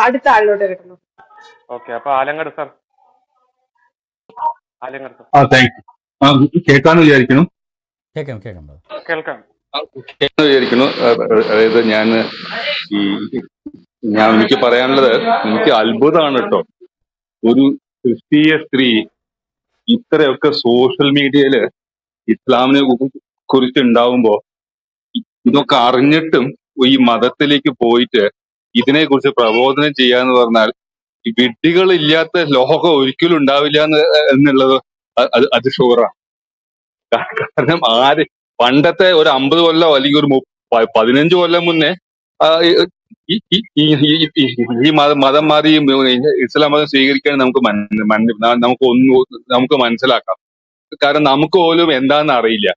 അടുത്ത ആളിലോട്ട് കിട്ടുന്നു ഓക്കെ അപ്പൊ ആലങ്ങട് സാർ ആലങ്ങട് സാർ ആ താങ്ക് യു ആ കേൾക്കാന്ന് വിചാരിക്കുന്നു. കേൾക്കാം കേൾക്കാം. കേൾക്കാം. കേൾക്കാന്ന് വിചാരിക്കുന്നു. അതായത് ഞാൻ ഈ ഞാൻ എനിക്ക് പറയാനുള്ളത് എനിക്ക് അത്ഭുതമാണ് കേട്ടോ ഒരു ക്രിസ്തീയ സ്ത്രീ ഇത്രയൊക്കെ സോഷ്യൽ മീഡിയയിൽ ഇസ്ലാമിനെ കുറിച്ച് ഉണ്ടാവുമ്പോ ഇതൊക്കെ അറിഞ്ഞിട്ടും ഈ മതത്തിലേക്ക് പോയിട്ട് ഇതിനെ കുറിച്ച് പ്രബോധനം ചെയ്യാന്ന് പറഞ്ഞാൽ വിഡ്ഢികൾ ഇല്ലാത്ത ലോകം ഒരിക്കലും ഉണ്ടാവില്ല എന്ന് എന്നുള്ളത് അത് അത് ഷുവറാണ്. കാരണം ആര് പണ്ടത്തെ ഒരു അമ്പത് കൊല്ലം അല്ലെങ്കിൽ ഒരു പതിനഞ്ച് കൊല്ലം മുന്നേ ഈ മതം മാറി ഇസ്ലാം മതം സ്വീകരിക്കാൻ നമുക്ക് നമുക്ക് ഒന്ന് നമുക്ക് മനസ്സിലാക്കാം. കാരണം നമുക്ക് പോലും എന്താണെന്ന് അറിയില്ല.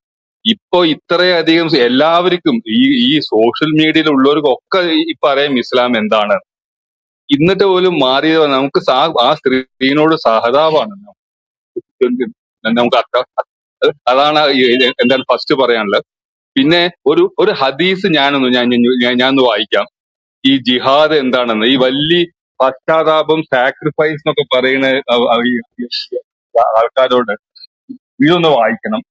ഇപ്പൊ ഇത്രയധികം എല്ലാവർക്കും ഈ ഈ സോഷ്യൽ മീഡിയയിൽ ഉള്ളവർക്കൊക്കെ ഇപ്പൊ അറിയാം ഇസ്ലാം എന്താണ്. എന്നിട്ട് പോലും മാറിയത് നമുക്ക് സാ- ആ സ്ത്രീനോട് സഹതാപാണ്. നമുക്ക് അത്ര അതാണ് എന്താണ് ഫസ്റ്റ് പറയാനുള്ളത്. പിന്നെ ഒരു ഒരു ഹദീസ് ഞാനൊന്ന് ഞാൻ ഞാൻ- വായിക്കാം. ഈ ജിഹാദ് എന്താണെന്ന്? ഈ വലിയ പശ്ചാത്താപം സാക്രിഫൈസ് എന്നൊക്കെ പറയുന്ന ആൾക്കാരോട് ഇതൊന്ന് വായിക്കണം.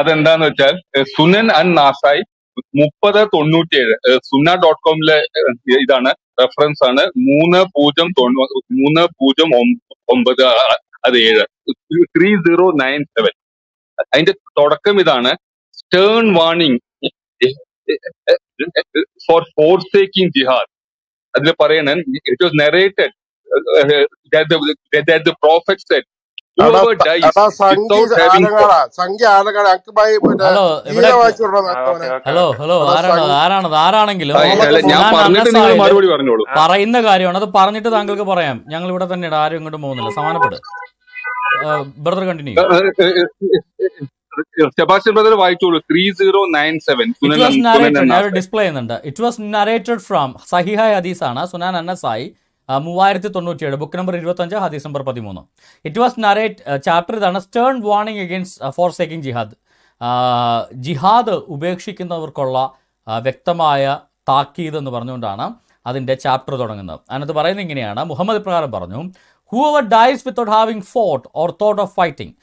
അതെന്താന്ന് വെച്ചാൽ സുനൻ അൻ നാസായി മുപ്പത് തൊണ്ണൂറ്റിയേഴ് സുന ഡോട്ട് കോമിലെ ഇതാണ് റെഫറൻസ് ആണ്. മൂന്ന് പൂജ്യം തൊണ്ണൂ മൂന്ന് പൂജ്യം ഒമ്പത് അത് ഏഴ്. ത്രീ സീറോ നയൻ സെവൻ അതിന്റെ തുടക്കം ഇതാണ്. Stern warning for forsaking jihad അതിൽ പറയണേ it was narrated that the said hello hello ആരാണോ? ആരാണത്? ആരാണെങ്കിലും? പറയുന്ന കാര്യമാണ്. അത് പറഞ്ഞിട്ട് താങ്കൾക്ക് പറയാം. ഞങ്ങൾ ഇവിടെ തന്നെയാണ് ആരും ഇങ്ങോട്ട് പോകുന്നില്ല. സമാനപ്പെട്. ബ്രദർ കണ്ടിന്യൂ സെബാസ്റ്റ്യൻ ബ്രദർ വായിച്ചോളൂ. Three zero nine seven display ചെയ്യുന്നുണ്ട്. ഇറ്റ് വാസ് നറേറ്റഡ് ഫ്രം സഹിഹായ് ഹദീസാണ്. സുനാൻ അന്നസായി മൂവായിരത്തി തൊണ്ണൂറ്റിയേഴ് ബുക്ക് നമ്പർ ഇരുപത്തഞ്ച് ഹദീസ് നമ്പർ പതിമൂന്ന്. ഇറ്റ് വാസ് നറേറ്റ് ചാപ്റ്റർ ഇതാണ് stern warning against forsaking jihad ജിഹാദ് ഉപേക്ഷിക്കുന്നവർക്കുള്ള വ്യക്തമായ താക്കീത് എന്ന് പറഞ്ഞുകൊണ്ടാണ് അതിന്റെ ചാപ്റ്റർ തുടങ്ങുന്നത്. അതിനകത്ത് പറയുന്നത് ഇങ്ങനെയാണ്. മുഹമ്മദ് പ്രകാരം പറഞ്ഞു whoever dies without having fought or thought of fighting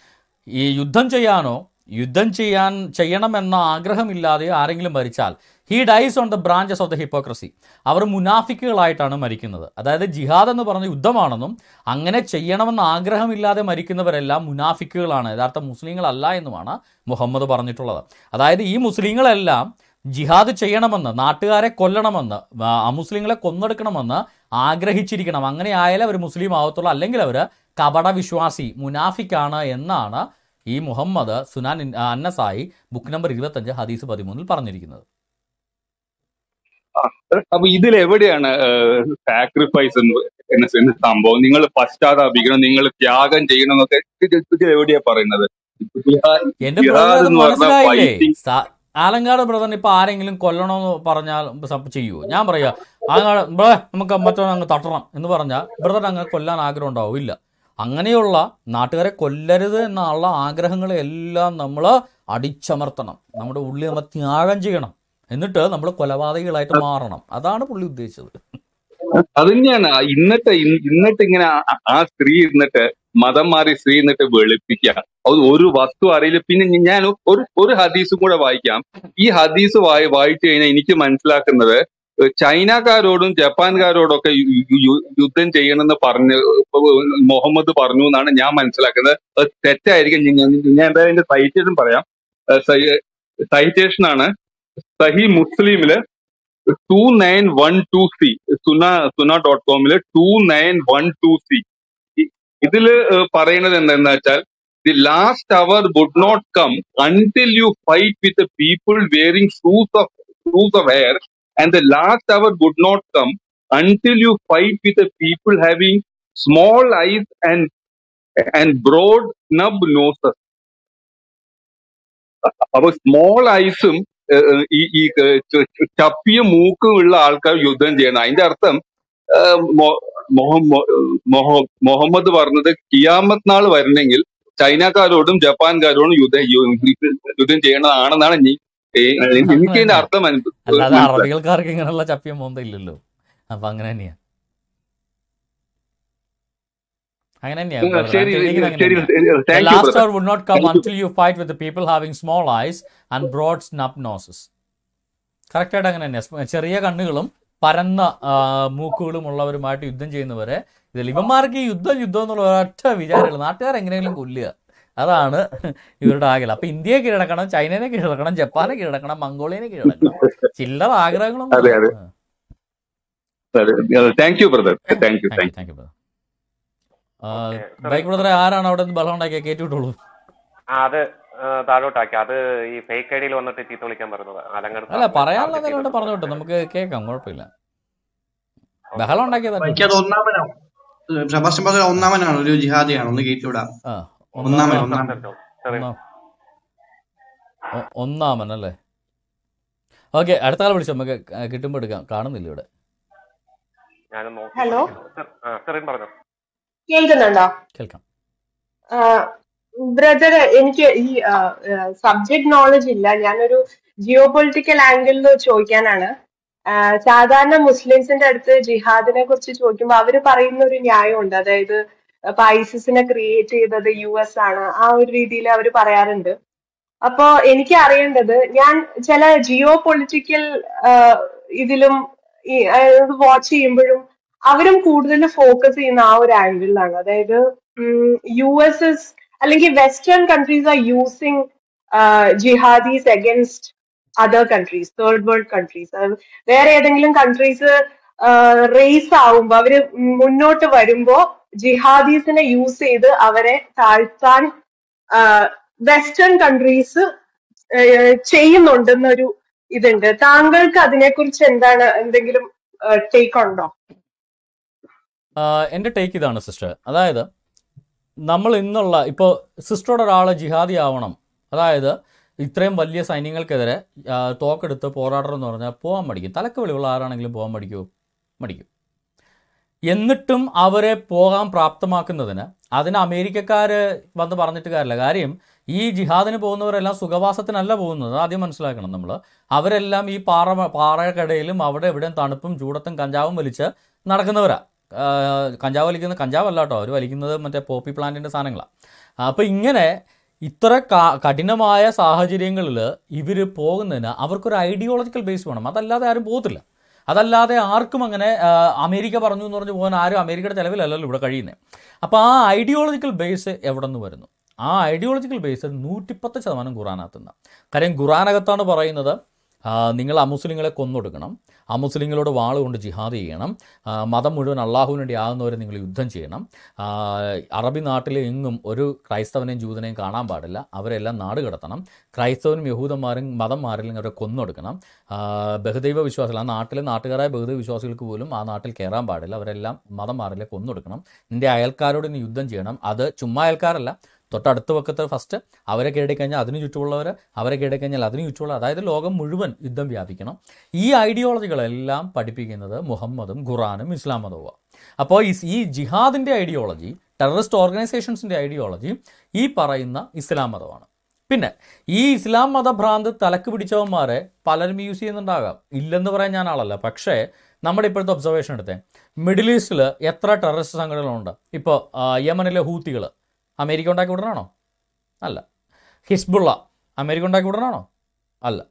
ഈ യുദ്ധം ചെയ്യാനോ യുദ്ധം ചെയ്യാൻ ചെയ്യണമെന്ന ആഗ്രഹമില്ലാതെ ആരെങ്കിലും മരിച്ചാൽ he dies on the branches of the hypocrisy അവർ മുനാഫിക്കുകളായിട്ടാണ് മരിക്കുന്നത്. അതായത് ജിഹാദ് എന്ന് പറഞ്ഞ യുദ്ധമാണെന്നും അങ്ങനെ ചെയ്യണമെന്ന് ആഗ്രഹമില്ലാതെ മരിക്കുന്നവരെല്ലാം മുനാഫിക്കുകളാണ്. യഥാർത്ഥ മുസ്ലിങ്ങളല്ല എന്നുമാണ് മുഹമ്മദ് പറഞ്ഞിട്ടുള്ളത്. അതായത് ഈ മുസ്ലിങ്ങളെല്ലാം ജിഹാദ് ചെയ്യണമെന്ന് നാട്ടുകാരെ കൊല്ലണമെന്ന് അമുസ്ലിങ്ങളെ കൊന്നെടുക്കണമെന്ന് ആഗ്രഹിച്ചിരിക്കണം. അങ്ങനെ ആയാലേ അവർ മുസ്ലിം ആവത്തുള്ളൂ. അല്ലെങ്കിൽ അവർ കപട വിശ്വാസി മുനാഫിക്കാണ് എന്നാണ് ഈ Muhammad Sunan Annasai book number ഇരുപത്തഞ്ച് ഹദീസ് പതിമൂന്നിൽ പറഞ്ഞിരിക്കുന്നത്. അപ്പൊ ഇതിൽ എവിടെയാണ് സാക്രിഫൈസ് എന്ന് എന്ന സംഭവം? നിങ്ങൾ പശ്ചാത്താപിക്കണം നിങ്ങൾ ത്യാഗം ചെയ്യണം എന്നൊക്കെ ഇതിൽ എവിടെയാ പറയുന്നത്? ആലങ്കാട് ബ്രദർ ബ്രദറിന് ഇപ്പൊ ആരെങ്കിലും കൊല്ലണമെന്ന് പറഞ്ഞാൽ ചെയ്യുമോ ഞാൻ പറയാ ആലങ്കാട് ബ്രേ നമുക്ക് മറ്റോ അങ്ങ് തട്ടണം എന്ന് പറഞ്ഞാൽ ബ്രദർ അങ്ങനെ കൊല്ലാൻ ആഗ്രഹം ഉണ്ടാവും ഇല്ല അങ്ങനെയുള്ള നാട്ടുകാരെ കൊല്ലരുത് എന്നുള്ള ആഗ്രഹങ്ങളെല്ലാം നമ്മൾ അടിച്ചമർത്തണം. നമ്മുടെ ഉള്ളിൽ നമ്മൾ ത്യാഗം ചെയ്യണം. എന്നിട്ട് നമ്മൾ കൊലപാതകികളായിട്ട് മാറണം. അതാണ് പുള്ളി ഉദ്ദേശിച്ചത്. അത് തന്നെയാണ്. ഇൻ- ഇന്നിട്ട് ഇങ്ങനെ ആ സ്ത്രീ ഇന്നിട്ട് മതം മാറി സ്ത്രീ എന്നിട്ട് വെളുപ്പിക്കുക. അത് ഒരു വസ്തു അറിയില്ല. പിന്നെ ഞാൻ ഒരു ഒരു ഹദീസും കൂടെ വായിക്കാം. ഈ ഹദീസ് വായി വായിച്ചു കഴിഞ്ഞാൽ എനിക്ക് മനസ്സിലാക്കുന്നത് ചൈനക്കാരോടും ജപ്പാൻകാരോടും ഒക്കെ യു- യു- യു- യുദ്ധം ചെയ്യണമെന്ന് പറഞ്ഞ് മുഹമ്മദ് പറഞ്ഞു എന്നാണ് ഞാൻ മനസ്സിലാക്കുന്നത്. അത് തെറ്റായിരിക്കും. ഞാൻ ഞാൻ- ഞാൻ എന്തായാലും സൈറ്റേഷൻ പറയാം. സൈറ്റേഷൻ ആണ്. സഹി മുസ്ലിമിൽ two nine one two C sunnah sunnah dot കോമിൽ two nine one two C ഇതിൽ ഏഹ് പറയുന്നത് എന്താന്ന് വെച്ചാൽ the last hour would not come until you fight with people wearing shoes of shoes of hair and the last hour would not come until you fight with people having small eyes and and broad nub noses അപ്പൊ small ഐസും ഈ ഈ ചപ്പിയും ച- ച- ചപ്പിയ മൂക്കും ഉള്ള ആൾക്കാർ യുദ്ധം ചെയ്യണം. അതിന്റെ അർത്ഥം മുഹമ്മദ് പറഞ്ഞത് കിയാമത്ത് നാൾ വരണമെങ്കിൽ ചൈനക്കാരോടും ജപ്പാൻകാരോടും യുദ്ധം യുദ്ധം ചെയ്യണതാണെന്നാണ് നീ ഈ, എനിക്ക് ഇതിന്റെ അർത്ഥം അനുഭവം. അറബികൾക്കാർക്ക് ഇങ്ങനെയുള്ള ചപ്പിയ മോന്ത ഇല്ലല്ലോ. അപ്പൊ അങ്ങനെ തന്നെയാ അങ്ങനെ തന്നെയാ ഉം, brother. ശരി ഞാൻ തെളിയിക്കുന്നത് ശരി അങ്ങനെ തന്നെയാ. The thank you last brother hour would തന്നെയാണ് come Thank you. until you fight with the people having small eyes and broad snub noses. Correct ആയിട്ട് അങ്ങനെ തന്നെയാ ചെറിയ കണ്ണുകളും പരന്ന മൂക്കുകളും ഉള്ളവരുമായിട്ട് യുദ്ധം ചെയ്യുന്നവരെ ഇതിൽ ഇവന്മാർക്ക് ഈ യുദ്ധം യുദ്ധം എന്നുള്ള ഒരൊറ്റ വിചാരമുള്ളൂ നാട്ടുകാർ എങ്ങനെയെങ്കിലും കൊല്ലുക. അതാണ് ഇവരുടെ ആഗ്രഹം. അപ്പൊ ഇന്ത്യയെ കീഴടക്കണം ചൈനയെ കീഴടക്കണം ജപ്പാനെ കീഴടക്കണം മംഗോളിയനെ കീഴടക്കണം. ചില്ലറ ആഗ്രഹങ്ങളും. Thank you brother thank you thank you brother. Bike ബ്രദറെ ആരാണ് അവിടെ നിന്ന് ബഹളം ഉണ്ടാക്കിയ? കയറ്റി അത് താഴോട്ടാക്കി. അത് ഈ ഫേക്ക് ഐഡിയിൽ വന്നിട്ട് ചീത്ത വിളിക്കാൻ പറഞ്ഞത്. അലങ്കട് അല്ല പറയാനുള്ള ഉണ്ട് പറഞ്ഞോട്ടെ. നമുക്ക് കേൾക്കാം കുഴപ്പമില്ല. ബഹളം ഉണ്ടാക്കിയതാ ഒന്നാമനാണ് സെബാസ്റ്റ്യൻ ബ്രദർ ഒന്നാമനാണ് ഒരു ജിഹാദിയാണ്. ഒന്ന് കയറ്റിവിടാം ആ ഒന്നാമൻ ഒന്നാമൻ ഒന്നാമൻ ഒന്നാം ഒന്നാമൻ അല്ലേ? ഓക്കെ അടുത്ത ആൾ വിളിച്ചു. നമുക്ക് കിട്ടുമ്പോൾ എടുക്കാം. കാണുന്നില്ല ഇവിടെ? ഹലോ? കേൾക്കുന്നുണ്ടോ? കേൾക്കാം. ബ്രദർ എനിക്ക് ഈ സബ്ജക്ട് നോളജ് ഇല്ല. ഞാനൊരു ജിയോ പൊളിറ്റിക്കൽ ആംഗിളിൽ ചോദിക്കാനാണ്. സാധാരണ മുസ്ലിംസിന്റെ അടുത്ത് ജിഹാദിനെ കുറിച്ച് ചോദിക്കുമ്പോൾ അവർ പറയുന്ന ഒരു ന്യായമുണ്ട്. അതായത് പൈസസിനെ ക്രിയേറ്റ് ചെയ്തത് യു എസ് ആണ്. ആ ഒരു രീതിയിൽ അവർ പറയാറുണ്ട്. അപ്പോ എനിക്ക് അറിയേണ്ടത് ഞാൻ ചില ജിയോ പൊളിറ്റിക്കൽ ഇതിലും വാച്ച് ചെയ്യുമ്പോഴും അവരും കൂടുതൽ ഫോക്കസ് ചെയ്യുന്ന ആ ഒരു ആംഗിളിലാണ് അതായത് യു എസ് എസ് അല്ലെങ്കിൽ western countries are using jihadis against other countries third world countries വേറെ ഏതെങ്കിലും കൺട്രീസ് റേസ് ആവുമ്പോ അവർ മുന്നോട്ട് വരുമ്പോ ജിഹാദീസിനെ യൂസ് ചെയ്ത് അവരെ താഴ്ത്താൻ വെസ്റ്റേൺ കൺട്രീസ് ചെയ്യുന്നുണ്ടെന്നൊരു ഇതുണ്ട്. താങ്കൾക്ക് അതിനെക്കുറിച്ച് എന്താണ് എന്തെങ്കിലും ടേക്ക് ഉണ്ടോ? ആ, എന്റെ ടേക്ക് ഇതാണ് സിസ്റ്റർ അതായത് നമ്മൾ ഇന്നുള്ള ഇപ്പോൾ സിസ്റ്ററുടെ ഒരാൾ ജിഹാദി ആവണം. അതായത് ഇത്രയും വലിയ സൈന്യങ്ങൾക്കെതിരെ തോക്കെടുത്ത് പോരാടണം എന്ന് പറഞ്ഞാൽ പോകാൻ മടിക്കും. തലക്ക് വെളിവുള്ള ആരാണെങ്കിലും പോകാൻ മടിക്കുമോ മടിക്കും. എന്നിട്ടും അവരെ പോകാൻ പ്രാപ്തമാക്കുന്നതിന് അതിന് അമേരിക്കക്കാർ വന്ന് പറഞ്ഞിട്ട് കാര്യമില്ല. കാര്യം ഈ ജിഹാദിന് പോകുന്നവരെല്ലാം സുഖവാസത്തിനല്ല പോകുന്നത്. ആദ്യം മനസ്സിലാക്കണം നമ്മൾ അവരെല്ലാം ഈ പാറ പാറക്കടയിലും അവിടെ എവിടെയും തണുപ്പും ചൂടത്തും കഞ്ചാവും വലിച്ച് നടക്കുന്നവരാ. ആ, കഞ്ചാവ് വലിക്കുന്ന കഞ്ചാവല്ല കേട്ടോ അവർ വലിക്കുന്നത് മറ്റേ പോപ്പി പ്ലാന്റിന്റെ സാധനങ്ങളാണ് അപ്പോൾ ഇങ്ങനെ ഇത്ര കഠിനമായ സാഹചര്യങ്ങളിൽ ഇവർ പോകുന്നതിന് അവർക്കൊരു ഐഡിയോളജിക്കൽ ബേസ് വേണം. അതല്ലാതെ ആരും പോകത്തില്ല. അതല്ലാതെ ആർക്കും അങ്ങനെ അമേരിക്ക പറഞ്ഞു എന്ന് പറഞ്ഞ് പോകാൻ ആരും അമേരിക്കയുടെ ചിലവിലല്ലല്ലോ ഇവിടെ കഴിയുന്നത് അപ്പോൾ ആ ഐഡിയോളജിക്കൽ ബേസ് എവിടെ നിന്ന് വരുന്നു? ആ ഐഡിയോളജിക്കൽ ബേസ് നൂറ്റിപ്പത്ത് ശതമാനം ഖുറാനകത്തുനിന്ന് കാര്യം ഖുറാനകത്താണ് പറയുന്നത് നിങ്ങൾ അമുസ്ലിങ്ങളെ കൊന്നൊടുക്കണം. അമുസ്ലിങ്ങളോട് വാൾ കൊണ്ട് ജിഹാദ് ചെയ്യണം. മതം മുഴുവൻ അള്ളാഹുവിന് വേണ്ടി ആകുന്നവരെ നിങ്ങൾ യുദ്ധം ചെയ്യണം. അറബി നാട്ടിൽ എങ്ങും ഒരു ക്രൈസ്തവനെയും ജൂതനെയും കാണാൻ പാടില്ല. അവരെല്ലാം നാട് കടത്തണം. ക്രൈസ്തവനും യഹൂദന്മാരും മതം മാറില്ലെങ്കിൽ അവരെ കൊന്നൊടുക്കണം. ബഹുദൈവ വിശ്വാസികൾ ആ നാട്ടിലെ നാട്ടുകാരായ ബഹുദൈവ വിശ്വാസികൾക്ക് പോലും ആ നാട്ടിൽ കയറാൻ പാടില്ല. അവരെല്ലാം മതം മാറില്ല കൊന്നൊടുക്കണം. നിന്റെ അയൽക്കാരോട് നീ യുദ്ധം ചെയ്യണം. അത് ചുമ്മാ അയൽക്കാരല്ല. തൊട്ടടുത്ത പക്കത്ത് ഫസ്റ്റ് അവരെ കേടിക്കഴിഞ്ഞാൽ അതിന് ചുറ്റുമുള്ളവർ അവരെ കേടിക്കഴിഞ്ഞാൽ അതിന് ചുറ്റുമുള്ള അതായത് ലോകം മുഴുവൻ യുദ്ധം വ്യാപിക്കണം. ഈ ഐഡിയോളജികളെല്ലാം പഠിപ്പിക്കുന്നത് മുഹമ്മദും ഖുറാനും ഇസ്ലാം മതവുമാണ് അപ്പോൾ ഈ ജിഹാദിന്റെ ഐഡിയോളജി ടെററിസ്റ്റ് ഓർഗനൈസേഷൻസിന്റെ ഐഡിയോളജി ഈ പറയുന്ന ഇസ്ലാം മതമാണ്. പിന്നെ ഈ ഇസ്ലാം മതഭ്രാന്ത് തലക്ക് പിടിച്ചവന്മാരെ പലരും യൂസ് ചെയ്യുന്നുണ്ടാകാം. ഇല്ലെന്ന് പറയാൻ ഞാൻ ആളല്ല. പക്ഷേ നമ്മുടെ ഇപ്പോഴത്തെ ഒബ്സർവേഷൻ എടുത്തേ. മിഡിൽ ഈസ്റ്റിൽ എത്ര ടെററിസ്റ്റ് സംഘടനകളുണ്ട്? ഇപ്പോൾ യമനിലെ ഹൂത്തികൾ അമേരിക്ക ഉണ്ടാക്കി വിടണാണോ അല്ല. ഹിസ്ബുള്ള അമേരിക്ക ഉണ്ടാക്കി വിടണാണോ അല്ല.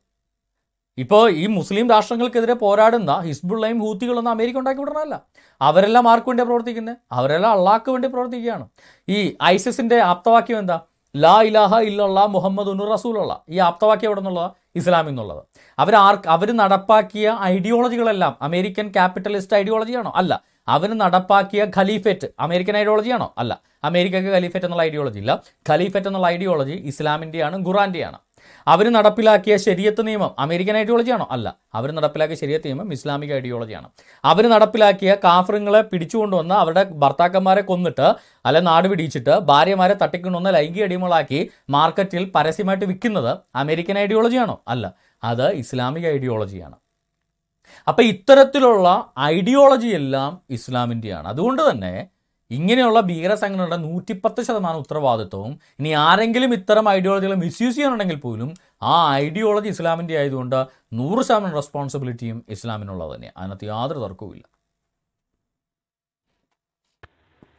ഇപ്പോൾ ഈ മുസ്ലിം രാഷ്ട്രങ്ങൾക്കെതിരെ പോരാടുന്ന ഹിസ്ബുള്ളയും ഹൂത്തികളൊന്നും അമേരിക്ക ഉണ്ടാക്കി വിടണമല്ല. അവരെല്ലാം ആർക്ക് വേണ്ടിയാണ് പ്രവർത്തിക്കുന്നത് അവരെല്ലാം അള്ളാഹ്ക്ക് വേണ്ടി പ്രവർത്തിക്കുകയാണ്. ഈ ഐസിസിന്റെ ആപ്തവാക്യം എന്താ? ലാ ഇലാഹ ഇല്ലല്ല മുഹമ്മദ് ഉനു റസൂലുള്ള. ഈ ആപ്തവാക്യം എവിടെ നിന്നുള്ളത്? ഇസ്ലാമിൽ നിന്നുള്ളത്. അവർ ആർക്ക് അവർ നടപ്പാക്കിയ ഐഡിയോളജികളെല്ലാം അമേരിക്കൻ ക്യാപിറ്റലിസ്റ്റ് ഐഡിയോളജിയാണോ? അല്ല. അവർ നടപ്പാക്കിയ ഖലീഫേറ്റ് അമേരിക്കൻ ഐഡിയോളജിയാണോ? അല്ല. അമേരിക്കക്ക് ഖലീഫറ്റ് എന്നുള്ള ഐഡിയോളജി ഇല്ല. ഖലീഫറ്റ് എന്നുള്ള ഐഡിയോളജി ഇസ്ലാമിന്റെയാണ് ഖുറാന്റെയാണ് അവർ നടപ്പിലാക്കിയ ശരിയത്ത് നിയമം അമേരിക്കൻ ഐഡിയോളജിയാണോ അല്ല. അവർ നടപ്പിലാക്കിയ ശരിയത്ത് നിയമം ഇസ്ലാമിക ഐഡിയോളജിയാണ് അവർ നടപ്പിലാക്കിയ കാഫറിങ്ങളെ പിടിച്ചുകൊണ്ടുവന്ന് അവരുടെ ഭർത്താക്കന്മാരെ കൊന്നിട്ട് അല്ലെ നാട് പിടിച്ചിട്ട് ഭാര്യമാരെ തട്ടിക്കൊണ്ടുവന്ന് ലൈംഗിക അടിമകളാക്കി മാർക്കറ്റിൽ പരസ്യമായിട്ട് വിൽക്കുന്നത് അമേരിക്കൻ ഐഡിയോളജിയാണോ അല്ല. അത് ഇസ്ലാമിക ഐഡിയോളജിയാണ് അപ്പം ഇത്തരത്തിലുള്ള ഐഡിയോളജി എല്ലാം ഇസ്ലാമിന്റെയാണ് അതുകൊണ്ട് തന്നെ ഇങ്ങനെയുള്ള ഭീകര സംഘടനയുടെ നൂറ്റിപ്പത്ത് ശതമാനം ഉത്തരവാദിത്വവും ഇനി ആരെങ്കിലും ഇത്തരം ഐഡിയോളജികൾ മിസ്യൂസ് ചെയ്യാനുണ്ടെങ്കിൽ പോലും ആ ഐഡിയോളജി ഇസ്ലാമിന്റെ ആയതുകൊണ്ട് നൂറ് ശതമാനം റെസ്പോൺസിബിലിറ്റിയും ഇസ്ലാമിനുള്ളത് തന്നെ അതിനകത്ത് യാതൊരു തർക്കവുമില്ല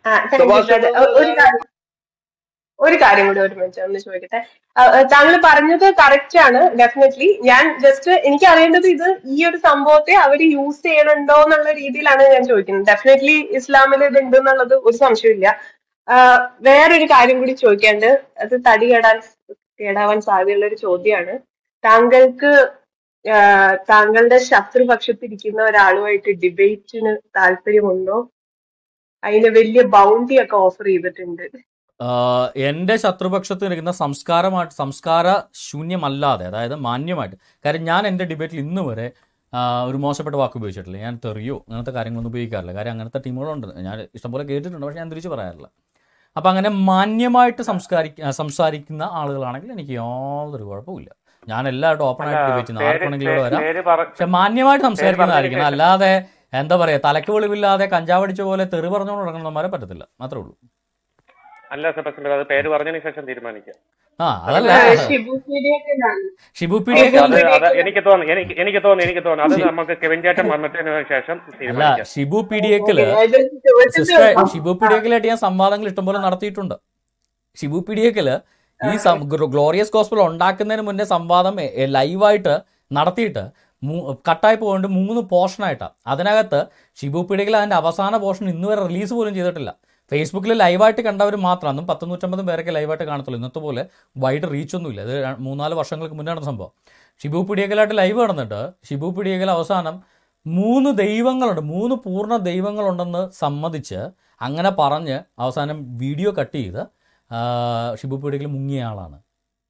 ആ, thank you, brother. ഒ- ഒരു കാര്യം കൂടി ഒരു മിനിറ്റ് ഒന്ന് ചോദിക്കട്ടെ. താങ്കൾ പറഞ്ഞത് കറക്റ്റ് ആണ് ഡെഫിനറ്റ്ലി ഞാൻ ജസ്റ്റ് എനിക്ക് അറിയേണ്ടത് ഇത് ഈ ഒരു സംഭവത്തെ അവർ യൂസ് ചെയ്യണുണ്ടോ എന്നുള്ള രീതിയിലാണ് ഞാൻ ചോദിക്കുന്നത്. ഡെഫിനറ്റ്ലി ഇസ്ലാമിൽ ഇത് ഉണ്ട് എന്നുള്ളത് ഒരു സംശയമില്ല വേറൊരു കാര്യം കൂടി ചോദിക്കാണ്ട് അത് തടി കേടാൻ കേടാവാൻ സാധ്യതയുള്ള ഒരു ചോദ്യമാണ്. താങ്കൾക്ക് താങ്കളുടെ ശത്രുപക്ഷത്തിരിക്കുന്ന ഒരാളുമായിട്ട് ഡിബേറ്റിന് താല്പര്യമുണ്ടോ? അതിന് വലിയ ബൗണ്ടി ഒക്കെ ഓഫർ ചെയ്തിട്ടുണ്ട്. എന്റെ ശത്രുപക്ഷത്ത് നിൽക്കുന്ന സംസ്കാരമായിട്ട് സംസ്കാര ശൂന്യമല്ലാതെ അതായത് മാന്യമായിട്ട്. കാര്യം ഞാൻ എന്റെ ഡിബേറ്റിൽ ഇന്ന് വരെ ഒരു മോശപ്പെട്ട വാക്ക് ഉപയോഗിച്ചിട്ടില്ല. ഞാൻ തെറിയോ അങ്ങനത്തെ കാര്യങ്ങളൊന്നും ഉപയോഗിക്കാറില്ല. കാര്യം അങ്ങനത്തെ ടീമുകളുണ്ട്. ഞാൻ ഇഷ്ടംപോലെ കേട്ടിട്ടുണ്ട് പക്ഷെ ഞാൻ തിരിച്ച് പറയാറില്ല. അപ്പം അങ്ങനെ മാന്യമായിട്ട് സംസ്കാരിക്ക സംസാരിക്കുന്ന ആളുകളാണെങ്കിൽ എനിക്ക് യാതൊരു കുഴപ്പമില്ല ഞാൻ എല്ലാവരും ഓപ്പൺ ആയിട്ട് ഡിബേറ്റ് ചെയ്യുന്ന. ആർക്കാണെങ്കിലും ഇവിടെ വരാം. പക്ഷെ മാന്യമായിട്ട് സംസാരിക്കുന്ന ആയിരിക്കണം അല്ലാതെ എന്താ പറയുക തലക്ക് വെളിവില്ലാതെ കഞ്ചാവടിച്ച പോലെ തെറി പറഞ്ഞുകൊണ്ട് നടക്കുന്നവന്മാരെ പറ്റത്തില്ല. മാത്രമേ ഉള്ളൂ. അല്ല സെബസ്റ്റ്യൻ അത് പേര് പറഞ്ഞതിന് ശേഷം തീരുമാനിക്കാം. ഷിബു എനിക്ക് തോന്നുന്നു എനിക്ക് തോന്നുന്നു എനിക്ക് തോന്നുന്നു അത് നമുക്ക് കെവിൻ ചേട്ടൻ വന്നതിന് ശേഷം ഷിബു പീഡിയക്കൽ. ഷിബു പീഡിയക്കലായിട്ട് ഞാൻ സംവാദങ്ങൾ ഇഷ്ടംപോലെ നടത്തിയിട്ടുണ്ട്. ഷിബു പീഡിയക്കൽ ഈ എക്കിൽ ഈ ഗ്ലോറിയസ് ഗോസ്പൽ ഉണ്ടാക്കുന്നതിന് മുന്നേ സംവാദം ലൈവായിട്ട് നടത്തിയിട്ട് കട്ടായി പോകേണ്ട മൂന്ന് പോർഷനായിട്ടാണ് അതിനകത്ത് ഷിബു പീഡിയക്കൽ അതിന്റെ അവസാന പോർഷൻ ഇന്നുവരെ റിലീസ് പോലും ചെയ്തിട്ടില്ല. ഫേസ്ബുക്കിൽ ലൈവായിട്ട് കണ്ടവർ മാത്രം അന്നും പത്ത് നൂറ്റമ്പതും പേരൊക്കെ ലൈവായിട്ട് കാണത്തുള്ളൂ. ഇന്നത്തെ പോലെ വൈഡ് റീച്ച് ഒന്നുമില്ല. ഇത് മൂന്നാൽ വർഷങ്ങൾക്ക് മുന്നേ നടന്ന സംഭവം. ഷിബു പിടിയേക്കലായിട്ട് ലൈവ് നടന്നിട്ട് ഷിബു പിടിയേക്കൽ അവസാനം മൂന്ന് ദൈവങ്ങളുണ്ട്. മൂന്ന് പൂർണ ദൈവങ്ങളുണ്ടെന്ന് സമ്മതിച്ച് അങ്ങനെ പറഞ്ഞ് അവസാനം വീഡിയോ കട്ട് ചെയ്ത് ഷിബു പിടിയകൽ മുങ്ങിയ ആളാണ്.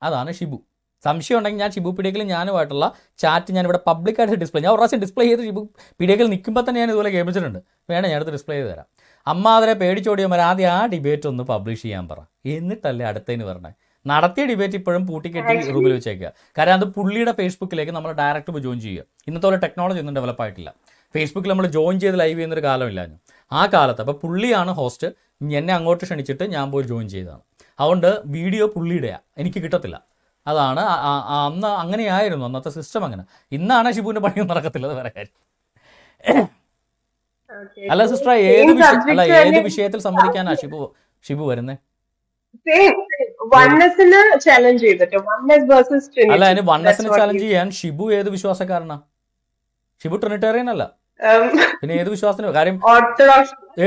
അതാണ് ഷിബു. സംശയം ഉണ്ടെങ്കിൽ ഞാൻ ഷിബു പിടിയക്കൽ ഞാനുമായിട്ടുള്ള ചാറ്റ് ഞാൻ ഇവിടെ പബ്ലിക്കായിട്ട് ഡിസ്പ്ലേ ഞാൻ ഒരു പ്രാവശ്യം ഡിസ്പ്ലേ ചെയ്ത് ഷിബു പിടിയക്കൽ നിൽക്കുമ്പോൾ തന്നെ ഞാൻ ഇതുപോലെ കേൾപ്പിച്ചിട്ടുണ്ട്. വേണം അടുത്ത് ഡിസ്പ്ലേ ചെയ്ത് തരാം. അമ്മ അതിനെ പേടിച്ചോടിയവന്മാർ ആദ്യം ആ ഡിബേറ്റ് ഒന്ന് പബ്ലിഷ് ചെയ്യാൻ പറ. എന്നിട്ടല്ലേ അടുത്തതിന് വരണേ. നടത്തിയ ഡിബേറ്റ് ഇപ്പോഴും പൂട്ടിക്കെട്ടി റൂമിൽ വെച്ചേക്കുക. കാരണം അത് പുള്ളിയുടെ ഫേസ്ബുക്കിലേക്ക് നമ്മൾ ഡയറക്റ്റ് പോയി ജോയിൻ ചെയ്യുക. ഇന്നത്തെ പോലെ ടെക്നോളജി ഒന്നും ഡെവലപ്പ് ആയിട്ടില്ല. ഫേസ്ബുക്കിൽ നമ്മൾ ജോയിൻ ചെയ്ത് ലൈവ് ചെയ്യുന്നൊരു കാലമില്ലായിരുന്നു ആ കാലത്ത് അപ്പോൾ പുള്ളിയാണ് ഹോസ്റ്റ് എന്നെ അങ്ങോട്ട് ക്ഷണിച്ചിട്ട് ഞാൻ പോയി ജോയിൻ ചെയ്തതാണ്. അതുകൊണ്ട് വീഡിയോ പുള്ളിയുടെയാണ് എനിക്ക് കിട്ടത്തില്ല. അതാണ് അന്ന് അങ്ങനെയായിരുന്നു. അന്നത്തെ സിസ്റ്റം അങ്ങനെ. ഇന്നാണ് ഷിബുവിന്റെ പണിയൊന്നും നടക്കത്തില്ല. അത് Okay. അല്ല സിസ്റ്റർ ഏത് അല്ല ഏത് വിഷയത്തിൽ സംവദിക്കാനാ ഷിബു ഷിബു വരുന്നേ? ചെയ്തിട്ട്. അല്ല അതിന് വണ്ണസിനെ ചലഞ്ച് ചെയ്യാൻ ഷിബു ഏത് വിശ്വാസക്കാരനാ? ഷിബു ട്രിനിറ്റേറിയൻ അല്ല. Um, പിന്നെ ഏത് വിശ്വാസത്തിന്? കാര്യം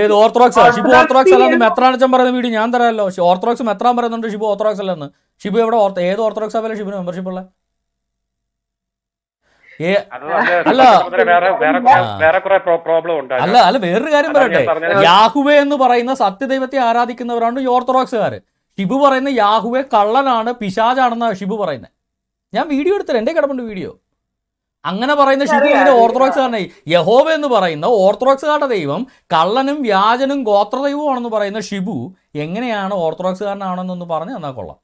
ഏത് ഓർത്തഡോക്സ് ഷിബു ഓർത്തഡോക്സ് അല്ലെന്ന് മെത്രാനച്ചൻ പറയുന്ന വീട് ഞാൻ തരാമല്ലോ. ഓർത്തഡോക്സ് മെത്രാൻ പറയുന്നുണ്ട് ഷിബു ഓർത്തഡോക്സ് അല്ലെന്ന്. ഷിബു എവിടെ ഓർത്ത ഏത് ഓർത്തഡോക്സ് ആവല്ലോ ഷിബുന് മെമ്പർഷിപ്പ് ഉള്ള? അല്ല. അല്ല അല്ല വേറൊരു കാര്യം പറയട്ടെ. യാഹുവെ എന്ന് പറയുന്ന സത്യദൈവത്തെ ആരാധിക്കുന്നവരാണ് ഈ ഓർത്തഡോക്സുകാർ ഷിബു പറയുന്ന യാഹുവെ കള്ളനാണ് പിശാജാണെന്ന ഷിബു പറയുന്നത് ഞാൻ വീഡിയോ എടുത്തത് എന്റെ കിടപ്പുണ്ട് വീഡിയോ. അങ്ങനെ പറയുന്ന ഷിബു അറിയാം. ഓർത്തഡോക്സുകാരനെ യഹോവ എന്ന് പറയുന്ന ഓർത്തഡോക്സുകാരുടെ ദൈവം കള്ളനും വ്യാജനും ഗോത്ര ദൈവമാണെന്ന് പറയുന്ന ഷിബു എങ്ങനെയാണ് ഓർത്തഡോക്സുകാരനാണെന്നൊന്ന് പറഞ്ഞു തന്നാൽ കൊള്ളാം.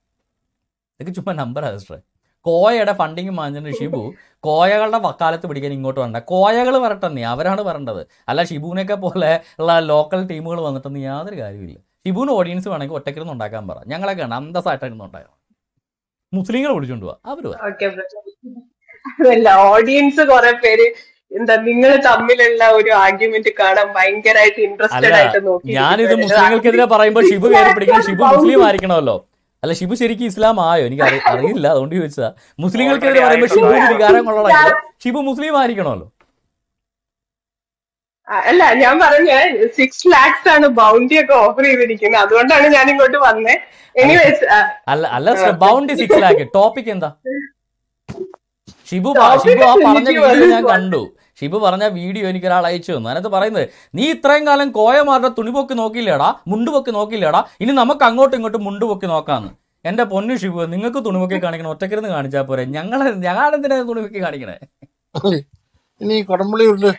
ഇതൊക്കെ ചുമ്മാ നമ്പർ സിസ്റ്ററെ കോയയുടെ ഫണ്ടിങ് വാങ്ങിച്ചിട്ട് ഷിബു കോയകളുടെ വക്കാലത്ത് പിടിക്കാൻ ഇങ്ങോട്ട് വരണ്ട. കോയകൾ വരട്ടെന്നേ അവരാണ് വരേണ്ടത്. അല്ല ഷിബുവിനൊക്കെ പോലെ ഉള്ള ലോക്കൽ ടീമുകൾ വന്നിട്ടൊന്നും യാതൊരു കാര്യമില്ല ഷിബുവിന് ഓഡിയൻസ് വേണമെങ്കിൽ ഒറ്റക്കിരുന്ന് ഉണ്ടാക്കാൻ പറ. ഞങ്ങളൊക്കെ ആണ് അന്തസ്സായിട്ടായിരുന്നു ഉണ്ടായത്. മുസ്ലിങ്ങൾ വിളിച്ചോണ്ട് പോവാ. അവർ ഓഡിയൻസ് കുറെ പേര് എന്താ നിങ്ങൾ തമ്മിലുള്ള ഒരു ആർഗ്യുമെന്റ് കാണാൻ ഭയങ്കരമായിട്ട് ഇൻട്രസ്റ്റഡ് ആയിട്ട് നോക്കി ഞാനിത് മുസ്ലിങ്ങൾക്കെതിരെ പറയുമ്പോൾ ഷിബു കയറി പിടിക്കണം. ഷിബു മുസ്ലിം ആയിരിക്കണമല്ലോ. അല്ല ഷിബു ശരിക്കും ഇസ്ലാം ആയോ? എനിക്ക് അറി- അറിയില്ല. അതുകൊണ്ട് ചോദിച്ചതാ. മുസ്ലിങ്ങൾക്കെതിരെ പറയുമ്പോൾ ഷിബു വികാരം കൊള്ളണമെങ്കിൽ ഷിബു മുസ്ലിം ആയിരിക്കണമല്ലോ. അല്ല ഞാൻ പറഞ്ഞ സിക്സ് ലാക്സ് ആണ് ബൗണ്ടി ഒക്കെ ഓഫർ ചെയ്തിരിക്കുന്നത്. അതുകൊണ്ടാണ് ഞാൻ ഇങ്ങോട്ട് വന്നേ. എനിവേസ് അല്ല അല്ല ബൗണ്ടി സിക്സ് ലാക്ക് ടോപ്പിക് എന്താ? ഷിബു ഷിബു ആ പറഞ്ഞ വീഡിയോ ഞാൻ കണ്ടു. ഷിബു പറഞ്ഞ വീഡിയോ എനിക്കൊരാൾ അയച്ചു തന്നു. അതിനകത്ത് പറയുന്നത് നീ ഇത്രയും കാലം കോയമാരുടെ തുണിപൊക്കി നോക്കിയില്ലേടാ? മുണ്ടുപൊക്കി നോക്കില്ലേടാ ഇനി നമുക്ക് അങ്ങോട്ടും ഇങ്ങോട്ടും മുണ്ടുപൊക്കി നോക്കാന്ന്. എന്റെ പൊന്നു ഷിബു നിങ്ങൾക്ക് തുണിപൊക്കി കാണിക്കണം ഒറ്റക്കിരുന്ന് കാണിച്ചാൽ പോരെ. ഞങ്ങളെ ഞങ്ങളെന്തിനാ തുണിപൊക്കി കാണിക്കണേ? ഇനി ഉണ്ട്.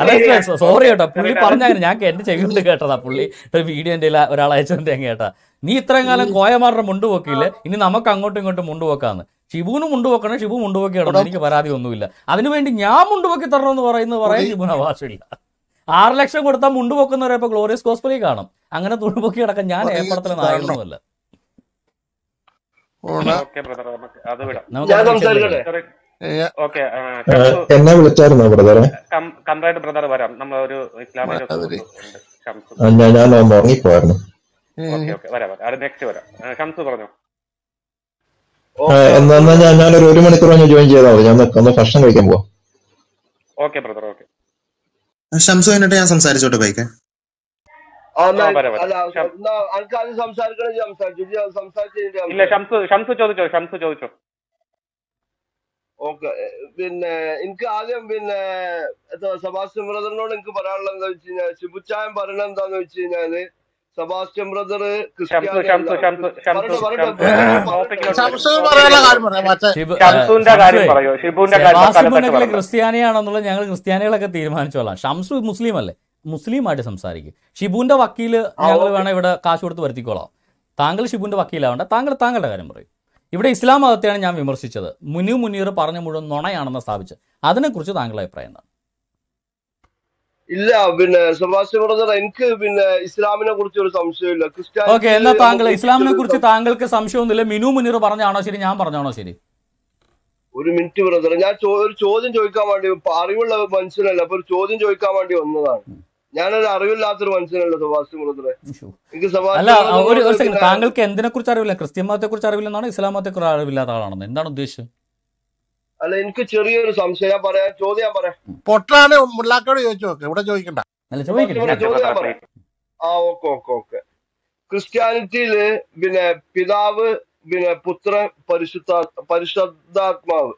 അല്ല സോറി കേട്ടോ പുള്ളി പറഞ്ഞാൽ ഞാൻ എന്റെ ചെവിണ്ട് കേട്ടതാ പുള്ളി. ഒരു വീഡിയോ എന്റെ ഒരാൾ ഞാൻ കേട്ടാ. നീ ഇത്രയും കാലം കോയമാരുടെ മുണ്ട് പൊക്കിയില്ലേ ഇനി നമുക്ക് അങ്ങോട്ടും ഇങ്ങോട്ടും മുണ്ട് പൊക്കാന്ന് ഷിബുവിന് മുണ്ടുവെക്കണം പൊക്കണം ഷിബു മുണ്ടുവെക്കണം എനിക്ക് പരാതി ഒന്നുമില്ല. അതിനുവേണ്ടി ഞാൻ മുണ്ടുവെക്കി തരണം എന്ന് പറയുന്നത് പറയാൻ ഷിബുന അവകാശമില്ല. ആറ് ലക്ഷം കൊടുത്താൽ മുണ്ട് പൊക്കുന്നവരെ ഇപ്പൊ ഗ്ലോറിയസ് കോസ്പലി കാണും. അങ്ങനെ തുണിപൊക്കി കിടക്കാൻ ഞാൻ ഏർപ്പെടുത്തൽ നായകനൊന്നുമല്ല. എന്നെ വിളിച്ചായിരുന്നോ ബ്രദറെ? ബ്രദർ വരാം. നമ്മൾ ഒരു ഞാൻ ഉറങ്ങിപ്പോയിരുന്നു ഓക്കെ ഓക്കെ വരാം വരാം. അത് നെക്സ്റ്റ് വരാം. ഷംസു പറഞ്ഞു? എന്നാ എന്നാ ഞാൻ ഞാനൊരു ഒരു മണിക്കൂർ കഴിഞ്ഞ് ജോയിൻ ചെയ്താൽ മതി. ഞാൻ ഒന്ന് ഭക്ഷണം കഴിക്കാൻ പോവാം. Okay brother okay. ഷംസു എന്നിട്ട് ഞാൻ സംസാരിച്ചോട്ടെ ബൈക്ക്. ഇല്ല ഷംസു ഷംസു ചോദിച്ചോ ഷംസു ചോദിച്ചോ. ഓക്കെ പിന്നെ എനിക്ക് ആദ്യം പിന്നെ സെബാസ്റ്റ്യൻ ബ്രദറിനോട് എനിക്ക് പറയാനുള്ളത് എന്താ വെച്ച് കഴിഞ്ഞാൽ ശിബുച്ചായൻ പറയണത് എന്താന്ന് വെച്ച് കഴിഞ്ഞാൽ സെബാസ്റ്റ്യൻ ബ്രദർ ഷംസു ക്രിസ്ത്യാനി അല്ല ഷംസു ഷംസു ക്രിസ്- ഷംസു പറയട്ടെ ഷംസു പറയട്ടെ പറയട്ടെ ടോപ്പിക്കിലോട്ട് വരും സംശയം പറയാനുള്ള കാര്യം ടോപ്പിക്കിലോട്ട് പറയാം മറ്റേ ഷിബു ഏ, ഷംസുവിന്റെ കാര്യം ഷംസുവേ പറയോ കാര്യം സെബാസ്റ്റ്യൻ തൽക്കാലത്തേക്ക് മുന്നക്കൽ പറയണ്ട ക്രിസ്ത്യാനിയാണെന്നുള്ളത് ഞങ്ങൾ ക്രിസ്ത്യാനികളൊക്കെ തീരുമാനിച്ചോളാം. ഷംസു മുസ്ലിം അല്ലേ മുസ്ലിമായിട്ട് സംസാരിക്കും. ഷിബുവിന്റെ വക്കീൽ ഞങ്ങൾ വേണം ഇവിടെ കാശ് കൊടുത്ത് വരുത്തിക്കോളാം. താങ്കൾ ഷിബുവിന്റെ വക്കീലാവണ്ട. താങ്കൾ താങ്കളുടെ കാര്യം പറയും. ഇവിടെ ഇസ്ലാം മതത്തെയാണ് ഞാൻ വിമർശിച്ചത്. മുനു മുനീർ പറഞ്ഞ മുഴുവൻ നുണയാണെന്ന് സ്ഥാപിച്ചത്. അതിനെക്കുറിച്ച് താങ്കളുടെ അഭിപ്രായം എന്താണ്? ഇല്ല പിന്നെ സെബാസ്റ്റ്യൻ ബ്രദർ എനിക്ക് പിന്നെ ഇസ്ലാമിനെ കുറിച്ച് ഒരു സംശയമില്ല ഓക്കെ ക്രിസ്ത്യാനിറ്റിയിൽ എന്നാ താങ്കൾ ഇസ്ലാമിനെ കുറിച്ച് താങ്കൾക്ക് സംശയമൊന്നുമില്ല. മിനു മുനീർ പറഞ്ഞാണോ ശരി ഞാൻ പറഞ്ഞാണോ ശരി? ഒരു മിനിറ്റ് ബ്രദർ ഞാൻ ഒരു ചോദ്യം ചോദിക്കാൻ വേണ്ടി അറിവുള്ള മനുഷ്യനല്ല അപ്പൊ ഒരു ചോദ്യം ചോദിക്കാൻ വേണ്ടി വന്നതാണ്. ഞാനൊരു അറിവില്ലാത്തൊരു മനുഷ്യനല്ല സെബാസ്റ്റ്യൻ ബ്രദറെ. എനിക്ക് സെബാസ്റ്റ്യൻ താങ്കൾക്ക് എന്തിനെ കുറിച്ച് അറിവില്ല ക്രിസ്ത്യൻ മതത്തെ കുറിച്ച് അറിവില്ലെന്നാണോ ഇസ്ലാം മതത്തെ കുറിച്ച് അറിവില്ലാത്ത ആളാണെന്ന്? എന്താണ് ഉദ്ദേശിച്ചത്? അല്ല എനിക്ക് ചെറിയൊരു സംശയം ഞാൻ പറയാം ചോദ്യം ഞാൻ പറയാം. പൊട്ടാണ് മുല്ലാക്കോട് ചോദിച്ചു നോക്ക് ഇവിടെ ചോദിക്കണ്ട. ചോദ്യം പറയാം. ആ ഓക്കെ ഓക്കെ ഓക്കെ. ക്രിസ്ത്യാനിറ്റിയിൽ പിന്നെ പിതാവ് പിന്നെ പുത്രൻ പരിശുദ്ധ പരിശുദ്ധാത്മാവ്.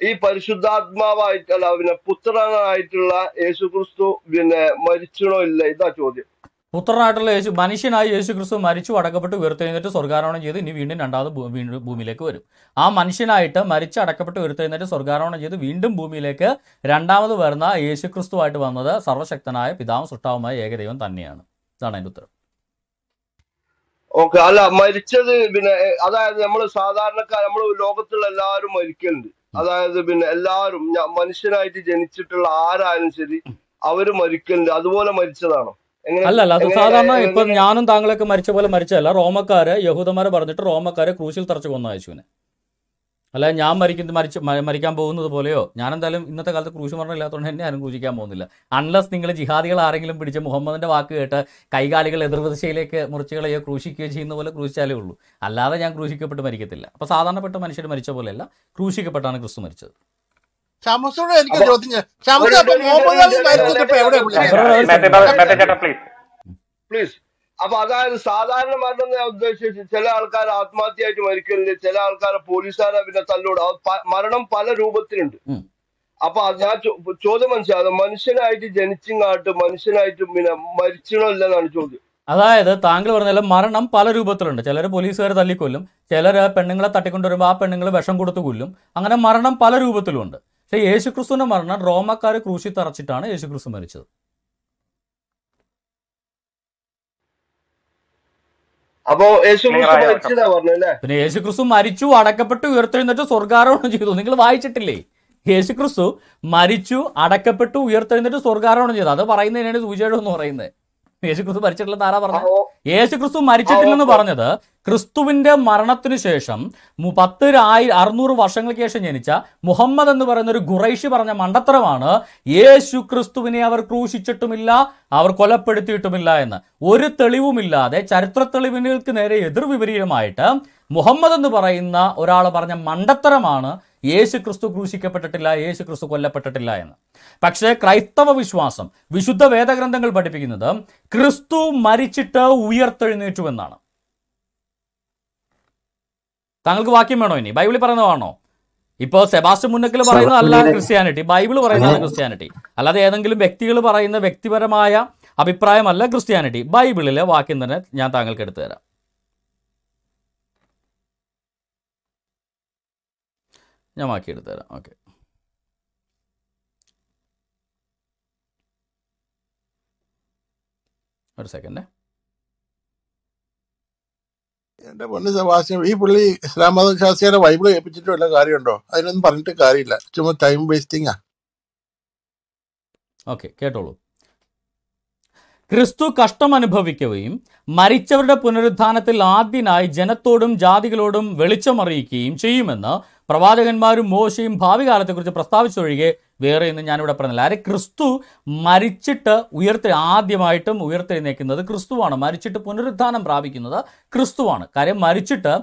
ഈ പരിശുദ്ധാത്മാവായിട്ട് അല്ല പിന്നെ പുത്രനായിട്ടുള്ള യേശുക്രിസ്തു പിന്നെ മരിച്ചണോ ഇല്ല ഇതാ ചോദ്യം. പുത്രനായിട്ടുള്ള യേശു മനുഷ്യനായി യേശു ക്രിസ്തു മരിച്ചു അടക്കപ്പെട്ട് ഉയർത്തെഴുന്നേറ്റ് സ്വർഗാരോഹണം ചെയ്ത് ഇനി വീണ്ടും രണ്ടാമത് വീണ്ടും ഭൂമിയിലേക്ക് വരും. ആ മനുഷ്യനായിട്ട് മരിച്ച് അടക്കപ്പെട്ട് ഉയർത്തെഴുന്നേറ്റ് സ്വർഗാരോഹണം ചെയ്ത് വീണ്ടും ഭൂമിയിലേക്ക് രണ്ടാമത് വരുന്ന യേശു ക്രിസ്തുവായിട്ട് വന്നത് സർവശക്തനായ പിതാവും സൃഷ്ടാവുമായ ഏകദൈവം തന്നെയാണ്. ഇതാണ് അതിന്റെ ഉത്തരം. ഓക്കെ അല്ല മരിച്ചത് പിന്നെ അതായത് നമ്മൾ സാധാരണക്കാർ നമ്മൾ ലോകത്തുള്ള എല്ലാവരും മരിക്കലുണ്ട്. അതായത് പിന്നെ എല്ലാവരും മനുഷ്യനായിട്ട് ജനിച്ചിട്ടുള്ള ആരായാലും ശരി അവർ മരിക്കലുണ്ട്. അതുപോലെ മരിച്ചതാണോ? അല്ല അല്ല അത് സാധാരണ ഇപ്പൊ ഞാനും താങ്കളൊക്കെ മരിച്ച പോലെ മരിച്ചതല്ല. റോമക്കാര് യഹൂദന്മാരെ പറഞ്ഞിട്ട് റോമക്കാരെ ക്രൂശിൽ തറച്ച് കൊന്ന യേശുവിനെ. അല്ല ഞാൻ മരിക്കുന്നത് മരിച്ച് മരിക്കാൻ പോകുന്നത് പോലെയോ ഞാൻ എന്തായാലും ഇന്നത്തെ കാലത്ത് ക്രൂശ് മരണം ഇല്ലാത്തതുകൊണ്ട് എന്നെ ആരും ക്രൂശിക്കാൻ പോകുന്നില്ല. അൺലസ് നിങ്ങൾ ജിഹാദികൾ ആരെങ്കിലും പിടിച്ച് മുഹമ്മദിന്റെ വാക്ക് കേട്ട് കൈകാലികൾ എതിർദിശയിലേക്ക് മുറിച്ചുകളെയോ ക്രൂശിക്കുകയോ ചെയ്യുന്ന പോലെ ക്രൂശിച്ചാലേ ഉള്ളൂ. അല്ലാതെ ഞാൻ ക്രൂശിക്കപ്പെട്ട് മരിക്കത്തില്ല. അപ്പോൾ സാധാരണപ്പെട്ട മനുഷ്യർ മരിച്ച പോലെയല്ല ക്രൂശിക്കപ്പെട്ടാണ് ക്രിസ്തു മരിച്ചത്. ഷംസോട് എനിക്ക് ചോദ്യം പ്ലീസ് പ്ലീസ് അപ്പൊ അതായത് സാധാരണ മരണം ഞാൻ ഉദ്ദേശിച്ചു ചില ആൾക്കാർ ആത്മഹത്യയായിട്ട് മരിക്കുന്നില്ല ചില ആൾക്കാർ പോലീസുകാരെ പിന്നെ തല്ലോട് മരണം പല രൂപത്തിലുണ്ട്. അപ്പൊ ഞാൻ ചോദ്യം മനസ്സിലായത് മനുഷ്യനായിട്ട് ജനിച്ചിങ്ങാട്ട് മനുഷ്യനായിട്ട് പിന്നെ മരിച്ചണോ ഇല്ലെന്നാണ് ചോദ്യം. അതായത് താങ്കൾ പറഞ്ഞാലും മരണം പല രൂപത്തിലുണ്ട്. ചിലർ പോലീസുകാർ തല്ലിക്കൊല്ലും. ചിലർ പെണ്ണുങ്ങളെ തട്ടിക്കൊണ്ടുവരുമ്പോൾ ആ പെണ്ണുങ്ങൾ വിഷം കൊടുത്തു കൊല്ലും. അങ്ങനെ മരണം പല രൂപത്തിലുണ്ട് പക്ഷേ യേശുക്രിസ്തുവിന്റെ മരണം റോമക്കാർ ക്രൂശി തറച്ചിട്ടാണ് യേശുക്രിസ്തു മരിച്ചത്. അപ്പോ പിന്നെ യേശുക്രിസ്തു മരിച്ചു അടക്കപ്പെട്ടു ഉയർത്തെഴുന്നേറ്റ് സ്വർഗാരോഹണം ചെയ്തു. നിങ്ങൾ വായിച്ചിട്ടില്ലേ? യേശുക്രിസ്തു മരിച്ചു അടക്കപ്പെട്ടു ഉയർത്തെഴുന്നേറ്റ് സ്വർഗാരോഹണം ചെയ്തു. അത് പറയുന്നതിനാണ് സുവിശേഷം എന്ന് പറയുന്നത്. യേശുക്രിസ്തു മരിച്ചിട്ടില്ലെന്ന് ആരാ പറഞ്ഞത് യേശു ക്രിസ്തു മരിച്ചിട്ടില്ലെന്ന് പറഞ്ഞത് ക്രിസ്തുവിന്റെ മരണത്തിനു ശേഷം പത്ത് ആയി അറുന്നൂറ് വർഷങ്ങൾക്ക് ശേഷം ജനിച്ച മുഹമ്മദ് എന്ന് പറയുന്ന ഒരു ഗുറൈഷി പറഞ്ഞ മണ്ടത്തരമാണ് യേശു ക്രിസ്തുവിനെ അവർ ക്രൂശിച്ചിട്ടുമില്ല അവർ കൊലപ്പെടുത്തിയിട്ടുമില്ല എന്ന്. ഒരു തെളിവുമില്ലാതെ ചരിത്ര തെളിവുകൾക്ക് നേരെ എതിർവിപരീതമായിട്ട് മുഹമ്മദ് എന്ന് പറയുന്ന ഒരാൾ പറഞ്ഞ മണ്ടത്തരമാണ് യേശു ക്രിസ്തു ക്രൂശിക്കപ്പെട്ടിട്ടില്ല യേശു ക്രിസ്തു കൊല്ലപ്പെട്ടിട്ടില്ല എന്ന്. പക്ഷേ ക്രൈസ്തവ വിശ്വാസം വിശുദ്ധ വേദഗ്രന്ഥങ്ങൾ പഠിപ്പിക്കുന്നത് ക്രിസ്തു മരിച്ചിട്ട് ഉയർത്തെഴുന്നേറ്റു എന്നാണ്. താങ്കൾക്ക് വാക്യം വേണോ ഇനി? ബൈബിളിൽ പറയുന്നതാണോ? ഇപ്പോൾ സെബാസ്റ്റ്യൻ മുന്നക്കൽ പറയുന്നതല്ല ക്രിസ്ത്യാനിറ്റി. ബൈബിൾ പറയുന്നതാണ് ക്രിസ്ത്യാനിറ്റി. അല്ലാതെ ഏതെങ്കിലും വ്യക്തികൾ പറയുന്ന വ്യക്തിപരമായ അഭിപ്രായമല്ല ക്രിസ്ത്യാനിറ്റി. ബൈബിളിലെ വാക്യം തന്നെ ഞാൻ താങ്കൾക്ക് എടുത്തു തരാം. ഞാൻ ബാക്കി എടുത്തു തരാം ഓക്കെ. ഒരു സെക്കൻഡ്. എന്റെ പൊണ്ണി സെബാസ്റ്റ്യൻ ഈ പുള്ളി ഇസ്ലാം മത ശാസ്ത്രിയുടെ ബൈബിൾ കേൾപ്പിച്ചിട്ട് വല്ല കാര്യമുണ്ടോ? അതിനൊന്നും പറഞ്ഞിട്ട് കാര്യമില്ല. ചുമ്മാ ടൈം വേസ്റ്റിംഗ് ആ. ഓക്കെ കേട്ടോളൂ. ക്രിസ്തു കഷ്ടം അനുഭവിക്കുകയും മരിച്ചവരുടെ പുനരുദ്ധാനത്തിൽ ആദ്യനായി ജനത്തോടും ജാതികളോടും വെളിച്ചമറിയിക്കുകയും ചെയ്യുമെന്ന് പ്രവാചകന്മാരും മോശയും ഭാവി കാലത്തെക്കുറിച്ച് പ്രസ്താവിച്ചൊഴികെ വേറെ ഇന്ന് ഞാനിവിടെ പറഞ്ഞില്ല. ആരെ ക്രിസ്തു മരിച്ചിട്ട് ഉയർത്തി ആദ്യമായിട്ടും ഉയർത്തെഴുന്നേക്കുന്നത് ക്രിസ്തുവാണ്. മരിച്ചിട്ട് പുനരുത്ഥാനം പ്രാപിക്കുന്നത് ക്രിസ്തുവാണ്. കാര്യം മരിച്ചിട്ട്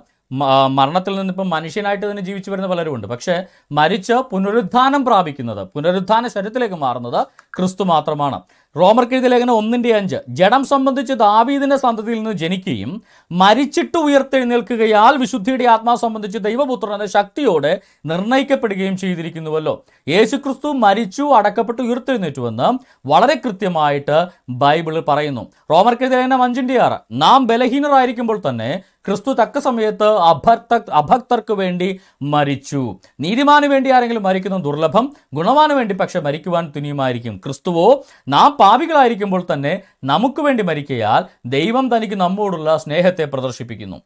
മരണത്തിൽ നിന്നിപ്പം മനുഷ്യനായിട്ട് തന്നെ ജീവിച്ചു വരുന്ന പലരുമുണ്ട്. പക്ഷേ മരിച്ച് പുനരുത്ഥാനം പ്രാപിക്കുന്നത് പുനരുത്ഥാന ശരീരത്തിലേക്ക് മാറുന്നത് ക്രിസ്തു മാത്രമാണ്. റോമർക്കെഴുതിയ ലേഖനം ഒന്നിന്റെ അഞ്ച്. ജഡം സംബന്ധിച്ച് ദാവീദിന്റെ സന്തതിയിൽ നിന്ന് ജനിക്കുകയും മരിച്ചിട്ട് ഉയർത്തെഴുന്നേൽക്കുകയാൽ വിശുദ്ധിയുടെ ആത്മാവ് സംബന്ധിച്ച് ദൈവപുത്രൻ ശക്തിയോടെ നിർണയിക്കപ്പെടുകയും ചെയ്തിരിക്കുന്നുവല്ലോ. യേശുക്രിസ്തു മരിച്ചു അടക്കപ്പെട്ട് ഉയർത്തെഴുന്നേറ്റുവെന്ന് വളരെ കൃത്യമായിട്ട് ബൈബിൾ പറയുന്നു. റോമർക്കെഴുതിയ ലേഖനം അഞ്ചിന്റെ ആറ്. നാം ബലഹീനരായിരിക്കുമ്പോൾ തന്നെ ക്രിസ്തു തക്ക സമയത്ത് അഭർത്ത അഭക്തർക്ക് വേണ്ടി മരിച്ചു. നീതിമാന് വേണ്ടി ആരെങ്കിലും മരിക്കുന്ന ദുർലഭം. ഗുണവാന് വേണ്ടി പക്ഷെ മരിക്കുവാൻ തുനിയുമായിരിക്കും. ക്രിസ്തുവോ നാം പാപികളായിരിക്കുമ്പോൾ തന്നെ നമുക്ക് വേണ്ടി മരിക്കയാൽ ദൈവം തനിക്ക് നമ്മോടുള്ള സ്നേഹത്തെ പ്രദർശിപ്പിക്കുന്നു.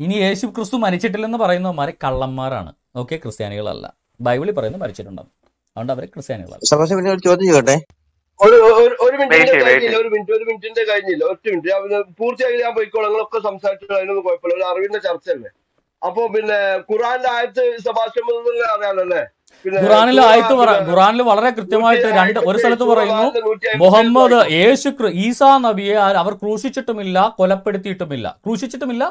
ഇനി യേശു ക്രിസ്തു മരിച്ചിട്ടില്ലെന്ന് പറയുന്നവന്മാരെ കള്ളന്മാരാണ്. ഓക്കെ ക്രിസ്ത്യാനികളല്ല. ബൈബിളിൽ പറയുന്നത് മരിച്ചിട്ടുണ്ടാവും. അതുകൊണ്ട് അവരെ ക്രിസ്ത്യാനികളാണ് ചോദ്യം ചോട്ടെ ഒരു വെയിറ്റ് കഴിഞ്ഞില്ല ഒരു മിനിറ്റ് ഒരു മിനിറ്റിന്റെ കഴിഞ്ഞില്ല. ഒറ്റ മിനിറ്റ്. ഞാൻ പൂർത്തിയാക്കി ഞാൻ പോയിക്കോളാം. നിങ്ങളൊക്കെ സംസാരിച്ചിട്ട് അതിനൊന്നും കുഴപ്പമില്ല. ഒരു അറിവിന്റെ ചർച്ചയല്ലേ? അപ്പൊ പിന്നെ ഖുറാന്റെ ആയത്ത് സഭാഷ്യം അറിയാമല്ലേ ഖുറാനിൽ ആയത്ത് ഖുറാനിൽ വളരെ കൃത്യമായിട്ട് രണ്ട് ഒരു സ്ഥലത്ത് പറയുന്നു മുഹമ്മദ് യേശു ഈസാ നബിയെ അവർ ക്രൂശിച്ചിട്ടുമില്ല കൊലപ്പെടുത്തിയിട്ടുമില്ല. ക്രൂശിച്ചിട്ടുമില്ല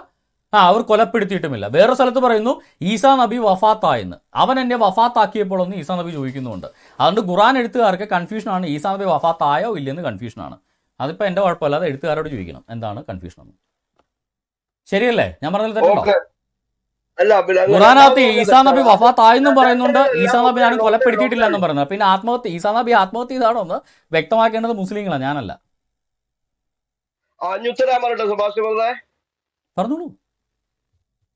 ആ അവർ കൊലപ്പെടുത്തിയിട്ടുമില്ല. വേറെ സ്ഥലത്ത് പറയുന്നു ഈസാ നബി വഫാത്തായെന്ന്. അവൻ എന്നെ വഫാത്താക്കിയപ്പോൾ ഒന്ന് ഈസാ നബി ചോദിക്കുന്നുണ്ട് അതുകൊണ്ട് ഖുറാൻ എഴുത്തുകാർക്ക് കൺഫ്യൂഷനാണ് ഈസാ നബി വഫാത്തായോ ഇല്ലെന്ന് കൺഫ്യൂഷനാണ് അതിപ്പോൾ എന്റെ കുഴപ്പമില്ല അത് എഴുത്തുകാരോട് ചോദിക്കണം എന്താണ് കൺഫ്യൂഷൻ എന്ന്. ശരിയല്ലേ? ഞാൻ പറഞ്ഞത് തെറ്റുണ്ടോ ഖുറാനകത്ത് ഈസാ നബി വഫാത്തായെന്നും പറയുന്നുണ്ട് ഈസാ നബി ഞാൻ കൊലപ്പെടുത്തിയിട്ടില്ല എന്നും പറയുന്നത് പിന്നെ ആത്മഹത്യ ഈസാ നബി ആത്മഹത്യ ചെയ്താണോ എന്ന് വ്യക്തമാക്കേണ്ടത് മുസ്ലിങ്ങളാണ് ഞാനല്ല. പറഞ്ഞോളൂ.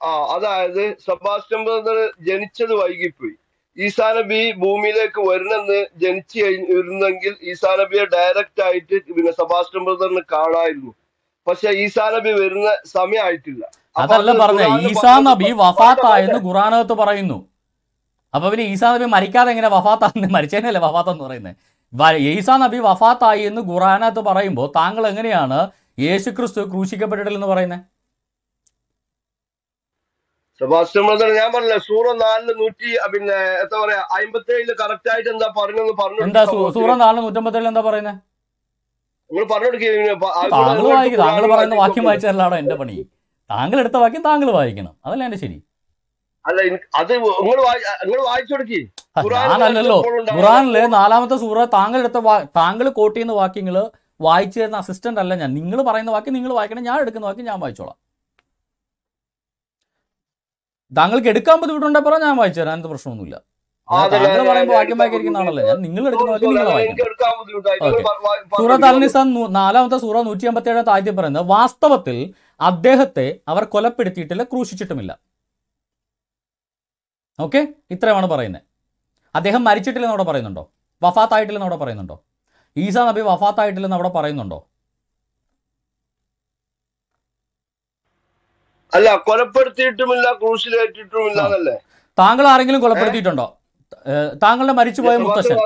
ആ അതായത് സെബാസ്റ്റ്യൻ ബ്രദർ ജനിച്ചത് വൈകിപ്പോയി. ഈസാ നബി ഭൂമിയിലേക്ക് വരണമെന്ന് ജനിച്ചു കഴിഞ്ഞിരുന്നെങ്കിൽ ഈസാ നബിയെ ഡയറക്റ്റ് ആയിട്ട് പിന്നെ സെബാസ്റ്റ്യൻ ബ്രദറിന് കാണായിരുന്നു. പക്ഷെ ഈസാ നബി വരുന്ന സമയമായിട്ടില്ല അതല്ല പറഞ്ഞ ഈസാ നബി വഫാത്തായെന്ന് ഖുറാനകത്ത് പറയുന്നു. അപ്പൊ പിന്നെ ഈസാ നബി മരിക്കാതെ എങ്ങനെ വഫാത്താന്ന് മരിച്ചതിനല്ലേ വഫാത്തെന്ന് പറയുന്നത് ഈസാ നബി വഫാത്തായി എന്ന് ഖുറാനകത്ത് പറയുമ്പോൾ താങ്കൾ എങ്ങനെയാണ് യേശുക്രിസ്തു ക്രൂശിക്കപ്പെട്ടിട്ടില്ലെന്ന് പറയുന്നത് സെബാസ്റ്റ്യൻ ബ്രദർ ഞാൻ പറഞ്ഞില്ല സൂറ നാലിൽ നൂറ്റി പിന്നെ എന്താ പറയാ അമ്പത്തി ഏഴിൽ കറക്റ്റ് ആയിട്ട് എന്താ പറഞ്ഞെന്ന് പറഞ്ഞു എന്താ സൂറ നാലിന് നൂറ്റമ്പത്തേഴിൽ എന്താ പറയുന്നത് നിങ്ങൾ പറഞ്ഞു താങ്കൾ പറയുന്ന വാക്യം വായിച്ചാലാണോ എന്റെ പണി? താങ്കൾ എടുത്ത വാക്യം താങ്കൾ വായിക്കണം. അതല്ല എന്റെ ശരി. അല്ല അത് നിങ്ങൾ വായിച്ചു കൊടുക്കി. ഞാനല്ലല്ലോ. ഖുറാനിലെ നാലാമത്തെ സൂറ താങ്കൾ എടുത്ത താങ്കൾ കോട്ട് ചെയ്യുന്ന വാക്യങ്ങൾ വായിച്ചു തരുന്ന അസിസ്റ്റന്റ് അല്ല ഞാൻ. നിങ്ങൾ പറയുന്ന വാക്യം നിങ്ങൾ വായിക്കണം ഞാൻ എടുക്കുന്ന വാക്യം ഞാൻ വായിച്ചോളാം. താങ്കൾക്ക് എടുക്കാൻ ബുദ്ധിമുട്ടുണ്ടെ പറ ഞാൻ വായിച്ചു തരാം. അങ്ങനത്തെ പ്രശ്നമൊന്നുമില്ല. താങ്കൾ പറയുമ്പോൾ ഞാൻ വാക്യം വായിക്കാതിരിക്കുന്ന ആളല്ലേ. ഞാൻ നിങ്ങൾ എടുക്കുന്ന വാക്യം നിങ്ങൾ വായിക്കണം സൂറത്ത്. നാലാമത്തെ സൂറ നൂറ്റി അമ്പത്തി ഏഴാമത്തെ ആദ്യം പറയുന്നത് വാസ്തവത്തിൽ അദ്ദേഹത്തെ അവർ കൊലപ്പെടുത്തിയിട്ടില്ല ക്രൂശിച്ചിട്ടുമില്ല. ഓക്കെ? ഇത്രയുമാണ് പറയുന്നത്. അദ്ദേഹം മരിച്ചിട്ടില്ലെന്ന് അവിടെ പറയുന്നുണ്ടോ? വഫാത്തായിട്ടില്ലെന്ന് അവിടെ പറയുന്നുണ്ടോ? ഈസാ നബി വഫാത്തായിട്ടില്ലെന്ന് അവിടെ പറയുന്നുണ്ടോ? അല്ല കൊലപ്പെടുത്തിയിട്ടുമില്ല ക്രൂശിലേറ്റിട്ടുമില്ല എന്നല്ലേ? താങ്കൾ ആരെങ്കിലും കൊലപ്പെടുത്തിയിട്ടുണ്ടോ? താങ്കളുടെ മരിച്ചുപോയ മുത്തശ്ശൻ.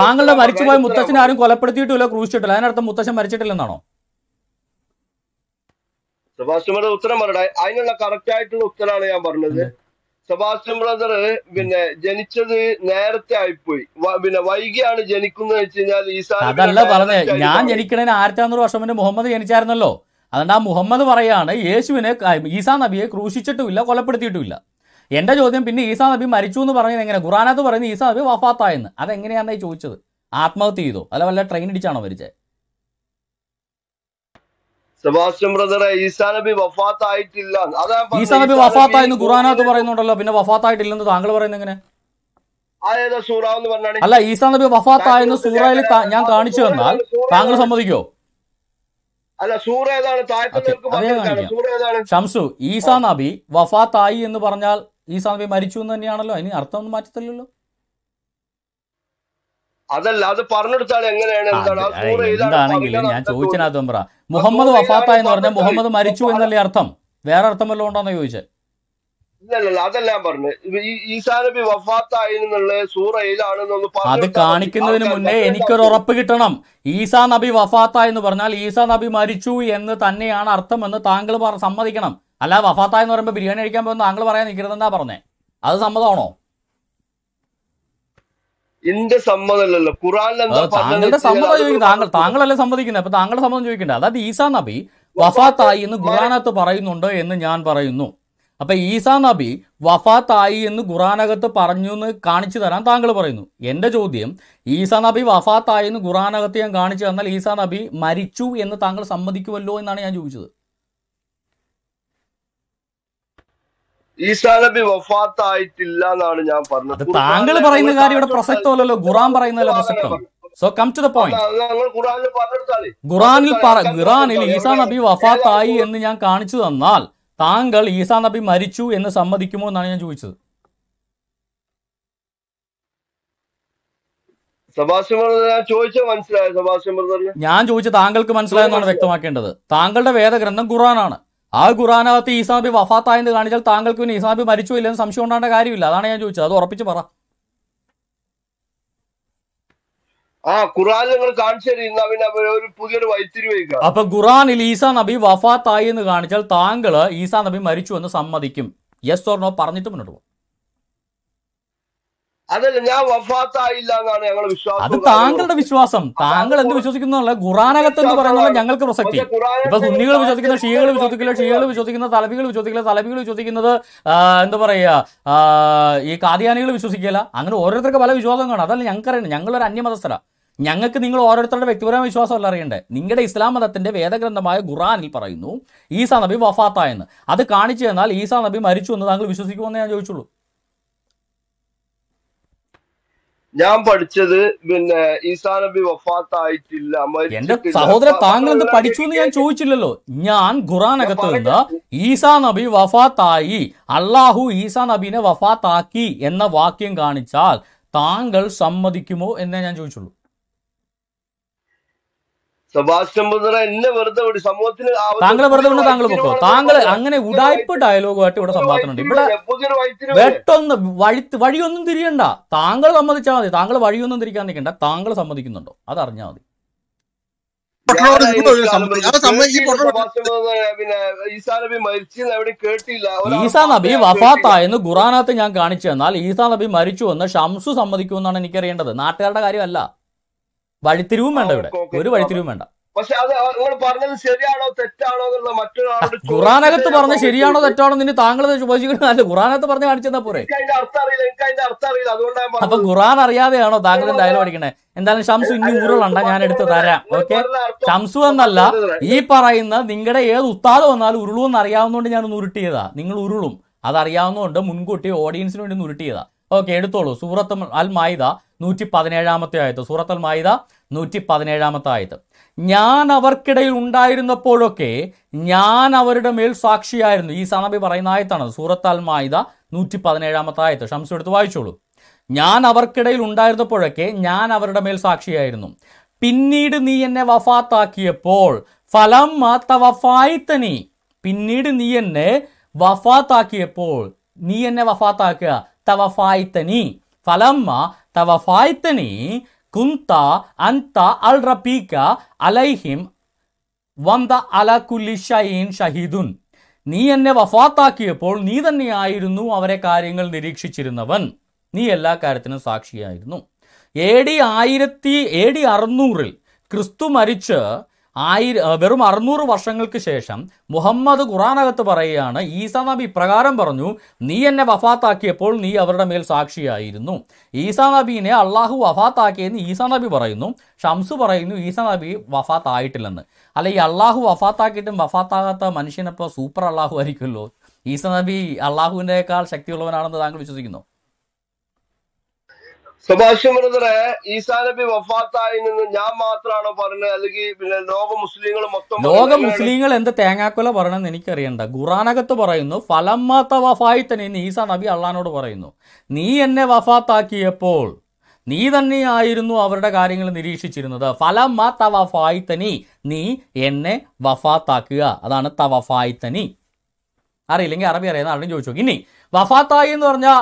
താങ്കളുടെ മരിച്ചുപോയ മുത്തശ്ശൻ ആരും കൊലപ്പെടുത്തിയിട്ടില്ല ക്രൂശിച്ചിട്ടില്ല. അതിനർത്ഥം മുത്തശ്ശൻ മരിച്ചിട്ടില്ലെന്നാണോ? സെബാസ്റ്റ്യൻ ഉത്തരം പറയട്ടെ. അതിനുള്ള കറക്റ്റ് ആയിട്ടുള്ള ഉത്തരമാണ് ഞാൻ പറഞ്ഞത്. സെബാസ്റ്റ്യൻ ബ്രദർ പിന്നെ ജനിച്ചത് നേരത്തെ ആയിപ്പോയി. പിന്നെ വൈകിയാണ് ജനിക്കുന്നത് വെച്ച് കഴിഞ്ഞാൽ ഈ സാധനം അതല്ല പറഞ്ഞത് ഞാൻ ജനിക്കണേന് ആയിരത്തി അഞ്ഞൂറ് വർഷം മുന്നേ മുഹമ്മദ് ജനിച്ചായിരുന്നല്ലോ. അതുകൊണ്ട് ആ മുഹമ്മദ് പറയാണ് യേശുവിനെ ഈസാ നബിയെ ക്രൂശിച്ചിട്ടുമില്ല കൊലപ്പെടുത്തിയിട്ടുമില്ല. എന്റെ ചോദ്യം പിന്നെ ഈസാ നബി മരിച്ചു എന്ന് പറയുന്നത് എങ്ങനെ ഖുറാനത്ത് പറയുന്നത് ഈസാ നബി വഫാത്തായെന്ന്. അതെങ്ങനെയാണെന്നായി ചോദിച്ചത്? ആത്മഹത്യ ചെയ്തോ? അല്ല വല്ല ട്രെയിൻ ഇടിച്ചാണോ മരിച്ചത് സെബാസ്റ്റ്യൻ ബ്രദറെ ഈസാ നബി വഫാത്ത് ആയിട്ടില്ല അതാ ഈസാ നബി വഫാത്തായെന്ന് ഖുറാനത്ത് പറയുന്നുണ്ടല്ലോ പിന്നെ വഫാത്തായിട്ടില്ലെന്ന് താങ്കൾ പറയുന്നത് എങ്ങനെ? അല്ല ഈസാ നബി വഫാത്തായെന്ന് സൂറയിൽ ഞാൻ കാണിച്ചു തന്നാൽ താങ്കൾ സമ്മതിക്കോ? അല്ല സൂറ ഏതാണ്? താഴത്തെ ഓക്കെ നിനക്ക് അതേ പറഞ്ഞെടുക്കാണ് കാണിക്കാം. സൂറ ഏതാണ്? ഷംസു ഈസാ നബി വഫാത്തായി എന്ന് പറഞ്ഞാൽ ഈസാ നബി മരിച്ചു എന്ന് തന്നെയാണല്ലോ? അതിന് അർത്ഥം ഒന്നും മാറ്റത്തില്ലല്ലോ? അതല്ല അത് പറഞ്ഞെടുത്താൽ എങ്ങനെയാണ്? എന്താണെങ്കിലും ഞാൻ ചോദിച്ചതിനകത്ത് പറ. മുഹമ്മദ് വഫാത്ത വഫാത്തായി എന്ന് പറഞ്ഞാൽ മുഹമ്മദ് മരിച്ചു എന്നല്ലേ അർത്ഥം? വേറെ അർത്ഥം വല്ലതും ഉണ്ടോന്ന് ചോദിച്ചത് ഇല്ലല്ല അതല്ല പറഞ്ഞു. ഈസാ നബി വഫാത്തായി എന്നുള്ള സൂറ ഏതാണെന്നൊന്ന് അത് കാണിക്കുന്നതിന് മുന്നേ എനിക്കൊരു ഉറപ്പ് കിട്ടണം. ഈസാ നബി വഫാത്ത എന്ന് പറഞ്ഞാൽ ഈസാ നബി മരിച്ചു എന്ന് തന്നെയാണ് അർത്ഥമെന്ന് താങ്കൾ പറ സമ്മതിക്കണം. അല്ല വഫാത്ത എന്ന് പറയുമ്പോൾ ബിരിയാണി കഴിക്കാൻ പോകുന്ന താങ്കൾ പറയാൻ നിൽക്കരുതെന്നാ പറഞ്ഞേ. അത് സമ്മതമാണോ? എന്റെ സമ്മതമല്ലല്ലോ. താങ്കളുടെ സമ്മതം ചോദിക്കുന്നത് ചോദിക്കും താങ്കൾ താങ്കളല്ലേ സമ്മതിക്കുന്നത്. അപ്പൊ താങ്കളുടെ സമ്മതം ചോദിക്കണ്ടേ. അതായത് ഈസാ നബി വഫാത്തായി എന്ന് ഖുറാനത്ത് പറയുന്നുണ്ട് എന്ന് ഞാൻ പറയുന്നു. അപ്പൊ ഈസാ നബി വഫാത്തായി എന്ന് ഖുറാനകത്ത് പറഞ്ഞു എന്ന് കാണിച്ചു തരാൻ താങ്കൾ പറയുന്നു. എന്റെ ചോദ്യം ഈസാ നബി വഫാത്തായി എന്ന് ഖുറാനകത്ത് ഞാൻ കാണിച്ചു തന്നാൽ ഈസാ നബി മരിച്ചു എന്ന് താങ്കൾ സമ്മതിക്കുമല്ലോ എന്നാണ് ഞാൻ ചോദിച്ചത്. ഈസാ നബി വഫാത്തായിട്ടില്ല എന്നാണ് ഞാൻ പറഞ്ഞത്. താങ്കൾ പറയുന്ന കാര്യം ഇവിടെ പ്രസക്തമല്ലല്ലോ. ഖുറാൻ പറയുന്നതല്ല പ്രസക്തം. So come to the point ഖുറാനിൽ ഖുറാനിൽ ഈസാ നബി വഫാത്തായി എന്ന് ഞാൻ കാണിച്ചു തന്നാൽ താങ്കൾ ഈസാ നബി മരിച്ചു എന്ന് സമ്മതിക്കുമോ എന്നാണ് ഞാൻ ചോദിച്ചത്. ഞാൻ ചോദിച്ച താങ്കൾക്ക് മനസ്സിലായെന്നാണ് വ്യക്തമാക്കേണ്ടത്. താങ്കളുടെ വേദഗ്രന്ഥം ഖുറാനാണ് ആ ഖുറാനകത്ത് ഈസാ നബി വഫാത്തായെന്ന് കാണിച്ചാൽ താങ്കൾക്ക് പിന്നെ ഈസാ നബി മരിച്ചു ഇല്ലെന്ന് സംശയം ഉണ്ടാകേണ്ട കാര്യമില്ല. അതാണ് ഞാൻ ചോദിച്ചത്. അത് ഉറപ്പിച്ച് പറ. ആ ഖുറാൻ നിങ്ങൾ കാണിച്ചു തരുന്ന ഒരു പുതിയൊരു വൈത്തിരി വയ്ക്കുക. അപ്പൊ ഖുറാനിൽ ഈസാ നബി വഫാത്തായി എന്ന് കാണിച്ചാൽ താങ്കൾ ഈസാ നബി മരിച്ചു എന്ന് സമ്മതിക്കും. യെസ് ഓർ നോ പറഞ്ഞിട്ട് മുന്നോട്ട് പോകും അതല്ല ഞാൻ വഫാത്തായില്ല എന്നാണ് ഞങ്ങൾ അത് താങ്കളുടെ വിശ്വാസം. താങ്കൾ എന്ത് വിശ്വസിക്കുന്ന ഖുറാനകത്ത് എന്ന് പറയുന്നത് ഞങ്ങൾക്ക് പ്രസക്തി ഇപ്പൊ സുന്നികൾ വിശ്വസിക്കുന്ന ഷിയകൾ വിശ്വസിക്കില്ല ഷിയകൾ വിശ്വസിക്കുന്ന തലബികൾ വിശ്വസിക്കില്ല തലബികൾ വിശ്വസിക്കുന്നത് എന്താ പറയുക ഈ കാദിയാനികൾ വിശ്വസിക്കില്ല അങ്ങനെ ഓരോരുത്തർക്ക് പല വിശ്വാസം കാണും അതല്ല ഞങ്ങൾക്കറിയണം ഞങ്ങളൊരു അന്യമതസ്ഥരാ. ഞങ്ങൾക്ക് നിങ്ങൾ ഓരോരുത്തരുടെ വ്യക്തിപരമായ വിശ്വാസമല്ല അറിയണ്ടേ നിങ്ങളുടെ ഇസ്ലാം മതത്തിന്റെ വേദഗ്രന്ഥമായ ഖുറാനിൽ പറയുന്നു ഈസാ നബി വഫാത്തായെന്ന്. അത് കാണിച്ചു തന്നാൽ ഈസാ നബി മരിച്ചു എന്ന് താങ്കൾ വിശ്വസിക്കുമെന്ന് ഞാൻ ചോദിച്ചുള്ളൂ. ഞാൻ പഠിച്ചത് പിന്നെ ഈസാ നബി വഫാത്തായിട്ടില്ല എന്റെ സഹോദര താങ്കൾ എന്ത് പഠിച്ചു എന്ന് ഞാൻ ചോദിച്ചില്ലല്ലോ. ഞാൻ ഖുറാനകത്ത് അകത്ത് നിന്ന് ഈസാ നബി വഫാത്തായി അള്ളാഹു ഈസാ നബിനെ വഫാത്താക്കി എന്ന വാക്യം കാണിച്ചാൽ താങ്കൾ സമ്മതിക്കുമോ എന്നേ ഞാൻ ചോദിച്ചുള്ളൂ. സെബാസ്റ്റ്യൻ ബ്രദർ എന്നെ വെറുതെ വിട്. സമൂഹത്തിന് താങ്കൾ വെറുതെ കൊണ്ട് താങ്കൾ പൊക്കോ? താങ്കൾ അങ്ങനെ ഉടായ്പ ഡയലോഗ് ഡയലോഗുമായിട്ട് ഇവിടെ സംഭാഷണമുണ്ട് ഇവിടെ വെട്ടൊന്ന് വഴി വഴിയൊന്നും തിരിയണ്ട. താങ്കൾ സമ്മതിച്ചാൽ മതി. താങ്കൾ വഴിയൊന്നും തിരിക്കാൻ നിൽക്കണ്ട. താങ്കൾ സമ്മതിക്കുന്നുണ്ടോ? അത് അറിഞ്ഞാൽ മതി. ഈസാ നബി. വഫാത്തായെന്ന് ഖുറാനകത്ത് ഞാൻ കാണിച്ചു തന്നാൽ ഈസാ നബി മരിച്ചു എന്ന് ഷംസു സമ്മതിക്കുമെന്നാണ് എനിക്കറിയേണ്ടത്. നാട്ടുകാരുടെ കാര്യമല്ല. വഴിത്തിരിവും വേണ്ട ഇവിടെ. ഒരു വഴിത്തിരിവും വേണ്ട. പക്ഷെ അത് നിങ്ങൾ പറഞ്ഞത് ശരിയാണോ തെറ്റാണോ എന്നുള്ള മറ്റൊരാളോട് ഖുറാനകത്ത് പറഞ്ഞ ശരിയാണോ തെറ്റാണോ നിന്നെ താങ്കൾ ചോദിച്ചില്ല ഖുറാനകത്ത് പറഞ്ഞ് കാണിച്ചു തന്നാ പോരെ അപ്പൊ ഖുറാൻ അറിയാതെയാണോ താങ്കൾ എന്തായാലും പഠിക്കണേ എന്തായാലും ഷംസു ഇനി ഉരുളണ്ട ഞാൻ എടുത്ത് തരാം ഓക്കെ? ഷംസു എന്നല്ല ഈ പറയുന്ന നിങ്ങളുടെ ഏത് ഉസ്താദ് വന്നാലും ഉരുളുമെന്ന് അറിയാവുന്നതുകൊണ്ട് ഞാൻ ഒന്ന് ഉരുട്ടിയതാ. നിങ്ങൾ ഉരുളും. അതറിയാവുന്നതുകൊണ്ട് മുൻകൂട്ടി ഓഡിയൻസിന് വേണ്ടി ഒന്ന് ഉരുട്ടിയതാ. ഓക്കെ എടുത്തോളൂ. സൂറത്ത് അൽ മായിദ നൂറ്റി പതിനേഴാമത്തെ ആയത്ത്. സൂറത്ത് അൽ മായിദ നൂറ്റി പതിനേഴാമത്തെ ആയത്ത്. ഞാൻ അവർക്കിടയിൽ ഉണ്ടായിരുന്നപ്പോഴൊക്കെ ഞാൻ അവരുടെ മേൽ സാക്ഷിയായിരുന്നു. ഈ സനബി പറയുന്ന ആയത്താണ് സൂറത്ത് അൽ മായിദ നൂറ്റി പതിനേഴാമത്തെ ആയത്ത്. ഷംസു എടുത്ത് വായിച്ചോളൂ. ഞാൻ അവർക്കിടയിൽ ഉണ്ടായിരുന്നപ്പോഴൊക്കെ ഞാൻ അവരുടെ മേൽ സാക്ഷിയായിരുന്നു. പിന്നീട് നീ എന്നെ വഫാത്താക്കിയപ്പോൾ ഫലം മാത്ത വഫായിത്തനി. പിന്നീട് നീ എന്നെ വഫാത്താക്കിയപ്പോൾ നീ എന്നെ വഫാത്താക്കുക. തവഫായിത്തനി. ഫലമ്മ തവഫായിത്തനി കുന്ത അന്ത അൽ റബീക അലൈഹിം വന്ത അല കുല്ലി ഷൈൻ ഷഹീദുൻ. നീ എന്നെ വഫാത്താക്കിയപ്പോൾ നീ തന്നെയായിരുന്നു അവരെ കാര്യങ്ങൾ നിരീക്ഷിച്ചിരുന്നവൻ. നീ എല്ലാ കാര്യത്തിനും സാക്ഷിയായിരുന്നു. എ ഡി ആയിരത്തി എ ഡി അറുന്നൂറിൽ ക്രിസ്തു മരിച്ച് ആയിര വെറും അറുന്നൂറ് വർഷങ്ങൾക്ക് ശേഷം മുഹമ്മദ് ഖുറാനകത്ത് പറയുകയാണ് ഈസാ നബി ഇപ്രകാരം പറഞ്ഞു നീ എന്നെ വഫാത്താക്കിയപ്പോൾ നീ അവരുടെ മേൽ സാക്ഷിയായിരുന്നു. ഈസാ നബീനെ അള്ളാഹു വഫാത്താക്കിയെന്ന് ഈസാ നബി പറയുന്നു. ഷംസ് പറയുന്നു ഈസാ നബി വഫാത്തായിട്ടില്ലെന്ന്. അല്ല ഈ അള്ളാഹു വഫാത്താക്കിയിട്ടും വഫാത്താകാത്ത മനുഷ്യനപ്പോൾ സൂപ്പർ അള്ളാഹു ആയിരിക്കുമല്ലോ? ഈസാ നബി അള്ളാഹുവിനേക്കാൾ ശക്തിയുള്ളവനാണെന്ന് താങ്കൾ വിശ്വസിക്കുന്നു? സുഭാഷ് ബ്രദറെ ഈസാ നബി വഫാത്തായി നിന്ന് ഞാൻ മാത്രമാണോ പറഞ്ഞത്? അല്ലെങ്കിൽ പിന്നെ ലോക മുസ്ലിങ്ങൾ മൊത്തം ലോക മുസ്ലിങ്ങൾ എന്ത് തേങ്ങാക്കൊല പറയണമെന്ന് എനിക്കറിയണ്ട. ഖുറാനകത്ത് പറയുന്നു ഫലമ്മാത്ത വഫായി തന്നെ ഈസാ നബി അള്ളഹാനോട് പറയുന്നു. നീ എന്നെ വഫാത്താക്കിയപ്പോൾ നീ തന്നെയായിരുന്നു അവരുടെ കാര്യങ്ങൾ നിരീക്ഷിച്ചിരുന്നത്. ഫലം മാ തവഫായി തനി നീ എന്നെ വഫാത്താക്കുക. അതാണ് തവഫായി തനി അറിയില്ലെങ്കിൽ അറബി അറിയാതെ ആരുടെയും ചോദിച്ചു നോക്കി. ഇനി വഫാത്തായി എന്ന് പറഞ്ഞാൽ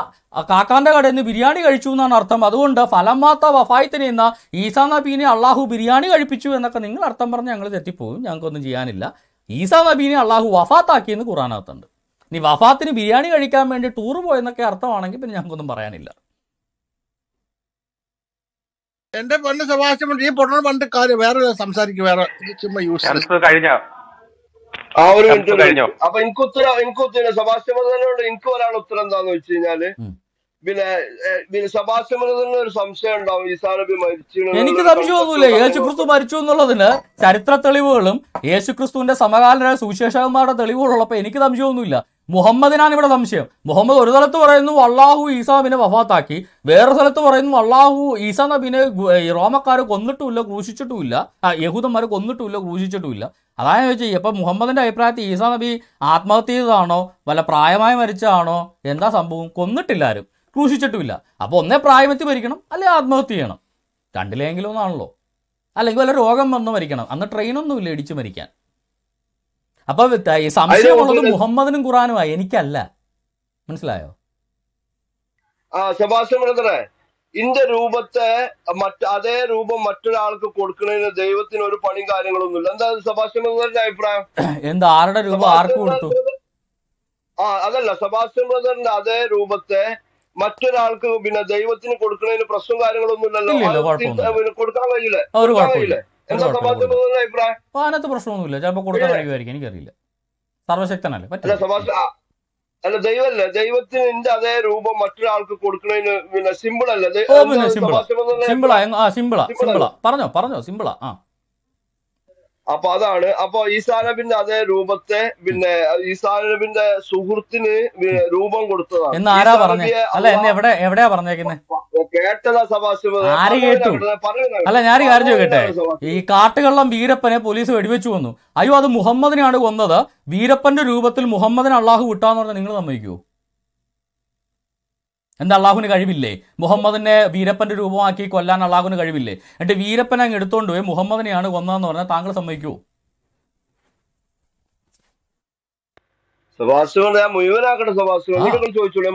കാക്കാന്റെ കടയിൽ നിന്ന് ബിരിയാണി കഴിച്ചു എന്നാണ് അർത്ഥം. അതുകൊണ്ട് ഫലമാത്ത വഫായത്തിന് എന്ന ഈസാ നബീനെ അള്ളാഹു ബിരിയാണി കഴിപ്പിച്ചു എന്നൊക്കെ നിങ്ങൾ അർത്ഥം പറഞ്ഞ് ഞങ്ങൾ തെറ്റിപ്പോകും. ഞങ്ങൾക്കൊന്നും ചെയ്യാനില്ല. ഈസാ നബീനെ അള്ളാഹു വഫാത്താക്കിയെന്ന് ഖുറാനകത്തുണ്ട് ഇനി വഫാത്തിന് ബിരിയാണി കഴിക്കാൻ വേണ്ടി ടൂർ പോയെന്നൊക്കെ അർത്ഥമാണെങ്കിൽ പിന്നെ ഞങ്ങൾക്കൊന്നും പറയാനില്ല. എന്റെ പൊന്ന് സഭാഷണം ഈ പൊണ്ണ പണ്ട് കാര്യം വേറെ സംസാരിക്കും വേറെ ഇത് ചുമ്മാ യൂസ് കഴിഞ്ഞ? ആ ഒരു മിനിറ്റ് അപ്പൊ എനിക്ക് ഉത്തരം എനിക്ക് ഉത്തരം സെബാസ്റ്റ്യൻ എനിക്ക് ഒരാൾ ഉത്തരം എന്താന്ന് വെച്ച് കഴിഞ്ഞാൽ പിന്നെ പിന്നെ സെബാസ്റ്റ്യൻ ഒരു സംശയം ഉണ്ടാവും. ഈ സാറബി മരിച്ചു എനിക്ക് സംശയമൊന്നുമില്ല സംശയം യേശുക്രിസ്തു മരിച്ചു എന്നുള്ളതിന് ചരിത്ര തെളിവുകളും യേശുക്രിസ്തുവിന്റെ സമകാലീന സുവിശേഷകന്മാരുടെ തെളിവുകളുള്ളപ്പോൾ എനിക്ക് സംശയമൊന്നുമില്ല മുഹമ്മദിനാണ് ഇവിടെ സംശയം. മുഹമ്മദ് ഒരു സ്ഥലത്ത് പറയുന്നു അള്ളാഹു ഈസാബിനെ വഫാത്താക്കി. വേറെ സ്ഥലത്ത് പറയുന്നു അള്ളാഹു ഈസാ നബിനെ റോമക്കാർ കൊന്നിട്ടുമില്ല ക്രൂശിച്ചിട്ടുമില്ല. യഹൂദന്മാർ കൊന്നിട്ടുമില്ല ക്രൂശിച്ചിട്ടുമില്ല. അതാണ് ചോദിച്ചത് ഇപ്പൊ മുഹമ്മദിന്റെ അഭിപ്രായത്തിൽ ഈസാ നബി ആത്മഹത്യ ചെയ്തതാണോ? വല്ല പ്രായമായി മരിച്ചതാണോ? എന്താ സംഭവം? കൊന്നിട്ടില്ല ആരും. ക്രൂശിച്ചിട്ടുമില്ല. അപ്പൊ ഒന്നേ പ്രായമെത്തി മരിക്കണം അല്ലെ ആത്മഹത്യ ചെയ്യണം? രണ്ടിലെങ്കിലും ഒന്നാണല്ലോ. അല്ലെങ്കിൽ വല്ല രോഗം വന്ന് മരിക്കണം. അന്ന് ട്രെയിനൊന്നുമില്ല ഇടിച്ചു മരിക്കാൻ. അപ്പൊ ഈ സംശയമുള്ളത് മുഹമ്മദിനും ഖുറാനുമായി എനിക്കല്ല. മനസ്സിലായോ? ആ ശബാസ് ഇന്റെ രൂപത്തെ മറ്റ് അതേ രൂപം മറ്റൊരാൾക്ക് കൊടുക്കുന്നതിന് ദൈവത്തിന് ഒരു പണി കാര്യങ്ങളൊന്നുമില്ല. എന്താ ബ്രദറിന്റെ അഭിപ്രായം? എന്താ ആരുടെ രൂപം? ആർക്ക് കൊടുത്തു? ആ അതല്ല ബ്രദറിന്റെ അതേ രൂപത്തെ മറ്റൊരാൾക്ക് പിന്നെ ദൈവത്തിന് കൊടുക്കുന്നതിന് പ്രശ്നവും കാര്യങ്ങളൊന്നും ഇല്ലല്ലോ ഇല്ല, ഇല്ല, അത് കുഴപ്പമൊന്നുമില്ല. പിന്നെ കൊടുക്കാൻ കഴിയില്ലേ? എന്താ ബ്രദറിന്റെ അഭിപ്രായം? അതിനകത്ത് പ്രശ്നമൊന്നുമില്ല. ചിലപ്പോൾ കൊടുക്കാൻ കഴിയുമായിരിക്കും എനിക്കറിയില്ല. സർവശക്തനല്ലേ? പറ്റില്ല. ആ, അല്ല ദൈവല്ല ദൈവത്തിന് അതേ രൂപം മറ്റൊരാൾക്ക് കൊടുക്കുന്നതിന് പിന്നെ സിമ്പിൾ അല്ലേ. സിമ്പിളാ സിമ്പിളാ സിമ്പിളാ പറഞ്ഞോ പറഞ്ഞോ സിമ്പിളാ ആ. അപ്പൊ അതാണ്. അപ്പൊ ഈസാ നബിന്റെ അതേ രൂപത്തെ പിന്നെ ഈസാ നബിന്റെ സുഹൃത്തിന് രൂപം കൊടുത്തതാണ്. എന്ന് ആരാ ഈസാ അല്ല എന്നെ എവിടെ എവിടെയാ പറഞ്ഞേക്കുന്നത് കേട്ടതാ അല്ല ഞാൻ കാര്യം ചോദിക്കട്ടെ. ഈ കാട്ടുകള്ളം വീരപ്പനെ പോലീസ് വെടിവെച്ചു വന്നു. അയ്യോ അത് മുഹമ്മദിനെയാണ് കൊന്നത്. വീരപ്പന്റെ രൂപത്തിൽ മുഹമ്മദിനെ അള്ളാഹു വിട്ടാന്ന് പറഞ്ഞാൽ നിങ്ങൾ സമ്മതിക്കുമോ എന്താ അള്ളാഹുവിന് കഴിവില്ലേ? മുഹമ്മദിനെ വീരപ്പന്റെ രൂപമാക്കി കൊല്ലാൻ അള്ളാഹുവിന് കഴിവില്ലേ? എന്നിട്ട് വീരപ്പനെ അങ്ങ് എടുത്തോണ്ട് പോയി മുഹമ്മദിനെയാണ് കൊന്നതെന്ന് പറഞ്ഞാൽ താങ്കൾ സമ്മതിക്കുമോ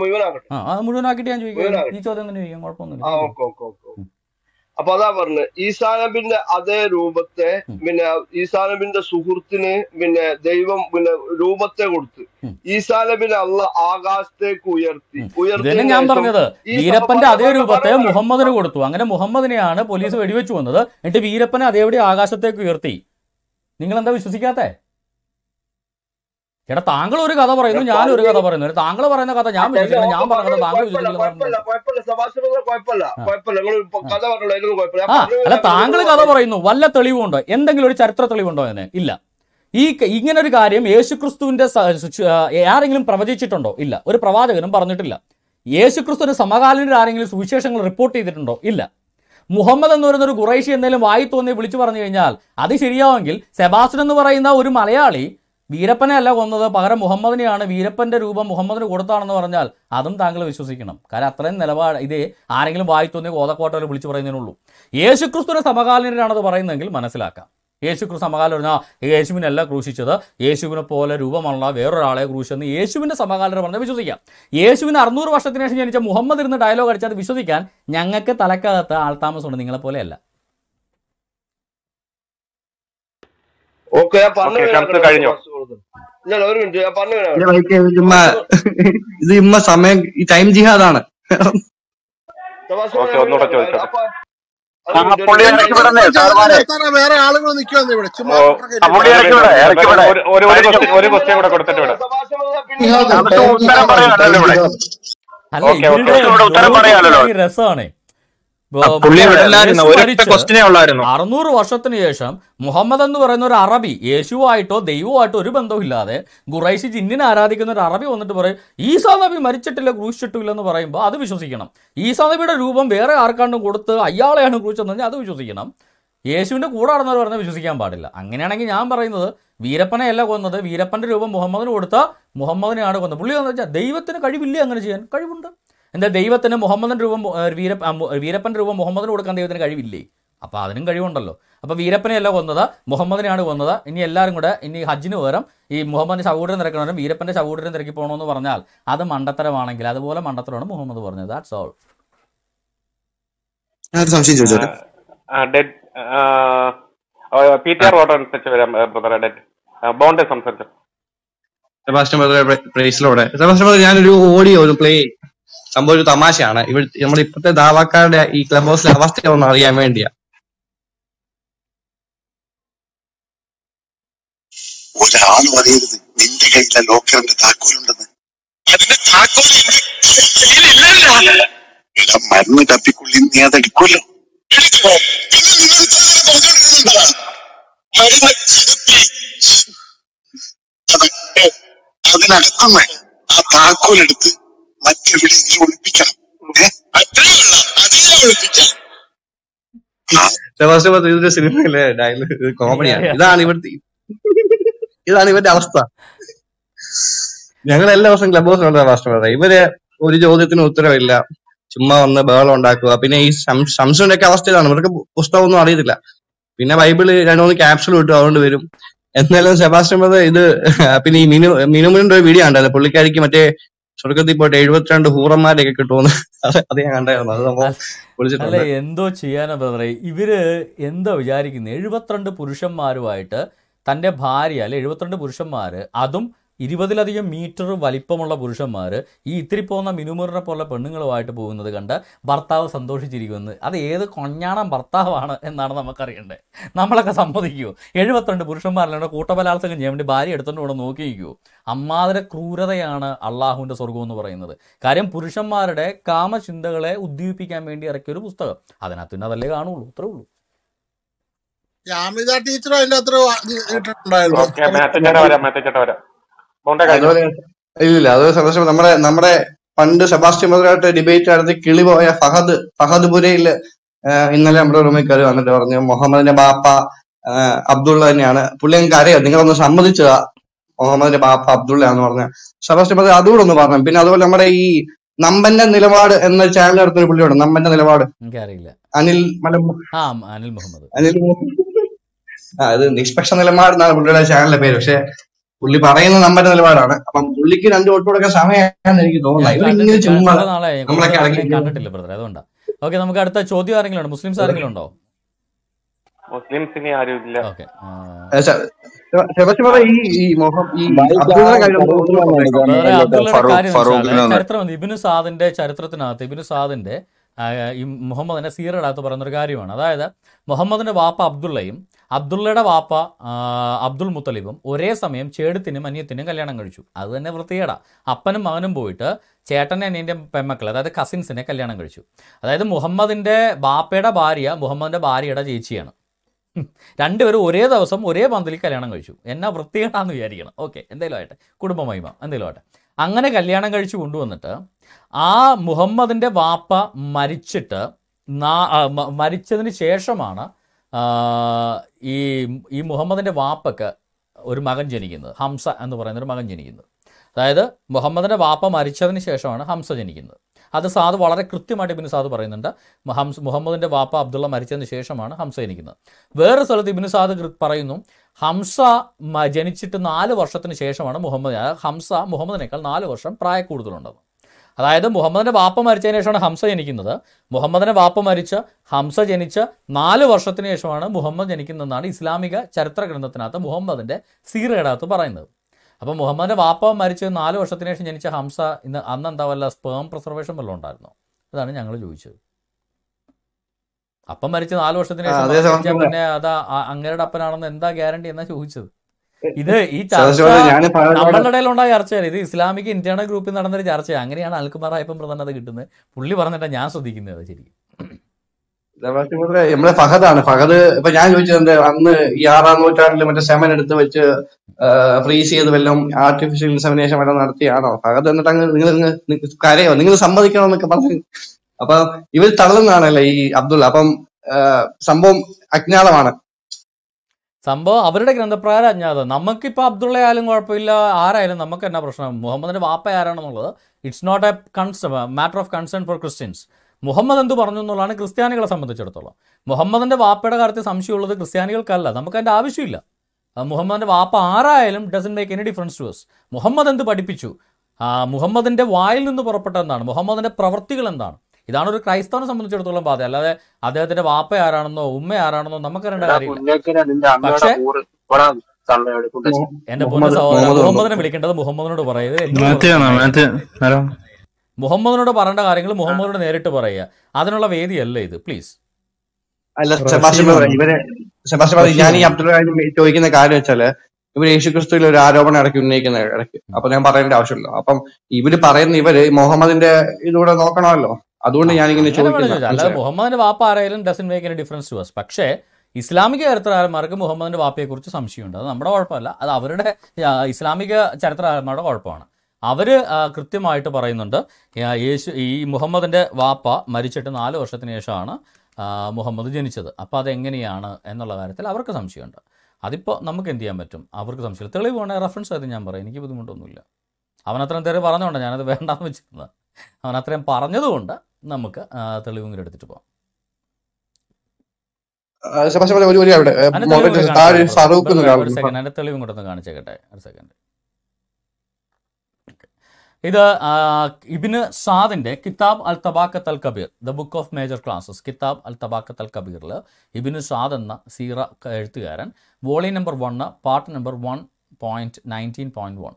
മുഴുവനാക്കട്ടെ മുഴുവനാക്കിയിട്ട് ഞാൻ ചോദിക്കാം. ഈ ചോദ്യം തന്നെ ചോദിക്കാം കുഴപ്പമൊന്നുമില്ല. അപ്പൊ അതാ പറഞ്ഞത് ഈസാനബിന്റെ അതേ രൂപത്തെ പിന്നെ ഈസാനബിന്റെ സുഹൃത്തിന് പിന്നെ ദൈവം പിന്നെ രൂപത്തെ കൊടുത്ത്. ഈസാനബിനെ ഈസാ നബിനെ അള്ള ആകാശത്തേക്ക് ഉയർത്തി. ഉയർത്തി ഞാൻ പറഞ്ഞത്. വീരപ്പന്റെ അതേ രൂപത്തെ മുഹമ്മദിന് കൊടുത്തു. അങ്ങനെ മുഹമ്മദിനെയാണ് പോലീസ് വെടിവെച്ചു വന്നത്. എന്നിട്ട് വീരപ്പനെ അതേപടി ആകാശത്തേക്ക് ഉയർത്തി. നിങ്ങൾ എന്താ വിശ്വസിക്കാത്തെ? ചേട്ടാ താങ്കൾ ഒരു കഥ പറയുന്നു ഞാൻ ഒരു കഥ പറയുന്നു. താങ്കൾ പറയുന്ന കഥ ഞാൻ വിശ്വസിക്കണം ഞാൻ പറഞ്ഞ കഥ താങ്കൾ അല്ല താങ്കൾ കഥ പറയുന്നു. വല്ല തെളിവുണ്ടോ എന്തെങ്കിലും ഒരു ചരിത്ര തെളിവുണ്ടോ അതിന്? ഇല്ല. ഈ ഇങ്ങനെ ഒരു കാര്യം യേശുക്രിസ്തുവിന്റെ ആരെങ്കിലും പ്രവചിച്ചിട്ടുണ്ടോ? ഇല്ല. ഒരു പ്രവാചകനും പറഞ്ഞിട്ടില്ല. യേശുക്രിസ്തുവിന്റെ സമകാലീനർ ആരെങ്കിലും സുവിശേഷങ്ങൾ റിപ്പോർട്ട് ചെയ്തിട്ടുണ്ടോ? ഇല്ല. മുഹമ്മദ് എന്ന് പറയുന്ന ഒരു ഖുറൈഷി എന്തെങ്കിലും വായി തോന്നി വിളിച്ചു പറഞ്ഞു കഴിഞ്ഞാൽ അത് ശരിയാവെങ്കിൽ സെബാസ്റ്റൻ എന്ന് പറയുന്ന ഒരു മലയാളി വീരപ്പനെ അല്ല കൊന്നത്. പകരം മുഹമ്മദിനെയാണ് വീരപ്പന്റെ രൂപം മുഹമ്മദിന് കൊടുത്താണെന്ന് പറഞ്ഞാൽ അതും താങ്കൾ വിശ്വസിക്കണം. കാരണം അത്രയും നിലപാട് ഇത് ആരെങ്കിലും വായി തോന്നി കോതക്കോട്ടയിൽ വിളിച്ചു പറയുന്നതിനുള്ളൂ യേശുക്രിസ്തുവിന്റെ സമകാലീനരാണത് പറയുന്നതെങ്കിൽ മനസ്സിലാക്കാം. യേശുക്രിസ്തു സമകാലം പറഞ്ഞാൽ യേശുവിനല്ല ക്രൂശിച്ചത്. യേശുവിനെ പോലെ രൂപമുള്ള വേറൊരാളെ ക്രൂശെന്ന് യേശുവിന്റെ സമകാലം പറഞ്ഞാൽ വിശ്വസിക്കാം. യേശുവിന് അറുന്നൂറ് വർഷത്തിന് ശേഷം ജനിച്ച മുഹമ്മദ് ഇരുന്ന് ഡയലോഗ് അടിച്ചാൽ വിശ്വസിക്കാൻ ഞങ്ങൾക്ക് തലക്കകത്ത് ആൾതാമസമുണ്ട്. നിങ്ങളെ ഓക്കെ ഞാൻ പറഞ്ഞു കഴിഞ്ഞോ? ഇല്ല ഒരു മിനിറ്റ് ഞാൻ പറഞ്ഞു തരാം. ഇത് ചുമ്മാ സമയം ഈ ടൈം ജിഹാദാണ്. വേറെ ആളുകൾ നിൽക്കുമെന്ന് ഇവിടെ. ചുമ്മാ ഒരു ക്വസ്റ്റ്യൻ കൂടെ കൊടുത്തിട്ട് ഉത്തരം പറയാനല്ലോ ഇവിടെ. ഉത്തരം പറയാലോ. ഈ രസമാണ്. അറുന്നൂറ് വർഷത്തിന് ശേഷം മുഹമ്മദ് എന്ന് പറയുന്ന ഒരു അറബി യേശുവായിട്ടോ ദൈവമായിട്ടോ ഒരു ബന്ധമില്ലാതെ ഖുറൈശി ജിന്നിനെ ആരാധിക്കുന്ന ഒരു അറബി വന്നിട്ട് പറയും ഈസാ നബി മരിച്ചിട്ടില്ല ക്രൂശിച്ചിട്ടില്ല എന്ന് പറയുമ്പോൾ അത് വിശ്വസിക്കണം. ഈസാ നബിയുടെ രൂപം വേറെ ആർക്കാണ്ടും കൊടുത്ത് അയാളെയാണ് ക്രൂശിച്ചതെന്ന് പറഞ്ഞാൽ അത് വിശ്വസിക്കണം. യേശുവിന്റെ കൂടെ നടന്നവർ പറഞ്ഞാൽ വിശ്വസിക്കാൻ പാടില്ല. അങ്ങനെയാണെങ്കിൽ ഞാൻ പറയുന്നത് വീരപ്പനെയല്ല കൊന്നത്. വീരപ്പന്റെ രൂപം മുഹമ്മദിന് കൊടുത്ത മുഹമ്മദിനെയാണ് കൊന്നത്. പുള്ളി എന്ന് വെച്ചാൽ ദൈവത്തിന് കഴിവില്ലേ അങ്ങനെ ചെയ്യാൻ? കഴിവുണ്ട്. എന്താ ദൈവത്തിന് മുഹമ്മദൻ രൂപം വീര വീരപ്പൻ രൂപം മുഹമ്മദിന് കൊടുക്കാൻ ദൈവത്തിന് കഴിവില്ലേ? അപ്പോൾ അതിനും കഴിവുണ്ടല്ലോ. അപ്പോൾ വീരപ്പനെയല്ല കൊന്നത് മുഹമ്മദിനെയാണ് കൊന്നത്. ഇനി എല്ലാവരും കൂടെ ഇനി ഹജ്ജിന് പകരം ഈ മുഹമ്മദിന്റെ ചവൂടരം തിരക്കണവരും വീരപ്പന്റെ ചവൂടരം തിരക്കി പോകണമെന്ന് പറഞ്ഞാൽ അത് മണ്ടത്തരമാണെങ്കിൽ അതുപോലെ മണ്ടത്തരമാണ് മുഹമ്മദ് പറഞ്ഞത്. ദാറ്റ്സ് ഓൾ സംശയം ചോദിച്ചോട്ടെ? Dead P T R order അനുസരിച്ച് വരാം ബ്രദർ ഡെഡ്. ബോണ്ട് സംസാരിച്ചു. സെബാസ്റ്റ്യൻ ബ്രദറെ പ്രൈസിലൂടെ. സെബാസ്റ്റ്യൻ ബ്രദർ ഞാനൊരു ഓഡിയോ ഒരു പ്ലേ സംഭവം ഒരു തമാശയാണ്. ഇവ നമ്മുടെ ഇപ്പോഴത്തെ ദാവാക്കാരുടെ ഈ ക്ലബ് ഹൗസിലെ അവസ്ഥ ഒന്ന് അറിയാൻ വേണ്ടിയാ. ഒരാളും അറിയരുത് നിന്റെ കയ്യിലെ ലോക്കറിന്റെ താക്കോലുണ്ടെന്ന്. അതിന്റെ താക്കോൽ എടാ മരുന്ന് കപ്പിക്കുള്ളിൽ നീ അതെടുക്കുമല്ലോ അതിനകത്തുനിന്ന് ആ താക്കോലെടുത്ത് മറ്റെവിടെയെങ്കിലും ഒളിപ്പിക്കാം. സിനിമയിലെ ഡയലോഗ് കോമഡിയാണ് ഇതാണ് ഇവിടുത്തെ ഇതാണ് ഇവരുടെ അവസ്ഥ. ഞങ്ങൾ എല്ലാ ദിവസവും ക്ലബ് ഹൗസിലുണ്ട് സെബാസ്റ്റ്യൻ പറയാം ഇവർ ഒരു ചോദ്യത്തിന് ഉത്തരവില്ല. ചുമ്മാ വന്ന് ബഹളം ഉണ്ടാക്കുക. പിന്നെ ഈ സംശയം ഒക്കെ അവസ്ഥയിലാണ്. ഇവർക്ക് ഇവർക്ക് പുസ്തകമൊന്നും അറിയത്തില്ല. പിന്നെ ബൈബിൾ രണ്ടുമൂന്ന് ക്യാപ്സുൾ കിട്ടും അതുകൊണ്ട് വരും. എന്നാലും സെബാസ്റ്റ്യൻ ഇത് പിന്നെ ഈ മിനു മിനുമിനുണ്ട് ഒരു വീഡിയോ ഉണ്ടല്ലോ പുള്ളിക്കാരിക്ക് മറ്റേ സ്വർഗത്തിൽ പോയിട്ട് എഴുപത്തിരണ്ട് ഹൂറന്മാരെയൊക്കെ കിട്ടുമെന്ന് അത് ഞാൻ കണ്ടായിരുന്നു. അത് സംഭവം വിളിച്ചിട്ടുണ്ട്. എന്തോ ചെയ്യാനാ ബ്രദറെ? ഇവർ എന്തോ വിചാരിക്കുന്നത് എഴുപത്തിരണ്ട് പുരുഷന്മാരുമായിട്ട് തന്റെ ഭാര്യ അല്ലെ എഴുപത്തിരണ്ട് പുരുഷന്മാര് അതും ഇരുപതിലധികം മീറ്റർ വലിപ്പമുള്ള പുരുഷന്മാർ ഈ ഇത്തിരി പോകുന്ന മിനുമുറിനെ പോലെ പെണ്ണുങ്ങളുമായിട്ട് പോകുന്നത് കണ്ട് ഭർത്താവ് സന്തോഷിച്ചിരിക്കുമെന്ന് അത് ഏത് കൊഞ്ഞാണം ഭർത്താവാണ് എന്നാണ് നമുക്കറിയണ്ടേ. നമ്മളൊക്കെ സമ്മതിക്കുമോ എഴുപത്തിരണ്ട് പുരുഷന്മാരിലാണ് കൂട്ടബലാത്സംഗം ചെയ്യാൻ വേണ്ടി ഭാര്യ എടുത്തുകൊണ്ട് ഇവിടെ നോക്കി നിൽക്കുമോ അമ്മാതിരെ ക്രൂരതയാണ് അള്ളാഹുവിന്റെ സ്വർഗം എന്ന് പറയുന്നത്. കാര്യം പുരുഷന്മാരുടെ കാമചിന്തകളെ ഉദ്ദീപിപ്പിക്കാൻ വേണ്ടി ഇറക്കിയ ഒരു പുസ്തകം. അതിനകത്ത് പിന്നെ അതല്ലേ കാണുള്ളൂ. അത്രേ ഉള്ളൂ. ജാമിത ടീച്ചർ അതിന്റെ അത്ര ഇല്ലില്ല അത് സന്ദർശനം നമ്മുടെ നമ്മുടെ പണ്ട് സെബാസ്റ്റ്യൻ ബ്രദറായിട്ട് ഡിബേറ്റ് നടത്തി കിളി പോയ ഫഹദ് ഫഹദ് പുരയിൽ ഇന്നലെ നമ്മുടെ റൂമിൽ കയറി വന്നിട്ട് പറഞ്ഞു മുഹമ്മദിന്റെ ബാപ്പ അബ്ദുള്ള തന്നെയാണ്. പുള്ളി ഞങ്ങൾക്ക് അറിയാം നിങ്ങളൊന്ന് സമ്മതിച്ചതാ മുഹമ്മദിന്റെ ബാപ്പ അബ്ദുള്ള എന്ന് പറഞ്ഞ. സെബാസ്റ്റ്യൻ ബ്രദർ അതുകൂടെ ഒന്ന് പറഞ്ഞു. പിന്നെ അതുപോലെ നമ്മുടെ ഈ നമ്പന്റെ നിലപാട് എന്ന ചാനൽ നടത്തുന്ന പുള്ളിയോട് പുള്ളിയുണ്ട്. നമ്പന്റെ നിലപാട്. എനിക്കറിയില്ല. അനിൽ അനിൽ മുഹമ്മദ്. അനിൽ ആ അത് നിഷ്പക്ഷ നിലപാട് എന്നാണ് പുള്ളിയുടെ ചാനലിന്റെ പേര്. പക്ഷെ പുള്ളി പറയുന്ന നമ്മുടെ നിലപാടാണ്. അപ്പം പുള്ളിക്ക് രണ്ട് വോട്ട് കൊടുക്കാൻ സമയമാണെന്ന് എനിക്ക് തോന്നുന്നു തോന്നുന്നത് ഇവരിങ്ങനെ കണ്ടിട്ട് ചുമ്മാ നമ്മളൊക്കെ കണ്ടിട്ടില്ല ബ്രദർ അതുകൊണ്ടാ. ഓക്കെ നമുക്ക് അടുത്ത ചോദ്യം ആരെങ്കിലും ഉണ്ടോ മുസ്ലിംസ് ആരെങ്കിലും ഉണ്ടോ മുസ്ലിംസിനെ ആരും ഇല്ല. ഓക്കെ സെബാസ്റ്റ്യൻ ഈ ഈ മുഹം ഈ അബ്ദുള്ള കാര്യം ഒന്ന് ഒന്ന് പറഞ്ഞേക്കാം. വേറെ അബ്ദുള്ളയുടെ ഫറൂഖ് കാര്യം എന്ന് ഫറൂഖിനെ വെച്ചാൽ ഒന്ന് ചരിത്രം ഇബിനു സാദിന്റെ ചരിത്രത്തിനകത്ത് ഇബിനു സാദിന്റെ ഈ മുഹമ്മദിനെ സീറടകത്ത് പറയുന്ന ഒരു കാര്യമാണ്. അതായത് മുഹമ്മദിന്റെ വാപ്പ അബ്ദുള്ളയും അബ്ദുള്ളയുടെ വാപ്പ അബ്ദുൾ മുത്തലിബും ഒരേ സമയം ചേടത്തിനും അനിയത്തിനും കല്യാണം കഴിച്ചു. അത് തന്നെ വൃത്തികേടാ. അപ്പനും മകനും പോയിട്ട് ചേട്ടനെ അനിയന്റെ പെമ്മക്കൾ അതായത് കസിൻസിനെ കല്യാണം കഴിച്ചു. അതായത് മുഹമ്മദിന്റെ ബാപ്പയുടെ ഭാര്യ മുഹമ്മദിന്റെ ഭാര്യയുടെ ചേച്ചിയാണ്. രണ്ടുപേരും ഒരേ ദിവസം ഒരേ പന്തലിൽ കല്യാണം കഴിച്ചു. എന്നാ വൃത്തികേടാന്ന് വിചാരിക്കണം. ഓക്കെ എന്തെങ്കിലും ആയിട്ട് കുടുംബമായി മഹിമ എന്തെങ്കിലും ആയിട്ട് അങ്ങനെ കല്യാണം കഴിച്ചു കൊണ്ടുവന്നിട്ട് ആ മുഹമ്മദിന്റെ വാപ്പ മരിച്ചിട്ട് മരിച്ചതിന് ശേഷമാണ് ഈ ഈ മുഹമ്മദിന്റെ വാപ്പക്ക് ഒരു മകൻ ജനിക്കുന്നത്. ഹംസ എന്ന് പറയുന്ന ഒരു മകൻ ജനിക്കുന്നത്. അതായത് മുഹമ്മദിന്റെ വാപ്പ മരിച്ചതിന് ശേഷമാണ് ഹംസ ജനിക്കുന്നത്. അത് സാദ് വളരെ കൃത്യമായിട്ട് ഇബിന് സാദ് പറയുന്നുണ്ട്. ഹംസ് മുഹമ്മദിന്റെ വാപ്പ അബ്ദുള്ള മരിച്ചതിന് ശേഷമാണ് ഹംസ ജനിക്കുന്നത്. വേറെ സ്ഥലത്ത് ഇബിന് സാദ് പറയുന്നു ഹംസ ജനിച്ചിട്ട് നാല് വർഷത്തിന് ശേഷമാണ് മുഹമ്മദ് ഹംസ മുഹമ്മദിനേക്കാൾ നാല് വർഷം പ്രായ കൂടുതലുണ്ടെന്ന് അതായത് മുഹമ്മദിന്റെ വാപ്പ മരിച്ചതിന് ശേഷമാണ് ഹംസ ജനിക്കുന്നത്. മുഹമ്മദിന്റെ വാപ്പ മരിച്ച് ഹംസ ജനിച്ച് നാല് വർഷത്തിന് ശേഷമാണ് മുഹമ്മദ് ജനിക്കുന്നതെന്നാണ് ഇസ്ലാമിക ചരിത്ര ഗ്രന്ഥത്തിനകത്ത് മുഹമ്മദിന്റെ സീറയുടെ പറയുന്നത്. അപ്പോൾ മുഹമ്മദിന്റെ വാപ്പ മരിച്ച് നാല് വർഷത്തിന് ശേഷം ജനിച്ച ഹംസ ഇന്ന് അന്ന് എന്താ വല്ല സ്പേം പ്രിസർവേഷൻ വല്ലതും ഉണ്ടായിരുന്നു? അതാണ് ഞങ്ങൾ ചോദിച്ചത്. അപ്പം മരിച്ച് നാല് വർഷത്തിന് ശേഷം പിന്നെ അത് അങ്ങയുടെ അപ്പനാണെന്ന് എന്താ ഗ്യാരണ്ടി എന്നാ ചോദിച്ചത്? ഇത് ഈ ചർച്ച നമ്മളുടെ ഇടയിലുണ്ടായ ചർച്ചയാണ്. ഇത് ഇസ്ലാമിക് ഇന്റേണൽ ഗ്രൂപ്പിൽ നടന്നൊരു ചർച്ചയാണ്. അങ്ങനെയാണ് അൽക്കുമാർ ആയപ്പം പ്രധാനത അത് കിട്ടുന്നത്. പുള്ളി പറഞ്ഞിട്ടാണ് ഞാൻ ശ്രദ്ധിക്കുന്നത് ശരിക്കും. നമ്മുടെ ഫഹദാണ്. ഫഹദ് ഇപ്പൊ ഞാൻ ചോദിച്ചത് അന്ന് ഈ ആറാം നൂറ്റാണ്ടിൽ മറ്റേ സെമൻ എടുത്ത് വെച്ച് ഫ്രീസ് ചെയ്ത് വല്ലതും ആർട്ടിഫിഷ്യൽ ഇൻസെമിനേഷൻ വല്ലതും നടത്തിയാണോ? ഫഹദ് എന്നിട്ട് അങ്ങ് നിങ്ങൾ നിങ്ങൾ കരയോ? നിങ്ങൾ സമ്മതിക്കണം എന്നൊക്കെ പറഞ്ഞു. അപ്പൊ ഇവർ തള്ളുന്നതാണല്ലേ ഈ അബ്ദുള്ള. അപ്പം സംഭവം അജ്ഞാതമാണ്. സംഭവം അവരുടെ ഗ്രന്ഥപ്രകാരം അജ്ഞാതം. നമുക്കിപ്പോൾ അബ്ദുള്ള ആയാലും കുഴപ്പമില്ല. ആരായാലും നമുക്ക് എന്നാ പ്രശ്നം? മുഹമ്മദിന്റെ വാപ്പ ആരാണെന്നുള്ളത്? It's not a cons matter of concern for Christians Muhammad എന്ത് പറഞ്ഞു എന്നുള്ളതാണ് ക്രിസ്ത്യാനികളെ സംബന്ധിച്ചിടത്തോളം. മുഹമ്മദിന്റെ വാപ്പയുടെ കാര്യത്തിൽ സംശയമുള്ളത് ക്രിസ്ത്യാനികൾക്കല്ല. നമുക്ക് അതിന്റെ ആവശ്യമില്ല. മുഹമ്മദിന്റെ വാപ്പ ആരായാലും doesn't make any difference to us. Muhammad എന്ത് പഠിപ്പിച്ചു? മുഹമ്മദിന്റെ വായിൽ നിന്ന് പുറപ്പെട്ട എന്താണ്? മുഹമ്മദിന്റെ പ്രവൃത്തികൾ എന്താണ്? ഇതാണ് ഒരു ക്രൈസ്തവനെ സംബന്ധിച്ചിടത്തോളം ബാധ. അല്ലാതെ അദ്ദേഹത്തിന്റെ വാപ്പ ആരാണെന്നോ ഉമ്മ ആരാണെന്നോ നമുക്കറിയേണ്ട കാര്യമില്ല. പക്ഷേ എന്റെ പൊന്ന സഹോദരൻ മുഹമ്മദ് മുഹമ്മദിനെ വിളിക്കേണ്ടത് മുഹമ്മദിനോട് പറയുക. മുഹമ്മദിനോട് പറയേണ്ട കാര്യങ്ങൾ മുഹമ്മദിനോട് നേരിട്ട് പറയുക. അതിനുള്ള വേദിയല്ല ഇത്? പ്ലീസ് അല്ല ഞാൻ ഈ അബ്ദുൾ ചോദിക്കുന്ന കാര്യം വെച്ചാൽ ഇവർ യേശുക്രിസ്തുവിൽ ഒരു ആരോപണം ഇടയ്ക്ക് ഉന്നയിക്കുന്ന ഇടയ്ക്ക്. അപ്പൊ ഞാൻ പറയേണ്ട ആവശ്യമില്ല. അപ്പം ഇവർ പറയുന്ന ഇവർ മുഹമ്മദിന്റെ ഇതുകൂടെ നോക്കണമല്ലോ. അതുകൊണ്ട് ഞാനിങ്ങനെ അങ്ങനെ വേണം ചോദിക്കുന്ന ചോദിച്ചാൽ അല്ലാതെ മനസ്സിലായോ? മുഹമ്മദിന്റെ വാപ്പ ആരായാലും doesn't make any difference to us. പക്ഷേ ഇസ്ലാമിക ചരിത്രകാരന്മാർക്ക് മുഹമ്മദിന്റെ വാപ്പയെക്കുറിച്ച് സംശയമുണ്ട്. അത് നമ്മുടെ കുഴപ്പമല്ല. അത് അവരുടെ ഇസ്ലാമിക ചരിത്രകാരന്മാരുടെ കുഴപ്പമാണ്. അവർ കൃത്യമായിട്ട് പറയുന്നുണ്ട് യേശു ഈ മുഹമ്മദിന്റെ വാപ്പ മരിച്ചിട്ട് നാല് വർഷത്തിന് ശേഷമാണ് മുഹമ്മദ് ജനിച്ചത്. അപ്പോൾ അതെങ്ങനെയാണ് എന്നുള്ള കാര്യത്തിൽ അവർക്ക് സംശയമുണ്ട്. അതിപ്പോൾ നമുക്ക് എന്ത് ചെയ്യാൻ പറ്റും? അവർക്ക് സംശയമില്ല. തെളിവ് വേണേ റെഫറൻസ് ആയിട്ട് ഞാൻ പറയാം. എനിക്ക് ബുദ്ധിമുട്ടൊന്നുമില്ല. അവൻ അത്രയും തെറി പറഞ്ഞുകൊണ്ട് ഞാനത് വേണ്ടാന്ന് വെച്ചിരുന്നത്. അവൻ അത്രയും പറഞ്ഞതുകൊണ്ട് നമുക്ക് തെളിവും കൂടി എടുത്തിട്ട് പോവാം. അതിന്റെ തെളിവും കൂടി കാണിച്ചേക്കട്ടെ ഒരു സെക്കൻഡ് അതിന്റെ തെളിവും കൂടെ ഒന്ന് കാണിച്ചേക്കട്ടെ. ഒരു സെക്കൻഡ് ഇത് ഇബിന് സാദിന്റെ Kitab al Tabaqat al Kabir the book of major classes Kitab al Tabaqat Al കബീറിൽ Ibn Saad എന്ന സീറ എഴുത്തുകാരൻ volume number one part number one point nineteen point one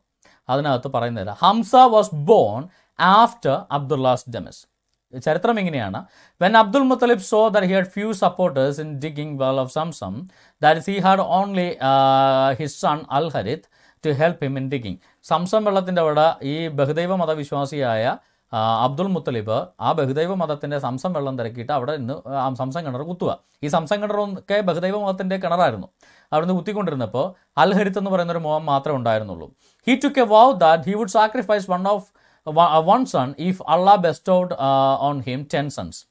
അതിനകത്ത് പറയുന്നത് Hamza was born after Abdullah's demise ചരിത്രം ഇങ്ങനെയാണ്. When Abdul Muttalib saw that he had few supporters in digging well of Zamzam that he had only his son al Harith to help him in digging Zamzam വെള്ളത്തിന്റെ അവിടെ ഈ ബഹുദൈവ മതവിശ്വാസിയായ അബ്ദുൾ മുത്തലിബ് ആ ബഹുദൈവ മതത്തിന്റെ Zamzam വെള്ളം തിരക്കിയിട്ട് അവിടെ നിന്ന് സംസം കിണർ കുത്തുക. ഈ സംസം കിണറൊക്കെ ബഹുദൈവ മതത്തിന്റെ കിണറായിരുന്നു. അവിടുന്ന് കുത്തിക്കൊണ്ടിരുന്നപ്പോൾ അൽഹരിത്ത് എന്ന് പറയുന്ന ഒരു മോഹം മാത്രമേ ഉണ്ടായിരുന്നുള്ളൂ. He took a vow that he would sacrifice one of one son if Allah out on him ten sons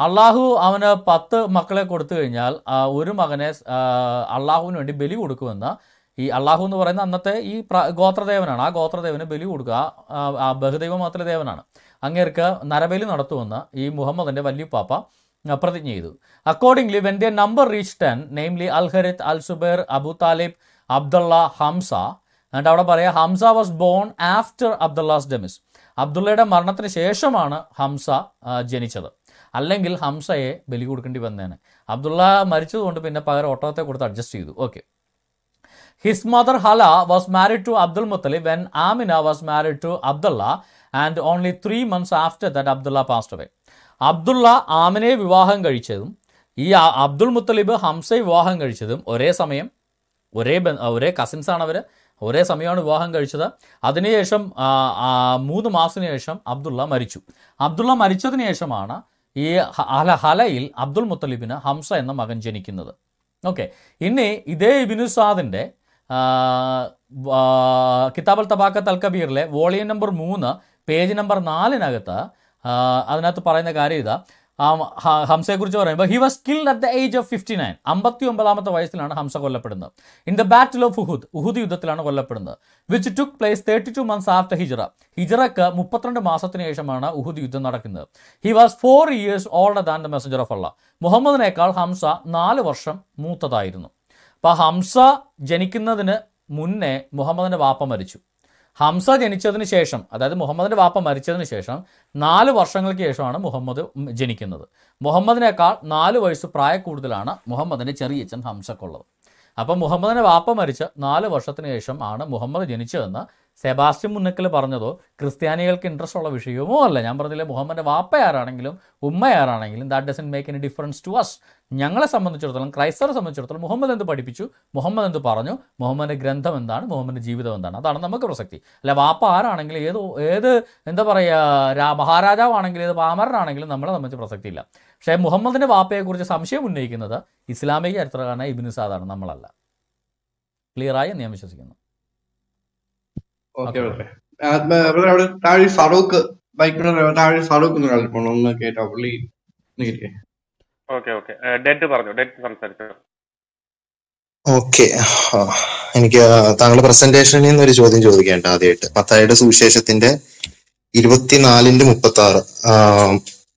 അള്ളാഹു അവന് പത്ത് മക്കളെ കൊടുത്തു കഴിഞ്ഞാൽ ഒരു മകനെ അള്ളാഹുവിന് വേണ്ടി ബലി കൊടുക്കുമെന്ന് ഈ അള്ളാഹു എന്ന് പറയുന്ന അന്നത്തെ ഈ ഗോത്രദേവനാണ്. ആ ഗോത്രദേവന് ബലി കൊടുക്കുക ആ, ബഹുദൈവ മാത്ര ദേവനാണ്. അങ്ങേർക്ക് നരബലി നടത്തുമെന്ന് ഈ മുഹമ്മദിന്റെ പാപ്പ പ്രതിജ്ഞ ചെയ്തു. Accordingly when the number reach ten namely al Harith al Zubair Abu Talib Abdullah Hamza എന്നിട്ട് അവിടെ പറയാം Hamza was born after Abdullah's demise അബ്ദുള്ളയുടെ മരണത്തിന് ശേഷമാണ് ഹംസ ജനിച്ചത്. അല്ലെങ്കിൽ ഹംസയെ ബലി കൊടുക്കേണ്ടി വന്നേനെ. അബ്ദുള്ള മരിച്ചതുകൊണ്ട് പിന്നെ പകരം ഒട്ടകത്തെ കൊടുത്ത് അഡ്ജസ്റ്റ് ചെയ്തു. Okay his mother Hala was married to Abdul Muttalib when Amina was married to Abdullah and only three months after that Abdullah passed away Abdullah ആമിനെ വിവാഹം കഴിച്ചതും ഈ അബ്ദുൾ മുത്തലിബ് ഹംസയെ വിവാഹം കഴിച്ചതും ഒരേ സമയം ഒരേ ഒരേ കസിൻസ് ആണ് അവർ ഒരേ സമയമാണ് വിവാഹം കഴിച്ചത്. അതിനുശേഷം മൂന്ന് മാസത്തിന് ശേഷം അബ്ദുള്ള മരിച്ചു. അബ്ദുള്ള മരിച്ചതിന് ശേഷമാണ് ഈ ഹല ഹലയിൽ അബ്ദുൾ മുത്തലിബിന് ഹംസ എന്ന മകൻ ജനിക്കുന്നത്. ഓക്കെ. ഇനി ഇതേ ഇബിനു സാദിന്റെ കിതാബൽ തബാക്ക അൽ കബീറിലെ വോളിയം നമ്പർ മൂന്ന് പേജ് നമ്പർ നാലിനകത്ത് അതിനകത്ത് പറയുന്ന കാര്യം ഇതാ. ഹംസയെക്കുറിച്ച് പറയുമ്പോൾ he was killed at the age of fifty nine അമ്പത്തി ഒമ്പതാമത്തെ വയസ്സിലാണ് Hamza കൊല്ലപ്പെടുന്നത്. In the battle of Uhud Uhud യുദ്ധത്തിലാണ് കൊല്ലപ്പെടുന്നത്. Which took place thirty two months after Hijra ഹിജറക്ക് മുപ്പത്തിരണ്ട് മാസത്തിന് ശേഷമാണ് ഉഹുദ് യുദ്ധം നടക്കുന്നത്. He was four years older than the messenger of Allah മുഹമ്മദിനേക്കാൾ Hamza നാല് വർഷം മൂത്തതായിരുന്നു. അപ്പോൾ ഹംസ ജനിക്കുന്നതിന് മുന്നേ മുഹമ്മദിന്റെ വാപ്പ മരിച്ചു. ഹംസ ജനിച്ചതിന് ശേഷം അതായത് മുഹമ്മദിന്റെ വാപ്പ മരിച്ചതിന് ശേഷം നാല് വർഷങ്ങൾക്ക് ശേഷമാണ് മുഹമ്മദ് ജനിക്കുന്നത്. മുഹമ്മദിനേക്കാൾ നാല് വയസ്സ് പ്രായ കൂടുതലാണ് മുഹമ്മദിന്റെ ചെറിയച്ഛൻ ഹംസക്കുള്ളത്. അപ്പം മുഹമ്മദിന്റെ വാപ്പ മരിച്ച നാല് വർഷത്തിന് ശേഷം ആണ് മുഹമ്മദ് ജനിച്ചതെന്ന് സെബാസ്റ്റ്യൻ മുന്നക്കൽ പറഞ്ഞതോ ക്രിസ്ത്യാനികൾക്ക് ഇൻട്രസ്റ്റ് ഉള്ള വിഷയമോ അല്ല. ഞാൻ പറഞ്ഞില്ലേ മുഹമ്മദിന്റെ വാപ്പ ആരാണെങ്കിലും ആരാണെങ്കിലും that doesn't make any difference to us ഞങ്ങളെ സംബന്ധിച്ചിടത്തോളം ക്രൈസ്തവരെ സംബന്ധിച്ചിടത്തോളം മുഹമ്മദ് എന്ത് പഠിപ്പിച്ചു? മുഹമ്മദ് എന്ത് പറഞ്ഞു? മുഹമ്മദിന്റെ ഗ്രന്ഥം എന്താണ്? മുഹമ്മദിന്റെ ജീവിതം എന്താണ്? അതാണ് നമുക്ക് പ്രസക്തി. അല്ല വാപ്പ ആരാണെങ്കിലും ഏത് ഏത് എന്താ പറയുക മഹാരാജാവാണെങ്കിലും ഏത് പാമരനാണെങ്കിലും നമ്മളെ സംബന്ധിച്ച് പ്രസക്തിയില്ല. പക്ഷേ മുഹമ്മദിന്റെ വാപ്പയെക്കുറിച്ച് സംശയം ഉന്നയിക്കുന്നത് ഇസ്ലാമിക ചരിത്രകാരനായ ഇബിനുസാദാണ് നമ്മളല്ല. ക്ലിയറായി ഞാൻ വിശ്വസിക്കുന്നു. ഓക്കെ ഓക്കെ ബ്രദറെ. ആ, ബ- ബ്രദറെ അവിടെ താഴെ ഫറൂഖ് ബൈക്കിന്റെ താഴെ ഫറൂഖ് എന്ന് ഒരാൾ പോണു. ഒന്ന് കേട്ടോ പുള്ളി ഒന്ന് കേൾക്കേ ഓക്കെ ഓക്കെ. ഡെഡ് പറഞ്ഞു ഡെഡ് സംസാരിച്ചു. ഓക്കെ എനിക്ക് താങ്കളുടെ പ്രസന്റേഷനിൽ നിന്ന് ഒരു ചോദ്യം ചോദിക്കേണ്ട ആദ്യമായിട്ട്. പത്തായിട്ട് സുവിശേഷത്തിന്റെ ഇരുപത്തിനാലിന്റെ മുപ്പത്തി ആറ്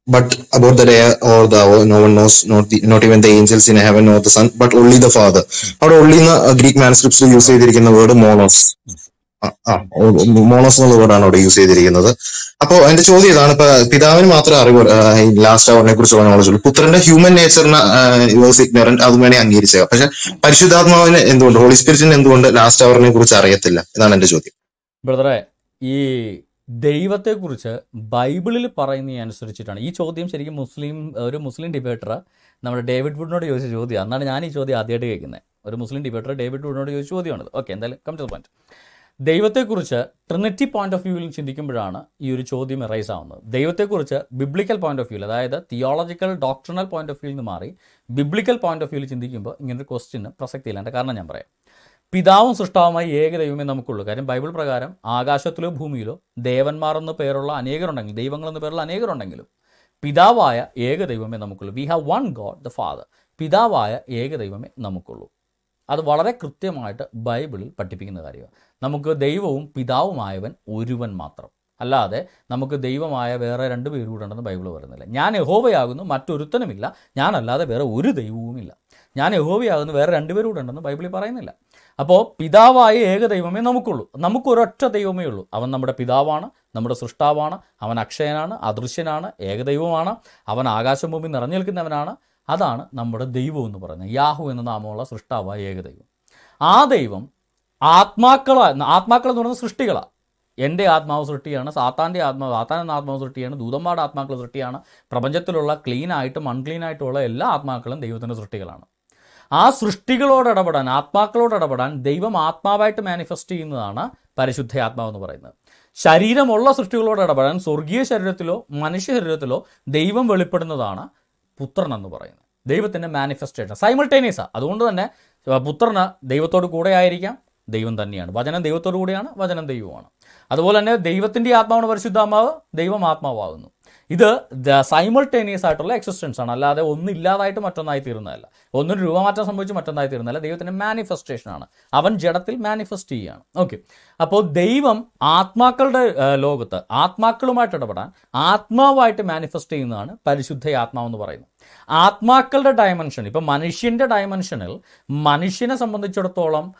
but about the day or the no one knows not not the, not even the angels in heaven nor the son but only the father. അവിടെ only എന്ന ഗ്രീക്ക് മാനസ്ക്രിപ്റ്റ്സിൽ യൂസ് ചെയ്തിരിക്കുന്ന വേർഡ് മോണോസ് മോണോസ് എന്നുള്ള വേർഡാണ് അവിടെ യൂസ് ചെയ്തിരിക്കുന്നത്. അപ്പോ എന്റെ ചോദ്യം ഇതാണ് ഇപ്പൊ പിതാവിന് മാത്രം അറിവ് ലാസ്റ്റ് അവറിനെ കുറിച്ചുള്ള നോളജ് ഉള്ളൂ. പുത്രന്റെ ഹ്യൂമൻ നേച്ചറിന് വാസ് ഇഗ്നോറന്റ് അത് വേണേ അംഗീകരിച്ചേക്കാം. പക്ഷെ പരിശുദ്ധാത്മാവിന് എന്തുകൊണ്ട് ഹോളി സ്പിരിറ്റിന് എന്തുകൊണ്ട് ലാസ്റ്റ് അവറിനെ കുറിച്ച് അറിയത്തില്ല? എന്നാണ് എന്റെ ചോദ്യം. ബ്രദറെ ഈ ദൈവത്തെക്കുറിച്ച് ബൈബിളിൽ പറയുന്ന അനുസരിച്ചിട്ടാണ്. ഈ ചോദ്യം ശരിക്കും മുസ്ലിം ഒരു മുസ്ലിം ഡിബേറ്റർ നമ്മുടെ ഡേവിഡ് വുഡിനോട് ചോദിച്ച ചോദ്യം അന്നാണ് ഞാൻ ഈ ചോദ്യം ആദ്യമായിട്ട് കേൾക്കുന്നത്. ഒരു മുസ്ലിം ഡിബേറ്റർ ഡേവിഡ് വുഡിനോട് ചോദിച്ച ചോദ്യമാണത്. ഓക്കെ എന്തായാലും കം ടു പോയിന്റ് ദൈവത്തെക്കുറിച്ച് ട്രിനിറ്റി പോയിന്റ് ഓഫ് വ്യൂവിൽ ചിന്തിക്കുമ്പോഴാണ് ഈ ഒരു ചോദ്യം എറൈസ് ആവുന്നത്. ദൈവത്തെക്കുറിച്ച് ബിബ്ലിക്കൽ പോയിന്റ് ഓഫ് വ്യൂവിൽ അതായത് തിയോളജിക്കൽ ഡോക്ടറിനൽ പോയിന്റ് ഓഫ് വ്യൂവിൽ നിന്ന് മാറി ബിബ്ലിക്കൽ പോയിന്റ് ഓഫ് വ്യൂവിൽ ചിന്തിക്കുമ്പോൾ ഇങ്ങനൊരു ക്വസ്റ്റിന് പ്രസക്തിയില്ല എന്റെ കാരണം ഞാൻ പറയാം. പിതാവും സൃഷ്ടാവുമായി ഏക ദൈവമേ നമുക്കുള്ളൂ. കാര്യം ബൈബിൾ പ്രകാരം ആകാശത്തിലോ ഭൂമിയിലോ ദേവന്മാർ പേരുള്ള അനേകരുണ്ടെങ്കിലും ദൈവങ്ങൾ എന്ന് പേരുള്ള അനേകരുണ്ടെങ്കിലും പിതാവായ ഏക ദൈവമേ നമുക്കുള്ളൂ. We have one God the Father പിതാവായ ഏക ദൈവമേ നമുക്കുള്ളൂ. അത് വളരെ കൃത്യമായിട്ട് ബൈബിളിൽ പഠിപ്പിക്കുന്ന കാര്യമാണ്. നമുക്ക് ദൈവവും പിതാവുമായവൻ ഒരുവൻ മാത്രം. അല്ലാതെ നമുക്ക് ദൈവമായ വേറെ രണ്ട് പേരും കൂടെ ഉണ്ടെന്ന് ബൈബിൾ പറയുന്നില്ല. ഞാൻ യഹോവയാകുന്നു മറ്റൊരുത്തനുമില്ല. ഞാനല്ലാതെ വേറെ ഒരു ദൈവവുമില്ല. ഞാൻ യഹോവയാകുന്നു വേറെ രണ്ട് പേര് കൂടെ ഉണ്ടെന്ന് ബൈബിളിൽ പറയുന്നില്ല. അപ്പോൾ പിതാവായ ഏക ദൈവമേ നമുക്കുള്ളൂ. നമുക്കൊരൊറ്റ ദൈവമേ ഉള്ളൂ. അവൻ നമ്മുടെ പിതാവാണ് നമ്മുടെ സൃഷ്ടാവാണ് അവൻ അക്ഷയനാണ് അദൃശ്യനാണ് ഏകദൈവമാണ് അവൻ ആകാശഭൂമി നിറഞ്ഞു നിൽക്കുന്നവനാണ് അതാണ് നമ്മുടെ ദൈവം എന്ന് പറയുന്നത്. യാഹു എന്ന നാമമുള്ള സൃഷ്ടാവ ഏകദൈവം. ആ ദൈവം ആത്മാക്കളാണ് ആത്മാക്കൾ എന്ന് പറയുന്നത് സൃഷ്ടികളാണ് എന്റെ ആത്മാവ് സൃഷ്ടിയാണ് സാത്താന്റെ ആത്മാവ് സാത്താൻ എന്ന ആത്മാവ് സൃഷ്ടിയാണ് ദൂതന്മാരുടെ ആത്മാക്കൾ സൃഷ്ടിയാണ് പ്രപഞ്ചത്തിലുള്ള ക്ലീൻ ആയിട്ടും എല്ലാ ആത്മാക്കളും ദൈവത്തിന്റെ സൃഷ്ടികളാണ്. ആ സൃഷ്ടികളോട് ഇടപെടാൻ ആത്മാക്കളോട് ഇടപെടാൻ ദൈവം ആത്മാവായിട്ട് മാനിഫെസ്റ്റ് ചെയ്യുന്നതാണ് പരിശുദ്ധ ആത്മാവ് എന്ന് പറയുന്നത്. ശരീരമുള്ള സൃഷ്ടികളോട് ഇടപെടാൻ സ്വർഗീയ ശരീരത്തിലോ മനുഷ്യ ശരീരത്തിലോ ദൈവം വെളിപ്പെടുന്നതാണ് പുത്രൻ എന്ന് പറയുന്നത് ദൈവത്തിന്റെ മാനിഫെസ്റ്റേഷൻ സൈമിൾട്ടേനിയസാണ് അതുകൊണ്ട് തന്നെ പുത്രന് ദൈവത്തോട് കൂടെ ആയിരിക്കാം ദൈവം തന്നെയാണ്. വചനം ദൈവത്തോടു കൂടിയാണ് വചനം ദൈവമാണ് അതുപോലെ തന്നെ ദൈവത്തിന്റെ ആത്മാവാണ് പരിശുദ്ധാത്മാവ് ദൈവം ആത്മാവാകുന്നു. ഇത് സൈമൾട്ടേനിയസ് ആയിട്ടുള്ള എക്സിസ്റ്റൻസ് ആണ്. അല്ലാതെ ഒന്നില്ലാതായിട്ട് മറ്റൊന്നായി തീരുന്നതല്ല. ഒന്നൊരു രൂപമാറ്റം സംഭവിച്ച് മറ്റൊന്നായി തീരുന്നതല്ല. ദൈവത്തിന്റെ മാനിഫെസ്റ്റേഷൻ ആണ്. അവൻ ജഡത്തിൽ മാനിഫെസ്റ്റ് ചെയ്യുകയാണ്. ഓക്കെ അപ്പോൾ ദൈവം ആത്മാക്കളുടെ ലോകത്ത് ആത്മാക്കളുമായിട്ട് ഇടപെടാൻ ആത്മാവായിട്ട് മാനിഫെസ്റ്റ് ചെയ്യുന്നതാണ് പരിശുദ്ധ ആത്മാവെന്ന് പറയുന്നത്. ആത്മാക്കളുടെ ഡയമെൻഷൻ ഇപ്പം മനുഷ്യന്റെ ഡയമെൻഷനിൽ മനുഷ്യനെ സംബന്ധിച്ചിടത്തോളം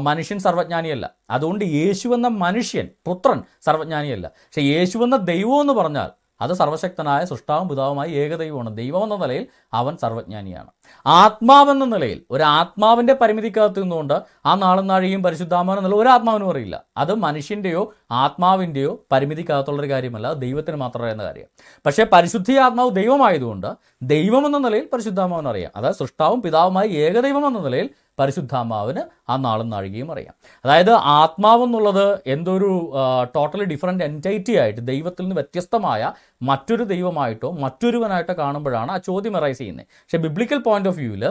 മനുഷ്യൻ സർവജ്ഞാനിയല്ല. അതുകൊണ്ട് യേശു എന്ന മനുഷ്യൻ പുത്രൻ സർവജ്ഞാനിയല്ല. പക്ഷേ യേശു എന്ന ദൈവം എന്ന് പറഞ്ഞാൽ അത് സർവശക്തനായ സൃഷ്ടാവും പിതാവുമായി ഏകദൈവമാണ്. ദൈവം എന്ന നിലയിൽ അവൻ സർവജ്ഞാനിയാണ്. ആത്മാവെന്ന നിലയിൽ ഒരു ആത്മാവിന്റെ പരിമിതിക്കകത്ത് നിന്നുകൊണ്ട് ആ നാളും നാഴികയും പരിശുദ്ധാമാനം എന്നുള്ള ഒരു ആത്മാവിനും അറിയില്ല. അത് മനുഷ്യന്റെയോ ആത്മാവിന്റെയോ പരിമിതിക്കകത്തുള്ളൊരു കാര്യമല്ല. ദൈവത്തിന് മാത്രം അറിയുന്ന കാര്യം. പക്ഷേ പരിശുദ്ധി ആത്മാവ് ദൈവമായതുകൊണ്ട് ദൈവമെന്ന നിലയിൽ പരിശുദ്ധാമാവൻ അറിയാം അതായത് സൃഷ്ടാവും പിതാവുമായി ഏകദൈവം എന്ന നിലയിൽ പരിശുദ്ധാത്മാവിന് ആ നാളും നാഴികയും അറിയാം. അതായത് ആത്മാവെന്നുള്ളത് എന്തൊരു ടോട്ടലി ഡിഫറെന്റ് എന്റൈറ്റി ആയിട്ട് ദൈവത്തിൽ നിന്ന് വ്യത്യസ്തമായ മറ്റൊരു ദൈവമായിട്ടോ മറ്റൊരുവനായിട്ടോ കാണുമ്പോഴാണ് ആ ചോദ്യം അറൈസ് ചെയ്യുന്നത്. പക്ഷേ ബിബ്ലിക്കൽ പോയിന്റ് ഓഫ് വ്യൂവിൽ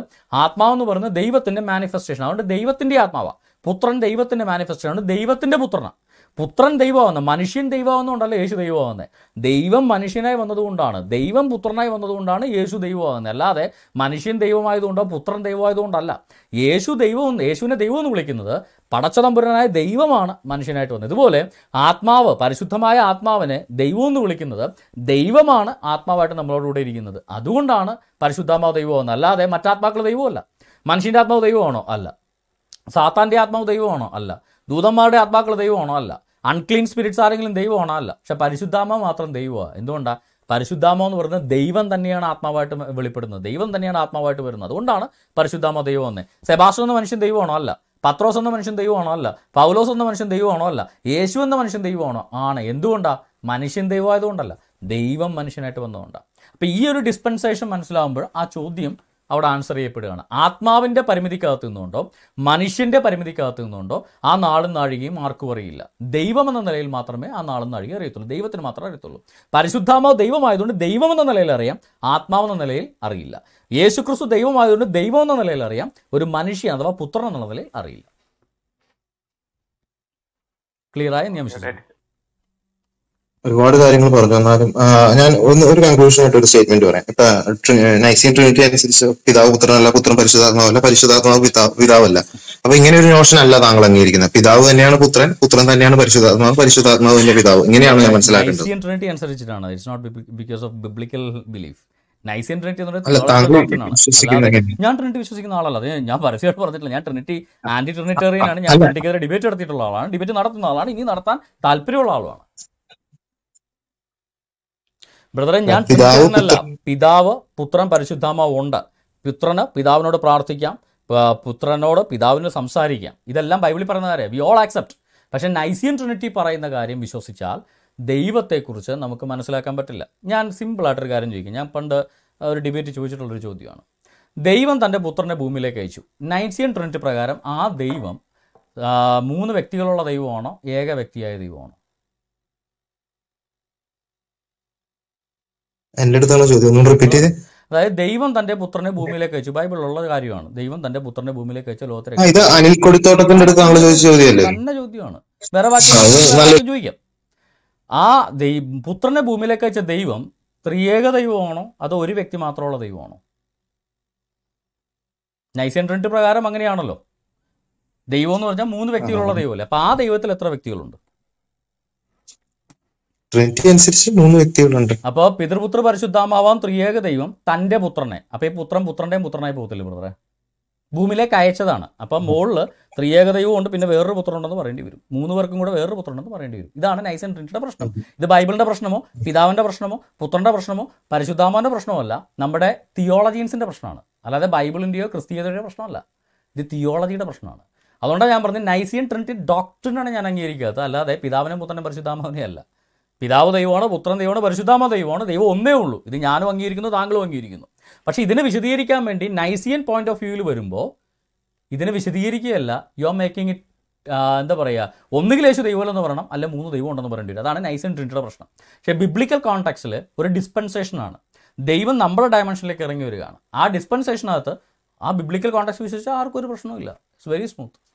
ആത്മാവെന്ന് പറയുന്നത് ദൈവത്തിന്റെ മാനിഫെസ്റ്റേഷൻ അതുകൊണ്ട് ദൈവത്തിന്റെ ആത്മാവാണ് പുത്രൻ ദൈവത്തിന്റെ മാനിഫെസ്റ്റേഷൻ ദൈവത്തിന്റെ പുത്രനാണ് പുത്രൻ ദൈവമാവുന്നത് മനുഷ്യൻ ദൈവമാവുന്നതുകൊണ്ടല്ല യേശു ദൈവമാവുന്നത് ദൈവം മനുഷ്യനായി വന്നതുകൊണ്ടാണ് ദൈവം പുത്രനായി വന്നതുകൊണ്ടാണ് യേശു ദൈവമാവുന്നത് അല്ലാതെ മനുഷ്യൻ ദൈവമായതുകൊണ്ടോ പുത്രൻ ദൈവമായതുകൊണ്ടല്ല. യേശു ദൈവം യേശുവിനെ ദൈവം എന്ന് വിളിക്കുന്നത് പടച്ചതമ്പുരനായ ദൈവമാണ് മനുഷ്യനായിട്ട് വന്നത്. ഇതുപോലെ ആത്മാവ് പരിശുദ്ധമായ ആത്മാവിനെ ദൈവം എന്ന് വിളിക്കുന്നത് ദൈവമാണ് ആത്മാവായിട്ട് നമ്മളോടുകൂടെ ഇരിക്കുന്നത്. അതുകൊണ്ടാണ് പരിശുദ്ധാത്മാവ് ദൈവമാകുന്നത് അല്ലാതെ മറ്റാത്മാക്കൾ ദൈവമല്ല. മനുഷ്യന്റെ ആത്മാവ് ദൈവമാണോ? അല്ല. സാത്താന്റെ ആത്മാവ് ദൈവമാണോ? അല്ല. ദൂതന്മാരുടെ ആത്മാക്കൾ ദൈവമാണോ? അല്ല. അൺക്ലീൻ സ്പിരിറ്റ്സ് ആരെങ്കിലും ദൈവമാണോ അല്ല പക്ഷെ പരിശുദ്ധാമ മാത്രം ദൈവമാണ് എന്തുകൊണ്ടാണ് പരിശുദ്ധാമ എന്ന് പറയുന്നത് ദൈവം തന്നെയാണ് ആത്മാവായിട്ട് വെളിപ്പെടുന്നത്. ദൈവം തന്നെയാണ് ആത്മാവായിട്ട് വരുന്നത്. അതുകൊണ്ടാണ് പരിശുദ്ധാമ ദൈവം എന്ന് സെബാസ്റ്റോ എന്ന മനുഷ്യൻ ദൈവമാണോ അല്ല പത്രോസ് എന്ന മനുഷ്യൻ ദൈവമാണോ അല്ല പൗലോസ് എന്ന മനുഷ്യൻ ദൈവമാണോ അല്ല യേശു എന്ന മനുഷ്യൻ ദൈവമാണോ ആണ്. എന്തുകൊണ്ടാണ് മനുഷ്യൻ ദൈവമായതുകൊണ്ടല്ല. ദൈവം മനുഷ്യനായിട്ട് വന്നതുകൊണ്ടാണ് അപ്പോൾ ഈ ഒരു ഡിസ്പെൻസേഷൻ മനസ്സിലാകുമ്പോൾ ആ ചോദ്യം അവിടെ ആൻസർ ചെയ്യപ്പെടുകയാണ്. ആത്മാവിന്റെ പരിമിതിക്കകത്ത് നിന്നുകൊണ്ടോ മനുഷ്യന്റെ പരിമിതിക്കകത്ത് നിന്നുകൊണ്ടോ ആ നാളും നാഴികയും ആർക്കും അറിയില്ല. ദൈവം എന്ന നിലയിൽ മാത്രമേ ആ നാളും നാഴിക അറിയത്തുള്ളൂ. ദൈവത്തിന് മാത്രമേ അറിയത്തുള്ളൂ. പരിശുദ്ധാത്മാവ് ദൈവമായതുകൊണ്ട് ദൈവം എന്ന നിലയിൽ അറിയാം ആത്മാവെന്ന നിലയിൽ അറിയില്ല. യേശുക്രിസ്തു ദൈവമായതുകൊണ്ട് ദൈവം എന്ന നിലയിൽ അറിയാം ഒരു മനുഷ്യൻ അഥവാ പുത്രൻ എന്നുള്ള നിലയിൽ അറിയില്ല. ക്ലിയറായി ഞാൻ ഒരുപാട് കാര്യങ്ങൾ പറഞ്ഞു. എന്നാലും ഞാൻ ഒന്ന് ഒരു കൺക്ലൂഷൻ ആയിട്ട് ഒരു സ്റ്റേറ്റ്മെന്റ് പറയാം. ഇപ്പൊ നൈസിയൻ ട്രിനിറ്റി അനുസരിച്ച് പിതാവ് പുത്രനല്ല പുത്രൻ പരിശുദ്ധാത്മാവല്ല പരിശുദ്ധാത്മാവ് പിതാവ് പിതാവല്ല. അപ്പൊ ഇങ്ങനെ ഒരു നോഷൻ അല്ല താങ്കൾ അംഗീകരിക്കുന്നത്. പിതാവ് തന്നെയാണ് പുത്രൻ പുത്രൻ തന്നെയാണ് പരിശുദ്ധാത്മാവ് പരിശുദ്ധാത്മാവ് തന്നെ പിതാവ്. ഇങ്ങനെയാണ് ഞാൻ മനസ്സിലാക്കേണ്ടത്. ട്രിനിറ്റി അനുസരിച്ചിട്ടാണ്. It's not because of biblical belief Nicene Trinity ഞാൻ ട്രിനിറ്റി വിശ്വസിക്കുന്ന ആളല്ല. ഞാൻ പരസ്യമായിട്ട് പറഞ്ഞിട്ടില്ല. ഞാൻ ട്രിനിറ്റി ആന്റി ട്രിനിറ്റേറിയൻ ആണ്. ഞാൻ ട്രിനിറ്റിക്കെതിരെ ഡിബേറ്റ് നടത്തിയിട്ടുള്ള ആളാണ്. ഡിബേറ്റ് നടത്തുന്ന ആളാണ്. ഇനി നടത്താൻ താല്പര്യമുള്ള ആളുമാണ്. ബ്രദറെ ഞാൻ പിതാവല്ല പിതാവ് പുത്രൻ പരിശുദ്ധാമാവ് ഉണ്ട്. പുത്രന് പിതാവിനോട് പ്രാർത്ഥിക്കാം. പുത്രനോട് പിതാവിന് സംസാരിക്കാം. ഇതെല്ലാം ബൈബിളിൽ പറയുന്ന കാര്യം. വി ഓൾ ആക്സെപ്റ്റ് പക്ഷേ നൈസിയൻ ട്രിനിറ്റി പറയുന്ന കാര്യം വിശ്വസിച്ചാൽ ദൈവത്തെക്കുറിച്ച് നമുക്ക് മനസ്സിലാക്കാൻ പറ്റില്ല. ഞാൻ സിമ്പിളായിട്ടൊരു കാര്യം ചോദിക്കും. ഞാൻ പണ്ട് ഒരു ഡിബേറ്റ് ചോദിച്ചിട്ടുള്ളൊരു ചോദ്യമാണ്. ദൈവം തന്റെ പുത്രനെ ഭൂമിയിലേക്ക് അയച്ചു. നൈസിയൻ ട്രിനിറ്റി പ്രകാരം ആ ദൈവം മൂന്ന് വ്യക്തികളുള്ള ദൈവമാണോ? ഏക വ്യക്തിയായ ദൈവമാണോ? എന്റെ അടുത്താണ് ചോദ്യം. ഒന്നും റിപ്പീറ്റ് ചെയ്ത്. അതായത് ദൈവം തന്റെ പുത്രനെ ഭൂമിയിലേക്ക് അയച്ചു. ബൈബിളിലുള്ള കാര്യമാണ്. ദൈവം തന്റെ പുത്രനെ ഭൂമിയിലേക്ക് അയച്ച ലോകത്തെ ആ ഇത് അനിൽ കൊടിത്തോട്ടത്തിന്റെ അടുത്ത് താങ്കൾ ചോദിച്ച ചോദ്യമല്ലേ? നല്ല ചോദ്യമാണ്. വേറെ ചോദിക്കാം. ആ ദൈവം പുത്രനെ ഭൂമിയിലേക്ക് അയച്ച ദൈവം ത്രിയേക ദൈവമാണോ? അതോ ഒരു വ്യക്തി മാത്രമുള്ള ദൈവമാണോ? ട്രിനിറ്റി പ്രകാരം അങ്ങനെയാണല്ലോ. ദൈവം എന്ന് പറഞ്ഞാൽ മൂന്ന് വ്യക്തികളുള്ള ദൈവമല്ലേ? അപ്പൊ ആ ദൈവത്തിൽ എത്ര വ്യക്തികളുണ്ട്? ട്രിനിറ്റി മൂന്ന് വ്യക്തികളുണ്ട്. അപ്പോൾ പിതൃപുത്ര പരിശുദ്ധാമാവാം ത്രിയേക ദൈവം തന്റെ പുത്രനെ. അപ്പൊ ഈ പുത്രൻ പുത്രന്റെയും പുത്രനായി പോകത്തില്ല ബ്രദറെ? ഭൂമിയിലേക്ക് അയച്ചതാണ്. അപ്പം മുകളിൽ ത്രിയേക ദൈവം ഉണ്ട് പിന്നെ വേറൊരു പുത്രൻ ഉണ്ടെന്ന് പറയേണ്ടി വരും. മൂന്ന് പേർക്കും കൂടെ വേറൊരു പുത്രൻ ഉണ്ടെന്ന് പറയേണ്ടി വരും. ഇതാണ് നൈസൻ ആൻഡ് ട്രിനിറ്റിയുടെ പ്രശ്നം. ഇത് ബൈബിളിന്റെ പ്രശ്നമോ പിതാവിന്റെ പ്രശ്നമോ പുത്രന്റെ പ്രശ്നമോ പരിശുദ്ധാമാന്റെ പ്രശ്നമല്ല നമ്മുടെ തിയോളജീൻസിന്റെ പ്രശ്നമാണ്. അല്ലാതെ ബൈബിളിന്റെയോ ക്രിസ്തീയതയുടെയോ പ്രശ്നമല്ല. ഇത് തിയോളജിയുടെ പ്രശ്നമാണ്. അതുകൊണ്ടാണ് ഞാൻ പറഞ്ഞത് നൈസിയൻ ട്രിനിറ്റി ഡോക്ടറിനാണ് ഞാൻ അംഗീകരിക്കാത്തത്. അല്ലാതെ പിതാവിനെ പുത്രനെ പരിശുദ്ധാമാവിനെ അല്ല. പിതാവ് ദൈവമാണ് പുത്രൻ ദൈവമാണ് പരിശുദ്ധാമ ദൈവമാണ് ദൈവം ഒന്നേ ഉള്ളൂ. ഇത് ഞാനും അംഗീകരിക്കുന്നു താങ്കളും അംഗീകരിക്കുന്നു. പക്ഷേ ഇതിനെ വിശദീകരിക്കാൻ വേണ്ടി നൈസിയൻ പോയിന്റ് ഓഫ് വ്യൂവിൽ വരുമ്പോൾ ഇതിനെ വിശദീകരിക്കുകയല്ല യു ആർ മേക്കിംഗ് ഇറ്റ് എന്താ പറയുക ഒന്നുകിൽ യേശു ദൈവമല്ലെന്ന് പറയണം അല്ല മൂന്ന് ദൈവം ഉണ്ടെന്ന് പറയേണ്ടി വരും. അതാണ് നൈസൻ ട്രിനിറ്റിയുടെ പ്രശ്നം. പക്ഷേ ബിബ്ലിക്കൽ കോൺടാക്സിൽ ഒരു ഡിസ്പെൻസേഷനാണ് ദൈവം നമ്മുടെ ഡയമെൻഷനിലേക്ക് ഇറങ്ങി വരികയാണ്. ആ ഡിസ്പെൻസേഷനകത്ത് ആ ബിബ്ലിക്കൽ കോൺടാക്സ് വിശ്വസിച്ചാൽ ആർക്കും ഒരു പ്രശ്നമില്ല ഇറ്റ്സ് വെരി സ്മൂത്ത്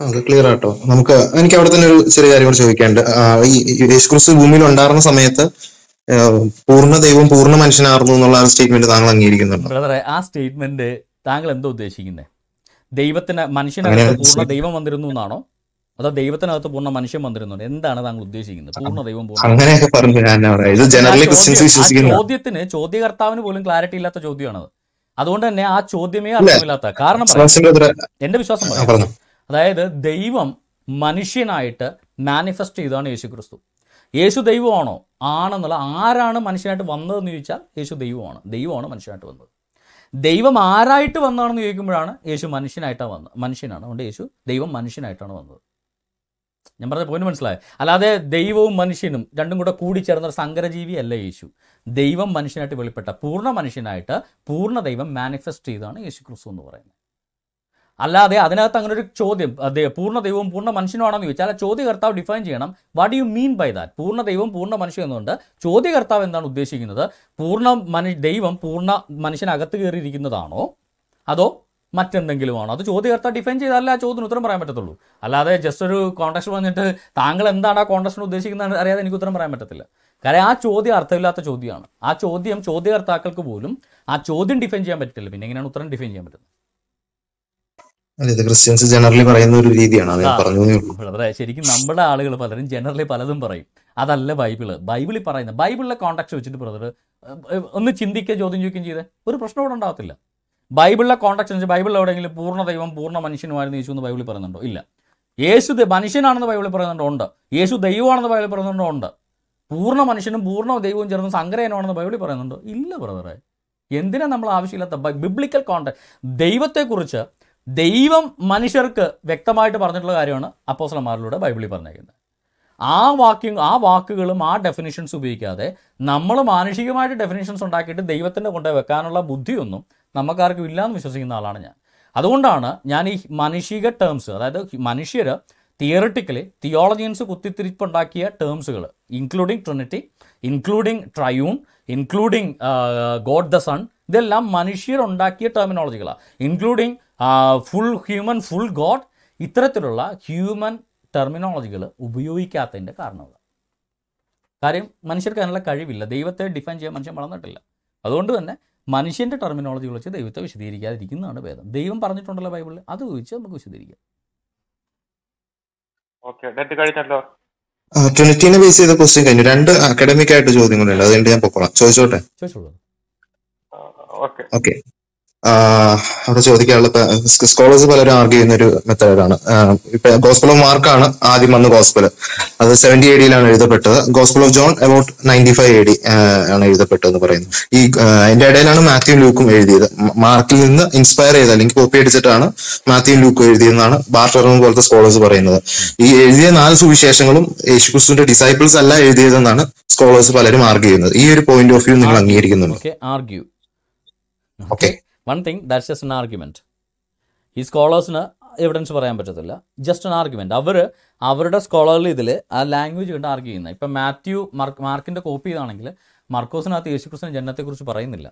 അത് ക്ലിയർ ആട്ടോ. നമുക്ക് എനിക്ക് അവിടെ തന്നെ ഒരു ചെറിയ കാര്യം കൂടെ ചോദിക്കാണ്ട് ഈ യേശുക്രിസ്തു ഭൂമിയിൽ ഉണ്ടായിരുന്ന സമയത്ത് പൂർണ ദൈവം പൂർണ മനുഷ്യനായിരുന്നു എന്നുള്ള ആ സ്റ്റേറ്റ്മെന്റ് താങ്കൾ അംഗീകരിക്കുന്നുണ്ട്? ബ്രദറെ ആ സ്റ്റേറ്റ്മെന്റ് താങ്കൾ എന്താ ഉദ്ദേശിക്കുന്നത് ദൈവത്തിന് മനുഷ്യനകത്ത് പൂർണ ദൈവം വന്നിരുന്നു എന്നാണോ? അതോ ദൈവത്തിനകത്ത് പൂർണ മനുഷ്യൻ വന്നിരുന്നുണ്ട് എന്താണ് താങ്കൾ ഉദ്ദേശിക്കുന്നത് പൂർണ ദൈവം അങ്ങനെയൊക്കെ പറഞ്ഞു ഞാൻ ചോദ്യത്തിന് ചോദ്യകർത്താവിന് പോലും ക്ലാരിറ്റി ഇല്ലാത്ത ചോദ്യമാണത്. അതുകൊണ്ട് തന്നെ ആ ചോദ്യമേ അർത്ഥമില്ലാത്ത കാരണം എന്റെ വിശ്വാസം അതായത് ദൈവം മനുഷ്യനായിട്ട് മാനിഫെസ്റ്റ് ചെയ്താണ് യേശു ക്രിസ്തു യേശു ദൈവമാണോ? ആണെന്നുള്ള ആരാണ് മനുഷ്യനായിട്ട് വന്നതെന്ന് ചോദിച്ചാൽ യേശു ദൈവമാണ്. ദൈവമാണ് മനുഷ്യനായിട്ട് വന്നത്. ദൈവം ആരായിട്ട് വന്നതാണെന്ന് ചോദിക്കുമ്പോഴാണ് യേശു മനുഷ്യനായിട്ടാണ് വന്നത്. മനുഷ്യനാണ്. അതുകൊണ്ട് യേശു ദൈവം മനുഷ്യനായിട്ടാണ് വന്നത്. ഞാൻ പറഞ്ഞ പോയിന്റ് മനസ്സിലായോ? അല്ലാതെ ദൈവവും മനുഷ്യനും രണ്ടും കൂടെ കൂടിച്ചേർന്ന ഒരു സങ്കരജീവി അല്ല യേശു. ദൈവം മനുഷ്യനായിട്ട് വെളിപ്പെട്ട പൂർണ മനുഷ്യനായിട്ട് പൂർണ ദൈവം മാനിഫെസ്റ്റ് ചെയ്താണ് യേശു ക്രിസ്തു എന്ന് പറയുന്നത്. അല്ലാതെ അതിനകത്ത് അങ്ങനെ ഒരു ചോദ്യം പൂർണ ദൈവവും പൂർണ മനുഷ്യനുമാണെന്ന് ചോദിച്ചാൽ ചോദ്യകർത്താവ് ഡിഫൈൻ ചെയ്യണം. What you mean by that പൂർണ ദൈവം പൂർണ മനുഷ്യൻ എന്നുകൊണ്ട് ചോദ്യകർത്താവ് എന്താണ് ഉദ്ദേശിക്കുന്നത്? പൂർണ മനു ദൈവം പൂർണ മനുഷ്യനകത്ത് കയറിയിരിക്കുന്നതാണോ? അതോ മറ്റെന്തെങ്കിലും ആണോ അത് ചോദ്യകർത്താവ് ഡിഫൈൻ ചെയ്താലേ ആ ചോദ്യത്തിന് ഉത്തരം പറയാൻ പറ്റത്തുള്ളൂ. അല്ലാതെ ജസ്റ്റ് ഒരു കോൺടാക്ട് പറഞ്ഞിട്ട് താങ്കൾ എന്താണ് ആ കോൺടാക്ടിന് ഉദ്ദേശിക്കുന്നത് അറിയാതെ എനിക്ക് ഉത്തരം പറയാൻ പറ്റത്തില്ല. കാരണം ആ ചോദ്യം അർത്ഥമില്ലാത്ത ചോദ്യമാണ്. ആ ചോദ്യം ചോദ്യകർത്താക്കൾക്ക് പോലും ആ ചോദ്യം ഡിഫൈൻ ചെയ്യാൻ പറ്റില്ല പിന്നെ എങ്ങനെയാണ് ഉത്തരം ഡിഫൈൻ ചെയ്യാൻ പറ്റുന്നത്? ഇത് ക്രിസ്ത്യൻസ് ജനറലി പറയുന്ന ഒരു രീതിയാണ്. പറഞ്ഞു ശരിക്കും നമ്മുടെ ആളുകൾ പലരും ജനറലി പലതും പറയും. അതല്ല ബൈബിൾ. ബൈബിളിൽ പറയുന്ന ബൈബിളിലെ കോണ്ടാക്ട് വെച്ചിട്ട് ബ്രദർ ഒന്ന് ചിന്തിക്കുക ചോദ്യം ചോദിക്കുകയും ചെയ്ത്. ഒരു പ്രശ്നം ഇവിടെ ഉണ്ടാകത്തില്ല. ബൈബിളിലെ കോണ്ടാക്ട് വെച്ചാൽ ബൈബിളിൽ എവിടെയെങ്കിലും പൂർണ ദൈവം പൂർണ മനുഷ്യനുമായിരുന്നു യേശു എന്ന് ബൈബിളിൽ പറയുന്നുണ്ടോ? ഇല്ല. യേശു മനുഷ്യനാണെന്ന് ബൈബിളിൽ പറയുന്നുണ്ടോ? ഉണ്ട്. യേശു ദൈവമാണെന്ന് ബൈബിളിൽ പറയുന്നുണ്ടോ? ഉണ്ട്. പൂർണ മനുഷ്യനും പൂർണ ദൈവവും ചേർന്ന് സംഗ്രഹനാണെന്ന് ബൈബിളിൽ പറയുന്നുണ്ടോ? ഇല്ല ബ്രദറെ എന്തിനാ നമ്മൾ ആവശ്യമില്ലാത്ത ബിബ്ലിക്കൽ കോണ്ടാക്ട് ദൈവത്തെക്കുറിച്ച് ദൈവം മനുഷ്യർക്ക് വ്യക്തമായിട്ട് പറഞ്ഞിട്ടുള്ള കാര്യമാണ് അപ്പോസ്ലന്മാരിലൂടെ ബൈബിളിൽ പറഞ്ഞേക്കുന്നത്. ആ വാക്യം ആ വാക്കുകളും ആ ഡെഫിനിഷൻസ് ഉപയോഗിക്കാതെ നമ്മൾ മാനുഷികമായിട്ട് ഡെഫിനിഷൻസ് ഉണ്ടാക്കിയിട്ട് ദൈവത്തിന്റെ കൊണ്ട് വെക്കാനുള്ള ബുദ്ധിയൊന്നും നമുക്കാർക്കും ഇല്ലയെന്ന് വിശ്വസിക്കുന്ന ആളാണ് ഞാൻ. അതുകൊണ്ടാണ് ഞാൻ ഈ മനുഷിക ടേംസ് അതായത് മനുഷ്യർ തിയറിറ്റിക്കലി തിയോളജിയൻസ് കുത്തിത്തിരിപ്പുണ്ടാക്കിയ ടേംസുകൾ including Trinity including triune including God the son ഇതെല്ലാം മനുഷ്യരുണ്ടാക്കിയ ടെർമിനോളജികളാണ് including full human full God ഇത്തരത്തിലുള്ള ഹ്യൂമൻ ടെർമിനോളജികൾ ഉപയോഗിക്കാത്തതിന്റെ കാരണമാണ് കാര്യം മനുഷ്യർക്ക് അതിനുള്ള കഴിവില്ല. ദൈവത്തെ ഡിഫൈൻ ചെയ്യാൻ മനുഷ്യൻ വളർന്നിട്ടില്ല. അതുകൊണ്ട് തന്നെ മനുഷ്യന്റെ ടെർമിനോളജി വെച്ച് ദൈവത്തെ വിശദീകരിക്കാതിരിക്കുന്നതാണ് ഭേദം. ദൈവം പറഞ്ഞിട്ടുണ്ടല്ലോ ബൈബിളിൽ അത് ചോദിച്ച് നമുക്ക് വിശദീകരിക്കാം. ഓക്കെ നെറ്റ് കഴിഞ്ഞല്ലോ. ട്രിനിറ്റിനെ ബേസ് ചെയ്ത ക്വസ്റ്റ്യൻ കഴിഞ്ഞു. രണ്ട് അക്കാഡമിക് ആയിട്ട് ചോദ്യങ്ങളുണ്ട്. അതുകൊണ്ട് ഞാൻ പൊക്കോളാം. ചോദിച്ചോട്ടെ? ചോദിച്ചോളൂ. ഓക്കെ ഓക്കെ അവിടെ ചോദിക്കാനുള്ള സ്കോളേഴ്സ് പലരും ആർഗ്യ ചെയ്യുന്ന ഒരു മെത്തേഡാണ് ഇപ്പൊ ഗോസ്പൽ ഓഫ് മാർക്കാണ് ആദ്യം വന്ന ഗോസ്പൽ അത് സെവന്റി എ ഡിയിലാണ് എഴുതപ്പെട്ടത്. Gospel of John about ninety five A D ആണ് എഴുതപ്പെട്ടതെന്ന് പറയുന്നു. ഈ അതിന്റെ ഇടയിലാണ് മാത്യു ലൂക്കും എഴുതിയത്. മാർക്കിൽ നിന്ന് ഇൻസ്പയർ ചെയ്ത് അല്ലെങ്കിൽ കോപ്പി അടിച്ചിട്ടാണ് മാത്യു ലൂക്കും എഴുതിയെന്നാണ് ബാർട്ടറും പോലത്തെ സ്കോളേഴ്സ് പറയുന്നത്. ഈ എഴുതിയ നാല് സുവിശേഷങ്ങളും യേശുക്രിസ്തുവിന്റെ ഡിസൈപ്പിൾസ് അല്ല എഴുതിയതെന്നാണ് സ്കോളേഴ്സ് പലരും ആർഗ്യ ചെയ്യുന്നത്. ഈ ഒരു പോയിന്റ് ഓഫ് വ്യൂ നിങ്ങൾ അംഗീകരിക്കുന്നുണ്ട്? Okay one thing that's just an argument ഈ സ്കോളേഴ്സിന് എവിഡൻസ് പറയാൻ പറ്റത്തില്ല. ജസ്റ്റ് എൻ ആർഗ്യുമെന്റ് അവർ അവരുടെ സ്കോളറിൽ ഇതിൽ ആ ലാംഗ്വേജ് കണ്ട് ആർഗ്യൂ ചെയ്യുന്നത് ഇപ്പം മാത്യു മാർക്ക് മാർക്കിന്റെ കോപ്പി ചെയ്താണെങ്കിൽ മർക്കോസിനകത്ത് യേശുക്രിസ്തുവിന് ജനനത്തെക്കുറിച്ച് പറയുന്നില്ല.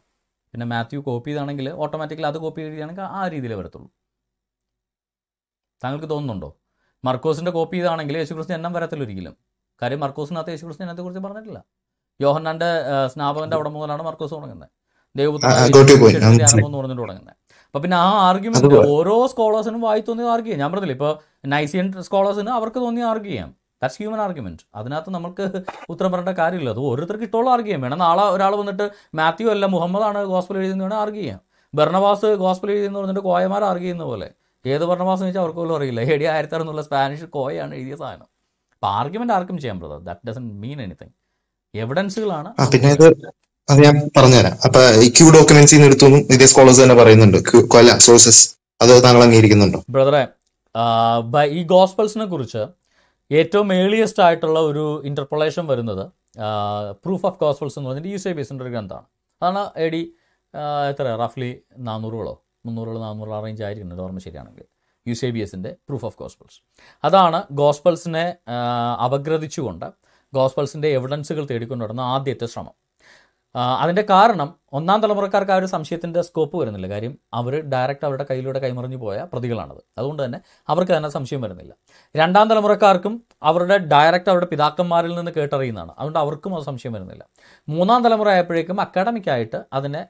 പിന്നെ മാത്യു കോപ്പി ചെയ്താണെങ്കിൽ ഓട്ടോമാറ്റിക്കലി അത് കോപ്പി ചെയ്യുകയാണെങ്കിൽ ആ രീതിയിലേ വരത്തുള്ളൂ. താങ്കൾക്ക് തോന്നുന്നുണ്ടോ? മർക്കോസിന്റെ കോപ്പി ചെയ്താണെങ്കിൽ യേശുക്രിസ്തു എണ്ണം വരത്തില്ല ഒരിക്കലും. കാര്യം മർക്കോസിനകത്ത് യേശുക്രിസ്തു ജന്നത്തെക്കുറിച്ച് പറഞ്ഞിട്ടില്ല. യോഹന്നാന്റെ സ്നാപകന്റെ അവിടെ മുതലാണ് മർക്കോസ് തുടങ്ങുന്നത്. എന്ന് പറഞ്ഞിട്ട് തുടങ്ങുന്നത് അപ്പൊ പിന്നെ ആ ആർഗ്യുമെന്റ് ഓരോ സ്കോളേഴ്സിനും വായി തോന്നിയത് ആർഗ്യ ചെയ്യാം. ഞാൻ പറഞ്ഞില്ല ഇപ്പൊ നൈസിയൻ സ്കോളേഴ്സിന് അവർക്ക് തോന്നിയ ആർഗ്യ ചെയ്യാം. ദാറ്റ്സ് ഹ്യൂമൻ ആർഗ്യുമെന്റ് അതിനകത്ത് നമുക്ക് ഉത്തരം പറയേണ്ട കാര്യമില്ല. അത് ഓരോരുത്തർക്ക് ഇഷ്ടമുള്ള ആർഗ്യ ചെയ്യാം. വേണം നാളെ ഒരാൾ വന്നിട്ട് മാത്യു അല്ല മുഹമ്മദാണ് ഗോസ്പൽ എഴുതുന്ന വേണം ആർഗ്യ ചെയ്യാം. ബർണവാസ് ഗോസ്പൽ എഴുതിയെന്ന് പറഞ്ഞിട്ട് കോയമാർ ആർഗ്യ ചെയ്യുന്ന പോലെ. ഏത് ബർണവാസ് എന്ന് വെച്ചാൽ അവർക്ക് പോലും അറിയില്ല. ഏടി ആയിരത്തി അറുന്നുള്ള സ്പാനിഷ് കോയാണ് എഴുതിയ സാധനം. അപ്പോൾ ആർഗ്യുമെന്റ് ആർക്കും ചെയ്യാൻ brother that doesn't mean anything എവിഡൻസുകളാണ് പിന്നെ അത് ഞാൻ പറഞ്ഞുതരാം. അപ്പൊ ക്യൂ ഡോക്യുമെന്റ്സിൽ എടുത്തു ഇതേ സ്കോളേഴ്സ് തന്നെ പറയുന്നുണ്ട്. കൊല സോഴ്സസ് അത് താങ്കൾ അംഗീകരിക്കുന്നുണ്ടോ? ബ്രദറെ ഈ ഗോസ്പൽസിനെ കുറിച്ച് ഏറ്റവും ഏളിയസ്റ്റ് ആയിട്ടുള്ള ഒരു ഇന്റർപ്രളേഷൻ വരുന്നത് പ്രൂഫ് ഓഫ് ഗോസ്പൽസ് എന്ന് പറഞ്ഞിട്ട് യൂസേബിയസിന്റെ ഒരു ഗ്രന്ഥമാണ്. അതാണ് എ ഡി എത്ര റഫ്ലി നാനൂറുകളോ മുന്നൂറുകളോ നാനൂറുകളോ റേഞ്ച് ആയിരിക്കുന്നത് ഓർമ്മ ശരിയാണെങ്കിൽ. യു സി ബി എസിന്റെ പ്രൂഫ് ഓഫ് ഗോസ്പൽസ് അതാണ് ഗോസ്പൽസിനെ അപഗ്രഥിച്ചുകൊണ്ട് ഗോസ്പൽസിന്റെ എവിഡൻസുകൾ തേടിക്കൊണ്ട് നടന്ന ആദ്യത്തെ ശ്രമം. അതിന്റെ കാരണം ഒന്നാം തലമുറക്കാർക്ക് ആ ഒരു സംശയത്തിന്റെ സ്കോപ്പ് വരുന്നില്ല. കാര്യം അവർ ഡയറക്റ്റ് അവരുടെ കയ്യിലൂടെ കൈമറിഞ്ഞു പോയ പ്രതികളാണത്. അതുകൊണ്ട് തന്നെ അവർക്ക് തന്നെ സംശയം വരുന്നില്ല. രണ്ടാം തലമുറക്കാർക്കും അവരുടെ ഡയറക്റ്റ് അവരുടെ പിതാക്കന്മാരിൽ നിന്ന് കേട്ടറിയുന്നതാണ്. അതുകൊണ്ട് അവർക്കും അത് സംശയം വരുന്നില്ല. മൂന്നാം തലമുറ ആയപ്പോഴേക്കും അക്കാഡമിക്കായിട്ട് അതിനെ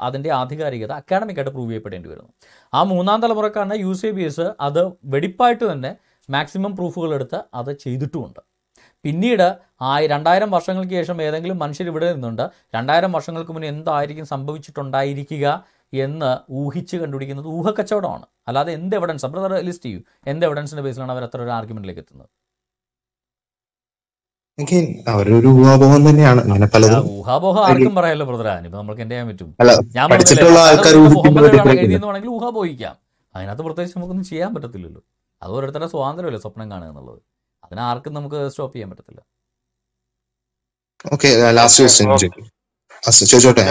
അതിന്റെ ആധികാരികത അക്കാഡമിക്കായിട്ട് പ്രൂവ് ചെയ്യപ്പെടേണ്ടി വരുന്നു. ആ മൂന്നാം തലമുറക്കാരനെ യു സി ബി എസ് അത് വെടിപ്പായിട്ട് തന്നെ മാക്സിമം പ്രൂഫുകൾ എടുത്ത് അത് ചെയ്തിട്ടുമുണ്ട്. പിന്നീട് ആ രണ്ടായിരം വർഷങ്ങൾക്ക് ശേഷം ഏതെങ്കിലും മനുഷ്യർ ഇവിടെ നിന്നുണ്ട്. രണ്ടായിരം വർഷങ്ങൾക്ക് മുന്നേ എന്തായിരിക്കും സംഭവിച്ചിട്ടുണ്ടായിരിക്കുക എന്ന് ഊഹിച്ച് കണ്ടുപിടിക്കുന്നത് ഊഹക്കച്ചവടമാണ്. അല്ലാതെ എന്ത് എവിഡൻസ് ബ്രദർ ലിസ്റ്റ് ചെയ്യൂ എന്ത് എവിഡൻസിന്റെ ബേസിലാണ് അവർ അത്ര ഒരു ആർഗ്യുമെന്റിലേക്ക് എത്തുന്നത്? അവരൊരു ഊഹാപോഹം തന്നെയാണ്. അങ്ങനെ പലതും ഊഹാപോഹം ആർക്കും പറയാലോ ബ്രദർ ഇപ്പൊ നമുക്ക് എന്ത് ചെയ്യാൻ പറ്റും? ഞാൻ പറഞ്ഞില്ലേ പഠിച്ചിട്ടുള്ള ആൾക്കാർ മുഹമ്മദ് ഊഹിക്കുന്നത് മുഹമ്മദ് ഡിഫറെന്റ് എഴുതിയെന്ന് വേണമെങ്കിൽ ഊഹാപോഹിക്കാം. അതിനകത്ത് പ്രത്യേകിച്ച് നമുക്കൊന്നും ചെയ്യാൻ പറ്റത്തില്ലല്ലോ. അത് ഓരോരുത്തരുടെ സ്വാതന്ത്ര്യമല്ലേ സ്വപ്നം കാണുക എന്നുള്ളത്? അതിനാർക്കും നമുക്ക് സ്റ്റോപ്പ് ചെയ്യാൻ പറ്റത്തില്ല. ഓക്കെ ലാസ്റ്റ് ക്വസ്റ്റ്യൻ ചോദിച്ചോട്ടെ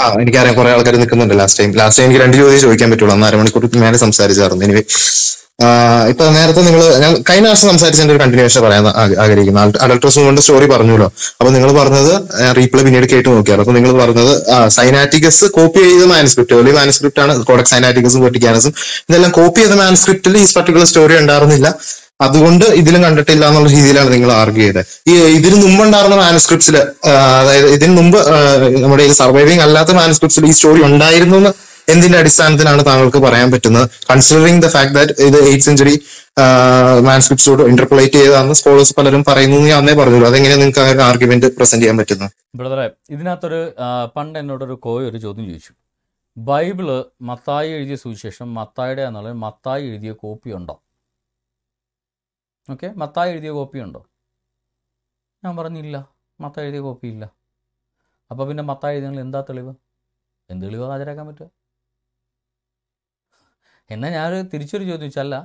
ആ എനിക്കറിയാം കുറെ ആൾക്കാർ നിൽക്കുന്നുണ്ട് ലാസ്റ്റ് ടൈം. ലാസ്റ്റ് ടൈം എനിക്ക് രണ്ട് ചോദ്യം ചോദിക്കാൻ പറ്റുള്ളൂ അന്ന് അരമണിക്കൂർ മേലെ സംസാരിച്ചായിരുന്നു. എനിവേ ഇപ്പൊ നേരത്തെ നിങ്ങൾ ഞാൻ കഴിഞ്ഞ ആഴ്ച സംസാരിച്ചതിന്റെ ഒരു കണ്ടിന്യൂഷൻ പറയാൻ ആഗ്രഹിക്കുന്നു അഡൾട്രസ് കൊണ്ട് സ്റ്റോറി പറഞ്ഞല്ലോ. അപ്പൊ നിങ്ങൾ പറഞ്ഞത് റീപ്ലൈ പിന്നീട് കേട്ട് നോക്കിയാണ് അപ്പൊ നിങ്ങൾ പറഞ്ഞത് സൈനാറ്റിക്കസ് കോപ്പി ചെയ്ത മാനസ്ക്രിപ്റ്റ് വലിയ മാനസ്ക്രിപ്റ്റ് ആണ്. കോഡക് സൈനാറ്റിക്കസും വെട്ടിക്കാനസും ഇതെല്ലാം കോപ്പി ചെയ്ത മാനസ്ക്രിപ്റ്റിൽ ഈ പർട്ടിക്കുലർ സ്റ്റോറി ഉണ്ടായിരുന്നില്ല. അതുകൊണ്ട് ഇതിലും കണ്ടിട്ടില്ല എന്നുള്ള രീതിയിലാണ് നിങ്ങൾ ആർഗ്യ ചെയ്തത്. ഈ ഇതിന് മുമ്പുണ്ടായിരുന്ന മാനസ്ക്രിപ്റ്റ്സിൽ അതായത് ഇതിന് മുമ്പ് നമ്മുടെ സർവൈവിങ് അല്ലാത്ത മാനസ്ക്രിപ്റ്റ്സിൽ ഈ സ്റ്റോറി ഉണ്ടായിരുന്നു എന്ന് എന്തിന്റെ അടിസ്ഥാനത്തിലാണ് താങ്കൾക്ക് പറയാൻ പറ്റുന്നത്? കൺസിഡറിംഗ് ദ ഫാക്ട് ദാറ്റ് ഇത് എയ്റ്റ് സെഞ്ചുറി മാൻസ്ക്രിപ്റ്റ്സോട് ഇന്റർപ്ലേറ്റ് ചെയ്താന്ന് സ്കോളേഴ്സ് പലരും പറയുന്നു ഞാൻ അന്നേ പറഞ്ഞല്ലോ അതെങ്ങനെ നിങ്ങൾക്ക് ആർഗ്യുമെന്റ് പ്രസന്റ് ചെയ്യാൻ പറ്റുന്നത്? ബ്രദറെ ഇതിനകത്തൊരു പണ്ട് എന്നോടൊരു കോയ ഒരു ചോദ്യം ചോദിച്ചു. ബൈബിൾ മത്തായി എഴുതിയ സുവിശേഷം മത്തായുടെ എന്നുള്ളത് മത്തായി എഴുതിയ കോപ്പി ഉണ്ടോ? ഓക്കെ മത്തായി എഴുതിയ കോപ്പി ഉണ്ടോ? ഞാൻ പറഞ്ഞില്ല. മത്തായി എഴുതിയ കോപ്പി ഇല്ല. അപ്പോൾ പിന്നെ മത്തായി എഴുതിയ എന്താ തെളിവ്? എന്ത് തെളിവ് ഹാജരാക്കാൻ പറ്റുക? എന്നാൽ ഞാനൊരു തിരിച്ചൊരു ചോദ്യം വെച്ചല്ല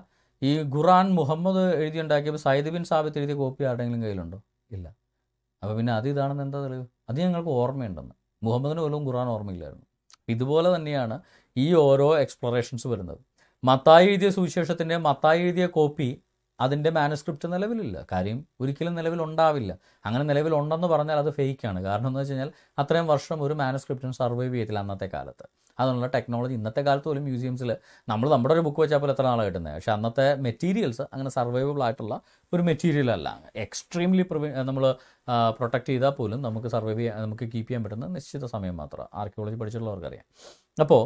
ഈ ഖുറാൻ മുഹമ്മദ് എഴുതിയുണ്ടാക്കിയപ്പോൾ സയ്യിദ് ബിൻ സാബിത്ത് എഴുതിയ കോപ്പി ആരുടെങ്കിലും കയ്യിലുണ്ടോ? ഇല്ല. അപ്പോൾ പിന്നെ അത് ഇതാണെന്ന് എന്താ തെളിവ്? അത് ഞങ്ങൾക്ക് ഓർമ്മയുണ്ടെന്ന്. മുഹമ്മദിന് പോലും ഖുറാൻ ഓർമ്മയില്ലായിരുന്നു. ഇതുപോലെ തന്നെയാണ് ഈ ഓരോ എക്സ്പ്ലറേഷൻസ് വരുന്നത്. മത്തായി എഴുതിയ സുവിശേഷത്തിന്റെ മത്തായി എഴുതിയ കോപ്പി അതിന്റെ മാനുസ്ക്രിപ്റ്റ് നിലവിലില്ല. കാര്യം ഒരിക്കലും നിലവിലുണ്ടാവില്ല. അങ്ങനെ നിലവിലുണ്ടെന്ന് പറഞ്ഞാൽ അത് ഫേക്കാണ് കാരണം എന്ന് വെച്ച് കഴിഞ്ഞാൽ അത്രയും വർഷം ഒരു മാനസ്ക്രിപ്റ്റും സർവൈവ് ചെയ്യത്തില്ല അന്നത്തെ കാലത്ത്. അതിനുള്ള ടെക്നോളജി ഇന്നത്തെ കാലത്ത് പോലും മ്യൂസിയംസിൽ നമ്മൾ നമ്മുടെ ഒരു ബുക്ക് വെച്ചാൽ പോലും എത്ര നാളെ കിട്ടുന്നത് പക്ഷേ അന്നത്തെ മെറ്റീരിയൽസ് അങ്ങനെ സർവൈവബിൾ ആയിട്ടുള്ള ഒരു മെറ്റീരിയൽ അല്ല. എക്സ്ട്രീംലി പ്രിവെ നമ്മൾ പ്രൊട്ടക്ട് ചെയ്താൽ പോലും നമുക്ക് സർവൈവ് ചെയ്യാൻ നമുക്ക് കീപ്പ് ചെയ്യാൻ പറ്റുന്ന നിശ്ചിത സമയം മാത്രം. ആർക്കിയോളജി പഠിച്ചിട്ടുള്ളവർക്കറിയാം. അപ്പോൾ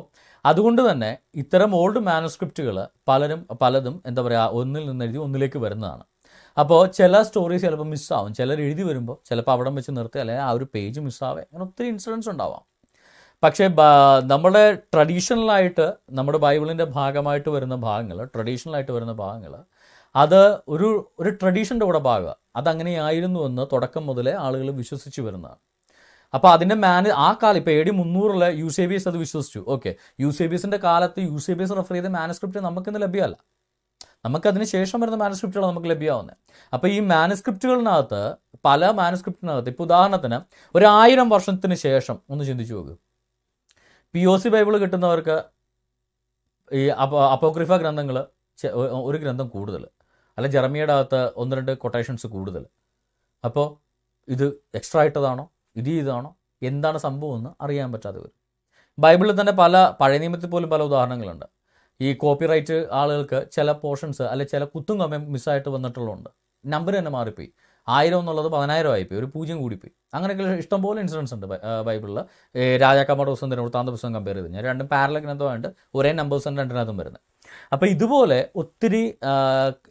അതുകൊണ്ട് തന്നെ ഇത്തരം ഓൾഡ് മാനുസ്ക്രിപ്റ്റുകൾ പലരും പലതും എന്താ പറയുക ഒന്നിൽ നിന്ന് എഴുതി ഒന്നിലേക്ക് വരുന്നതാണ്. അപ്പോൾ ചില സ്റ്റോറീസ് ചിലപ്പോൾ മിസ്സാവും ചിലർ എഴുതി വരുമ്പോൾ ചിലപ്പോൾ അവിടെ വെച്ച് നിർത്തി അല്ലെങ്കിൽ ആ ഒരു പേജ് മിസ്സാവേ അങ്ങനെ ഒത്തിരി ഇൻസിഡൻസ് ഉണ്ടാവാം. പക്ഷേ നമ്മുടെ ട്രഡീഷണലായിട്ട് നമ്മുടെ ബൈബിളിന്റെ ഭാഗമായിട്ട് വരുന്ന ഭാഗങ്ങൾ ട്രഡീഷണലായിട്ട് വരുന്ന ഭാഗങ്ങൾ അത് ഒരു ഒരു ട്രഡീഷന്റെ കൂടെ ഭാഗമാണ് അതങ്ങനെയായിരുന്നു എന്ന് തുടക്കം മുതലേ ആളുകൾ വിശ്വസിച്ച് വരുന്നതാണ്. അപ്പോൾ അതിന്റെ മാന ആ കാലം ഇപ്പോൾ എ ഡി മുന്നൂറിൽ എസ് അത് വിശ്വസിച്ചു. ഓക്കെ യു സി ബി എസിന്റെ കാലത്ത് U C B S refer ചെയ്ത മാനസ്ക്രിപ്റ്റ് നമുക്കിന്ന് ലഭ്യമല്ല. നമുക്കതിന് ശേഷം വരുന്ന മാനസ്ക്രിപ്റ്റുകൾ നമുക്ക് ലഭ്യമാവുന്നത്. അപ്പോൾ ഈ മാനസ്ക്രിപ്റ്റുകളിനകത്ത് പല മാനസ്ക്രിപ്റ്റിനകത്ത് ഇപ്പോൾ ഉദാഹരണത്തിന് ഒരു ആയിരം വർഷത്തിന് ശേഷം ഒന്ന് ചിന്തിച്ചു നോക്ക്. പി ഒ സി ബൈബിൾ കിട്ടുന്നവർക്ക് ഈ അപ്പോ അപ്പോക്രിഫ ഗ്രന്ഥങ്ങൾ ഒരു ഗ്രന്ഥം കൂടുതൽ. അല്ല ജെറമിയുടെ അകത്ത് ഒന്ന് രണ്ട് കൊട്ടേഷൻസ് കൂടുതൽ. അപ്പോൾ ഇത് എക്സ്ട്രാ ഇട്ടതാണോ ഇത് ചെയ്തതാണോ എന്താണ് സംഭവം എന്ന് അറിയാൻ പറ്റാതെ വരും. ബൈബിളിൽ തന്നെ പല പഴയ നിയമത്തിൽ പോലും പല ഉദാഹരണങ്ങളുണ്ട്. ഈ കോപ്പിറൈറ്റ് ആളുകൾക്ക് ചില പോർഷൻസ് അല്ലെ ചില കുത്തും കമ്മയും മിസ്സായിട്ട് വന്നിട്ടുള്ളതുണ്ട്. നമ്പർ തന്നെ മാറിപ്പോയി. ആയിരം എന്നുള്ളത് പതിനായിരം ആയിപ്പോയി ഒരു പൂജ്യം കൂടിപ്പോയി. അങ്ങനെയൊക്കെ ഇഷ്ടംപോലെ ഇൻസിഡൻസ് ഉണ്ട് ബൈബിളിൽ രാജാക്കന്മാരുടെ പുസ്തകം തന്നെ വൃത്താന്ത പുസ്തകം കമ്പയർ ചെയ്ത്. ഞാൻ രണ്ടും പാരല ഗ്രന്ഥമായിട്ട് ഒരേ നമ്പേഴ്സാണ് രണ്ടിനകത്തും വരുന്നത്. അപ്പോൾ ഇതുപോലെ ഒത്തിരി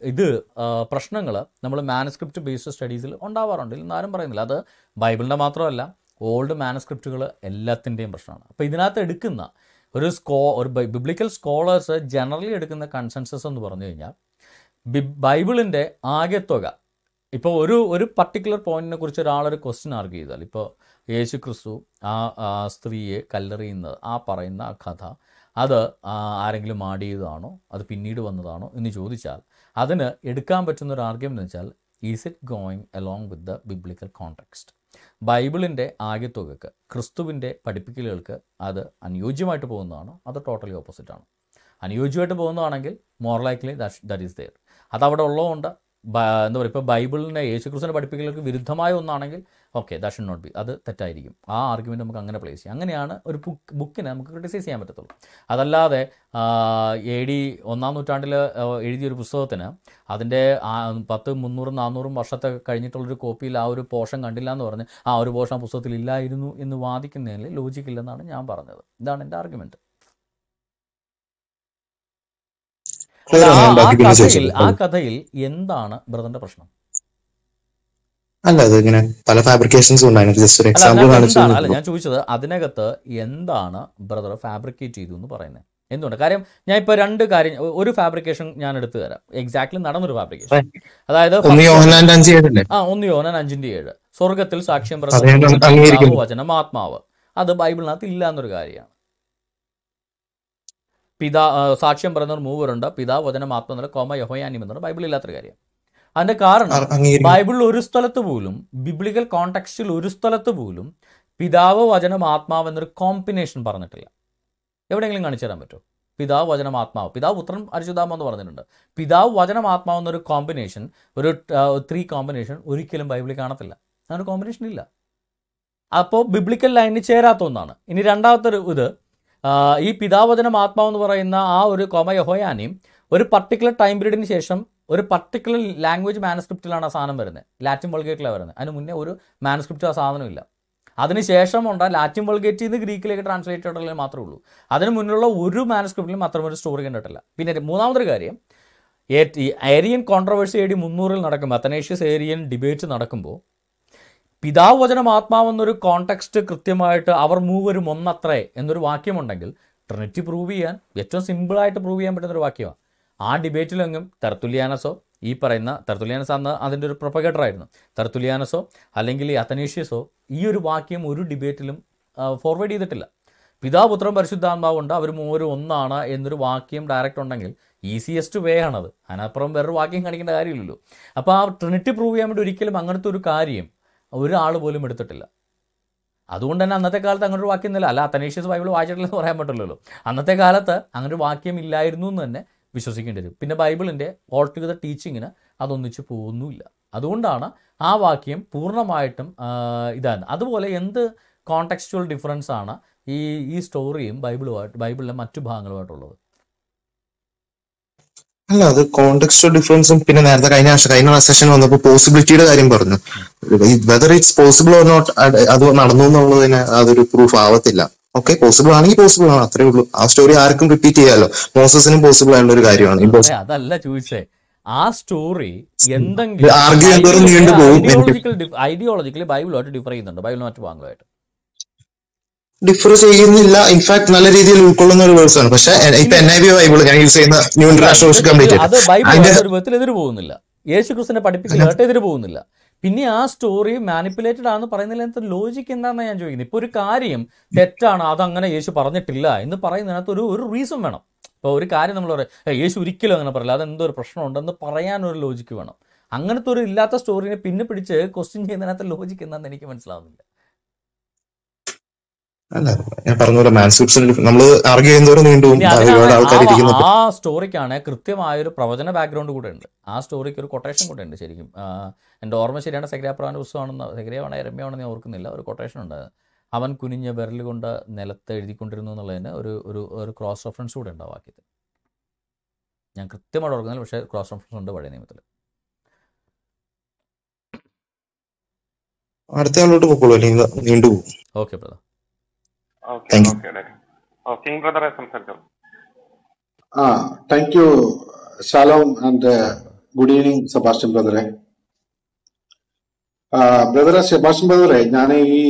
ഇത് പ്രശ്നങ്ങൾ നമ്മൾ മാനസ്ക്രിപ്റ്റ് ബേസ്ഡ് സ്റ്റഡീസിൽ ഉണ്ടാവാറുണ്ട്. ഇല്ലെന്ന് ആരും പറയുന്നില്ല. അത് ബൈബിളിന്റെ മാത്രമല്ല ഓൾഡ് മാനസ്ക്രിപ്റ്റുകൾ എല്ലാത്തിന്റെയും പ്രശ്നമാണ്. അപ്പോൾ ഇതിനകത്ത് എടുക്കുന്ന ഒരു സ്കോ ഒരു ബിബ്ലിക്കൽ സ്കോളേഴ്സ് ജനറലി എടുക്കുന്ന കൺസെൻസസ് എന്ന് പറഞ്ഞു കഴിഞ്ഞാൽ ബൈബിളിന്റെ ആകെത്തുക ഇപ്പോൾ ഒരു ഒരു പർട്ടിക്കുലർ പോയിന്റിനെ കുറിച്ച് ഒരാളൊരു ക്വസ്റ്റ്യൻ ആർഗ്യൂ ചെയ്താൽ ഇപ്പോൾ യേശു ക്രിസ്തു ആ സ്ത്രീയെ കല്ലെറിയുന്നത് ആ പറയുന്ന കഥ അത് ആരെങ്കിലും ആഡ് ചെയ്തതാണോ അത് പിന്നീട് വന്നതാണോ എന്ന് ചോദിച്ചാൽ അതിന് എടുക്കാൻ പറ്റുന്ന ഒരു ആർഗ്യുമെന്റ് എന്ന് വെച്ചാൽ is it going along with the biblical context ബൈബിളിന്റെ ആകെത്തുകക്ക് ക്രിസ്തുവിന്റെ പഠിപ്പിക്കലുകൾക്ക് അത് അനുയോജ്യമായിട്ട് പോകുന്നതാണോ അത് ടോട്ടലി ഓപ്പോസിറ്റാണ് അനുയോജ്യമായിട്ട് പോകുന്നതാണെങ്കിൽ more likely that is there അവിടെ ഉള്ളതുകൊണ്ട് എന്താ പറയുക ഇപ്പോൾ ബൈബിളിനെ യേശുക്രിസ്തുവിനെ പഠിപ്പിക്കലുകൾക്ക് വിരുദ്ധമായ ഒന്നാണെങ്കിൽ okay that should not be അത് തെറ്റായിരിക്കും. ആ ആർഗ്യുമെന്റ് നമുക്ക് അങ്ങനെ പ്ലേസ് ചെയ്യാം. അങ്ങനെയാണ് ഒരു ബുക്ക് ബുക്കിനെ നമുക്ക് ക്രിട്ടിസൈസ് ചെയ്യാൻ പറ്റത്തുള്ളൂ. അതല്ലാതെ എ ഡി ഒന്നാം നൂറ്റാണ്ടിൽ എഴുതിയൊരു പുസ്തകത്തിന് അതിന്റെ പത്ത് മുന്നൂറും നാനൂറും വർഷത്തെ കഴിഞ്ഞിട്ടുള്ളൊരു കോപ്പിയിൽ ആ ഒരു പോഷൻ കണ്ടില്ല എന്ന് പറഞ്ഞ് ആ ഒരു പോഷൻ പുസ്തകത്തിൽ ഇല്ലായിരുന്നു എന്ന് വാദിക്കുന്നതിൽ ലോജിക്കില്ലെന്നാണ് ഞാൻ പറഞ്ഞത്. ഇതാണ് എന്റെ ആർഗ്യുമെന്റ് Clear അല്ല ആണ് ആ ഞാൻ ആ ബാക്കി പിന്നെ കഥയിൽ ആ കഥയിൽ എന്താണ് ബ്രദറിന്റെ പ്രശ്നം? അല്ല അത് ഇങ്ങനെ പല ഫാബ്രിക്കേഷൻസ് ജസ്റ്റ് ഒരു എക്സാമ്പിൾ അല്ല ഞാൻ ചോദിച്ചത് അതിനകത്ത് എന്താണ് ബ്രദർ ഫാബ്രിക്കേറ്റ് ചെയ്തു എന്ന് പറയുന്നത്? എന്തുകൊണ്ട്? കാര്യം ഞാൻ ഇപ്പൊ രണ്ട് കാര്യം ഒരു ഫാബ്രിക്കേഷൻ ഞാൻ എടുത്തു തരാം. എക്സാക്ട്ലി നടന്നൊരു ഫാബ്രിക്കേഷൻ അതായത് ആ ഒന്ന് യോഹനാൻ അഞ്ചിന്റെ ഏഴ്. സ്വർഗത്തിൽ സാക്ഷ്യം വചനം ആത്മാവ്. അത് ബൈബിളിനകത്ത് ഇല്ല എന്നൊരു കാര്യമാണ്. പിതാ സാക്ഷ്യം പറയുന്നവർ മൂവരുണ്ട്. പിതാവ് വചനം ആത്മനില കോമ യഹോയാനിം എന്നുള്ള ബൈബിളിൽ ഇല്ലാത്തൊരു കാര്യം. അതിന്റെ കാരണം ബൈബിളിൽ ഒരു സ്ഥലത്ത് പോലും ബിബ്ലിക്കൽ കോണ്ടെക്സ്റ്റിൽ ഒരു സ്ഥലത്ത് പോലും പിതാവ് വചനം ആത്മാവ് എന്നൊരു കോമ്പിനേഷൻ പറഞ്ഞിട്ടില്ല. എവിടെയെങ്കിലും കാണിച്ചു തരാൻ പറ്റുമോ? പിതാവ് വചനം ആത്മാവ്. പിതാവ് പുത്രൻ പരിശുദ്ധാമ എന്ന് പറഞ്ഞിട്ടുണ്ട്. പിതാവ് വചനം ആത്മാവ് എന്നൊരു കോമ്പിനേഷൻ ഒരു ത്രീ കോമ്പിനേഷൻ ഒരിക്കലും ബൈബിളിൽ കാണത്തില്ല. അങ്ങനെ കോമ്പിനേഷൻ ഇല്ല. അപ്പോൾ ബിബ്ലിക്കൽ ലൈനിൽ ചേരാത്ത ഒന്നാണ്. ഇനി രണ്ടാമത്തെ ഒരു ഇത് ഈ പിതാവചനം ആത്മാവ് എന്ന് പറയുന്ന ആ ഒരു കോമ യഹോയാനിയും ഒരു പർട്ടിക്കുലർ ടൈം പീരീഡിന് ശേഷം ഒരു പർട്ടിക്കുലർ ലാംഗ്വേജ് മാനസ്ക്രിപ്റ്റിലാണ് ആ സാധനം വരുന്നത്. ലാറ്റിൻ വൾഗേറ്റിലാണ് വരുന്നത്. അതിന് മുന്നേ ഒരു മാനസ്ക്രിപ്റ്റ് ആ സാധനമില്ല അതിനുശേഷം ഉണ്ട് ലാറ്റിൻ വൾഗേറ്റിൽ നിന്ന് ഗ്രീക്കിലേക്ക് ട്രാൻസ്ലേറ്റ് ചെയ്തിട്ടില്ല മാത്രമേ ഉള്ളൂ. അതിന് മുന്നിലുള്ള ഒരു മാനസ്ക്രിപ്റ്റിലും മാത്രം ഒരു സ്റ്റോറി കണ്ടിട്ടില്ല. പിന്നെ മൂന്നാമത്തെ കാര്യം ഏരിയൻ കോൺട്രവേഴ്സി എ ഡി മുന്നൂറിൽ നടക്കുമ്പോൾ അത്തനേഷ്യസ് ഏരിയൻ ഡിബേറ്റ് നടക്കുമ്പോൾ പിതാവ് വചനം ആത്മാവെന്നൊരു കോണ്ടെക്സ്റ്റ് കൃത്യമായിട്ട് അവർ മൂവരും ഒന്നത്രേ എന്നൊരു വാക്യമുണ്ടെങ്കിൽ ട്രിനിറ്റി പ്രൂവ് ചെയ്യാൻ ഏറ്റവും സിമ്പിളായിട്ട് പ്രൂവ് ചെയ്യാൻ പറ്റുന്ന ഒരു വാക്യമാണ് ആ ഡിബേറ്റിലെങ്കിലും തെർത്തുലിയാനസോ ഈ പറയുന്ന തെർത്തുലിയാനസ് അന്ന് അതിന്റെ ഒരു പ്രൊപ്പഗേറ്റർ ആയിരുന്നു. തെർത്തുലിയാനസോ അല്ലെങ്കിൽ അത്തനേഷ്യസോ ഈ ഒരു വാക്യം ഒരു ഡിബേറ്റിലും ഫോർവേഡ് ചെയ്തിട്ടില്ല. പിതാപുത്രം പരിശുദ്ധാത്മാവുണ്ട് അവർ മൂവരും ഒന്നാണ് എന്നൊരു വാക്യം ഡയറക്റ്റ് ഉണ്ടെങ്കിൽ ഈസിയസ്റ്റ് വേ ആണത്. അതിനപ്പുറം വേറൊരു വാക്യം കാണിക്കേണ്ട കാര്യമില്ലല്ലോ. അപ്പോൾ ആ ട്രിനിറ്റി പ്രൂവ് ചെയ്യാൻ വേണ്ടി ഒരിക്കലും അങ്ങനത്തെ ഒരു കാര്യം ഒരാൾ പോലും എടുത്തിട്ടില്ല. അതുകൊണ്ട് തന്നെ അന്നത്തെ കാലത്ത് അങ്ങനെ ഒരു വാക്യം ഇല്ല അല്ല അത്തനേഷ്യസ് ബൈബിൾ വായിച്ചിട്ടില്ലെന്ന് പറയാൻ പറ്റില്ലല്ലോ. അന്നത്തെ കാലത്ത് അങ്ങനെ ഒരു വാക്യം ഇല്ലായിരുന്നു എന്ന് തന്നെ വിശ്വസിക്കേണ്ടി വരും. പിന്നെ ബൈബിളിന്റെ ഓൾ ടീച്ചിങ്ങിന് അതൊന്നിച്ച് പോകുന്നുമില്ല. അതുകൊണ്ടാണ് ആ വാക്യം പൂർണമായിട്ടും ഇതാണ്. അതുപോലെ എന്ത് കോണ്ടെക്സ്റ്റുവൽ ഡിഫറൻസ് ആണ് ഈ ഈ സ്റ്റോറിയും ബൈബിളുമായിട്ട് ബൈബിളിലെ മറ്റു ഭാഗങ്ങളുമായിട്ടുള്ളത്? അല്ല അത് കോണ്ടെക്സ്റ്റ് ഡിഫറൻസും പിന്നെ നേരത്തെ കഴിഞ്ഞ ആഴ്ച കഴിഞ്ഞ സെഷൻ വന്നപ്പോൾ പോസിബിലിറ്റിയുടെ കാര്യം പറഞ്ഞു. Whether it's possible or not അത് നടന്നു എന്നുള്ളതിന് അതൊരു പ്രൂഫ് ആവത്തില്ല. ഓക്കെ പോസിബിൾ ആണെങ്കിൽ പോസിബിൾ ആണ് അത്രേ ഉള്ളൂ. ആ സ്റ്റോറി ആർക്കും റിപ്പീറ്റ് ചെയ്യാലോ. മോസസിനും പോസിബിൾ ആയുള്ള ഒരു കാര്യമാണ്. അതെ അതല്ല ചോദിച്ചേ. ആ സ്റ്റോറി എന്തെങ്കിലും ഐഡിയോളജിക്കൽ ഐഡിയോളജിക്കലി ബൈബിളുമായിട്ട് ഡിഫർ ചെയ്യുന്നുണ്ട്. ബൈബിളുമായിട്ട് മറ്റു ഭാഗങ്ങളുമായിട്ട് ഡിഫർ ചെയ്യുന്നില്ല. ഇൻഫാക്ട് നല്ല രീതിയിൽ ഉൾക്കൊള്ളുന്ന ഒരു വേഴ്സാണ് പക്ഷെ ഇപ്പൊ എൻ ഐ ബി ബൈബിൾ ഞാൻ യൂസ് ചെയ്യുന്ന ന്യൂ ഇന്റർനാഷണൽ കംപ്ലീറ്റ് അത് വിധത്തിൽ എതിര് പോകുന്നില്ല. യേശു ക്രിസ്തുവിനെ പഠിപ്പിക്കലായിട്ട് എതിര് പോകുന്നില്ല. പിന്നെ ആ സ്റ്റോറി മാനിപ്പുലേറ്റഡ് ആണെന്ന് പറയുന്നതിനകത്ത് ലോജിക്ക് എന്താണെന്ന് ഞാൻ ചോദിക്കുന്നത്? ഇപ്പോൾ ഒരു കാര്യം തെറ്റാണ് അതങ്ങനെ യേശു പറഞ്ഞിട്ടില്ല എന്ന് പറയുന്നതിനകത്ത് ഒരു ഒരു റീസൺ വേണം. ഇപ്പോൾ ഒരു കാര്യം നമ്മൾ പറയാം യേശു ഒരിക്കലും അങ്ങനെ പറയില്ല. അതെന്തോ ഒരു പ്രശ്നമുണ്ടെന്ന് പറയാൻ ഒരു ലോജിക്ക് വേണം. അങ്ങനത്തെ ഒരു ഇല്ലാത്ത സ്റ്റോറിനെ പിന്നെ പിടിച്ച് ക്വസ്റ്റ്യൻ ചെയ്യുന്നതിനകത്ത് ലോജിക്ക് എന്താണെന്ന് എനിക്ക് മനസ്സിലാവുന്നില്ല. അല്ല ഞാൻ പറഞ്ഞ പോലെ മാൻസ്ക്രിപ്ഷൻ നമ്മൾ ആർഗ്യൂ ചെയ്യുന്നവരും ഒരുപാട് ആൾക്കാർ ഇരിക്കുന്നുണ്ട് ആ സ്റ്റോറിക്കാണ് കൃത്യമായൊരു പ്രവചന ബാക്ക്ഗ്രൗണ്ട് കൂടെ ഉണ്ട്. ആ സ്റ്റോറിക്ക് ഒരു കൊട്ടേഷൻ കൂടെ ഉണ്ട് ശരിക്കും. എന്റെ എന്റെ ഓർമ്മ ശരിയാണ് സെക്രിയാപ്രാന്റെ പുസ്തകമാണെന്ന് സെക്രിയാവാണ് രമ്യമാണെന്ന് ഞാൻ ഓർക്കുന്നില്ല. ഒരു കൊട്ടേഷൻ ഉണ്ട്. അവൻ കുനിഞ്ഞ വിരൽ കൊണ്ട് നിലത്ത് എഴുതിക്കൊണ്ടിരുന്നു എന്നുള്ളതിന് ഒരു ഒരു ഒരു ക്രോസ് റെഫറൻസ് കൂടെ ഉണ്ട് ആ വാക്യത്തിൽ. ഞാൻ കൃത്യമായിട്ട് ഓർക്കുന്നില്ല പക്ഷേ ക്രോസ് റെഫറൻസ് ഉണ്ട് പഴയ നിയമത്തിൽ. അടുത്ത ആളോട്ട് പൊക്കോളൂ അല്ലെങ്കിൽ നീണ്ടുപോകും. Okay brother okay thank you shalom and good evening Sebastian ബ്രദറെ. ബ്രദറെ സെബാസ്റ്റ്യൻ ബ്രദറെ ഞാൻ ഈ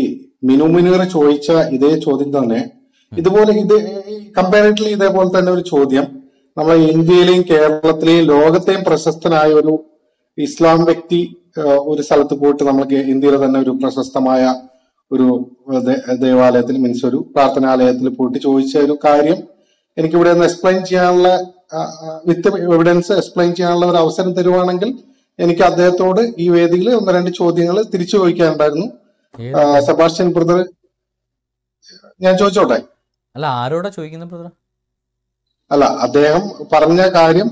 മിനു മിനുവറെ ചോദിച്ച ഇതേ ചോദ്യം തന്നെ. ഇതുപോലെ ഇത് കമ്പാരിറ്റീവ്ലി ഇതേപോലെ തന്നെ ഒരു ചോദ്യം. നമ്മളെ ഇന്ത്യയിലെയും കേരളത്തിലെയും ലോകത്തെയും പ്രശസ്തനായ ഒരു ഇസ്ലാം വ്യക്തി ഒരു സ്ഥലത്ത് പോയിട്ട് നമ്മൾക്ക് ഇന്ത്യയിലെ തന്നെ ഒരു പ്രശസ്തമായ ഒരു ദേവാലയത്തിൽ മീൻസ് ഒരു പ്രാർത്ഥനാലയത്തിൽ പോയിട്ട് ചോദിച്ച ഒരു കാര്യം എനിക്ക് ഇവിടെ ഒന്ന് എക്സ്പ്ലെയിൻ ചെയ്യാനുള്ള വിത്ത് എവിഡൻസ് എക്സ്പ്ലെയിൻ ചെയ്യാനുള്ള ഒരു അവസരം തരുവാണെങ്കിൽ എനിക്ക് അദ്ദേഹത്തോട് ഈ വേദിയിൽ ഒന്ന് രണ്ട് ചോദ്യങ്ങൾ തിരിച്ചു ചോദിക്കാനുണ്ടായിരുന്നു. സെബാസ്റ്റ്യൻ ബ്രദർ ഞാൻ ചോദിച്ചോട്ടെ? അല്ല ആരോടാ ചോദിക്കുന്നത് ബ്രദർ? അല്ല അദ്ദേഹം പറഞ്ഞ കാര്യം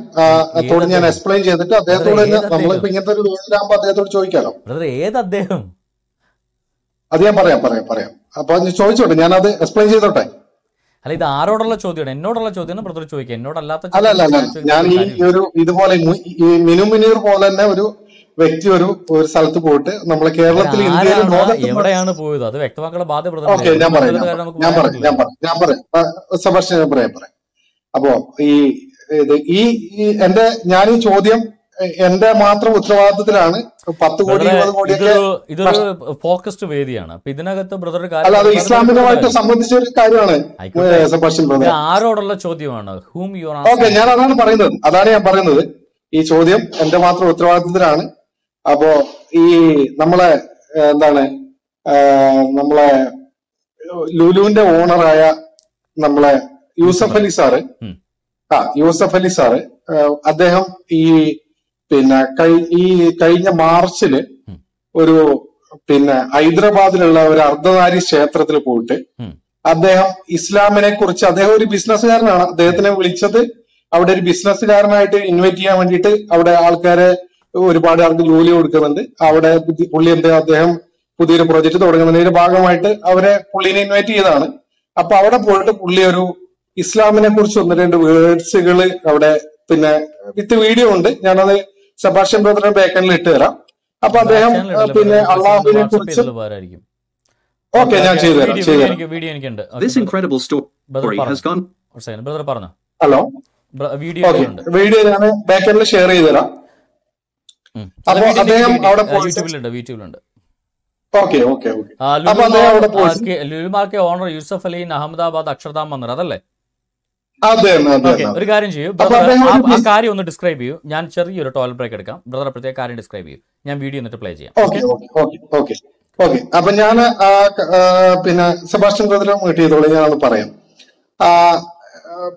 ഞാൻ എക്സ്പ്ലെയിൻ ചെയ്തിട്ട് അദ്ദേഹത്തോട് നമ്മളിപ്പോ ഇങ്ങനത്തെ ഒരു വേദിയിലാകുമ്പോ അദ്ദേഹത്തോട് ചോദിക്കാലോ. ബ്രദർ ഏത് അദ്ദേഹം? അത് ഞാൻ പറയാം പറയാം പറയാം. അപ്പൊ അത് ചോദിച്ചോട്ടെ ഞാൻ അത് എക്സ്പ്ലെയിൻ ചെയ്തോട്ടെ? അല്ല ഇത് ആരോടുള്ള ചോദ്യമാണ്. എന്നോടുള്ള ചോദ്യമാണ് ബ്രദർ ചോദിക്കുക. എന്നോടല്ലാത്ത അല്ല അല്ല അല്ല. ഞാൻ ഈ ഒരു ഇതുപോലെ ഈ മിനു മുനീർ പോലെ തന്നെ ഒരു വ്യക്തി ഒരു ഒരു സ്ഥലത്ത് പോയിട്ട് നമ്മളെ കേരളത്തിൽ ഇന്ത്യയിൽ എവിടെയാണ് പോയത്? അത് വ്യക്തമാക്കുന്ന ബ്രദറിന്റെ ഓക്കെ ഞാൻ പറയാം ഞാൻ പറയാം ഞാൻ പറയാം ഞാൻ പറയാം. പറയാം. ഞാൻ പറയാം പറയാം. അപ്പോ ഈ ഇത് ഈ എന്റെ ഞാൻ ഈ ചോദ്യം എന്റെ മാത്രം ഉത്തരവാദിത്തത്തിലാണ് പത്ത് കോടി ഇരുപത് കോടിയൊക്കെ ഇതൊരു ഫോക്കസ്ഡ് വേദിയാണ്. അപ്പൊ ഇതിനകത്ത് ബ്രദർ അല്ല അത് ഇസ്ലാമികമായിട്ട് സംബന്ധിച്ച ഒരു കാര്യമാണ് ആരോടുള്ള ചോദ്യമാണ്? ഹൂം യു ഓക്കെ ഞാൻ അതാണ് പറയുന്നത്. അതാണ് ഞാൻ പറയുന്നത്. ഈ ചോദ്യം എന്റെ മാത്രം ഉത്തരവാദിത്തത്തിലാണ്. അപ്പോ ഈ നമ്മളെ എന്താണ് നമ്മളെ ലുലുവിന്റെ ഓണറായ നമ്മളെ യൂസഫ് അലി സാറ് ആ യൂസഫ് അലി സാറ് അദ്ദേഹം ഈ പിന്നെ ഈ കഴിഞ്ഞ മാർച്ചിൽ ഒരു പിന്നെ ഹൈദരാബാദിലുള്ള ഒരു അർദ്ധനാരി ക്ഷേത്രത്തിൽ പോയിട്ട് അദ്ദേഹം ഇസ്ലാമിനെ കുറിച്ച് അദ്ദേഹം ഒരു ബിസിനസ്സുകാരനാണ്. അദ്ദേഹത്തിനെ വിളിച്ചത് അവിടെ ഒരു ബിസിനസ്സുകാരനായിട്ട് ഇൻവൈറ്റ് ചെയ്യാൻ വേണ്ടിയിട്ട് അവിടെ ആൾക്കാരെ ഒരുപാട് ആൾക്ക് ജോലി കൊടുക്കുന്നുണ്ട്. അവിടെ പുള്ളി എന്താ അദ്ദേഹം പുതിയൊരു പ്രൊജക്ട് തുടങ്ങുന്നതിന്റെ ഭാഗമായിട്ട് അവരെ പുള്ളിനെ ഇൻവൈറ്റ് ചെയ്തതാണ്. അപ്പൊ അവിടെ പോയിട്ട് പുള്ളി ഒരു ഇസ്ലാമിനെ കുറിച്ച് ഒന്ന് രണ്ട് വേർഡ്സുകൾ അവിടെ പിന്നെ വിത്ത് വീഡിയോ ഉണ്ട്. ഞാനത് സബാഷൻ ബ്രദറിന്റെ ബേക്കനിൽ ഇട്ട് തരാം. അപ്പൊ അദ്ദേഹം പിന്നെ അള്ളാഹുവിനെ കുറിച്ച് ഓക്കെ ഓക്കെ ഞാൻ ഓക്കെ ചെയ്തു തരാം ചെയ്തു തരാം. എനിക്ക് വീഡിയോ എനിക്കുണ്ട്. This incredible story has gone ഒരു സെക്കൻഡ് ബ്രദർ പറഞ്ഞു? ഹലോ വീഡിയോ ഓക്കെ വീഡിയോ ഞാൻ ബാക്കനിൽ ഷെയർ ചെയ്തു തരാം. അപ്പൊ വീഡിയോ അദ്ദേഹം അവിടെ പോയിട്ട് യൂട്യൂബിലുണ്ട് യൂട്യൂബിലുണ്ട് okay okay okay owner Yusuf Ali Ahmedabad Akshardham Mandir അതല്ലേ അതെ തന്നെ അതെ ഓക്കെ തന്നെ ഒരു കാര്യം ചെയ്യൂ. ആ കാര്യം ഒന്ന് ഡിസ്ക്രൈബ് ചെയ്യൂ. ഞാൻ ചെറിയൊരു ടോയ്ലറ്റ് ബ്രേക്ക് എടുക്കാം. ബ്രദർ അപ്പോഴത്തെ കാര്യം ഡിസ്ക്രൈബ് ചെയ്യൂ. ഞാൻ വീഡിയോ എന്നിട്ട് പ്ലേ ചെയ്യാം. ഓക്കെ അപ്പൊ ഞാൻ പിന്നെ സെബാസ്റ്റ്യൻ ബ്രദറെ മീറ്റ് ചെയ്തോളൂ ഞാനൊന്ന് പറയാം.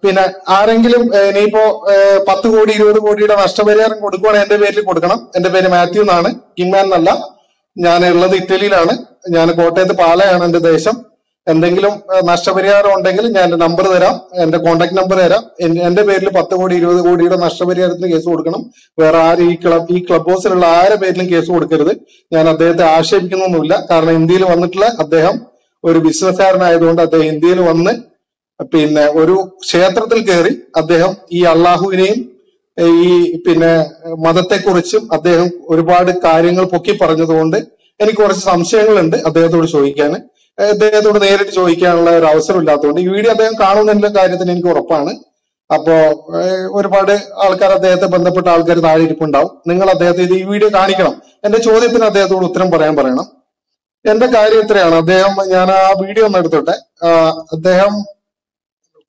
പിന്നെ ആരെങ്കിലും ഇനിയിപ്പോ പത്ത് കോടി ഇരുപത് കോടിയുടെ നഷ്ടപരിഹാരം കൊടുക്കുവാണെങ്കിൽ എന്റെ പേരിൽ കൊടുക്കണം. എന്റെ പേര് മാത്യു എന്നാണ് കിങ്മാൻ എന്നല്ല. ഞാൻ ഉള്ളത് ഇറ്റലിയിലാണ്. ഞാൻ കോട്ടയത്ത് പാലയാണ് എന്റെ ദേശം. എന്തെങ്കിലും നഷ്ടപരിഹാരം ഉണ്ടെങ്കിൽ ഞാൻ എന്റെ നമ്പർ തരാം എന്റെ കോൺടാക്ട് നമ്പർ തരാം. എന്റെ പേരിൽ പത്ത് കോടി ഇരുപത് കോടിയുടെ നഷ്ടപരിഹാരത്തിന് കേസ് കൊടുക്കണം. വേറെ ആരും ഈ ക്ലബ് ഈ ക്ലബ് ഹൗസിലുള്ള ആരെ പേരിലും കേസ് കൊടുക്കരുത്. ഞാൻ അദ്ദേഹത്തെ ആക്ഷേപിക്കുന്നൊന്നുമില്ല. കാരണം ഇന്ത്യയിൽ വന്നിട്ടുള്ള അദ്ദേഹം ഒരു ബിസിനസ്സുകാരനായതുകൊണ്ട് അദ്ദേഹം ഇന്ത്യയിൽ വന്ന് പിന്നെ ഒരു ക്ഷേത്രത്തിൽ കയറി അദ്ദേഹം ഈ അള്ളാഹുവിനെയും ഈ പിന്നെ മതത്തെക്കുറിച്ചും അദ്ദേഹം ഒരുപാട് കാര്യങ്ങൾ പൊക്കി പറഞ്ഞതുകൊണ്ട് എനിക്ക് കുറച്ച് സംശയങ്ങളുണ്ട് അദ്ദേഹത്തോട് ചോദിക്കാൻ അദ്ദേഹത്തോട് നേരിട്ട് ചോദിക്കാനുള്ള ഒരു അവസരം ഇല്ലാത്തതുകൊണ്ട് ഈ വീഡിയോ അദ്ദേഹം കാണുന്നതിന്റെ കാര്യത്തിന് എനിക്ക് ഉറപ്പാണ്. അപ്പോ ഒരുപാട് ആൾക്കാർ അദ്ദേഹത്തെ ബന്ധപ്പെട്ട ആൾക്കാർ താഴെ ഇരിപ്പുണ്ടാവും. നിങ്ങൾ അദ്ദേഹത്തെ ഇത് ഈ വീഡിയോ കാണിക്കണം. എന്റെ ചോദ്യത്തിന് അദ്ദേഹത്തോട് ഉത്തരം പറയാൻ പറയണം. എന്റെ കാര്യം ഇത്രയാണ്. അദ്ദേഹം ഞാൻ ആ വീഡിയോ ഒന്ന് എടുത്തോട്ടെ. അദ്ദേഹം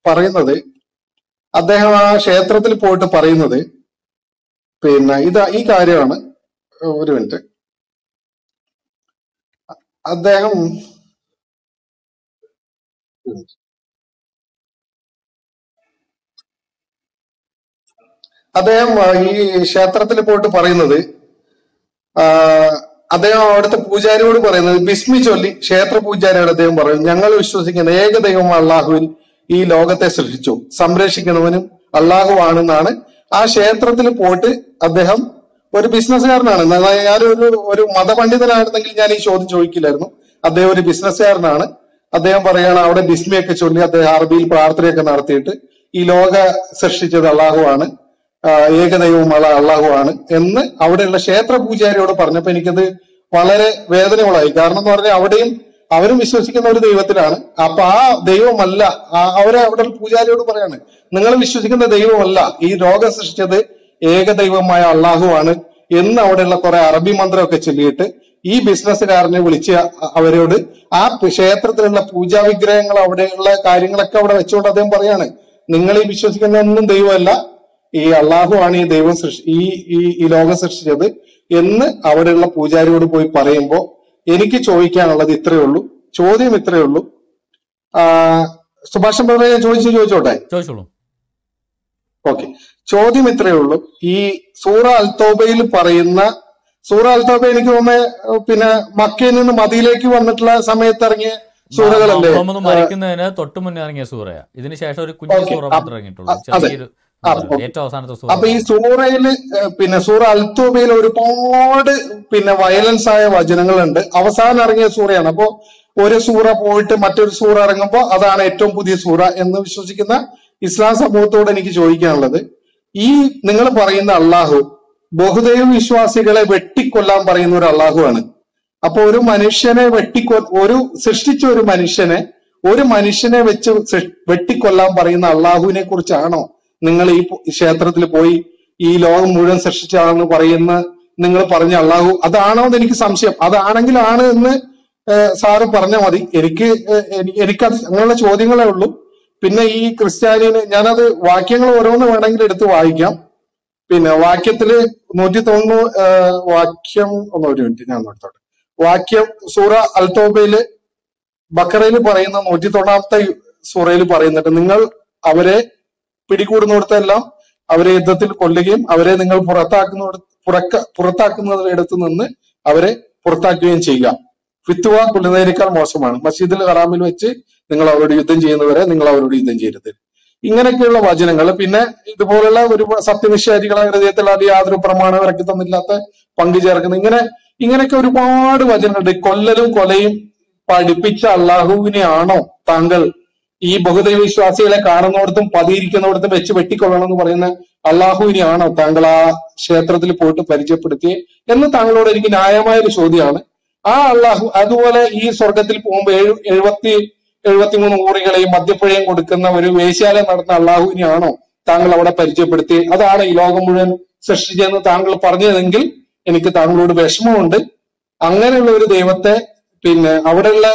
പറയുന്നത് അദ്ദേഹം ആ ക്ഷേത്രത്തിൽ പോയിട്ട് പറയുന്നത് പിന്നെ ഇത് ഈ കാര്യമാണ്. ഒരു മിനിറ്റ്. അദ്ദേഹം അദ്ദേഹം ഈ ക്ഷേത്രത്തിൽ പോയിട്ട് പറയുന്നത് അദ്ദേഹം അവിടുത്തെ പൂജാരിയോട് പറയുന്നത് ബിസ്മി ചൊല്ലി ക്ഷേത്ര പൂജാരിയോട് അദ്ദേഹം പറയും ഞങ്ങൾ വിശ്വസിക്കുന്ന ഏക ദൈവം അള്ളാഹുവിൽ ഈ ലോകത്തെ സൃഷ്ടിച്ചു. സംരക്ഷിക്കുന്നവനും അള്ളാഹുവാണെന്നാണ്. ആ ക്ഷേത്രത്തിൽ പോയിട്ട് അദ്ദേഹം ഒരു ബിസിനസ്സുകാരനാണ്. ഞാനൊരു ഒരു മതപണ്ഡിതനായിരുന്നെങ്കിൽ ഞാൻ ഈ ചോദ്യം ചോദിക്കില്ലായിരുന്നു. അദ്ദേഹം ഒരു ബിസിനസ്സുകാരനാണ്. അദ്ദേഹം പറയുകയാണ് അവിടെ ബിസ്മിയൊക്കെ ചൊല്ലി അദ്ദേഹം അറബിയിൽ പ്രാർത്ഥനയൊക്കെ നടത്തിയിട്ട് ഈ ലോക സൃഷ്ടിച്ചത് അള്ളാഹുവാണ് ഏകദൈവമുള്ള അള്ളാഹുവാണ് എന്ന് അവിടെയുള്ള ക്ഷേത്ര പൂജാരിയോട് പറഞ്ഞപ്പോ എനിക്കത് വളരെ വേദനകളായി കാരണം എന്ന് പറഞ്ഞാൽ അവിടെയും അവരും വിശ്വസിക്കുന്ന ഒരു ദൈവത്തിലാണ്. അപ്പൊ ആ ദൈവമല്ല അവരെ അവിടെ പൂജാരിയോട് പറയാണ് നിങ്ങൾ വിശ്വസിക്കുന്ന ദൈവമല്ല ഈ ലോകം സൃഷ്ടിച്ചത് ഏകദൈവമായ അള്ളാഹുവാണ് എന്ന് അവിടെയുള്ള കുറെ അറബി മന്ത്രമൊക്കെ ചൊല്ലിയിട്ട് ഈ ബിസിനസ്സുകാരനെ വിളിച്ച് അവരോട് ആ ക്ഷേത്രത്തിലുള്ള പൂജാ വിഗ്രഹങ്ങൾ അവിടെയുള്ള കാര്യങ്ങളൊക്കെ അവിടെ വെച്ചുകൊണ്ട് അദ്ദേഹം പറയാണ് നിങ്ങൾ ഈ വിശ്വസിക്കുന്ന ഒന്നും ദൈവമല്ല. ഈ അള്ളാഹു ആണ് ഈ ദൈവം സൃഷ്ടി ഈ ഈ ഈ ലോകം സൃഷ്ടിച്ചത് എന്ന് അവിടെയുള്ള പൂജാരിയോട് പോയി പറയുമ്പോൾ എനിക്ക് ചോദിക്കാനുള്ളത് ഇത്രയേ ഉള്ളൂ. ചോദ്യം ഇത്രയേ ഉള്ളൂ. ആ സുഭാഷൻ ബ്രദറെ ഞാൻ ചോദിച്ചു ചോദിച്ചോട്ടെ? ചോദിച്ചോളൂ. ഓക്കെ. ചോദ്യം ഇത്രയേ ഉള്ളൂ. ഈ സൂറ അൽത്തോബയിൽ പറയുന്ന സൂറ അൽത്താബ് എനിക്ക് തോന്നുന്നത് പിന്നെ മക്കയിൽ നിന്ന് മതിയിലേക്ക് വന്നിട്ടുള്ള സമയത്ത് ഇറങ്ങിയ സൂറകളല്ലേ? മരിക്കുന്നതിന് തൊട്ട് മുന്നേ ഇറങ്ങിയ സൂറയാ. ഇതിന് ശേഷം ഒരു കുഞ്ഞു സൂറ മാത്രമേ ഇറങ്ങിയിട്ടുള്ളൂ. ഏറ്റവും അവസാനത്തെ സൂറ അപ്പൊ ഈ സൂറയിൽ പിന്നെ സൂറ അൽത്തോബയിൽ ഒരുപാട് പിന്നെ വയലൻസ് ആയ വചനങ്ങളുണ്ട്. അവസാനം ഇറങ്ങിയ സൂറയാണ്. അപ്പോ ഒരു സൂറ പോയിട്ട് മറ്റൊരു സൂറ ഇറങ്ങുമ്പോൾ അതാണ് ഏറ്റവും പുതിയ സൂറ എന്ന് വിശ്വസിക്കുന്ന ഇസ്ലാം സമൂഹത്തോട് എനിക്ക് ചോദിക്കാനുള്ളത്. ഈ നിങ്ങൾ പറയുന്ന അള്ളാഹു ബഹുദൈവ വിശ്വാസികളെ വെട്ടിക്കൊല്ലാൻ പറയുന്ന ഒരു അള്ളാഹുവാണ്. അപ്പൊ ഒരു മനുഷ്യനെ വെട്ടിക്കൊ ഒരു സൃഷ്ടിച്ച ഒരു മനുഷ്യനെ ഒരു മനുഷ്യനെ വെച്ച് വെട്ടിക്കൊല്ലാൻ പറയുന്ന അള്ളാഹുവിനെ കുറിച്ചാണോ നിങ്ങൾ ഈ ക്ഷേത്രത്തിൽ പോയി ഈ ലോകം മുഴുവൻ സൃഷ്ടിച്ചാണെന്ന് പറയുന്ന നിങ്ങൾ പറഞ്ഞ അള്ളാഹു? അതാണോ എന്ന് എനിക്ക് സംശയം. അതാണെങ്കിലാണ് എന്ന് സാറ് പറഞ്ഞാൽ മതി. എനിക്ക് ഏഹ്, എനിക്കത് അങ്ങനെയുള്ള ചോദ്യങ്ങളേ ഉള്ളൂ. പിന്നെ ഈ ക്രിസ്ത്യാനിന് ഞാനത് വാക്യങ്ങൾ ഓരോന്ന് വേണമെങ്കിൽ എടുത്ത് വായിക്കാം. പിന്നെ വാക്യത്തിൽ നൂറ്റി തൊണ്ണൂറ് വാക്യം ഒന്ന് ഒരു മിനിറ്റ് ഞാൻ നോക്കട്ടെ വാക്യം സൂറ അൽത്തോബയിൽ ബക്കറയിൽ പറയുന്ന നൂറ്റി തൊണ്ണാമത്തെ സൂറയിൽ പറയുന്നുണ്ട് നിങ്ങൾ അവരെ പിടികൂടുന്നിടത്തെല്ലാം അവരെ യുദ്ധത്തിൽ കൊല്ലുകയും അവരെ നിങ്ങൾ പുറത്താക്കുന്ന പുറക്ക പുറത്താക്കുന്നിടത്ത് നിന്ന് അവരെ പുറത്താക്കുകയും ചെയ്യുക. ഫിത്തുവ കൊല്ലുന്നതിനേക്കാൾ മോശമാണ്. മസ്ജിദിൽ ഹറാമിൽ വെച്ച് നിങ്ങൾ അവരോട് യുദ്ധം ചെയ്യുന്നവരെ നിങ്ങൾ അവരോട് യുദ്ധം ചെയ്യരുത്. ഇങ്ങനെയൊക്കെയുള്ള വചനങ്ങൾ. പിന്നെ ഇതുപോലുള്ള ഒരു സത്യനിഷേധികളെ ഹൃദയത്തിൽ അത് യാതൊരു പ്രമാണം ഇറക്കി തന്നില്ലാത്ത പങ്കു ചേർക്കുന്ന. ഇങ്ങനെ ഇങ്ങനെയൊക്കെ ഒരുപാട് വചനങ്ങളുണ്ട്. കൊല്ലലും കൊലയും പഠിപ്പിച്ച അള്ളാഹുവിനെയാണോ താങ്കൾ ഈ ബഹുദൈവ വിശ്വാസികളെ കാണുന്നിടത്തും പതിയിരിക്കുന്നിടത്തും വെച്ച് വെട്ടിക്കൊള്ളണം എന്ന് പറയുന്ന അള്ളാഹുവിനെയാണോ താങ്കൾ ആ ക്ഷേത്രത്തിൽ പോയിട്ട് പരിചയപ്പെടുത്തി എന്ന് താങ്കളോട് എനിക്ക് ന്യായമായ ഒരു ചോദ്യമാണ്. ആ അള്ളാഹു അതുപോലെ ഈ സ്വർഗത്തിൽ പോകുമ്പോൾ എഴു എഴുപത്തി എഴുപത്തിമൂന്ന് ഊറികളെയും മദ്യപ്പുഴയും കൊടുക്കുന്ന ഒരു വേശ്യാലയം നടത്തുന്ന അള്ളാഹുവിനെയാണോ താങ്കൾ അവിടെ പരിചയപ്പെടുത്തി? അതാണ് ഈ ലോകം മുഴുവൻ സൃഷ്ടിച്ചതെന്ന് താങ്കൾ പറഞ്ഞതെങ്കിൽ എനിക്ക് താങ്കളോട് വിഷമമുണ്ട്. അങ്ങനെയുള്ള ഒരു ദൈവത്തെ പിന്നെ അവിടെയുള്ള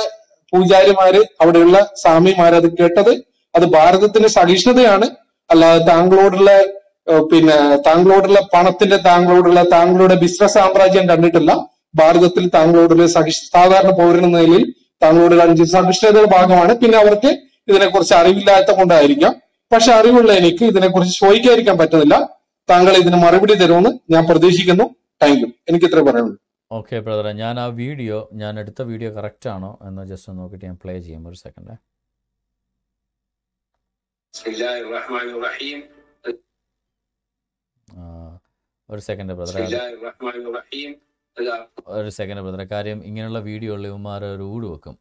പൂജാരിമാര് അവിടെയുള്ള സ്വാമിമാര് അത് കേട്ടത് അത് ഭാരതത്തിന്റെ സഹിഷ്ണുതയാണ്. അല്ലാതെ താങ്കളോടുള്ള പിന്നെ താങ്കളോടുള്ള പണത്തിന്റെ താങ്കളോടുള്ള താങ്കളുടെ ബിസിനസ് സാമ്രാജ്യം കണ്ടിട്ടില്ല. ഭാരതത്തിൽ താങ്കളോടുള്ള സഹിഷ് സാധാരണ പൗരൻ എന്ന നിലയിൽ തങ്ങളോടുള്ള സഹിഷ്ണുതയുടെ ഭാഗമാണ്. പിന്നെ അവർക്ക് ഇതിനെക്കുറിച്ച് അറിവില്ലാത്ത കൊണ്ടായിരിക്കാം. പക്ഷെ അറിവുള്ള എനിക്ക് ഇതിനെക്കുറിച്ച് ചോദിക്കാതിരിക്കാൻ പറ്റുന്നില്ല. താങ്കൾ ഇതിന് മറുപടി തരുമെന്ന് ഞാൻ പ്രതീക്ഷിക്കുന്നു. താങ്ക് യു എനിക്ക് ഇത്രേ പറയുള്ളൂ. ഓക്കെ ബ്രദറെ ഞാൻ ആ വീഡിയോ ഞാൻ എടുത്ത വീഡിയോ കറക്റ്റ് ആണോ എന്ന് ജസ്റ്റ് നോക്കിയിട്ട് ഞാൻ പ്ലേ ചെയ്യാം ഒരു സെക്കൻഡ് ഒരു സെക്കൻഡ് ബ്രദറെ ഒരു സെക്കൻഡ് ബ്രദറെ കാര്യം ഇങ്ങനെയുള്ള വീഡിയോ ഉള്ള യുവമാർ ഒരു ഊട് വെക്കും.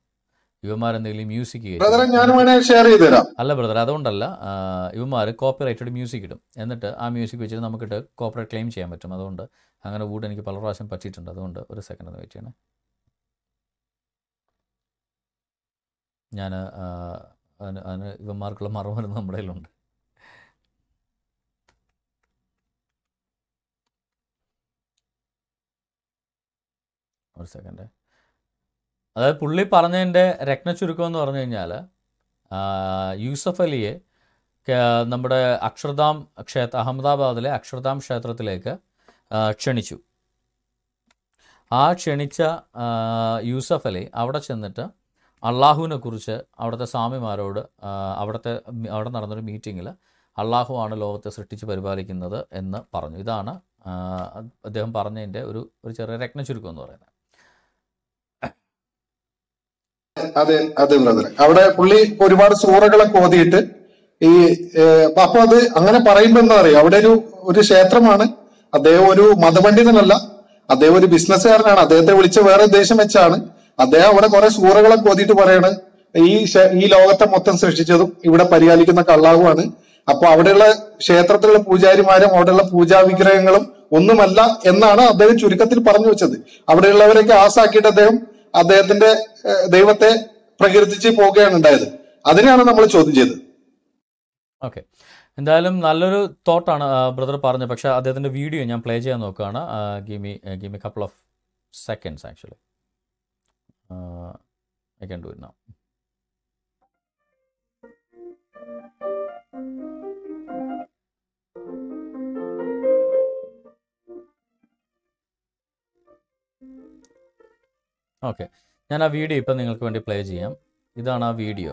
യുവമാർ എന്തെങ്കിലും മ്യൂസിക് അല്ല ബ്രദർ അതുകൊണ്ടല്ല ഇവന്മാർ കോപ്പിറൈറ്റഡ് മ്യൂസിക് ഇടും. എന്നിട്ട് ആ മ്യൂസിക് വെച്ചിട്ട് നമുക്കിട്ട് കോപ്പറേറ്റ് ക്ലെയിം ചെയ്യാൻ പറ്റും. അതുകൊണ്ട് അങ്ങനെ ഊട് എനിക്ക് പല പ്രാവശ്യം പറ്റിയിട്ടുണ്ട്. അതുകൊണ്ട് ഒരു സെക്കൻഡ് ഒന്ന് വെയിറ്റ് ചെയ്യണേ. ഞാൻ അതിന് ഇവന്മാർക്കുള്ള മറുപടി നമ്മുടെ കയ്യിലുണ്ട്. ഒരു സെക്കൻഡ് അതായത് പുള്ളി പറഞ്ഞതിന്റെ രത്ന ചുരുക്കം എന്ന് പറഞ്ഞു കഴിഞ്ഞാൽ യൂസഫ് അലിയെ നമ്മുടെ അക്ഷർധാം ക്ഷേത്ര അഹമ്മദാബാദിലെ അക്ഷർധാം ക്ഷേത്രത്തിലേക്ക് ക്ഷണിച്ചു. ആ ക്ഷണിച്ച യൂസഫ് അലി അവിടെ ചെന്നിട്ട് അള്ളാഹുവിനെ കുറിച്ച് അവിടുത്തെ സ്വാമിമാരോട് അവിടുത്തെ അവിടെ നടന്നൊരു മീറ്റിങ്ങിൽ അള്ളാഹു ആണ് ലോകത്തെ സൃഷ്ടിച്ച് പരിപാലിക്കുന്നത് എന്ന് പറഞ്ഞു. ഇതാണ് അദ്ദേഹം പറഞ്ഞതിന്റെ ഒരു ഒരു ചെറിയ രത്ന ചുരുക്കം എന്ന് പറയുന്നത്. അതെ അതെ ബ്രദർ അവിടെ പുള്ളി ഒരുപാട് സൂറകളൊക്കെ ഓതിയിട്ട് ഈ അപ്പൊ അത് അങ്ങനെ പറയുമ്പോ എന്താ പറയാ അവിടെ ഒരു ഒരു ക്ഷേത്രമാണ്. അദ്ദേഹം ഒരു മതപണ്ഡിതനല്ല. അദ്ദേഹം ഒരു ബിസിനസ്സുകാരനാണ്. അദ്ദേഹത്തെ വിളിച്ച വേറെ ഉദ്ദേശം വെച്ചാണ്. അദ്ദേഹം അവിടെ കുറെ സൂറകളൊക്കെ ഓതിയിട്ട് പറയാണ്. ഈ ഈ ലോകത്തെ മൊത്തം സൃഷ്ടിച്ചതും ഇവിടെ പരിപാലിക്കുന്ന കള്ളാവുമാണ്. അപ്പൊ അവിടെയുള്ള ക്ഷേത്രത്തിലുള്ള പൂജാരിമാരും അവിടെയുള്ള പൂജാ വിഗ്രഹങ്ങളും ഒന്നുമല്ല എന്നാണ് അദ്ദേഹം ചുരുക്കത്തിൽ പറഞ്ഞു വെച്ചത്. അവിടെയുള്ളവരൊക്കെ ആസാക്കിയിട്ട് അദ്ദേഹം അദ്ദേഹത്തിന്റെ ദൈവത്തെ പ്രകീർത്തിച്ച് പോകുകയാണ് ഉണ്ടായത്. അതിനെയാണ് നമ്മൾ ചോദ്യം ചെയ്തത്. ഓക്കെ. എന്തായാലും നല്ലൊരു തോട്ടാണ് ബ്രദർ പറഞ്ഞത് പക്ഷെ അദ്ദേഹത്തിന്റെ വീഡിയോ ഞാൻ പ്ലേ ചെയ്യാൻ നോക്കുകയാണ്. Gimme gimme couple of seconds actually I can do it okay ഞാൻ ആ വീഡിയോ ഇപ്പം നിങ്ങൾക്ക് വേണ്ടി പ്ലേ ചെയ്യാം ഇതാണ് ആ വീഡിയോ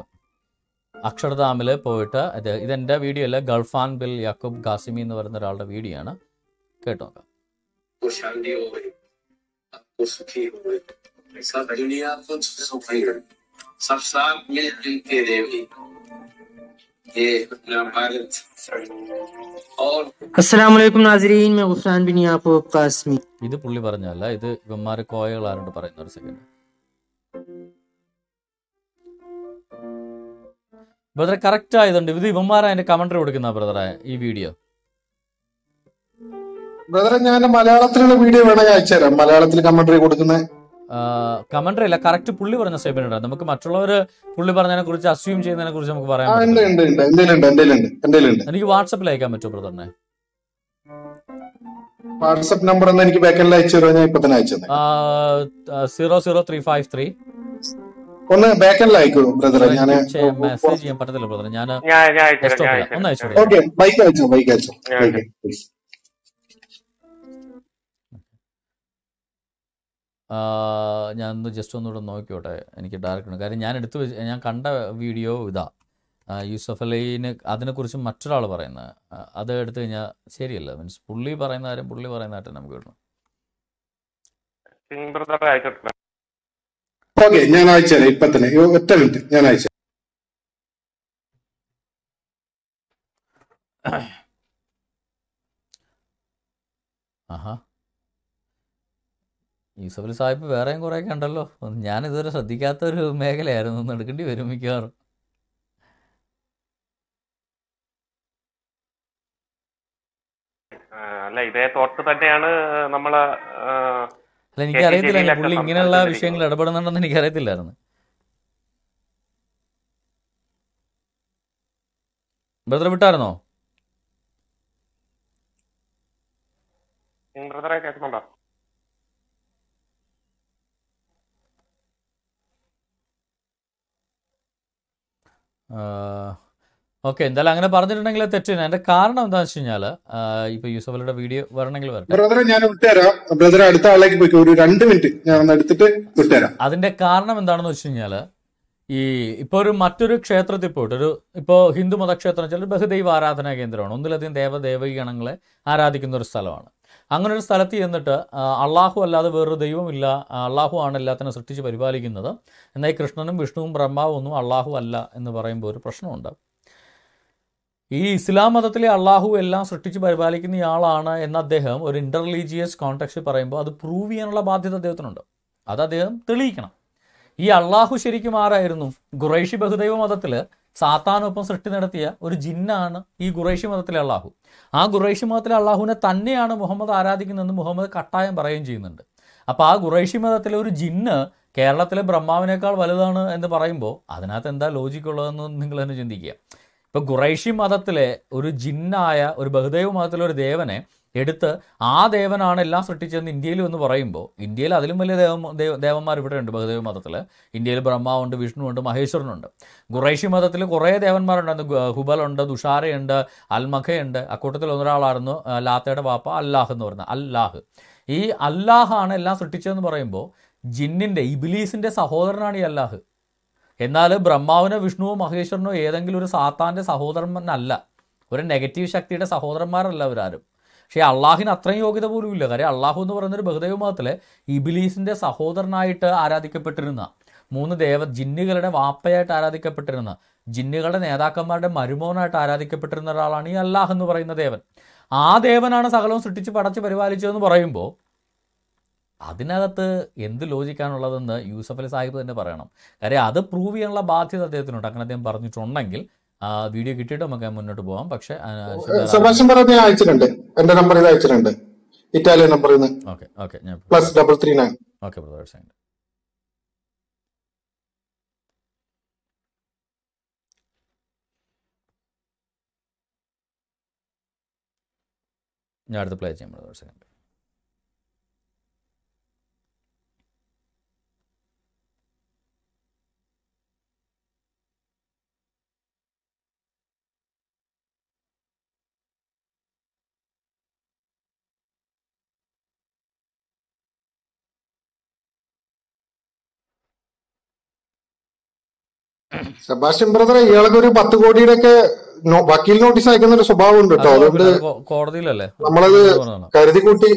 അക്ഷർധാമിൽ പോയിട്ട് ഇത് ഇതെൻ്റെ വീഡിയോ അല്ല ഗൾഫാൻ ബിൽ യാക്കൂബ് ഖാസിമി എന്ന് പറയുന്ന ഒരാളുടെ വീഡിയോ ആണ് കേട്ടോ നോക്കാം आपको അസ്സലാമലൈക്കും നാസരീൻ മേ ഉസ്മാൻ ബിൻ യാക്കൂബ് കാസ്മി. ഇത് പുള്ളി പറഞ്ഞല്ല ഇത് ഇവന്മാരെ കോയകൾ പറയുന്ന ഒരു സെക്കൻഡ് ബ്രദറെ കറക്റ്റ് ആയതുണ്ട് ഇത് ഇവന്മാരാ അതിന്റെ കമന്ററി കൊടുക്കുന്ന ബ്രദറെ ഈ വീഡിയോ ബ്രദറെ ഞാൻ മലയാളത്തിലുള്ള വീഡിയോ വേണമെങ്കിൽ അയച്ചുതരാം. മലയാളത്തിൽ കമന്ററി കൊടുക്കുന്നത് കമന്ററി അല്ല കറക്റ്റ് പുള്ളി പറഞ്ഞ സ്റ്റേറ്റ്മെന്റ് ഉണ്ട് നമുക്ക് മറ്റുള്ളവര് പുള്ളി പറഞ്ഞതിനെ കുറിച്ച് അസ്യൂം ചെയ്യുന്നതിനെ കുറിച്ച് നമുക്ക് പറയാം എനിക്ക് വാട്സപ്പിൽ അയക്കാൻ പറ്റുമോ ബ്രദറിനെ വാട്സപ്പ് നമ്പർ എനിക്ക് ബാക്കിൽ അയച്ചു ഞാൻ ഇപ്പൊ തന്നെ അയച്ചു തന്നെ zero zero three five three ഒന്ന് ബാക്കിൽ അയക്കൂ ബ്രദറെ ഞാൻ മെസ്സേജ് ചെയ്യാൻ പറ്റത്തില്ല ബ്രദർ ഞാൻ ഒന്ന് അയച്ചു ബൈക്ക് അയച്ചോ ബൈക്ക് അയച്ചോ ഞാൻ ആ, ഞാൻ ഒന്ന് ജസ്റ്റ് ഒന്നുകൂടെ നോക്കിയോട്ടെ എനിക്ക് ഡയറക്റ്റ് കാര്യം ഞാൻ എടുത്തു വെച്ച് ഞാൻ കണ്ട വീഡിയോ ഇതാ. യൂസഫ് അലീന് അതിനെക്കുറിച്ച് മറ്റൊരാൾ പറയുന്നത് അത് എടുത്തു കഴിഞ്ഞാൽ ശരിയല്ല. മീൻസ് പുള്ളി പറയുന്ന കാര്യം പുള്ളി പറയുന്ന ആയിട്ട് നമുക്ക് കിട്ടണം ഓക്കെ ഞാൻ അയച്ചുതരാം ഇപ്പൊ തന്നെ. ഒറ്റ മിനിറ്റ്. ഞാൻ അയച്ചു ആഹാ. യൂസഫ് അലി സാഹിബ് വേറെയും കുറേയൊക്കെ ഉണ്ടല്ലോ. ഞാൻ ഇതുവരെ ശ്രദ്ധിക്കാത്ത ഒരു മേഖലയായിരുന്നു. ഒന്ന് എടുക്കേണ്ടി വരും മിക്കവാറും. അല്ല ഇതേ തോട്ട് തന്നെയാണ് നമ്മൾ അല്ല കെ എനിക്ക് ടി അറിയത്തില്ല പുള്ളി ഇങ്ങനെയുള്ള വിഷയങ്ങൾ ഇടപെടുന്നുണ്ടെന്ന് എനിക്ക് അറിയത്തില്ലായിരുന്നു ബ്രദർ വിട്ടായിരുന്നോ ബ്രദറെ കേൾക്കുന്നുണ്ടോ? ഓക്കെ എന്തായാലും അങ്ങനെ പറഞ്ഞിട്ടുണ്ടെങ്കിൽ തെറ്റു എന്റെ കാരണം എന്താണെന്ന് വെച്ച് കഴിഞ്ഞാൽ ഇപ്പൊ യൂസഫ് അലിയുടെ വീഡിയോ വരണമെങ്കിൽ വരട്ടെ. ബ്രദറെ ഞാൻ വിട്ടുതരാം. ബ്രദർ അടുത്ത ആളിലേക്ക് പോയി ഒരു രണ്ട് മിനിറ്റ് ഞാൻ എടുത്തിട്ട് വിട്ടുതരാം. അതിന്റെ കാരണം എന്താണെന്ന് വെച്ച് കഴിഞ്ഞാൽ ഈ ഇപ്പോൾ ഒരു മറ്റൊരു ക്ഷേത്രത്തിൽ പോയിട്ട് ഒരു ഇപ്പോ ഹിന്ദു മതക്ഷേത്രം വെച്ചാൽ ഒരു ബഹുദൈവ ആരാധനാ കേന്ദ്രമാണ്. ഒന്നിലധികം ദേവദേവഗണങ്ങളെ ആരാധിക്കുന്ന ഒരു സ്ഥലമാണ്. അങ്ങനെ ഒരു സ്ഥലത്ത് ചെന്നിട്ട് അള്ളാഹു അല്ലാതെ വേറൊരു ദൈവമില്ല അള്ളാഹു ആണ് എല്ലാത്തിനും സൃഷ്ടിച്ച് പരിപാലിക്കുന്നത്. എന്നാൽ ഈ കൃഷ്ണനും വിഷ്ണുവും ബ്രഹ്മാവും ഒന്നും അള്ളാഹു അല്ല എന്ന് പറയുമ്പോൾ ഒരു പ്രശ്നമുണ്ട്. ഈ ഇസ്ലാം മതത്തിലെ അള്ളാഹു എല്ലാം സൃഷ്ടിച്ച് പരിപാലിക്കുന്നയാളാണ് എന്ന് അദ്ദേഹം ഒരു ഇന്റർലീജിയസ് കോൺടാക്സിൽ പറയുമ്പോൾ അത് പ്രൂവ് ചെയ്യാനുള്ള ബാധ്യത അദ്ദേഹത്തിനുണ്ട്. അത് അദ്ദേഹം തെളിയിക്കണം. ഈ അള്ളാഹു ശരിക്കും ആരായിരുന്നു? ഖുറൈഷി ബഹുദൈവ മതത്തിൽ സാത്താനൊപ്പം സൃഷ്ടി നടത്തിയ ഒരു ജിന്നാണ് ഈ ഖുറൈഷി മതത്തിലെ അള്ളാഹു. ആ ഖുറൈഷി മതത്തിലെ അള്ളാഹുവിനെ തന്നെയാണ് മുഹമ്മദ് ആരാധിക്കുന്നതെന്ന് മുഹമ്മദ് കട്ടായം പറയുകയും ചെയ്യുന്നുണ്ട്. അപ്പോൾ ആ ഖുറൈഷി മതത്തിലെ ഒരു ജിന്ന് കേരളത്തിലെ ബ്രഹ്മാവിനേക്കാൾ വലുതാണ് എന്ന് പറയുമ്പോൾ അതിനകത്ത് എന്താ ലോജിക് ഉള്ളതെന്ന് നിങ്ങൾ തന്നെ ചിന്തിക്കുക. ഇപ്പൊ ഖുറൈഷി മതത്തിലെ ഒരു ജിന്നായ ഒരു ബഹുദൈവ മതത്തിലെ ഒരു ദേവനെ എടുത്ത് ആ ദേവനാണ് എല്ലാം സൃഷ്ടിച്ചതെന്ന് ഇന്ത്യയിൽ എന്ന് പറയുമ്പോൾ ഇന്ത്യയിൽ അതിലും വലിയ ദേവ ദേവ- ദേവന്മാർ ഇവിടെ ഉണ്ട് ബഹുദേവ മതത്തിൽ ഇന്ത്യയിൽ ബ്രഹ്മാവുണ്ട് വിഷ്ണുവുണ്ട് മഹേശ്വരനുണ്ട്. ഗുറേഷി മതത്തിൽ കുറേ ദേവന്മാരുണ്ട്. ഹുബലുണ്ട് ദുഷാരയുണ്ട് അൽമഖയുണ്ട്. അക്കൂട്ടത്തിൽ ഒരാളായിരുന്നു ലാത്തയുടെ പാപ്പ അല്ലാഹ് എന്ന് പറയുന്നത് അല്ലാഹ്. ഈ അല്ലാഹാണ് എല്ലാം സൃഷ്ടിച്ചതെന്ന് പറയുമ്പോൾ ജിന്നിന്റെ ഇബിലീസിന്റെ സഹോദരനാണ് ഈ അല്ലാഹ്. എന്നാൽ ബ്രഹ്മാവിനോ വിഷ്ണുവോ മഹേശ്വരനോ ഏതെങ്കിലും ഒരു സാത്താന്റെ സഹോദരനല്ല ഒരു നെഗറ്റീവ് ശക്തിയുടെ സഹോദരന്മാരല്ല അവരാരും. പക്ഷേ അള്ളാഹിന് അത്രയും യോഗ്യത പോലും ഇല്ല. കാര്യം അള്ളാഹു എന്ന് പറയുന്ന ഒരു ബഹുദൈവ മതത്തിലെ ഇബിലീസിന്റെ സഹോദരനായിട്ട് ആരാധിക്കപ്പെട്ടിരുന്ന മൂന്ന് ദേവ ജിന്നുകളുടെ വാപ്പയായിട്ട് ആരാധിക്കപ്പെട്ടിരുന്ന ജിന്നുകളുടെ നേതാക്കന്മാരുടെ മരുമോനായിട്ട് ആരാധിക്കപ്പെട്ടിരുന്ന ഒരാളാണ് ഈ അള്ളാഹ് എന്ന് പറയുന്ന ദേവൻ. ആ ദേവനാണ് സകലവും സൃഷ്ടിച്ച് പടച്ച് പരിപാലിച്ചതെന്ന് പറയുമ്പോൾ അതിനകത്ത് എന്ത് ലോജിക്കാണുള്ളതെന്ന് യൂസഫ് അലി സാഹിബ് തന്നെ പറയണം. കാര്യം അത് പ്രൂവ് ചെയ്യാനുള്ള ബാധ്യത അദ്ദേഹത്തിനുണ്ട്. അങ്ങനെ അദ്ദേഹം പറഞ്ഞിട്ടുണ്ടെങ്കിൽ ആ, വീഡിയോ കിട്ടിയിട്ട് നമുക്ക് മുന്നോട്ട് പോവാം. പക്ഷേ സെബാസ്റ്റ്യൻ പറഞ്ഞ ഞാൻ അയച്ചിട്ടുണ്ട്. എന്റെ നമ്പർ ഇത് അയച്ചിട്ടുണ്ട്. ഇറ്റാലിയൻ നമ്പറിൽ നിന്ന് ഓക്കെ ഓക്കെ ഞാൻ plus double three nine okay brother second ഞാൻ അടുത്ത പ്ലേ ചെയ്യാം ബ്രദർ സെക്കൻഡ് സെബാസ്റ്റ്യൻ ബ്രദറെ ഇയാൾക്ക് ഒരു പത്ത് കോടിയുടെ ഒക്കെ വക്കീൽ നോട്ടീസ് അയക്കുന്ന ഒരു സ്വഭാവം ഉണ്ട് കേട്ടോ അത് അതുകൊണ്ട് കോടതിയിലല്ലേ? നമ്മളത് കരുതി കൂട്ടി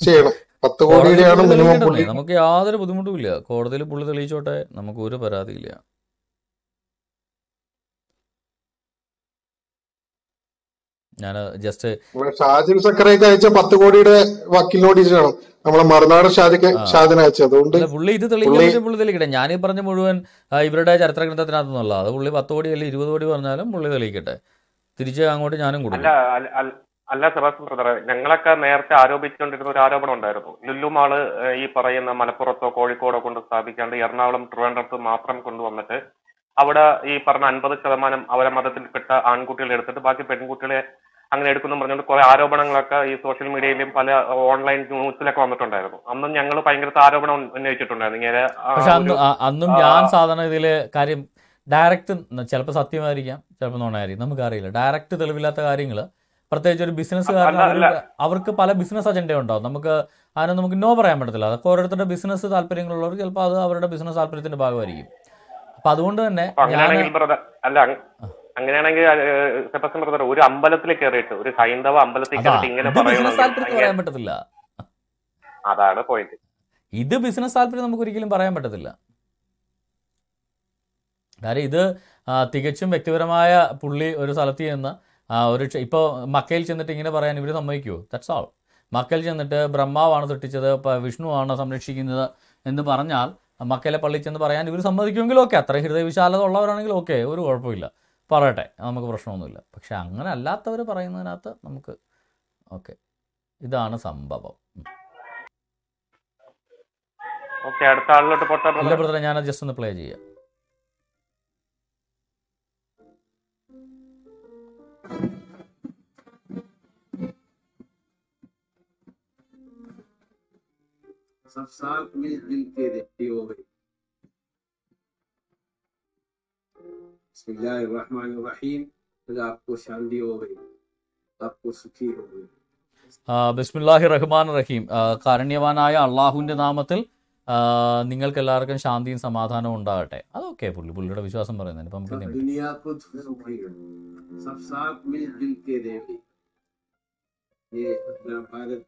ചെയ്യണം. പത്ത് കോടിയുടെയാണ് മിനിമം നമുക്ക് യാതൊരു ബുദ്ധിമുട്ടും ഇല്ല കോടതിയിൽ പുള്ളി തെളിയിച്ചോട്ടെ നമുക്ക് ഒരു പരാതിയില്ല. ഞാൻ ജസ്റ്റ് ഷാജിൻ സക്കറേക്ക് അയച്ച പത്ത് കോടിയുടെ വക്കീൽ നോട്ടീസ് വേണം നമ്മളെ മറുനാട് ഷാജിക്ക് ഷാജിന് അയച്ചത്. അതുകൊണ്ട് പുള്ളി ഇത് തെളിയിക്കാൻ പുള്ളി തെളിയിക്കട്ടെ ഞാൻ ഈ ഞാനീ പറഞ്ഞ മുഴുവൻ ഇവരുടെ ചരിത്ര ഗ്രന്ഥത്തിനകത്തുനിന്നുള്ള. അത് പുള്ളി പത്ത് കോടി അല്ലെങ്കിൽ ഇരുപത് കോടി പറഞ്ഞാലും പുള്ളി തെളിയിക്കട്ടെ. തിരിച്ച് അങ്ങോട്ട് ഞാനും കൊടുക്കും. അല്ല- സെബാസ്റ്റ്യൻ ബ്രദറെ ഞങ്ങളൊക്കെ നേരത്തെ ആരോപിച്ചുകൊണ്ടിരുന്ന ഒരു ആരോപണം ഉണ്ടായിരുന്നു. ലുല്ലു മാൾ ഈ പറയുന്ന മലപ്പുറത്തോ കോഴിക്കോടോ കൊണ്ട് സ്ഥാപിക്കാണ്ട് എറണാകുളം ട്രിവാൻഡ്രത്ത് മാത്രം കൊണ്ടുവന്നിട്ട് അവിടെ ഈ പറഞ്ഞ അൻപത് ശതമാനം അവരെ മതത്തിൽപ്പെട്ട ആൺകുട്ടികളെ എടുത്തിട്ട് ബാക്കി പെൺകുട്ടികളെ അങ്ങനെ എടുക്കുന്നു പറഞ്ഞുകൊണ്ട് കുറെ ആരോപണങ്ങളൊക്കെ ഈ സോഷ്യൽ മീഡിയയിലും പല ഓൺലൈൻ ന്യൂസിലൊക്കെ വന്നിട്ടുണ്ടായിരുന്നു. അന്നും ഞങ്ങൾ ഭയങ്കര ആരോപണം ഉന്നയിച്ചിട്ടുണ്ടായിരുന്നു. ഇങ്ങനെ അന്ന് ഞാൻ സാധാരണ ഇതിൽ കാര്യം ഡയറക്റ്റ് ചിലപ്പോൾ സത്യമായിരിക്കാം ചിലപ്പോൾ നുണയായിരിക്കും നമുക്കറിയില്ല. ഡയറക്റ്റ് തെളിവില്ലാത്ത കാര്യങ്ങൾ പ്രത്യേകിച്ച് ഒരു ബിസിനസ്സുകാരൻ അവർക്ക് പല ബിസിനസ് അജണ്ട ഉണ്ടാവും. നമുക്ക് അതിനെ നമുക്ക് നോ പറയാൻ പറ്റത്തില്ല. അതൊക്കെ ഓരോരുത്തരുടെ ബിസിനസ് താല്പര്യങ്ങളുള്ളവർ ചിലപ്പോൾ അത് അവരുടെ ബിസിനസ് താല്പര്യത്തിന്റെ ഭാഗമായിരിക്കും. അപ്പം അതുകൊണ്ട് തന്നെ അങ്ങനെയാണെങ്കിൽ ബ്രദർ അല്ല അങ്ങനെയാണെങ്കിൽ ഏഹ്, ബ്രദർ ഒരു അമ്പലത്തിൽ കയറിയിട്ട് ഒരു ഹൈന്ദവ അമ്പലത്തിൽ കയറിയിട്ട് ഇങ്ങനെ ഇത് ബിസിനസ് പറയണമെങ്കിൽ പറയാൻ പറ്റത്തില്ല. അതാണ് പോയിന്റ് ഇത് ബിസിനസ് താല്പര്യം നമുക്ക് ഒരിക്കലും പറയാൻ പറ്റത്തില്ല. കാര്യം ഇത് തികച്ചും വ്യക്തിപരമായ പുള്ളി ഒരു സ്ഥലത്ത് ചെന്ന് ഒരു ഇപ്പോൾ മക്കയിൽ ചെന്നിട്ട് ഇങ്ങനെ പറയാൻ ഇവർ സമ്മതിക്കുമോ ദറ്റ്സ് ആൾ മക്കയിൽ ചെന്നിട്ട് ബ്രഹ്മാവാണ് സൃഷ്ടിച്ചത് വിഷ്ണുവാണ് സംരക്ഷിക്കുന്നത് എന്ന് പറഞ്ഞാൽ മക്കയിലെ പള്ളിയിൽ ചെന്ന് പറയാൻ ഇവർ സമ്മതിക്കുമെങ്കിൽ ഓക്കെ അത്ര ഹൃദയവിശാലത ഉള്ളവരാണെങ്കിൽ ഓക്കെ ഒരു കുഴപ്പമില്ല. പറയട്ടെ. നമുക്ക് പ്രശ്നമൊന്നുമില്ല. പക്ഷെ അങ്ങനെ അല്ലാത്തവർ പറയുന്നതിനകത്ത് നമുക്ക് ഓക്കെ. ഇതാണ് സംഭവം. അടുത്ത ആളിലോട്ട് പോട്ടെ ഇല്ല ബ്രദറെ ഞാൻ ജസ്റ്റ് ഒന്ന് പ്ലേ ചെയ്യാം. सब साल मिलजुल के रहते हो गए बिस्मिल्लाहिर्रहमानिर्रहीम खुदा आपको शांति हो गई आपको सुखी हो गई ആ, ബിസ്മില്ലാഹി റഹ്മാൻ റഹീം ആ, കാരുണ്യവാനായ അള്ളാഹുവിൻ്റെ നാമത്തിൽ ആ, നിങ്ങൾക്ക് എല്ലാവർക്കും ശാന്തിയും സമാധാനവും ഉണ്ടാകട്ടെ അതൊക്കെ പുള്ളി പുള്ളിയുടെ വിശ്വാസം പറയുന്നതിന് ഇപ്പം നമുക്ക് सब എന്ത് ചെയ്യാൻ പറ്റും दुनिया को सुखी हो सब साल मिलजुल के रहते ये अपना Bharat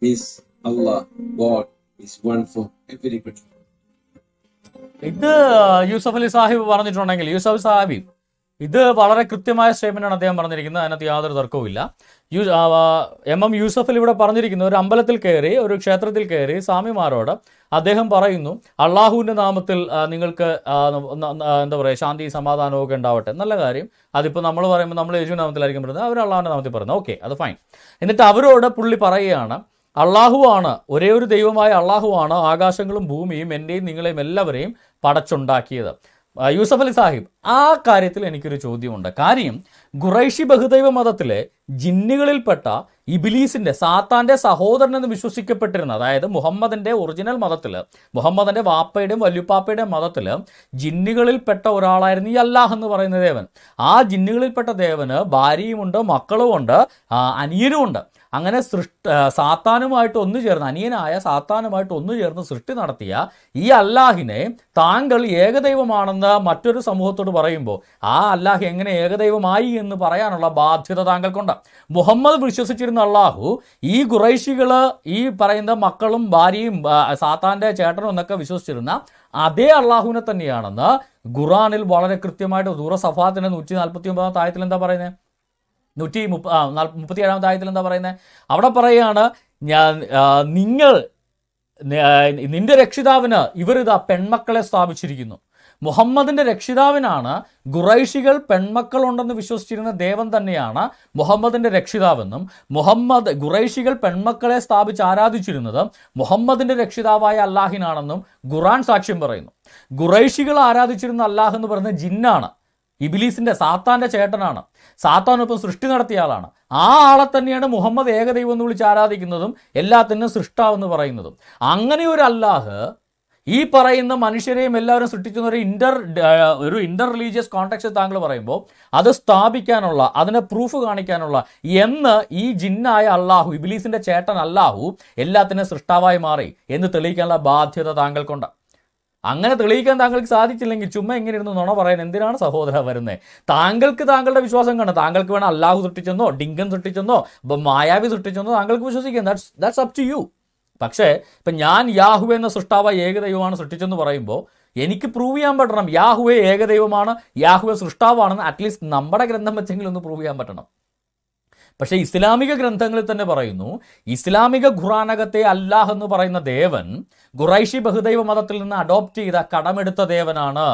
is Allah God is one for everybody ഇത് യൂസഫ് അലി സാഹിബ് പറഞ്ഞിട്ടുണ്ടെങ്കിൽ യൂസഫ് സാഹിബ് ഇത് വളരെ കൃത്യമായ സ്റ്റേറ്റ്മെന്റ് ആണ് അദ്ദേഹം പറഞ്ഞിരിക്കുന്നത്. അതിനകത്ത് യാതൊരു തർക്കവുമില്ല. യു എം എം യൂസഫിൽ ഇവിടെ പറഞ്ഞിരിക്കുന്നു ഒരു അമ്പലത്തിൽ കയറി ഒരു ക്ഷേത്രത്തിൽ കയറി സ്വാമിമാരോട് അദ്ദേഹം പറയുന്നു അള്ളാഹുവിന്റെ നാമത്തിൽ നിങ്ങൾക്ക് എന്താ പറയുക ശാന്തി സമാധാനവും ഒക്കെ ഉണ്ടാവട്ടെ. നല്ല കാര്യം. അതിപ്പോൾ നമ്മൾ പറയുമ്പോൾ നമ്മൾ യേശു നാമത്തിലായിരിക്കും പറയുന്നത് അവർ അള്ളാഹുവിന്റെ നാമത്തിൽ പറയുന്നത്. ഓക്കെ അത് ഫൈൻ എന്നിട്ട് അവരോട് പുള്ളി പറയുകയാണ് അള്ളാഹുവാണ് ഒരേ ഒരു ദൈവമായ അള്ളാഹുവാണ് ആകാശങ്ങളും ഭൂമിയും എന്റെയും നിങ്ങളെയും എല്ലാവരെയും പടച്ചുണ്ടാക്കിയത്. യൂസഫ് അലി സാഹിബ് ആ കാര്യത്തിൽ എനിക്കൊരു ചോദ്യമുണ്ട്. കാര്യം ഖുറൈഷി ബഹുദൈവ മതത്തിലെ ജിന്നുകളിൽപ്പെട്ട ഇബിലീസിന്റെ സാത്താന്റെ സഹോദരൻ എന്ന് വിശ്വസിക്കപ്പെട്ടിരുന്ന അതായത് മുഹമ്മദിന്റെ ഒറിജിനൽ മതത്തിൽ മുഹമ്മദിന്റെ വാപ്പയുടെയും വല്യുപ്പാപ്പയുടെയും മതത്തിൽ ജിന്നുകളിൽപ്പെട്ട ഒരാളായിരുന്നു ഈ അല്ലാഹ് എന്ന് പറയുന്ന ദേവൻ. ആ ജിന്നുകളിൽപ്പെട്ട ദേവന് ഭാര്യയുമുണ്ട് മക്കളുമുണ്ട് അനിയനുമുണ്ട്. അങ്ങനെ സൃഷ്ട സാത്താനുമായിട്ട് ഒന്നു ചേർന്ന് അനിയനായ സാത്താനുമായിട്ട് ഒന്നു ചേർന്ന് സൃഷ്ടി നടത്തിയ ഈ അല്ലാഹിനെ താങ്കൾ ഏകദൈവമാണെന്ന് മറ്റൊരു സമൂഹത്തോട് പറയുമ്പോൾ ആ അല്ലാഹ് എങ്ങനെ ഏകദൈവമായി എന്ന് പറയാനുള്ള ബാധ്യത താങ്കൾക്കുണ്ട്. മുഹമ്മദ് വിശ്വസിച്ചിരുന്ന അള്ളാഹു ഈ ഖുറൈശികൾ ഈ പറയുന്ന മക്കളും ഭാര്യയും സാത്താന്റെ ചേട്ടനും എന്നൊക്കെ വിശ്വസിച്ചിരുന്ന അതേ അള്ളാഹുവിനെ തന്നെയാണെന്ന് ഖുറാനിൽ വളരെ കൃത്യമായിട്ട് ദൂറ സഫാത്തിന്റെ നൂറ്റി നാൽപ്പത്തി ഒമ്പതാം താഴത്തിൽ എന്താ പറയുന്നത്? നൂറ്റി മുപ്പ മുപ്പത്തി ഏഴാം ആയത്തിൽ എന്താ പറയുന്നത് അവിടെ പറയുകയാണ് ഞാൻ നിങ്ങൾ നിന്റെ രക്ഷിതാവിന് ഇവരിതാ പെൺമക്കളെ സ്ഥാപിച്ചിരിക്കുന്നു. മുഹമ്മദിന്റെ രക്ഷിതാവിനാണ് ഖുറൈഷികൾ പെൺമക്കളുണ്ടെന്ന് വിശ്വസിച്ചിരുന്ന ദേവൻ തന്നെയാണ് മുഹമ്മദിന്റെ രക്ഷിതാവെന്നും മുഹമ്മദ് ഖുറൈഷികൾ പെൺമക്കളെ സ്ഥാപിച്ച് ആരാധിച്ചിരുന്നത് മുഹമ്മദിന്റെ രക്ഷിതാവായ അള്ളാഹിനാണെന്നും ഖുറാൻ സാക്ഷ്യം പറയുന്നു. ഖുറൈഷികൾ ആരാധിച്ചിരുന്ന അള്ളാഹ് എന്ന് പറയുന്നത് ജിന്നാണ് ഇബിലീസിന്റെ സാത്താന്റെ ചേട്ടനാണ്. സാത്താനൊപ്പം സൃഷ്ടി നടത്തിയ ആളാണ്. ആ ആളെ തന്നെയാണ് മുഹമ്മദ് ഏകദൈവം എന്ന് വിളിച്ച് ആരാധിക്കുന്നതും എല്ലാത്തിനും സൃഷ്ടാവെന്ന് പറയുന്നതും. അങ്ങനെ ഒരു അല്ലാഹ് ഈ പറയുന്ന മനുഷ്യരെയും എല്ലാവരും സൃഷ്ടിക്കുന്ന ഒരു ഇന്റർ ഒരു ഇന്റർ റിലീജിയസ് കോൺടാക്ട് താങ്കൾ പറയുമ്പോൾ അത് സ്ഥാപിക്കാനുള്ള അതിനെ പ്രൂഫ് കാണിക്കാനുള്ള എന്ന് ഈ ജിന്നായ അള്ളാഹു ഇബിലീസിന്റെ ചേട്ടൻ അല്ലാഹു എല്ലാത്തിനും സൃഷ്ടാവായി മാറി എന്ന് തെളിയിക്കാനുള്ള ബാധ്യത താങ്കൾക്കുണ്ട്. അങ്ങനെ തെളിയിക്കാൻ താങ്കൾക്ക് സാധിച്ചില്ലെങ്കിൽ ചുമ്മാ എങ്ങനെ ഇരുന്ന് നുണ പറയാൻ എന്തിനാണ് സഹോദര വരുന്നത് താങ്കൾക്ക് താങ്കളുടെ വിശ്വാസം കാണും. താങ്കൾക്ക് വേണം അല്ലാഹു സൃഷ്ടിച്ചെന്നോ ഡിങ്കൻ സൃഷ്ടിച്ചെന്നോ മായാവി സൃഷ്ടിച്ചെന്നോ താങ്കൾക്ക് വിശ്വസിക്കാം. That's that's up to you പക്ഷേ ഇപ്പം ഞാൻ യാഹു എന്ന സൃഷ്ടാവ ഏകദൈവമാണ് സൃഷ്ടിച്ചെന്ന് പറയുമ്പോൾ എനിക്ക് പ്രൂവ് ചെയ്യാൻ പറ്റണം. യാഹുവെ ഏകദൈവമാണ് യാഹുവെ സൃഷ്ടാവാണെന്ന് അറ്റ്ലീസ്റ്റ് നമ്മുടെ ഗ്രന്ഥം വെച്ചെങ്കിലും ഒന്ന് പ്രൂവ് ചെയ്യാൻ പറ്റണം. പക്ഷേ ഇസ്ലാമിക ഗ്രന്ഥങ്ങളിൽ തന്നെ പറയുന്നു ഇസ്ലാമിക ഖുറാനകത്തെ അല്ലാഹ് എന്ന് പറയുന്ന ദേവൻ ഖുറൈഷി ബഹുദൈവ മതത്തിൽ നിന്ന് അഡോപ്റ്റ് ചെയ്ത കടമെടുത്ത ദേവനാണ്.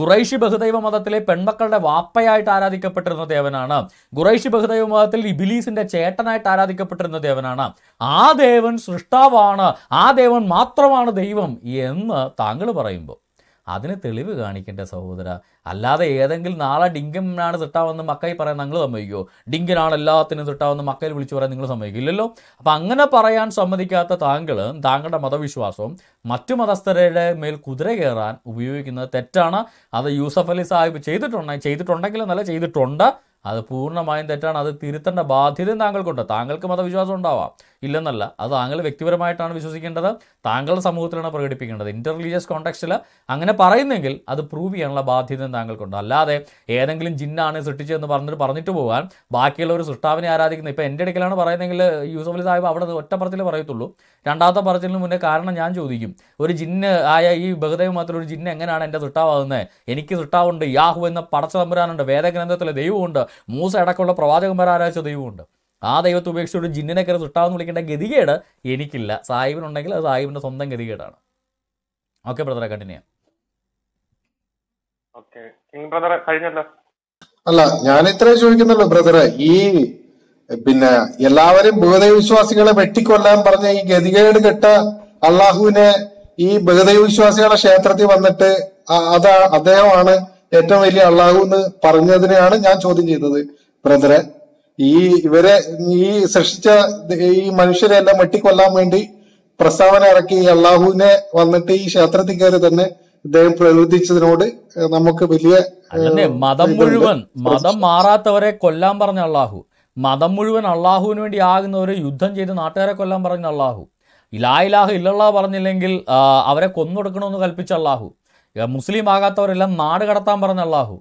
ഖുറൈഷി ബഹുദൈവ മതത്തിലെ പെൺമക്കളുടെ വാപ്പയായിട്ട് ആരാധിക്കപ്പെട്ടിരുന്ന ദേവനാണ്. ഖുറൈഷി ബഹുദൈവ മതത്തിൽ ഇബിലീസിന്റെ ചേട്ടനായിട്ട് ആരാധിക്കപ്പെട്ടിരുന്ന ദേവനാണ്. ആ ദേവൻ സൃഷ്ടാവാണ്. ആ ദേവൻ മാത്രമാണ് ദൈവം എന്ന് താങ്കൾ പറയുമ്പോൾ. അതിന് തെളിവ് കാണിക്കേണ്ട സഹോദര. അല്ലാതെ ഏതെങ്കിലും നാളെ ഡിങ്കനാണ് തിട്ടാവെന്ന് മക്കയിൽ പറയാൻ നിങ്ങൾ സമ്മതിക്കുമോ ഡിങ്കനാണ് എല്ലാത്തിനും തിട്ടാവെന്ന് മക്കയിൽ വിളിച്ചു പറയാൻ നിങ്ങൾ സമ്മതിക്കില്ലല്ലോ? അപ്പം അങ്ങനെ പറയാൻ സമ്മതിക്കാത്ത താങ്കൾ താങ്കളുടെ മതവിശ്വാസവും മറ്റു മതസ്ഥരുടെ മേൽ കുതിര കയറാൻ ഉപയോഗിക്കുന്നത് തെറ്റാണ്. അത് യൂസഫ് അലി സാഹിബ് ചെയ്തിട്ടുണ്ടെങ്കിൽ ചെയ്തിട്ടുണ്ടെങ്കിൽ എന്നല്ല ചെയ്തിട്ടുണ്ട്. അത് പൂർണമായും തെറ്റാണ്. അത് തിരുത്തേണ്ട ബാധ്യതയും താങ്കൾക്കുണ്ട്. താങ്കൾക്ക് മതവിശ്വാസം ഉണ്ടാവാം. ഇല്ലെന്നല്ല അത് താങ്കൾ വ്യക്തിപരമായിട്ടാണ് വിശ്വസിക്കേണ്ടത്. താങ്കളുടെ സമൂഹത്തിലാണ് പ്രകടിപ്പിക്കേണ്ടത്. ഇന്റർ റിലീജിയസ് കോൺടാക്സ്റ്റിൽ അങ്ങനെ പറയുന്നെങ്കിൽ അത് പ്രൂവ് ചെയ്യാനുള്ള ബാധ്യതയും താങ്കൾക്കുണ്ട്. അല്ലാതെ ഏതെങ്കിലും ജിന്നാണ് സൃഷ്ടിച്ചതെന്ന് പറഞ്ഞിട്ട് പറഞ്ഞിട്ട് പോകാൻ ബാക്കിയുള്ള ഒരു സൃഷ്ടാവിനെ ആരാധിക്കുന്നത്. ഇപ്പം എന്റെ അടുക്കലാണ് പറയുന്നതെങ്കിൽ യൂസഫ് അലി സാഹിബ് അവിടെ ഒറ്റ പറയത്തുള്ളൂ. രണ്ടാമത്തെ പറച്ചിലിന് മുന്നേ കാരണം ഞാൻ ചോദിക്കും. ഒരു ജിന്ന് ആയ ഈ ബഹുദൈവ മാത്രം ഒരു ജിന്ന് എങ്ങനെയാണ് എന്റെ സൃഷ്ടാവുന്നത് എനിക്ക് സൃഷ്ടാവുണ്ട് യാഹു എന്ന പടച്ച തമ്പുരാനുണ്ട് വേദഗ്രന്ഥത്തിലെ ദൈവമുണ്ട്. മൂസ അടക്കമുള്ള പ്രവാചകന്മാർ ആരാധിച്ച ദൈവമുണ്ട്. ആ ദൈവത്തെ ഉപേക്ഷിച്ചുകൊണ്ട് ജിന്നിനെ കയറി സൃഷ്ടാവെന്ന് വിളിക്കേണ്ട ഗതികേട് എനിക്കില്ല. സാഹിബിനുണ്ടെങ്കിൽ അത് സാഹിബിന്റെ സ്വന്തം ഗതികേടാണ്. ഓക്കെ ബ്രദറെ കണ്ടിന്യൂ ഓക്കെ. കിങ് ബ്രദർ കഴിഞ്ഞല്ലോ. അല്ല ഞാൻ ഇത്രേ ചോദിക്കുന്നുള്ളൂ ബ്രദറെ. ഈ പിന്നെ എല്ലാവരും ബഹുദൈവവിശ്വാസികളെ വെട്ടിക്കൊല്ലാൻ പറഞ്ഞ ഈ ഗതികേട് കെട്ട അള്ളാഹുവിനെ ഈ ബഹുദൈവവിശ്വാസികളുടെ ക്ഷേത്രത്തിൽ വന്നിട്ട് അതാ അദ്ദേഹമാണ് ഏറ്റവും വലിയ അള്ളാഹു എന്ന് പറഞ്ഞതിനെയാണ് ഞാൻ ചോദ്യം ചെയ്തത് ബ്രദറെ. ഈ ഇവരെ ഈ സൃഷ്ടിച്ച ഈ മനുഷ്യരെ എല്ലാം വെട്ടിക്കൊല്ലാൻ വേണ്ടി പ്രസ്താവന ഇറക്കി അള്ളാഹുവിനെ വന്നിട്ട് ഈ ക്ഷേത്രത്തിൽ കയറി തന്നെ ഇദ്ദേഹം പ്രവർത്തിച്ചതിനോട് നമുക്ക് വലിയ മതം മുഴുവൻ മതം മാറാത്തവരെ കൊല്ലാൻ പറഞ്ഞ അള്ളാഹു. മതം മുഴുവൻ അള്ളാഹുവിന് വേണ്ടി ആകുന്നവരെ യുദ്ധം ചെയ്ത് നാട്ടുകാരെ കൊല്ലാൻ പറഞ്ഞ അള്ളാഹു. ഇലായിലാഹ ഇല്ലല്ലാ പറഞ്ഞില്ലെങ്കിൽ അവരെ കൊന്നൊടുക്കണമെന്ന് കൽപ്പിച്ച അള്ളാഹു. മുസ്ലിം ആകാത്തവരെല്ലാം നാട് കടത്താൻ പറഞ്ഞ അള്ളാഹു.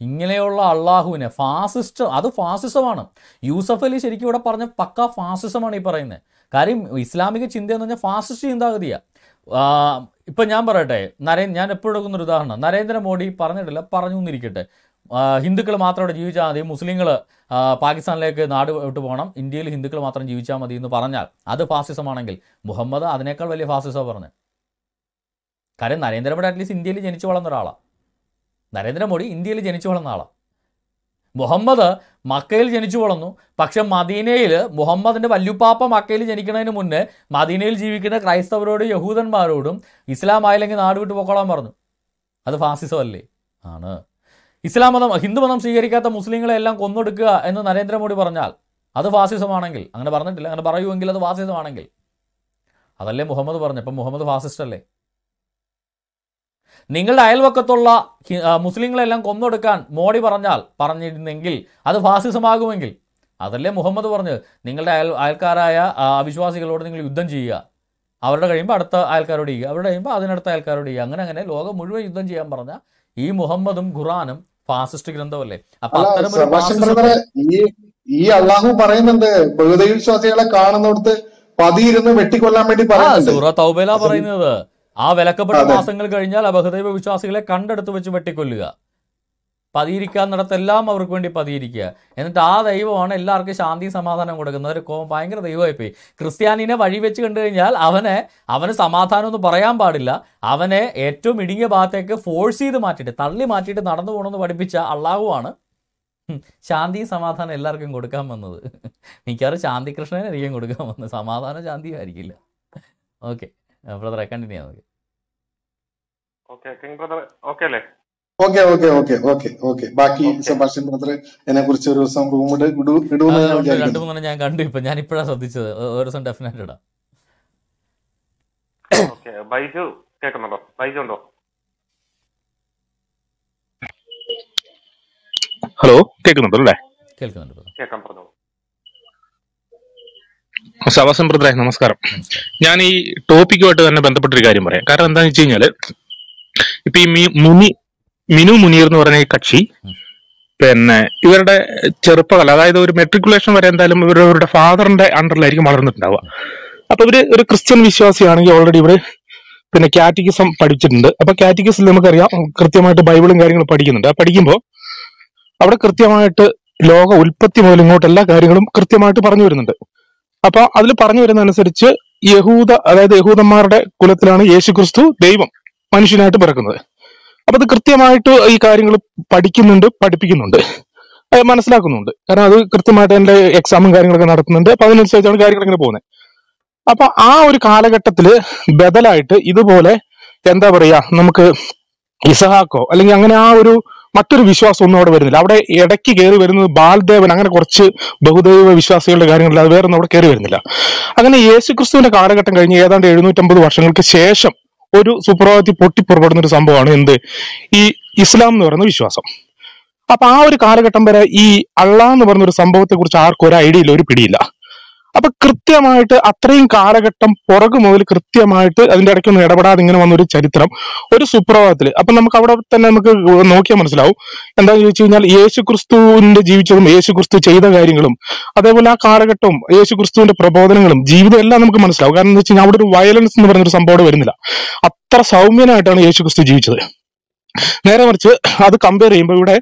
ഇങ്ങനെയുള്ള അള്ളാഹുവിനെ ഫാസിസ്റ്റ് അത് ഫാസിസമാണ്. യൂസഫ് അലി ശരിക്കും ഇവിടെ പറഞ്ഞ പക്ക ഫാസിസമാണ് ഈ പറയുന്നത് കാര്യം ഇസ്ലാമിക ചിന്ത എന്ന് പറഞ്ഞാൽ ഫാസിസ്റ്റ് ചിന്താഗതിയാണ് ഇപ്പം ഞാൻ പറയട്ടെ നരേ ഞാൻ എപ്പോഴും എടുക്കുന്ന ഉദാഹരണം. നരേന്ദ്രമോദി പറഞ്ഞിട്ടില്ല പറഞ്ഞു എന്നിരിക്കട്ടെ. ഹിന്ദുക്കൾ മാത്രം ഇവിടെ ജീവിച്ചാൽ മതി മുസ്ലിങ്ങൾ പാകിസ്ഥാനിലേക്ക് നാട് വിട്ട് പോകണം ഇന്ത്യയിൽ ഹിന്ദുക്കൾ മാത്രം ജീവിച്ചാൽ മതി എന്ന് പറഞ്ഞാൽ അത് ഫാസിസമാണെങ്കിൽ മുഹമ്മദ് അതിനേക്കാൾ വലിയ ഫാസിസമാണ് പറഞ്ഞു കാര്യം നരേന്ദ്രമോദി അറ്റ്ലീസ്റ്റ് ഇന്ത്യയിൽ ജനിച്ചു വളർന്ന ഒരാളാണ് നരേന്ദ്രമോദി ഇന്ത്യയിൽ ജനിച്ചു വളർന്ന ആളാണ് മുഹമ്മദ് മക്കയിൽ ജനിച്ചു വളർന്നു. പക്ഷെ മദീനയിൽ മുഹമ്മദിന്റെ വല്യുപ്പാപ്പ മക്കയിൽ ജനിക്കുന്നതിന് മുന്നേ മദീനയിൽ ജീവിക്കുന്ന ക്രൈസ്തവരോടും യഹൂദന്മാരോടും ഇസ്ലാം ആയില്ലെങ്കിൽ നാട് വിട്ടു പൊക്കോളാൻ പറഞ്ഞു. അത് ഫാസിസം അല്ലേ ആണ്. ഇസ്ലാം മതം ഹിന്ദു മതം സ്വീകരിക്കാത്ത മുസ്ലിങ്ങളെ എല്ലാം കൊന്നൊടുക്കുക എന്ന് നരേന്ദ്രമോദി പറഞ്ഞാൽ അത് ഫാസിസമാണെങ്കിൽ അങ്ങനെ പറഞ്ഞിട്ടില്ല അങ്ങനെ പറയുമെങ്കിൽ അത് ഫാസിസമാണെങ്കിൽ. അതല്ലേ മുഹമ്മദ് പറഞ്ഞു അപ്പം മുഹമ്മദ് ഫാസിസ്റ്റ് അല്ലേ നിങ്ങളുടെ അയൽവക്കത്തുള്ള മുസ്ലിങ്ങളെല്ലാം കൊന്നൊടുക്കാൻ മോഡി പറഞ്ഞാൽ പറഞ്ഞിരുന്നെങ്കിൽ അത് ഫാസിസമാകുമെങ്കിൽ. അതല്ലേ മുഹമ്മദ് പറഞ്ഞത്? നിങ്ങളുടെ അയൽ അയൽക്കാരായ അവിശ്വാസികളോട് നിങ്ങൾ യുദ്ധം ചെയ്യുക. അവരുടെ കഴിയുമ്പോൾ അടുത്ത അയൽക്കാരോട് ചെയ്യുക. അവരുടെ കഴിയുമ്പോൾ അതിനടുത്ത അയൽക്കാരോട് ചെയ്യുക. അങ്ങനെ അങ്ങനെ ലോകം മുഴുവൻ യുദ്ധം ചെയ്യാൻ പറഞ്ഞ ഈ മുഹമ്മദും ഖുറാനും ഫാസിസ്റ്റ് ഗ്രന്ഥമല്ലേ? അപ്പൊ ബ്രദറെ ഈ അള്ളാഹു പറയുന്നുണ്ട് ബഹുദൈവ വിശ്വാസികളെ കാണുന്നിടത്ത് പതിയിരുന്ന് വെട്ടിക്കൊല്ലാൻ വേണ്ടി തൗബയില പറയുന്നത്. ആ വിലക്കപ്പെട്ട മാസങ്ങൾ കഴിഞ്ഞാൽ അബഹദൈവ വിശ്വാസികളെ കണ്ടെടുത്ത് വെച്ച് വെട്ടിക്കൊല്ലുക. പതിയിരിക്കാൻ നടത്തെല്ലാം അവർക്ക് വേണ്ടി പതിയിരിക്കുക. എന്നിട്ട് ആ ദൈവമാണ് എല്ലാവർക്കും ശാന്തി സമാധാനം കൊടുക്കുന്നത്. ഒരു കോ- ഭയങ്കര ദൈവമായി പോയി ക്രിസ്ത്യാനിനെ വഴി വെച്ച് കണ്ടു കഴിഞ്ഞാൽ അവനെ അവന് സമാധാനം ഒന്നും പറയാൻ പാടില്ല. അവനെ ഏറ്റവും ഇടുങ്ങിയ ഭാഗത്തേക്ക് ഫോഴ്സ് ചെയ്ത് മാറ്റിയിട്ട് തള്ളി മാറ്റിയിട്ട് നടന്നു പോകണമെന്ന് പഠിപ്പിച്ച അള്ളാഹുവാണ് ശാന്തി സമാധാനം എല്ലാവർക്കും കൊടുക്കാൻ വന്നത്. മിക്കവാറും ശാന്തി കൃഷ്ണനായിരിക്കും കൊടുക്കാൻ വന്നത്. സമാധാനം ശാന്തിയും ആയിരിക്കില്ല. ഓക്കെ. ബ്രദറെ കണ്ടിന്യൂ ചെയ്യാം നമുക്ക് ഓക്കെ കിങ് ബ്രദർ ഓക്കെ അല്ലേ? Okay okay okay okay okay ബാക്കി ഓക്കെ സെബാസ്റ്റ്യൻ ബ്രദർ എന്നെ കുറിച്ച് ഒരു ദിവസം റൂമിൽ ആ, ഇടുമെന്ന് ഞാൻ ഉണ്ട് രണ്ട് വിചാരിക്കുന്നു മൂന്നെണ്ണം ഞാൻ കണ്ടു ഇപ്പൊ. ഞാൻ ഇപ്പോഴാണ് ശ്രദ്ധിച്ചത് ഒരു ദിവസം ഡെഫിനറ്റ് ഇടാം. ഓക്കെ ബൈജു കേൾക്കുന്നുണ്ടോ? ബൈജു ഉണ്ടോ? ഹലോ കേൾക്കുന്നുണ്ടോ അല്ലേ? കേൾക്കുന്നുണ്ട് കേൾക്കാൻ പറഞ്ഞോളൂ ശവാസൻ ബ്രദറെ നമസ്കാരം. ഞാൻ ഈ ടോപ്പിക്കുമായിട്ട് തന്നെ ബന്ധപ്പെട്ടൊരു കാര്യം പറയാം. കാരണം എന്താണെന്ന് വെച്ച് കഴിഞ്ഞാൽ ഇപ്പൊ ഈ മുനി മിനു മുനീർ എന്ന് പറഞ്ഞ ഈ കക്ഷി. പിന്നെ ഇവരുടെ ചെറുപ്പകാല അതായത് ഒരു മെട്രിക്കുലേഷൻ വരെ എന്തായാലും ഇവരുടെ ഫാദറിന്റെ അണ്ടറിലായിരിക്കും വളർന്നിട്ടുണ്ടാവുക. അപ്പൊ ഇവർ ഒരു ക്രിസ്ത്യൻ വിശ്വാസിയാണെങ്കിൽ ഓൾറെഡി ഇവർ പിന്നെ കാറ്റിക്കിസം പഠിച്ചിട്ടുണ്ട്. അപ്പൊ കാറ്റിക്കിസിൽ നമുക്കറിയാം കൃത്യമായിട്ട് ബൈബിളും കാര്യങ്ങളും പഠിക്കുന്നുണ്ട്. ആ പഠിക്കുമ്പോൾ അവിടെ കൃത്യമായിട്ട് ലോക ഉൽപ്പത്തി മുതൽ ഇങ്ങോട്ട് എല്ലാ കാര്യങ്ങളും കൃത്യമായിട്ട് പറഞ്ഞു വരുന്നുണ്ട്. അപ്പൊ അതിൽ പറഞ്ഞു വരുന്ന അനുസരിച്ച് യഹൂദ അതായത് യഹൂദന്മാരുടെ കുലത്തിലാണ് യേശുക്രിസ്തു ദൈവം മനുഷ്യനായിട്ട് പിറക്കുന്നത്. അപ്പൊ അത് കൃത്യമായിട്ട് ഈ കാര്യങ്ങൾ പഠിക്കുന്നുണ്ട് പഠിപ്പിക്കുന്നുണ്ട്. മനസ്സിലാക്കുന്നുണ്ട്. കാരണം അത് കൃത്യമായിട്ട് അതിന്റെ എക്സാമും കാര്യങ്ങളൊക്കെ നടത്തുന്നുണ്ട് അപ്പൊ അതിനനുസരിച്ചാണ് കാര്യങ്ങൾ ഇങ്ങനെ പോകുന്നത്. അപ്പൊ ആ ഒരു കാലഘട്ടത്തിൽ ബദലായിട്ട് ഇതുപോലെ എന്താ പറയാ നമുക്ക് ഇസഹാക്കോ അല്ലെങ്കിൽ അങ്ങനെ ആ ഒരു മറ്റൊരു വിശ്വാസം ഒന്നും അവിടെ വരുന്നില്ല. അവിടെ ഇടയ്ക്ക് കയറി വരുന്നത് ബാൽദേവൻ അങ്ങനെ കുറച്ച് ബഹുദൈവ വിശ്വാസികളുടെ കാര്യങ്ങളിൽ അത് വേറെ ഒന്നും അവിടെ കയറി വരുന്നില്ല. അങ്ങനെ യേശുക്രിസ്തുവിന്റെ കാലഘട്ടം കഴിഞ്ഞ് ഏതാണ്ട് എഴുന്നൂറ്റമ്പത് വർഷങ്ങൾക്ക് ശേഷം ഒരു സുപ്രഭാതത്തിൽ പൊട്ടിപ്പുറപ്പെടുന്ന ഒരു സംഭവമാണ് എന്ത്? ഈ ഇസ്ലാം എന്ന് പറയുന്ന വിശ്വാസം. അപ്പൊ ആ ഒരു കാലഘട്ടം വരെ ഈ അള്ളാന്ന് പറഞ്ഞ ഒരു സംഭവത്തെ കുറിച്ച് ആർക്കും ഒരു ഐഡിയ ഇല്ല ഒരു പിടിയില്ല. അപ്പൊ കൃത്യമായിട്ട് അത്രയും കാലഘട്ടം പുറകു മുതൽ കൃത്യമായിട്ട് അതിന്റെ ഇടയ്ക്കൊന്നും ഇടപെടാതെ ഇങ്ങനെ വന്ന ഒരു ചരിത്രം ഒരു സുപ്രഭാതത്തിൽ അപ്പൊ നമുക്ക് അവിടെ തന്നെ നമുക്ക് നോക്കിയാൽ മനസ്സിലാവും. എന്താന്ന് ചോദിച്ചു കഴിഞ്ഞാൽ യേശു ക്രിസ്തുവിന്റെ ജീവിച്ചതും യേശു ക്രിസ്തു ചെയ്ത കാര്യങ്ങളും അതേപോലെ ആ കാലഘട്ടവും യേശു ക്രിസ്തുവിന്റെ പ്രബോധനങ്ങളും ജീവിതം എല്ലാം നമുക്ക് മനസ്സിലാവും. കാരണം എന്താ വെച്ച് കഴിഞ്ഞാൽ അവിടെ ഒരു വയലൻസ് എന്ന് പറയുന്ന ഒരു സംഭവം വരുന്നില്ല. അത്ര സൗമ്യനായിട്ടാണ് യേശു ക്രിസ്തു ജീവിച്ചത്. നേരെ മറിച്ച് അത് കമ്പയർ ചെയ്യുമ്പോൾ ഇവിടെ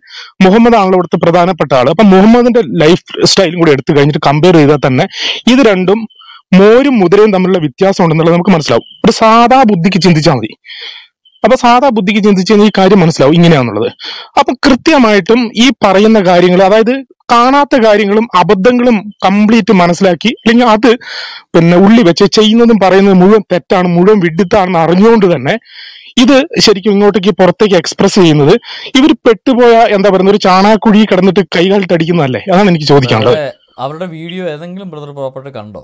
മുഹമ്മദ് ആണല്ലോ ഇവിടുത്തെ പ്രധാനപ്പെട്ട ആൾ. അപ്പൊ മുഹമ്മദിന്റെ ലൈഫ് സ്റ്റൈലും കൂടി എടുത്തു കഴിഞ്ഞിട്ട് കമ്പയർ ചെയ്താൽ തന്നെ ഇത് രണ്ടും മോരും മുതിരയും തമ്മിലുള്ള വ്യത്യാസം ഉണ്ടെന്നുള്ളത് നമുക്ക് മനസ്സിലാവും. ഒരു സാധാ ബുദ്ധിക്ക് ചിന്തിച്ചാൽ മതി. അപ്പൊ സാധാ ബുദ്ധിക്ക് ചിന്തിച്ചു കഴിഞ്ഞാൽ ഈ കാര്യം മനസ്സിലാവും ഇങ്ങനെയാന്നുള്ളത്. അപ്പൊ കൃത്യമായിട്ടും ഈ പറയുന്ന കാര്യങ്ങൾ അതായത് കാണാത്ത കാര്യങ്ങളും അബദ്ധങ്ങളും കംപ്ലീറ്റ് മനസ്സിലാക്കി അല്ലെങ്കിൽ അത് പിന്നെ ഉള്ളി വെച്ച് ചെയ്യുന്നതും പറയുന്നതും മുഴുവൻ തെറ്റാണ് മുഴുവൻ വിഡിത്താണെന്ന് അറിഞ്ഞുകൊണ്ട് തന്നെ ഇത് ശരിക്കും ഇങ്ങോട്ടേക്ക് പുറത്തേക്ക് എക്സ്പ്രസ് ചെയ്യുന്നത് ഇവർ പെട്ടുപോയ എന്താ പറയുന്ന ഒരു ചാണാക്കുഴി കിടന്നിട്ട് കൈകൾ തടിക്കുന്നതല്ലേ? അതാണ് എനിക്ക് ചോദിക്കാനുള്ളത്. അവരുടെ വീഡിയോ ഏതെങ്കിലും ബ്രദർ പ്രോപ്പർട്ടി കണ്ടോ?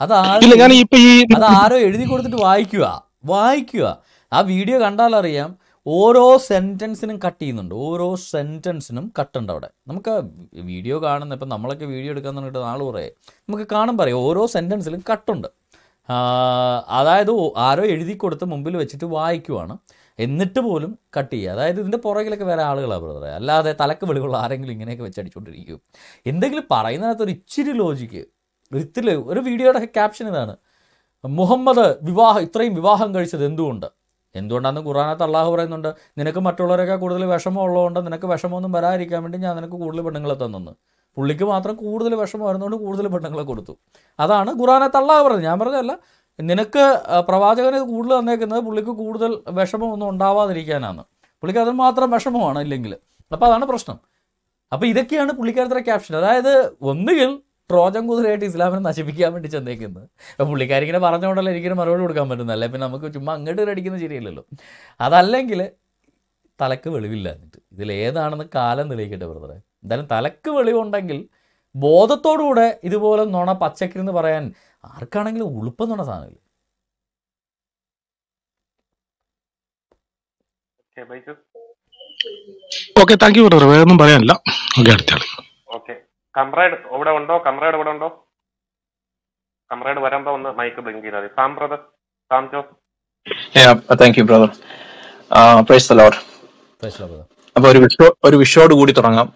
അത് ഞാൻ ഇപ്പൊ ഈ അത് ആരോ എഴുതി കൊടുത്തിട്ട് വായിക്കുക വായിക്കുക ആ വീഡിയോ കണ്ടാൽ അറിയാം ഓരോ സെന്റൻസിനും കട്ട് ചെയ്യുന്നുണ്ട്. ഓരോ സെന്റൻസിനും കട്ടുണ്ട് അവിടെ. നമുക്ക് വീഡിയോ കാണുന്ന ഇപ്പം നമ്മളൊക്കെ വീഡിയോ എടുക്കാൻ പറഞ്ഞിട്ട് നാൾ കുറേ നമുക്ക് കാണാൻ അറിയാം ഓരോ സെന്റൻസിലും കട്ടുണ്ട് അതായത് ആരോ എഴുതി കൊടുത്ത് മുമ്പിൽ വെച്ചിട്ട് വായിക്കുവാണ്. എന്നിട്ട് പോലും കട്ട് ചെയ്യുക. അതായത് ഇതിന്റെ പുറകിലൊക്കെ വേറെ ആളുകളാണ് ബ്രദറെ അല്ലാതെ തലക്ക് വെളിവുള്ള ആരെങ്കിലും ഇങ്ങനെയൊക്കെ വെച്ചടിച്ചുകൊണ്ടിരിക്കും എന്തെങ്കിലും പറയുന്നതിനകത്ത് ഒരു ഇച്ചിരി ലോജിക്ക് ഒരിത്തിരി ഒരു വീഡിയോയുടെ ക്യാപ്ഷൻ ഇതാണ്. മുഹമ്മദ് വിവാഹം ഇത്രയും വിവാഹം കഴിച്ചത് എന്തുകൊണ്ട്? എന്തുകൊണ്ടാണെന്ന് ഖുറാനത്ത് അള്ളാഹു പറയുന്നുണ്ട് നിനക്ക് മറ്റുള്ളവരൊക്കെ കൂടുതൽ വിഷമം ഉള്ളതുകൊണ്ട് നിനക്ക് വിഷമമൊന്നും വരാതിരിക്കാൻ വേണ്ടി ഞാൻ നിനക്ക് കൂടുതൽ പെണ്ണുങ്ങളെ തന്നെന്ന് പുള്ളിക്ക് മാത്രം കൂടുതൽ വിഷമം വരുന്നതുകൊണ്ട് കൂടുതൽ പെണ്ണുങ്ങളെ കൊടുത്തു. അതാണ് ഖുറാനെ അള്ളാഹു പറഞ്ഞത്. ഞാൻ പറഞ്ഞതല്ല നിനക്ക് പ്രവാചകനെ കൂടുതൽ തന്നേക്കുന്നത് പുള്ളിക്ക് കൂടുതൽ വിഷമമൊന്നും ഉണ്ടാവാതിരിക്കാനാണ്. പുള്ളിക്ക് അതിന് മാത്രം വിഷമമാണ് ഇല്ലെങ്കിൽ. അപ്പോൾ അതാണ് പ്രശ്നം. അപ്പോൾ ഇതൊക്കെയാണ് പുള്ളിക്കാരത്തിലെ ക്യാപ്ഷൻ അതായത് ഒന്നുകിൽ ട്രോജൻ കുതിരയായിട്ട് ഇസ്ലാമിനെ നശിപ്പിക്കാൻ വേണ്ടി ചെന്നേക്കുന്നത്. അപ്പോൾ പുള്ളിക്കാരിങ്ങനെ പറഞ്ഞുകൊണ്ടല്ല എനിക്കിങ്ങനെ മറുപടി കൊടുക്കാൻ പറ്റുന്നല്ലേ പിന്നെ നമുക്ക് ചുമ്മാ അങ്ങോട്ട് അടിക്കുന്നത് ശരിയല്ലല്ലോ അതല്ലെങ്കിൽ തലക്ക് വെളിവില്ല എന്നിട്ട് ഇതിൽ ഏതാണെന്ന് കാലം തെളിയിക്കട്ടെ ബ്രദറെ. എന്തായാലും തലക്ക് വെളിവുണ്ടെങ്കിൽ ബോധത്തോടുകൂടെ ഇതുപോലെ നുണ പച്ചക്കിരുന്ന് പറയാൻ ആർക്കാണെങ്കിലും നുണ സാധനമില്ല? ഓക്കെ താങ്ക് യു ബ്രദർ വേറെ ഒന്നും പറയാനില്ല. ഓക്കെ അടുത്ത ഓക്കെ കമ്രേഡ് ഇവിടെ ഉണ്ടോ? കമ്രേഡ് ഇവിടെ ഉണ്ടോ? കമ്രേഡ് വരുമ്പോ ഒന്ന് മൈക്ക് ബ്ലിങ്ക് ചെയ്താൽ മതി. Sam brother Sam Jose thank you brother praise the Lord the Lord. അപ്പൊ ഒരു വിഷോ ഒരു വിഷോട് കൂടി തുടങ്ങാം.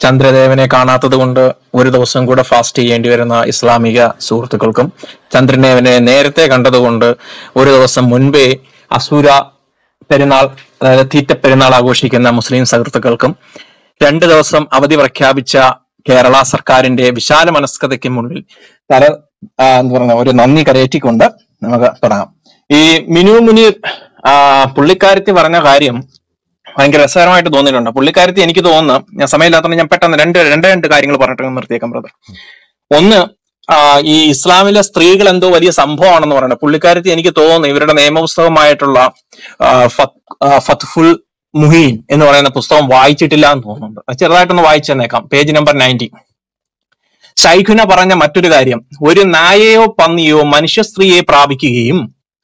ചന്ദ്രദേവനെ കാണാത്തത് കൊണ്ട് ഒരു ദിവസം കൂടെ ഫാസ്റ്റ് ചെയ്യേണ്ടി വരുന്ന ഇസ്ലാമിക സുഹൃത്തുക്കൾക്കും ചന്ദ്രദേവനെ നേരത്തെ കണ്ടതുകൊണ്ട് ഒരു ദിവസം മുൻപേ അസൂര പെരുന്നാൾ അതായത് തീറ്റ പെരുന്നാൾ ആഘോഷിക്കുന്ന മുസ്ലിം സുഹൃത്തുക്കൾക്കും രണ്ട് ദിവസം അവധി പ്രഖ്യാപിച്ച കേരള സർക്കാരിന്റെ വിശാല മനസ്കതയ്ക്ക് മുന്നിൽ തല എന്ന് പറഞ്ഞ ഒരു നന്ദി കരയറ്റിക്കൊണ്ട് നമുക്ക് തുടങ്ങാം. ഈ മിനു മുനീർ പുള്ളിക്കാരത്തി പറഞ്ഞ കാര്യം ഭയങ്കര രസകരമായിട്ട് തോന്നിയിട്ടുണ്ട്. പുള്ളിക്കാരത്തി എനിക്ക് തോന്നുന്നു ഞാൻ സമയമില്ലാത്തതുകൊണ്ട് ഞാൻ പെട്ടെന്ന് രണ്ട് രണ്ട് രണ്ട് കാര്യങ്ങൾ പറഞ്ഞിട്ട് നിർത്തിയേക്കാം ബ്രദർ ഒന്ന് ഈ ഇസ്ലാമിലെ സ്ത്രീകൾ എന്തോ വലിയ സംഭവമാണെന്ന് പറയുന്നത് പുള്ളിക്കാരത്തി എനിക്ക് തോന്നുന്നു ഇവരുടെ നിയമപുസ്തകമായിട്ടുള്ള ഫത്ഫുൽ മുഹീൻ എന്ന് പറയുന്ന പുസ്തകം വായിച്ചിട്ടില്ല എന്ന് തോന്നുന്നുണ്ട്. ചെറുതായിട്ടൊന്ന് വായിച്ചു തന്നേക്കാം പേജ് നമ്പർ നയന്റി. ശൈഖുന പറഞ്ഞ മറ്റൊരു കാര്യം ഒരു നായയോ പന്നിയോ മനുഷ്യ സ്ത്രീയെ പ്രാപിക്കുകയും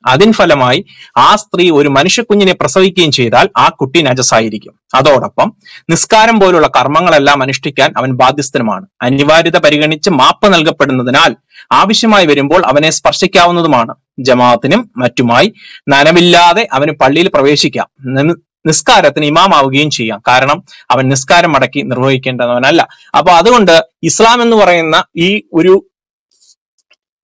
അതിൻ ഫലമായി ആ സ്ത്രീ ഒരു മനുഷ്യക്കുഞ്ഞിനെ പ്രസവിക്കുകയും ചെയ്താൽ ആ കുട്ടി നജസായിരിക്കും. അതോടൊപ്പം നിസ്കാരം പോലുള്ള കർമ്മങ്ങളെല്ലാം അനുഷ്ഠിക്കാൻ അവൻ ബാധ്യസ്ഥനുമാണ്. അനിവാര്യത പരിഗണിച്ച് മാപ്പ് നൽകപ്പെടുന്നതിനാൽ ആവശ്യമായി വരുമ്പോൾ അവനെ സ്പർശിക്കാവുന്നതുമാണ്. ജമാഅത്തിനും മറ്റുമായി നനവില്ലാതെ അവന് പള്ളിയിൽ പ്രവേശിക്കാം. നിസ്കാരത്തിന് ഇമാമാവുകയും ചെയ്യാം. കാരണം അവൻ നിസ്കാരം മടക്കി നിർവഹിക്കേണ്ടവനല്ല. അപ്പൊ അതുകൊണ്ട് ഇസ്ലാം എന്ന് പറയുന്ന ഈ ഒരു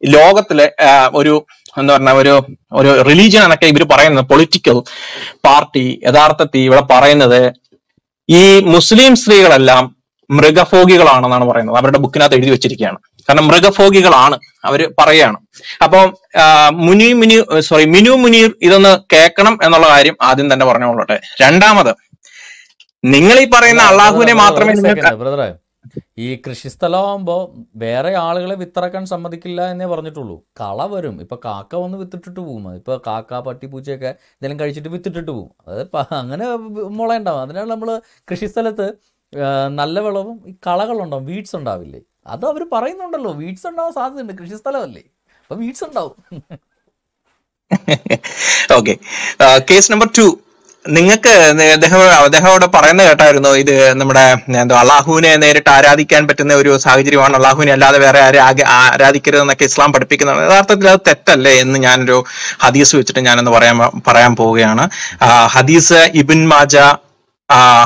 ലോകത്തിലെ ഒരു എന്താ പറഞ്ഞ ഒരു ഒരു റിലീജിയൻ എന്നൊക്കെ ഇവർ പറയുന്നത് പൊളിറ്റിക്കൽ പാർട്ടി യഥാർത്ഥത്തിൽ ഇവിടെ പറയുന്നത് ഈ മുസ്ലിം സ്ത്രീകളെല്ലാം മൃഗഭോഗികളാണെന്നാണ് പറയുന്നത്. അവരുടെ ബുക്കിനകത്ത് എഴുതി വെച്ചിരിക്കുകയാണ്. കാരണം മൃഗഭോഗികളാണ് അവർ പറയാണ് അപ്പം മുനി മുനി സോറി മിനു മുനീർ ഇതൊന്ന് കേൾക്കണം എന്നുള്ള കാര്യം ആദ്യം തന്നെ പറഞ്ഞോളട്ടെ രണ്ടാമത് നിങ്ങൾ ഈ പറയുന്ന അള്ളാഹുവിനെ മാത്രമേ ഈ കൃഷിസ്ഥലമാകുമ്പോൾ വേറെ ആളുകളെ വിത്തിറക്കാൻ സമ്മതിക്കില്ല എന്നേ പറഞ്ഞിട്ടുള്ളൂ. കള വരും. ഇപ്പം കാക്ക വന്ന് വിത്തിട്ടിട്ട് പോകും. ഇപ്പോൾ കാക്ക പട്ടി പൂച്ചയൊക്കെ എന്തെങ്കിലും കഴിച്ചിട്ട് വിത്തിട്ടിട്ട് പോകും. അത് അങ്ങനെ മുള ഉണ്ടാവും അതിനാണ് നമ്മൾ കൃഷിസ്ഥലത്ത് നല്ല വിളവും ഈ കളകളുണ്ടാവും. വീഡ്സ് ഉണ്ടാവില്ലേ? അത് അവർ പറയുന്നുണ്ടല്ലോ. വീഡ്സ് ഉണ്ടാവാൻ സാധ്യതയുണ്ട്. കൃഷിസ്ഥലമല്ലേ? അപ്പം വീഡ്സ് ഉണ്ടാവും. Okay case number two. നിങ്ങൾക്ക് അദ്ദേഹം അദ്ദേഹം അവിടെ പറയുന്നത് കേട്ടായിരുന്നു ഇത് നമ്മുടെ എന്തോ അള്ളാഹുവിനെ നേരിട്ട് ആരാധിക്കാൻ പറ്റുന്ന ഒരു സാഹചര്യമാണ്. അള്ളാഹുവിനെ അല്ലാതെ വേറെ ആരെ ആരാധിക്കരുത് ആരാധിക്കരുതെന്നൊക്കെ ഇസ്ലാം പഠിപ്പിക്കുന്നതാണ് യഥാർത്ഥത്തിൽ അത് തെറ്റല്ലേ എന്ന് ഞാനൊരു ഹദീസ് വെച്ചിട്ട് ഞാനൊന്ന് പറയാൻ പറയാൻ പോവുകയാണ്. ഹദീസ് ഇബിൻ മാജ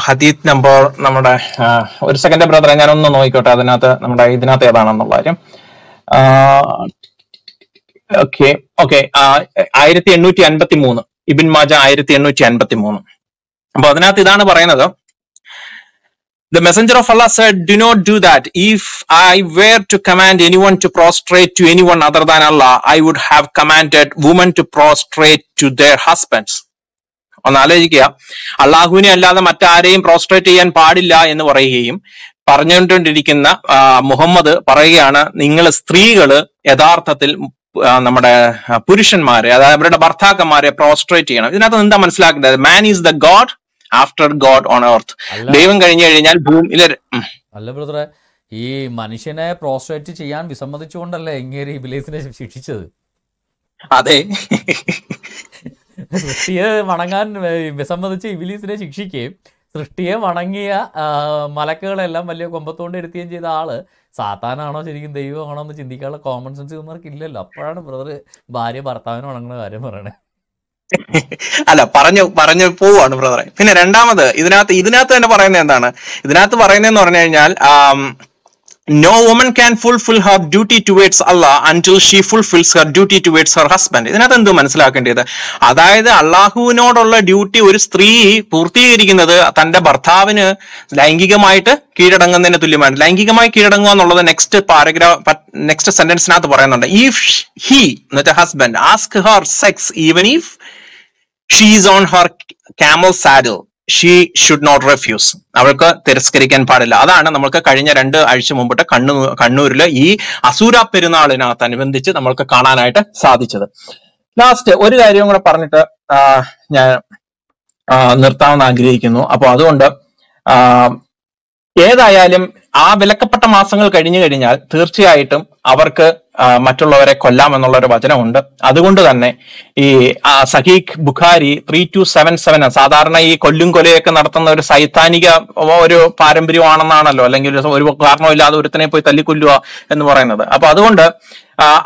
ഹദീത് നമ്പർ നമ്മുടെ ഒരു സെക്കൻഡ് ബ്രദറെ ഒന്ന് നോക്കിക്കോട്ടെ അതിനകത്ത് നമ്മുടെ ഇതിനകത്ത് ഏതാണെന്നുള്ള കാര്യം. ഓക്കെ ഓക്കെ ആയിരത്തി എണ്ണൂറ്റി അൻപത്തി മൂന്ന് ഇബിൻ മാജ ആയിരത്തി എണ്ണൂറ്റി അൻപത്തി മൂന്ന് അപ്പൊ അതിനകത്ത് ഇതാണ് പറയുന്നത്. The messenger of Allah said do not do that if I were to command anyone to prostrate to anyone other than Allah I would have command woman to prostrate to their husbands ഒന്ന് ആലോചിക്കുക. അള്ളാഹുവിനെ അല്ലാതെ മറ്റാരെയും prostate ചെയ്യാൻ പാടില്ല എന്ന് പറയുകയും പറഞ്ഞുകൊണ്ടിരിക്കുന്ന മുഹമ്മദ് പറയുകയാണ് നിങ്ങൾ സ്ത്രീകൾ യഥാർത്ഥത്തിൽ നമ്മുടെ പുരുഷന്മാരെ അതായത് അവരുടെ ഭർത്താക്കന്മാരെ പ്രോസ്ട്രേറ്റ് ചെയ്യണം. ഇതിനകത്ത് എന്താ മനസ്സിലാക്കേണ്ടത്? Man is the god after god on earth ദൈവം കഴിഞ്ഞു കഴിഞ്ഞാൽ ഭൂമിയിലെ അല്ല ബ്രദറെ ഈ മനുഷ്യനെ പ്രോസ്ട്രേറ്റ് ചെയ്യാൻ വിസമ്മതിച്ചുകൊണ്ടല്ലേ ഇങ്ങേര് ഇബിലേസിനെ ശിക്ഷിച്ചത്? അതെ. സൃഷ്ടിയെ വണങ്ങാൻ വിസമ്മതിച്ച് ഇബിലീസിനെ ശിക്ഷിക്കുകയും സൃഷ്ടിയെ വണങ്ങിയ മലക്കുകളെല്ലാം വലിയ കൊമ്പത്തോണ്ട് എടുക്കുകയും ചെയ്ത ആൾ സാത്താനാണോ ശരിക്കും ദൈവമാണോ എന്ന് ചിന്തിക്കാനുള്ള കോമൺ സെൻസ് ഇവന്മാർക്ക് ഇല്ലല്ലോ. അപ്പോഴാണ് ബ്രദർ ഭാര്യ ഭർത്താവിനെ വണങ്ങുന്ന കാര്യം പറയണേ. അല്ല പറഞ്ഞു പറഞ്ഞു പോവാണ് ബ്രദറെ പിന്നെ രണ്ടാമത് ഇതിനകത്ത് ഇതിനകത്ത് തന്നെ പറയുന്നത് എന്താണ്? ഇതിനകത്ത് പറയുന്നതെന്ന് പറഞ്ഞു കഴിഞ്ഞാൽ no woman can fulfil her duty towards Allah until she fulfils her duty towards her husband ഇതിനകത്ത് എന്തോ മനസ്സിലാക്കേണ്ടത്? അതായത് അള്ളാഹുവിനോടുള്ള ഡ്യൂട്ടി ഒരു സ്ത്രീ പൂർത്തീകരിക്കുന്നത് തന്റെ ഭർത്താവിന് ലൈംഗികമായിട്ട് കീഴടങ്ങുന്നതിന് തുല്യമാണ്. ലൈംഗികമായി കീഴടങ്ങുക എന്നുള്ളത് നെക്സ്റ്റ് പാരഗ്രാഫ് നെക്സ്റ്റ് സെന്റൻസിനകത്ത് പറയുന്നുണ്ട്. ഇഫ് ഹി എന്നിട്ട് husband ask her sex even if she is on her camel saddle she should not refuse അവൾക്ക് തിരസ്കരിക്കാൻ പാടില്ല. അതാണ് നമ്മൾക്ക് കഴിഞ്ഞ രണ്ട് ആഴ്ച മുമ്പിട്ട് കണ്ണൂ കണ്ണൂരിൽ ഈ അസൂര പെരുന്നാളിനകത്ത് അനുബന്ധിച്ച് നമ്മൾക്ക് കാണാനായിട്ട് സാധിച്ചത്. ലാസ്റ്റ് ഒരു കാര്യം കൂടെ പറഞ്ഞിട്ട് ഞാൻ നിർത്താമെന്ന് ആഗ്രഹിക്കുന്നു. അപ്പൊ അതുകൊണ്ട് ഏതായാലും ആ വിലക്കപ്പെട്ട മാസങ്ങൾ കഴിഞ്ഞു കഴിഞ്ഞാൽ തീർച്ചയായിട്ടും അവർക്ക് മറ്റുള്ളവരെ കൊല്ലാം എന്നുള്ള ഒരു വചനമുണ്ട്. അതുകൊണ്ട് തന്നെ ഈ Sahih Bukhari three two seven seven സാധാരണ ഈ കൊല്ലും കൊലയൊക്കെ നടത്തുന്ന ഒരു സൈദ്ധാനിക ഒരു പാരമ്പര്യമാണെന്നാണല്ലോ അല്ലെങ്കിൽ ഒരു കാരണമില്ലാതെ ഒരുത്തനെ പോയി തല്ലിക്കൊല്ലുക എന്ന് പറയുന്നത്. അപ്പൊ അതുകൊണ്ട്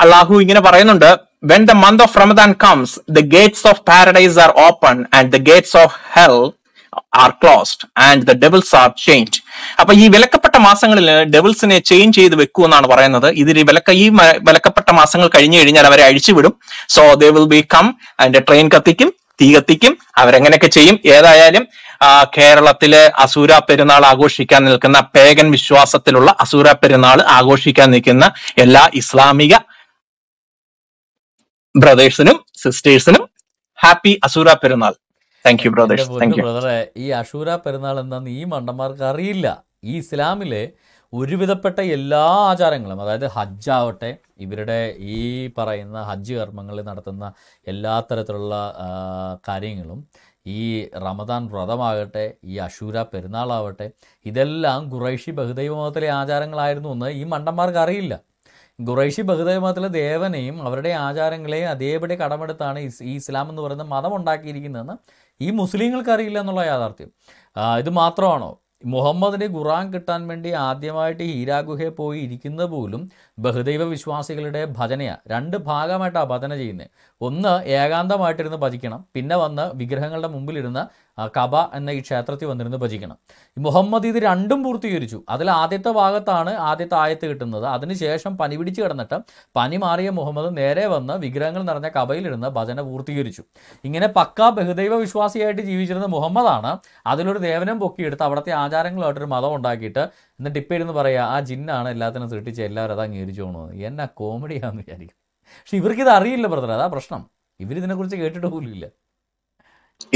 അള്ളാഹു ഇങ്ങനെ പറയുന്നുണ്ട് when the month of Ramadan comes the gates of paradise are open and the gates of hell are closed and the devils are change അപ്പൊ ഈ വിലക്കപ്പെട്ട മാസങ്ങളിൽ ഡെവിൾസിനെ ചേഞ്ച് ചെയ്ത് വെക്കൂ എന്നാണ് പറയുന്നത്. ഇതിൽ വിലക്ക ഈ വിലക്കപ്പെട്ട മാസങ്ങൾ കഴിഞ്ഞു കഴിഞ്ഞാൽ അവരെ അഴിച്ചുവിടും. So they will be come അതിന്റെ ട്രെയിൻ കത്തിക്കും തീ കത്തിക്കും അവരെങ്ങനെയൊക്കെ ചെയ്യും? ഏതായാലും കേരളത്തിലെ അസൂര പെരുന്നാൾ ആഘോഷിക്കാൻ നിൽക്കുന്ന പേഗൻ വിശ്വാസത്തിലുള്ള അസൂര പെരുന്നാൾ ആഘോഷിക്കാൻ നിൽക്കുന്ന എല്ലാ ഇസ്ലാമിക ബ്രദേഴ്സിനും സിസ്റ്റേഴ്സിനും ഹാപ്പി അസൂര പെരുന്നാൾ. താങ്ക് യു ബ്രദേഴ്സ് ബ്രദറെ ഈ അഷൂര പെരുന്നാൾ എന്താണെന്ന് ഈ മണ്ടന്മാർക്ക് അറിയില്ല. ഈ ഇസ്ലാമിലെ ഒരുവിധപ്പെട്ട എല്ലാ ആചാരങ്ങളും അതായത് ഹജ്ജാവട്ടെ ഇവരുടെ ഈ പറയുന്ന ഹജ്ജ് കർമ്മങ്ങളിൽ നടത്തുന്ന എല്ലാ തരത്തിലുള്ള കാര്യങ്ങളും ഈ റമദാൻ വ്രതമാകട്ടെ ഈ അഷൂര പെരുന്നാളാവട്ടെ ഇതെല്ലാം ഖുറൈഷി ബഹുദൈവ മതത്തിലെ ആചാരങ്ങളായിരുന്നു എന്ന് ഈ മണ്ടന്മാർക്ക് അറിയില്ല. ഖുറൈഷി ബഹുദൈവ മതത്തിലെ ദേവനെയും അവരുടെ ആചാരങ്ങളെയും അതേപടി കടമെടുത്താണ് ഈ ഇസ്ലാം എന്ന് പറയുന്ന മതം ഉണ്ടാക്കിയിരിക്കുന്നതെന്ന് ഈ മുസ്ലിങ്ങൾക്ക് അറിയില്ല എന്നുള്ള യാഥാർത്ഥ്യം. ഇത് മാത്രമാണോ? മുഹമ്മദിന് ഖുറാൻ കിട്ടാൻ വേണ്ടി ആദ്യമായിട്ട് ഹീരാഗുഹയെ പോയി ഇരിക്കുന്നത് പോലും ബഹുദൈവ വിശ്വാസികളുടെ ഭജനയാണ് രണ്ട് ഭാഗമായിട്ടാണ് ഭജന ചെയ്യുന്നത് ഒന്ന് ഏകാന്തമായിട്ടിരുന്ന് ഭജിക്കണം. പിന്നെ വന്ന് വിഗ്രഹങ്ങളുടെ മുമ്പിലിരുന്ന് കബ എന്ന ഈ ക്ഷേത്രത്തിൽ വന്നിരുന്ന് ഭജിക്കണം. മുഹമ്മദ് ഇത് രണ്ടും പൂർത്തീകരിച്ചു. അതിൽ ആദ്യത്തെ ഭാഗത്താണ് ആദ്യത്തെ ആയത്ത് കിട്ടുന്നത്. അതിനുശേഷം പനി പിടിച്ച് കിടന്നിട്ട് പനി മാറിയ മുഹമ്മദ് നേരെ വന്ന് വിഗ്രഹങ്ങൾ നിറഞ്ഞ കബയിലിരുന്ന് ഭജന പൂർത്തീകരിച്ചു. ഇങ്ങനെ പക്ക ബഹുദൈവ വിശ്വാസിയായിട്ട് ജീവിച്ചിരുന്ന മുഹമ്മദാണ് അതിലൊരു ദേവനം പൊക്കിയെടുത്ത് അവിടുത്തെ ആചാരങ്ങളുമായിട്ടൊരു മതം ഉണ്ടാക്കിയിട്ട് എന്നിട്ട് ഇപ്പം ഇരുന്ന് പറയുക ആ ജിന്നാണ് എല്ലാത്തിനും സൃഷ്ടിച്ച് എല്ലാവരും അത് അംഗീകരിച്ചോണോ എന്നാ കോമഡിയാണെന്ന് വിചാരിക്കും. പക്ഷെ ഇവർക്ക് ഇത് അറിയില്ല ബ്രദർ അതാ പ്രശ്നം. ഇവരിതിനെക്കുറിച്ച് കേട്ടിട്ട് പോലും ഇല്ല.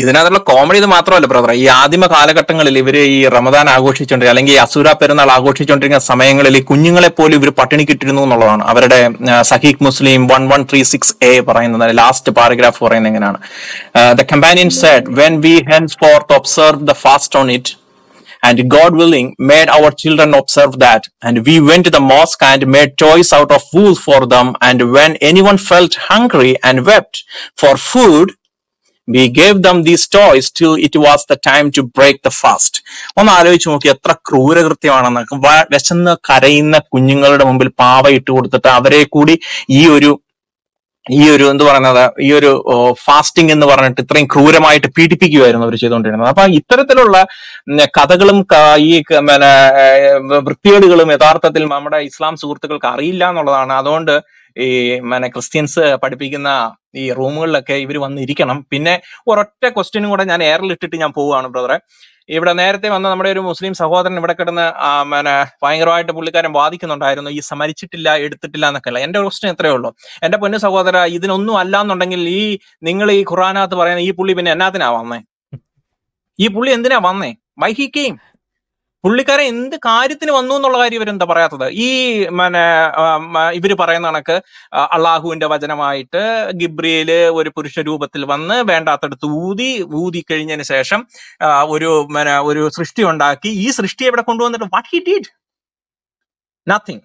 ഇതിനകത്തുള്ള കോമഡി ഇത് മാത്രമല്ല ബ്രദർ ഈ ആദിമ കാലഘട്ടങ്ങളിൽ ഇവർ ഈ റമദാൻ ആഘോഷിച്ചുകൊണ്ട് അല്ലെങ്കിൽ അസൂര പെരുന്നാൾ ആഘോഷിച്ചുകൊണ്ടിരിക്കുന്ന സമയങ്ങളിൽ ഈ കുഞ്ഞുങ്ങളെ പോലും ഇവർ പട്ടിണിക്കിട്ടിരുന്നു എന്നുള്ളതാണ്. അവരുടെ Sahih Muslim one one three six A പറയുന്നത് ലാസ്റ്റ് പാരഗ്രാഫ് പറയുന്നത് എങ്ങനെയാണ്. The companion said when we hence forth observe the fast on it and God willing made our children observe that. And we went to the mosque and made toys out of wool for them. And when anyone felt hungry and wept for food, we gave them these toys till it was the time to break the fast. ഒന്ന് ആലോചിച്ച് നോക്കി എത്ര ക്രൂരകൃത്യമാണെന്ന് വിശന്ന് കരയുന്ന കുഞ്ഞുങ്ങളുടെ മുമ്പിൽ പാവ ഇട്ട് കൊടുത്തിട്ട് അവരെ കൂടി ഈ ഒരു ഈ ഒരു എന്ത് പറയുന്നത് ഈ ഒരു ഫാസ്റ്റിംഗ് എന്ന് പറഞ്ഞിട്ട് ഇത്രയും ക്രൂരമായിട്ട് പീഡിപ്പിക്കുമായിരുന്നു അവർ ചെയ്തുകൊണ്ടിരുന്നത്. അപ്പൊ ഇത്തരത്തിലുള്ള കഥകളും ഈ പിന്നെ വൃത്തികേടുകളും യഥാർത്ഥത്തിൽ നമ്മുടെ ഇസ്ലാം സുഹൃത്തുക്കൾക്ക് അറിയില്ല എന്നുള്ളതാണ്. അതുകൊണ്ട് ഈ പിന്നെ ക്രിസ്ത്യൻസ് പഠിപ്പിക്കുന്ന ഈ റൂമുകളിലൊക്കെ ഇവർ വന്നിരിക്കണം. പിന്നെ ഒരൊറ്റ ക്വസ്റ്റ്യനും കൂടെ ഞാൻ എയറിൽ ഇട്ടിട്ട് ഞാൻ പോവുകയാണ് ബ്രദറെ ഇവിടെ നേരത്തെ വന്ന നമ്മുടെ ഒരു മുസ്ലിം സഹോദരൻ ഇവിടെ കിടന്ന് പിന്നെ ഭയങ്കരമായിട്ട് പുള്ളിക്കാരൻ വാദിക്കുന്നുണ്ടായിരുന്നു ഈ സമരിച്ചിട്ടില്ല എടുത്തിട്ടില്ല എന്നൊക്കെ അല്ല എന്റെ ക്വസ്റ്റ്യൻ എത്രയേ ഉള്ളൂ. എന്റെ പൊന്നു സഹോദര ഇതിനൊന്നും അല്ല എന്നുണ്ടെങ്കിൽ ഈ നിങ്ങൾ ഈ ഖുറാനകത്ത് പറയുന്ന ഈ പുള്ളി പിന്നെ എന്നാത്തിനാ വന്നേ? ഈ പുള്ളി എന്തിനാ വന്നേ? വൈ പുള്ളിക്കാരൻ എന്ത് കാര്യത്തിന് വന്നു എന്നുള്ള കാര്യം ഇവരെന്താ പറയാത്തത്? ഈ മനെ ഇവർ പറയുന്ന കണക്ക് അള്ളാഹുവിന്റെ വചനമായിട്ട് ഗിബ്രിയിൽ ഒരു പുരുഷ രൂപത്തിൽ വന്ന് വേണ്ടാത്തടത്ത് ഊതി ഊതി കഴിഞ്ഞതിന് ശേഷം ഒരു മനെ ഒരു സൃഷ്ടി ഉണ്ടാക്കി. ഈ സൃഷ്ടി എവിടെ കൊണ്ടുവന്നിട്ട്? What he did nothing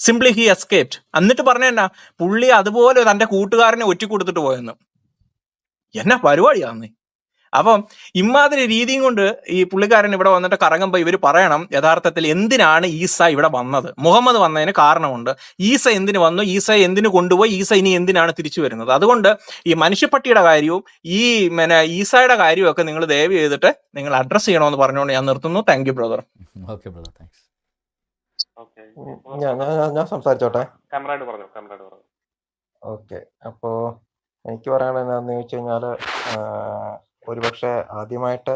simply he escaped എന്നിട്ട് പറഞ്ഞ എന്നാ? പുള്ളി അതുപോലെ തന്റെ കൂട്ടുകാരനെ ഒറ്റ കൊടുത്തിട്ട് പോയെന്ന്. എന്നാ പരിപാടിയാന്ന്? അപ്പം ഇമാതിരി രീതിയും കൊണ്ട് ഈ പുള്ളിക്കാരൻ ഇവിടെ വന്നിട്ട് കറങ്ങുമ്പോൾ ഇവർ പറയണം യഥാർത്ഥത്തിൽ എന്തിനാണ് ഈസ ഇവിടെ വന്നത്? മുഹമ്മദ് വന്നതിന് കാരണമുണ്ട്. ഈസ എന്തിനു വന്നു? ഈസ എന്തിനു കൊണ്ടുപോയി? ഈസ ഇനി എന്തിനാണ് തിരിച്ചു വരുന്നത്? അതുകൊണ്ട് ഈ മനുഷ്യപ്പട്ടിയുടെ കാര്യവും ഈ പിന്നെ ഈസയുടെ കാര്യവും ഒക്കെ നിങ്ങൾ ദയവ് ചെയ്തിട്ട് നിങ്ങൾ അഡ്രസ് ചെയ്യണമെന്ന് പറഞ്ഞുകൊണ്ട് ഞാൻ നിർത്തുന്നു. Thank you brother okay brother thanks okay ഞാൻ സംസാരിച്ചോട്ടെ? ഓക്കെ അപ്പോ എനിക്ക് പറയാനുള്ളത് എന്താണെന്ന് ചോദിച്ചു കഴിഞ്ഞാൽ ഒരുപക്ഷെ ആദ്യമായിട്ട്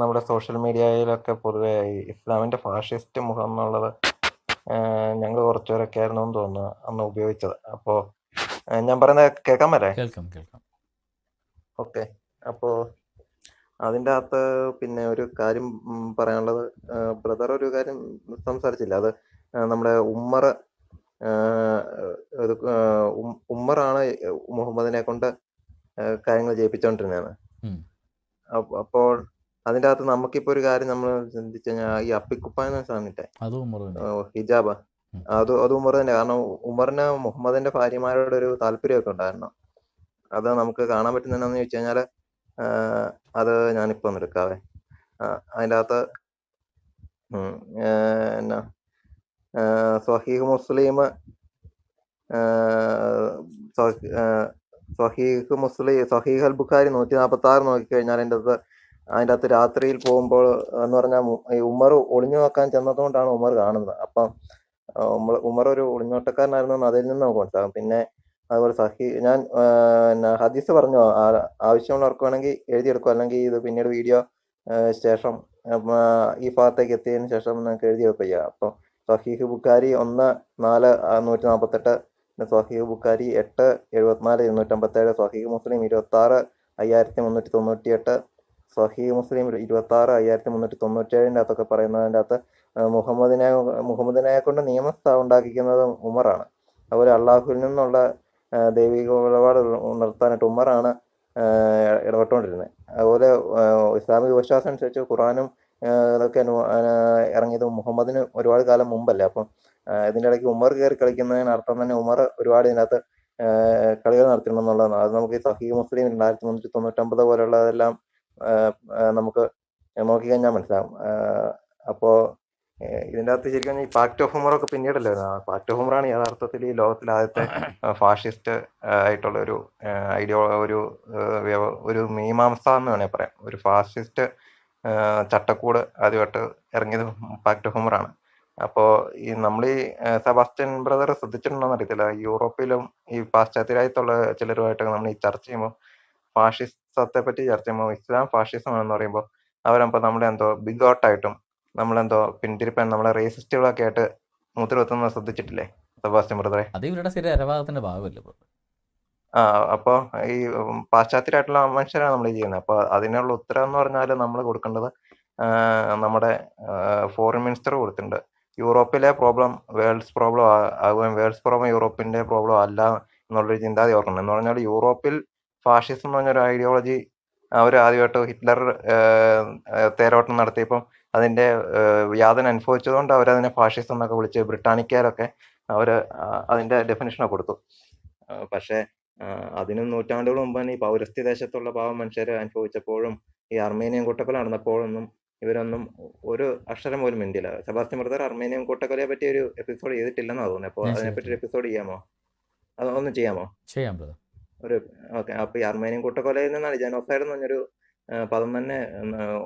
നമ്മുടെ സോഷ്യൽ മീഡിയയിലൊക്കെ പൊതുവെ ഇസ്ലാമിന്റെ ഇസ്ലാമിന്റെ ഫാഷിസ്റ്റ് മുഖം എന്നുള്ളത് ഞങ്ങൾ കുറച്ചുപേരൊക്കെ ആയിരുന്നു എന്ന് തോന്നുന്നു അന്ന് ഉപയോഗിച്ചത്. അപ്പോൾ ഞാൻ പറയുന്നത് കേൾക്കാൻ പറ്റേ? കേൾക്കാം കേൾക്കാം. ഓക്കെ. അപ്പോൾ അതിന്റെ അകത്ത് പിന്നെ ഒരു കാര്യം പറയാനുള്ളത് ബ്രദർ ഒരു കാര്യം സംസാരിച്ചില്ല. അത് നമ്മുടെ ഉമ്മർ ഉമ്മറാണ് മുഹമ്മദിനെ കൊണ്ട് കാര്യങ്ങൾ ജയിപ്പിച്ചോണ്ടിരുന്നതാണ് അപ്പോൾ അതിന്റെ അകത്ത് നമുക്കിപ്പോ ഒരു കാര്യം നമ്മൾ ചിന്തിച്ചു കഴിഞ്ഞാൽ ഈ സാധനത്തെ അതും ഉമർ തന്നെ. ഹിജാബ്. അത് അത് ഉമർ തന്നെ. കാരണം ഉമറിന് മുഹമ്മദിന്റെ ഭാര്യമാരോട് ഒരു താല്പര്യമൊക്കെ ഉണ്ടായിരുന്നു. അത് നമുക്ക് കാണാൻ പറ്റുന്നതെന്നു ചോദിച്ചു കഴിഞ്ഞാൽ അത് ഞാനിപ്പോ ഒന്ന് എടുക്കാവേ. അതിന്റെ അതിന്റെ അകത്ത് എന്നാ സഹീഹ് സ്വഹീഹ് മുസ്ലിം സഹീഹ് മുസ്ലിം സ്വഹീഹ് അൽ ബുഖാരി നൂറ്റി നാൽപ്പത്തി ആറ് നോക്കിക്കഴിഞ്ഞാൽ അതിന്റെ അകത്ത് അതിന്റെ അകത്ത് രാത്രിയിൽ പോകുമ്പോൾ എന്ന് പറഞ്ഞാൽ ഈ ഉമർ ഒളിഞ്ഞു നോക്കാൻ ചെന്നതുകൊണ്ടാണ് ഉമർ കാണുന്നത്. അപ്പം ഉമർ ഒരു ഒളിഞ്ഞോട്ടക്കാരനായിരുന്നു അതിൽ നിന്ന് നമുക്ക് മനസ്സിലാകും. പിന്നെ അതുപോലെ സഹി ഞാൻ ഹദീസ് പറഞ്ഞു ആവശ്യമുള്ളവർക്ക് വേണമെങ്കിൽ എഴുതിയെടുക്കും അല്ലെങ്കിൽ ഇത് പിന്നീട് വീഡിയോ ശേഷം ഈ ഭാഗത്തേക്ക് എത്തിയതിന് ശേഷം നിങ്ങൾക്ക് എഴുതിയെടുക്കുക വെക്കുക അപ്പം സഹീഹ് ബുഖാരി ഒന്ന് നാല് നൂറ്റി നാൽപ്പത്തെട്ട് പിന്നെ സ്വാഹിഹ് ബുഖാരി എട്ട് എഴുപത്തിനാല് ഇരുന്നൂറ്റമ്പത്തേഴ് സ്വാഹിഹ് മുസ്ലിം ഇരുപത്തി ആറ് അയ്യായിരത്തി മുന്നൂറ്റി തൊണ്ണൂറ്റി എട്ട് സ്വാഹിഹ് മുസ്ലിം ഇരുപത്തി ആറ് അയ്യായിരത്തി മുന്നൂറ്റി തൊണ്ണൂറ്റി ഏഴിന്റെ അകത്തൊക്കെ പറയുന്നതിന്റെ അകത്ത് മുഹമ്മദിനെ മുഹമ്മദിനെ കൊണ്ട് നിയമസ്ഥ ഉണ്ടാക്കിക്കുന്നത് ഉമറാണ്. അതുപോലെ അള്ളാഹുവിൽ നിന്നുള്ള ദൈവിക നിലപാട് ഉണർത്താനായിട്ട് ഉമറാണ് ഇടപെട്ടുകൊണ്ടിരുന്നത്. അതുപോലെ ഇസ്ലാമിക വിശ്വാസം അനുസരിച്ച് ഖുറാനും ഇതൊക്കെ ഇറങ്ങിയത് മുഹമ്മദിന് ഒരുപാട് കാലം മുമ്പല്ലേ? അപ്പം ഇതിന്റെ ഇടയ്ക്ക് ഉമർ കയറി കളിക്കുന്നതിന് അർത്ഥം തന്നെ ഉമർ ഒരുപാട് ഇതിനകത്ത് കളികൾ നടത്തിയിട്ടുണ്ടെന്നുള്ളതാണ്. അത് നമുക്ക് ഈ സഹീ മുസ്ലിം രണ്ടായിരത്തി മുന്നൂറ്റി തൊണ്ണൂറ്റൊമ്പത് പോലുള്ളതെല്ലാം നമുക്ക് നോക്കിക്കഴിഞ്ഞാൽ മനസ്സിലാവും. അപ്പോൾ ഇതിന്റെ അകത്ത് ശരിക്കും ഈ പാക്ട് ഓഫ് ഉമറൊക്കെ പിന്നീടല്ലേ വരുന്നത്? പാക്ട് ഓഫ് ഹുമറാണ് യഥാർത്ഥത്തിൽ ഈ ലോകത്തിൽ ആദ്യത്തെ ഫാഷിസ്റ്റ് ആയിട്ടുള്ള ഒരു ഐഡിയോ ഒരു ഒരു മീമാംസ എന്ന് വേണേൽ പറയാം. ഒരു ഫാഷിസ്റ്റ് ചട്ടക്കൂട് ആദ്യമായിട്ട് ഇറങ്ങിയത് പാക്ട് ആണ്. അപ്പോൾ ഈ നമ്മൾ ഈ സെബാസ്റ്റ്യൻ ബ്രദർ ശ്രദ്ധിച്ചിട്ടുണ്ടോന്ന് അറിയത്തില്ല. യൂറോപ്പിലും ഈ പാശ്ചാത്യ രാജ്യത്തുള്ള ചിലരുമായിട്ട് നമ്മൾ ഈ ചർച്ച ചെയ്യുമ്പോൾ ഫാഷിസത്തെ പറ്റി ചർച്ച ചെയ്യുമ്പോൾ ഇസ്ലാം ഫാഷിസം എന്ന് പറയുമ്പോൾ അവരപ്പോൾ നമ്മളെ എന്തോ ബിഗോട്ടായിട്ടും നമ്മളെന്തോ പിന്തിരിപ്പാൻ നമ്മളെ റേസിസ്റ്റുകളൊക്കെ ആയിട്ട് മുദ്ര വെത്തുന്നത് ശ്രദ്ധിച്ചിട്ടില്ലേ സെബാസ്റ്റ്യൻ ബ്രദറെ അത് ഇവരുടെ ഭാഗമല്ലേ ആ അപ്പോൾ ഈ പാശ്ചാത്യരായിട്ടുള്ള മനുഷ്യരാണ് നമ്മൾ ചെയ്യുന്നത് അപ്പോൾ അതിനുള്ള ഉത്തരം എന്ന് പറഞ്ഞാൽ നമ്മൾ കൊടുക്കേണ്ടത് നമ്മുടെ ഫോറിൻ മിനിസ്റ്റർ കൊടുത്തിട്ടുണ്ട്. യൂറോപ്പിലെ പ്രോബ്ലം വേൾഡ്സ് പ്രോബ്ലം ആകുകയും വേൾഡ്സ് പ്രോബ്ലം യൂറോപ്പിന്റെ പ്രോബ്ലം അല്ല എന്നുള്ളൊരു ചിന്താഗതി ഓർക്കണം എന്ന് പറഞ്ഞാൽ യൂറോപ്പിൽ ഫാഷിസം എന്ന് പറഞ്ഞൊരു ഐഡിയോളജി അവർ ആദ്യമായിട്ട് ഹിറ്റ്ലർ തേരോട്ടം നടത്തിയപ്പം അതിന്റെ യാതന അനുഭവിച്ചതുകൊണ്ട് അവരതിനെ ഫാഷിസം എന്നൊക്കെ വിളിച്ച് ബ്രിട്ടാനിക്കാരൊക്കെ അവർ അതിന്റെ ഡെഫിനേഷനൊക്കെ കൊടുത്തു. പക്ഷേ അതിനും നൂറ്റാണ്ടുകൾ മുമ്പ് തന്നെ ഈ പൗരസ്ത്യ ദേശത്തുള്ള പാവം മനുഷ്യർ അനുഭവിച്ചപ്പോഴും ഈ അർമേനിയൻ കൂട്ടക്കൊല നടന്നപ്പോഴൊന്നും ഇവരൊന്നും ഒരു അക്ഷരം പോലും മിണ്ടില്ല സെബാസ്റ്റ്യൻ ബ്രദർ അർമേനിയൻ കൂട്ടക്കൊലയെ പറ്റി ഒരു എപ്പിസോഡ് ചെയ്തിട്ടില്ലെന്നാ തോന്നുന്നത് അപ്പോൾ അതിനെപ്പറ്റി ഒരു എപ്പിസോഡ് ചെയ്യാമോ? അത് ഒന്ന് ചെയ്യാമോ? ചെയ്യാം ഒരു ഓക്കെ. അപ്പൊ ഈ അർമേനിയൻ കൂട്ടക്കൊലയിൽ നിന്നാണ് ജനോസൈഡ് എന്ന് പറഞ്ഞൊരു പദം തന്നെ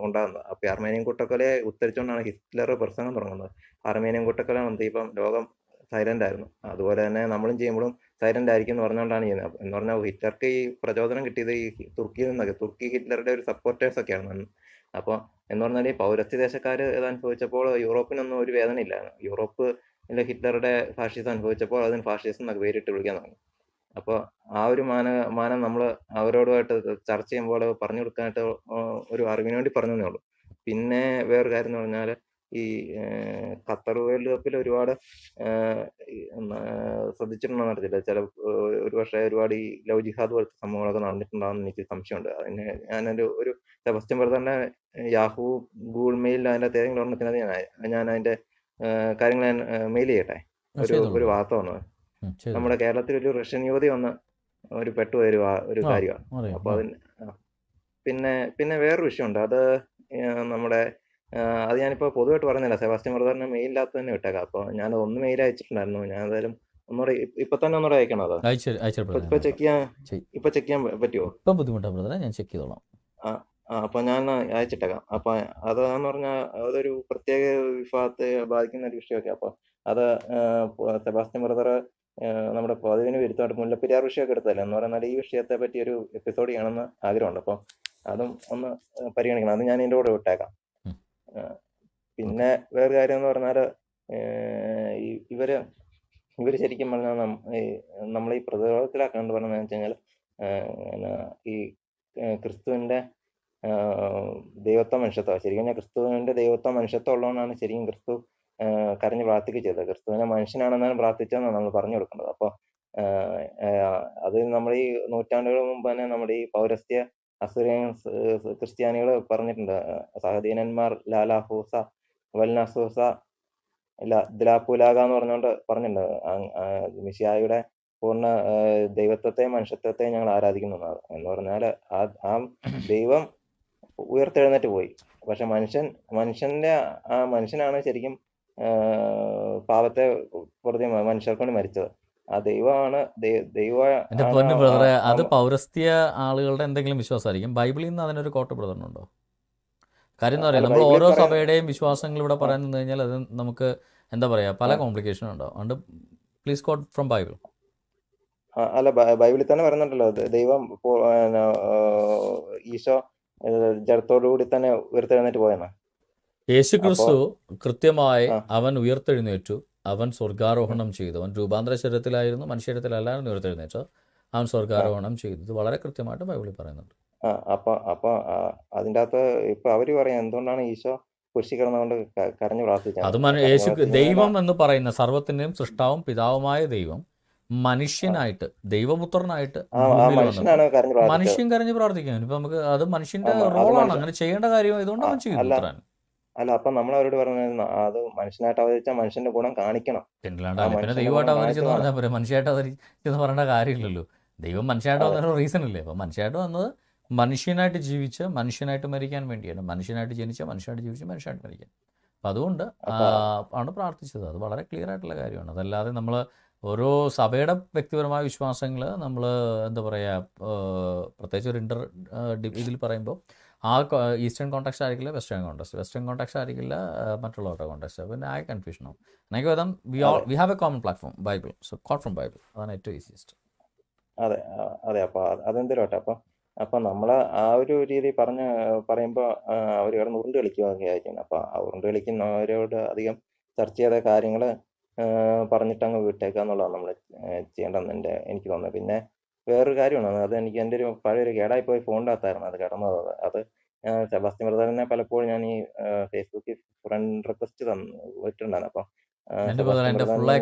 ഉണ്ടാകുന്നത്. അപ്പൊ ഈ അർമേനിയൻ കൂട്ടക്കൊലയെ ഉത്തരിച്ചുകൊണ്ടാണ് ഹിറ്റ്ലർ പ്രസംഗം തുടങ്ങുന്നത്. അർമേനിയൻ കൂട്ടക്കൊല എന്ത് ഇപ്പം ലോകം സൈലന്റ് ആയിരുന്നു. അതുപോലെ തന്നെ നമ്മളും ചെയ്യുമ്പോഴും സൈലന്റ് ആയിരിക്കും എന്ന് പറഞ്ഞുകൊണ്ടാണ് ചെയ്യുന്നത്. എന്ന് പറഞ്ഞാൽ ഹിറ്റ്ലർക്ക് ഈ പ്രചോദനം കിട്ടിയത് ഈ തുർക്കിയിൽ നിന്നൊക്കെ. തുർക്കി ഹിറ്റ്ലറുടെ ഒരു സപ്പോർട്ടേഴ്സ് ഒക്കെയാണ് അന്ന്. അപ്പൊ എന്ന് പറഞ്ഞാൽ ഈ പൗരസ്ത്യ ദേശക്കാർ ഇത് അനുഭവിച്ചപ്പോൾ യൂറോപ്പിനൊന്നും ഒരു വേദന ഇല്ലായിരുന്നു. യൂറോപ്പ് ഹിറ്റ്ലറുടെ ഫാഷിസം അനുഭവിച്ചപ്പോൾ അതിന് ഫാഷിസം എന്നൊക്കെ പേരിട്ട് വിളിക്കാൻ തുടങ്ങി. അപ്പോൾ ആ ഒരു മാന മാനം നമ്മൾ അവരോടുമായിട്ട് ചർച്ച ചെയ്യുമ്പോൾ പറഞ്ഞു കൊടുക്കാനായിട്ട് ഒരു അറിവിന് വേണ്ടി പറഞ്ഞതേ ഉള്ളൂ പിന്നെ വേറൊരു കാര്യം എന്ന് പറഞ്ഞാൽ ഈ ഖത്തർ വേൾഡ് കപ്പിൽ ഒരുപാട് ശ്രദ്ധിച്ചിട്ടുണ്ടോ നടത്തില്ല ചില ഒരു പക്ഷേ ഒരുപാട് ഈ ലവ് ജിഹാദ് പോലത്തെ സംഭവങ്ങളൊക്കെ നടന്നിട്ടുണ്ടാകുന്ന എനിക്ക് സംശയമുണ്ട്. അതിന് ഞാനൊരു ഒരു സെബസ്റ്റ്യൻ ബ്രദറിന്റെ യാഹു ഗൂഗിൾ മെയിൽ അതിന്റെ അകത്ത് ഏതെങ്കിലും ഞാൻ ഞാൻ അതിന്റെ കാര്യങ്ങൾ ഞാൻ മെയിൽ ചെയ്യട്ടെ? ഒരു ഒരു വാർത്ത വന്നത്. നമ്മുടെ കേരളത്തിൽ ഒരു റഷ്യൻ യുവതി വന്ന് ഒരു പെട്ടുപോയ ഒരു ഒരു കാര്യമാണ്. അപ്പൊ അതിന് പിന്നെ പിന്നെ വേറൊരു വിഷയമുണ്ട്. അത് നമ്മുടെ അത് ഞാനിപ്പോൾ പൊതുവായിട്ട് പറഞ്ഞില്ല സെബാസ്റ്റ്യൻ ബ്രദറിന് മെയിലിനകത്ത് തന്നെ വിട്ടേക്കാം. അപ്പോൾ ഞാൻ ഒന്ന് മെയിൽ അയച്ചിട്ടുണ്ടായിരുന്നു. ഞാൻ എന്തായാലും ഒന്നുകൂടെ ഇപ്പ- തന്നെ ഒന്നുകൂടെ അയക്കണോ ഇപ്പൊ ചെക്ക് ചെയ്യാൻ ചെയ് ഇപ്പൊ ചെക്ക് ചെയ്യാൻ പറ്റുമോ ഇപ്പം ബുദ്ധിമുട്ടാണ് ബ്രദറെ ഞാൻ ചെക്ക് ചെയ്തോളാം. ആ അപ്പോൾ അപ്പൊ ഞാൻ അയച്ചിട്ടേക്കാം. അപ്പൊ അതെന്ന് പറഞ്ഞാൽ അതൊരു പ്രത്യേക വിഭാഗത്തെ ബാധിക്കുന്ന ഒരു വിഷയമൊക്കെ. അപ്പൊ അത് സെബാസ്റ്റ്യൻ ബ്രദർ നമ്മുടെ പതിവിന് വിരുദ്ധമായിട്ട് മുല്ലപ്പെരിയാർ വിഷയമൊക്കെ എടുത്തല്ലേ എന്ന് പറയുന്നത് ഈ വിഷയത്തെ പറ്റി ഒരു എപ്പിസോഡ് ചെയ്യണമെന്ന് ആഗ്രഹമുണ്ട്. അപ്പം അതും ഒന്ന് പരിഗണിക്കണം. അത് ഞാൻ ഇതിന്റെ കൂടെ വിട്ടേക്കാം. പിന്നെ വേറെ കാര്യം എന്ന് പറഞ്ഞാൽ ഇവർ ഇവർ ശരിക്കും പറഞ്ഞാൽ നമ്മൾ ഈ പ്രതിരോധത്തിലാക്കാണ്ട് പറഞ്ഞതെന്ന് വെച്ച് കഴിഞ്ഞാൽ ഈ ക്രിസ്തുവിന്റെ ദൈവത്വ മനുഷ്യത്വം. ശരിക്കും ക്രിസ്തുവിന്റെ ദൈവത്വ മനുഷ്യത്വം ഉള്ളതുകൊണ്ടാണ് ശരിക്കും ക്രിസ്തു കരഞ്ഞ് പ്രാർത്ഥിക്കുക ചെയ്തത്. ക്രിസ്തുവിനെ മനുഷ്യനാണെന്നാണ് പ്രാർത്ഥിച്ചതെന്നാണ് നമ്മൾ പറഞ്ഞു കൊടുക്കുന്നത്. അപ്പോൾ അത് നമ്മൾ ഈ നൂറ്റാണ്ടുകൾ മുമ്പ് തന്നെ നമ്മുടെ ഈ പൗരസ്ത്യ അസുറിയൻ ക്രിസ്ത്യാനികൾ പറഞ്ഞിട്ടുണ്ട്. സഹദീനന്മാർ ലാലാഹൂസ വൽനസൂസ ഇല്ല ദിലാപ്പുലാക എന്ന് പറഞ്ഞുകൊണ്ട് പറഞ്ഞിട്ടുണ്ട്. മിഷിയായുടെ പൂർണ ദൈവത്വത്തെ മനുഷ്യത്വത്തെ ഞങ്ങൾ ആരാധിക്കുന്നു എന്ന് പറഞ്ഞാൽ ആ ആ ദൈവം ഉയർത്തെഴുന്നേറ്റ് പോയി. പക്ഷെ മനുഷ്യൻ മനുഷ്യന്റെ ആ മനുഷ്യനാണ് ശരിക്കും പാപത്തെ പ്രതി മനുഷ്യർക്കൊണ്ട് മരിച്ചത്. ദൈവമാണ് ദൈവ പൊന്നു ബ്രദറെ അത് പൗരസ്ത്യ ആളുകളുടെ എന്തെങ്കിലും വിശ്വാസമായിരിക്കും. ബൈബിളിൽ നിന്ന് അതിനൊരു കോട്ട് ബ്രദറിനുണ്ടോ കാര്യം എന്താ പറയുക നമ്മൾ ഓരോ സഭയുടെയും വിശ്വാസങ്ങൾ ഇവിടെ പറയാൻ നിന്ന് കഴിഞ്ഞാൽ അത് നമുക്ക് എന്താ പറയാ പല കോംപ്ലിക്കേഷനും ഉണ്ടാവും അതുകൊണ്ട് പ്ലീസ് കോട്ട് ഫ്രം ബൈബിൾ അല്ല ബൈബിളിൽ തന്നെ പറയുന്നുണ്ടല്ലോ അത് ദൈവം ഈശോ ഏഹ് ജഡത്തോടു കൂടി തന്നെ ഉയർത്തെഴുന്നേറ്റ് പോയെന്നാ. യേശു ക്രിസ്തു കൃത്യമായി അവൻ ഉയർത്തെഴുന്നേറ്റു. അവൻ സ്വർഗാരോഹണം ചെയ്തു. അവൻ രൂപാന്തര ശരീരത്തിലായിരുന്നു മനുഷ്യരത്തിലല്ലായിരുന്നു ഉയർത്തെഴുന്നേച്ചോ അവൻ സ്വർഗാരോഹണം ചെയ്തു. ഇത് വളരെ കൃത്യമായിട്ട് ബൈബിളിൽ പറയുന്നുണ്ട്. അപ്പൊ അപ്പൊ അതിന്റെ അകത്ത് ഇപ്പൊ അവർ പറയാം എന്തുകൊണ്ടാണ് ഈശോ കുരിശിക്കിടന്നുകൊണ്ട് കരഞ്ഞു പ്രാർത്ഥിച്ചത്? അത് യേശു ദൈവം എന്ന് പറയുന്ന സർവത്തിന്റെയും സൃഷ്ടാവും പിതാവുമായ ദൈവം മനുഷ്യനായിട്ട് ദൈവപുത്രനായിട്ട് മനുഷ്യൻ കരഞ്ഞു പ്രാർത്ഥിക്കാൻ ഇപ്പൊ നമുക്ക് അത് മനുഷ്യന്റെ റോളാണ് അങ്ങനെ ചെയ്യേണ്ട കാര്യം ഇതുകൊണ്ട് അവൻ ചെയ്തു അല്ല അപ്പൊ നമ്മൾ അവരോട് പറഞ്ഞു അത് മനുഷ്യനായിട്ട് അവതരിച്ച മനുഷ്യന്റെ ഗുണം കാണിക്കണം. മനുഷ്യനായിട്ട് ദൈവമായിട്ട് അവതരിച്ചെന്ന് പറഞ്ഞാൽ പോരെ മനുഷ്യമായിട്ട് അവതരിച്ചെന്ന് പറയേണ്ട കാര്യമില്ലല്ലോ. ദൈവം മനുഷ്യനായിട്ട് അതെ. റീസൺ ഇല്ലേ? അപ്പൊ മനുഷ്യനായിട്ട് വന്നത് മനുഷ്യനായിട്ട് ജീവിച്ച് മനുഷ്യനായിട്ട് മരിക്കാൻ വേണ്ടിയാണ്. മനുഷ്യനായിട്ട് ജനിച്ച മനുഷ്യനായിട്ട് ജീവിച്ച് മനുഷ്യനായിട്ട് മരിക്കാൻ. അപ്പം അതുകൊണ്ട് ആണ് പ്രാർത്ഥിച്ചത്. അത് വളരെ ക്ലിയർ ആയിട്ടുള്ള കാര്യമാണ്. അതല്ലാതെ നമ്മൾ ഓരോ സഭയുടെ വ്യക്തിപരമായ വിശ്വാസങ്ങൾ നമ്മൾ എന്താ പറയുക പ്രത്യേകിച്ച് ഒരു ഇന്റർ ഇതിൽ പറയുമ്പോൾ ആ ഈസ്റ്റേൺ കോൺടാക്സ് ആയിരിക്കില്ല വെസ്റ്റേൺ കോൺടാക്സ്റ്റ്. വെസ്റ്റേൺ കോൺടാക്സ് ആയിരിക്കില്ല മറ്റുള്ളവരുടെ കോൺടാക്സ്റ്റ്. പിന്നെ ആ കൺഫ്യൂഷൻ ആവും എനിക്ക് വിധം we all we have a common platform Bible. So quote from Bible. അതാണ് ഏറ്റവും ഈസിയസ്റ്റ്. അതെ അതെ. അപ്പൊ അത് അതെന്തിലും ആട്ടെ അപ്പൊ അപ്പൊ നമ്മൾ ആ ഒരു രീതി പറഞ്ഞ പറയുമ്പോ ആ, അവർ കിടന്ന് ഉരുണ്ട് കളിക്കുകയായിരിക്കും ആയിരിക്കും അപ്പൊ ആ ഉരുണ്ട് കളിക്കുന്നവരോട് അധികം ചർച്ച ചെയ്ത കാര്യങ്ങൾ പറഞ്ഞിട്ടങ്ങ് വിട്ടേക്കുക എന്നുള്ളതാണ് നമ്മൾ ചെയ്യേണ്ടതെന്ന് എന്റെ എനിക്ക് തോന്നുന്നത്. പിന്നെ വേറൊരു കാര്യമാണ്. അത് എനിക്ക് എന്റെ ഒരു പഴയൊരു കേടായി പോയി ഫോണിന്റെ അകത്തായിരുന്നു അത് കിടന്നത്. അത് ഞാൻ സെബാസ്റ്റ്യൻ ബ്രദറിനെ പലപ്പോഴും ഞാൻ ഈ ഫേസ്ബുക്കിൽ ഫ്രണ്ട് റിക്വസ്റ്റ് തന്നു വിട്ടിട്ടുണ്ടായിരുന്നു. അപ്പം എന്റെ ബ്രദർ എന്റെ ഫുള്ളായി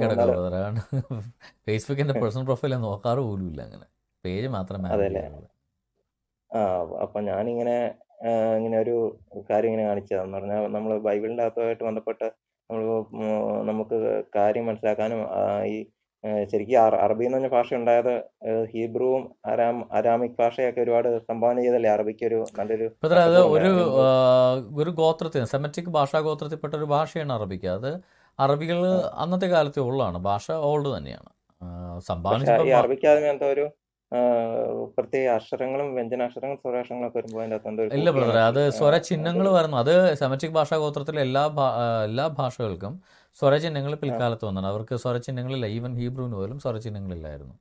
ഫേസ്ബുക്കിന്റെ പേഴ്സണൽ പ്രൊഫൈൽ നോക്കാറ് പോലും ഇല്ല അങ്ങനെ. അതെല്ലേ? ആ അപ്പൊ ഞാനിങ്ങനെ ഇങ്ങനെ ഒരു കാര്യം ഇങ്ങനെ കാണിച്ചതെന്ന് പറഞ്ഞാൽ നമ്മൾ ബൈബിളിന്റെ അകത്തുമായിട്ട് ബന്ധപ്പെട്ട് നമ്മൾ നമുക്ക് കാര്യം മനസ്സിലാക്കാനും ഈ ശരിക്കും അറ- അറബി എന്ന് പറഞ്ഞ ഭാഷ ഉണ്ടായത് ഹീബ്രുവും അരാം അരാമിക് ഭാഷയൊക്കെ ഒരുപാട് സംഭാവന ചെയ്തല്ലേ? അറബിക്ക് ഒരു നല്ലൊരു അത് ഒരു ഒരു ഗോത്രത്തിന് സെമറ്റിക് ഭാഷാ ഗോത്രത്തിൽപ്പെട്ട ഒരു ഭാഷയാണ് അറബിക്ക്. അത് അറബികൾ അന്നത്തെ കാലത്തെ ഉള്ളതാണ്. ഭാഷ ഓൾഡ് തന്നെയാണ്. സംഭാവന ഈ അറബിക്ക് അതിന് എന്തോ ഒരു പ്രത്യേക അക്ഷരങ്ങളും വ്യഞ്ജനാക്ഷരങ്ങളും സ്വരാക്ഷരങ്ങളും ഒക്കെ വരുമ്പോൾ അകത്ത് ഇല്ല ബ്രദറെ അത് സ്വര സ്വരചിഹ്നങ്ങൾ വരുന്നു. അത് സെമറ്റിക് ഭാഷാ ഗോത്രത്തിലെ എല്ലാ എല്ലാ ഭാഷകൾക്കും സ്വരചിഹ്നങ്ങൾ പിൽക്കാലത്ത് വന്നതാണ് അവർക്ക് സ്വരചിഹ്നങ്ങളില്ല. ഈവൻ ഹീബ്രുവിന് പോലും സ്വരചിഹ്നങ്ങളില്ലായിരുന്നു.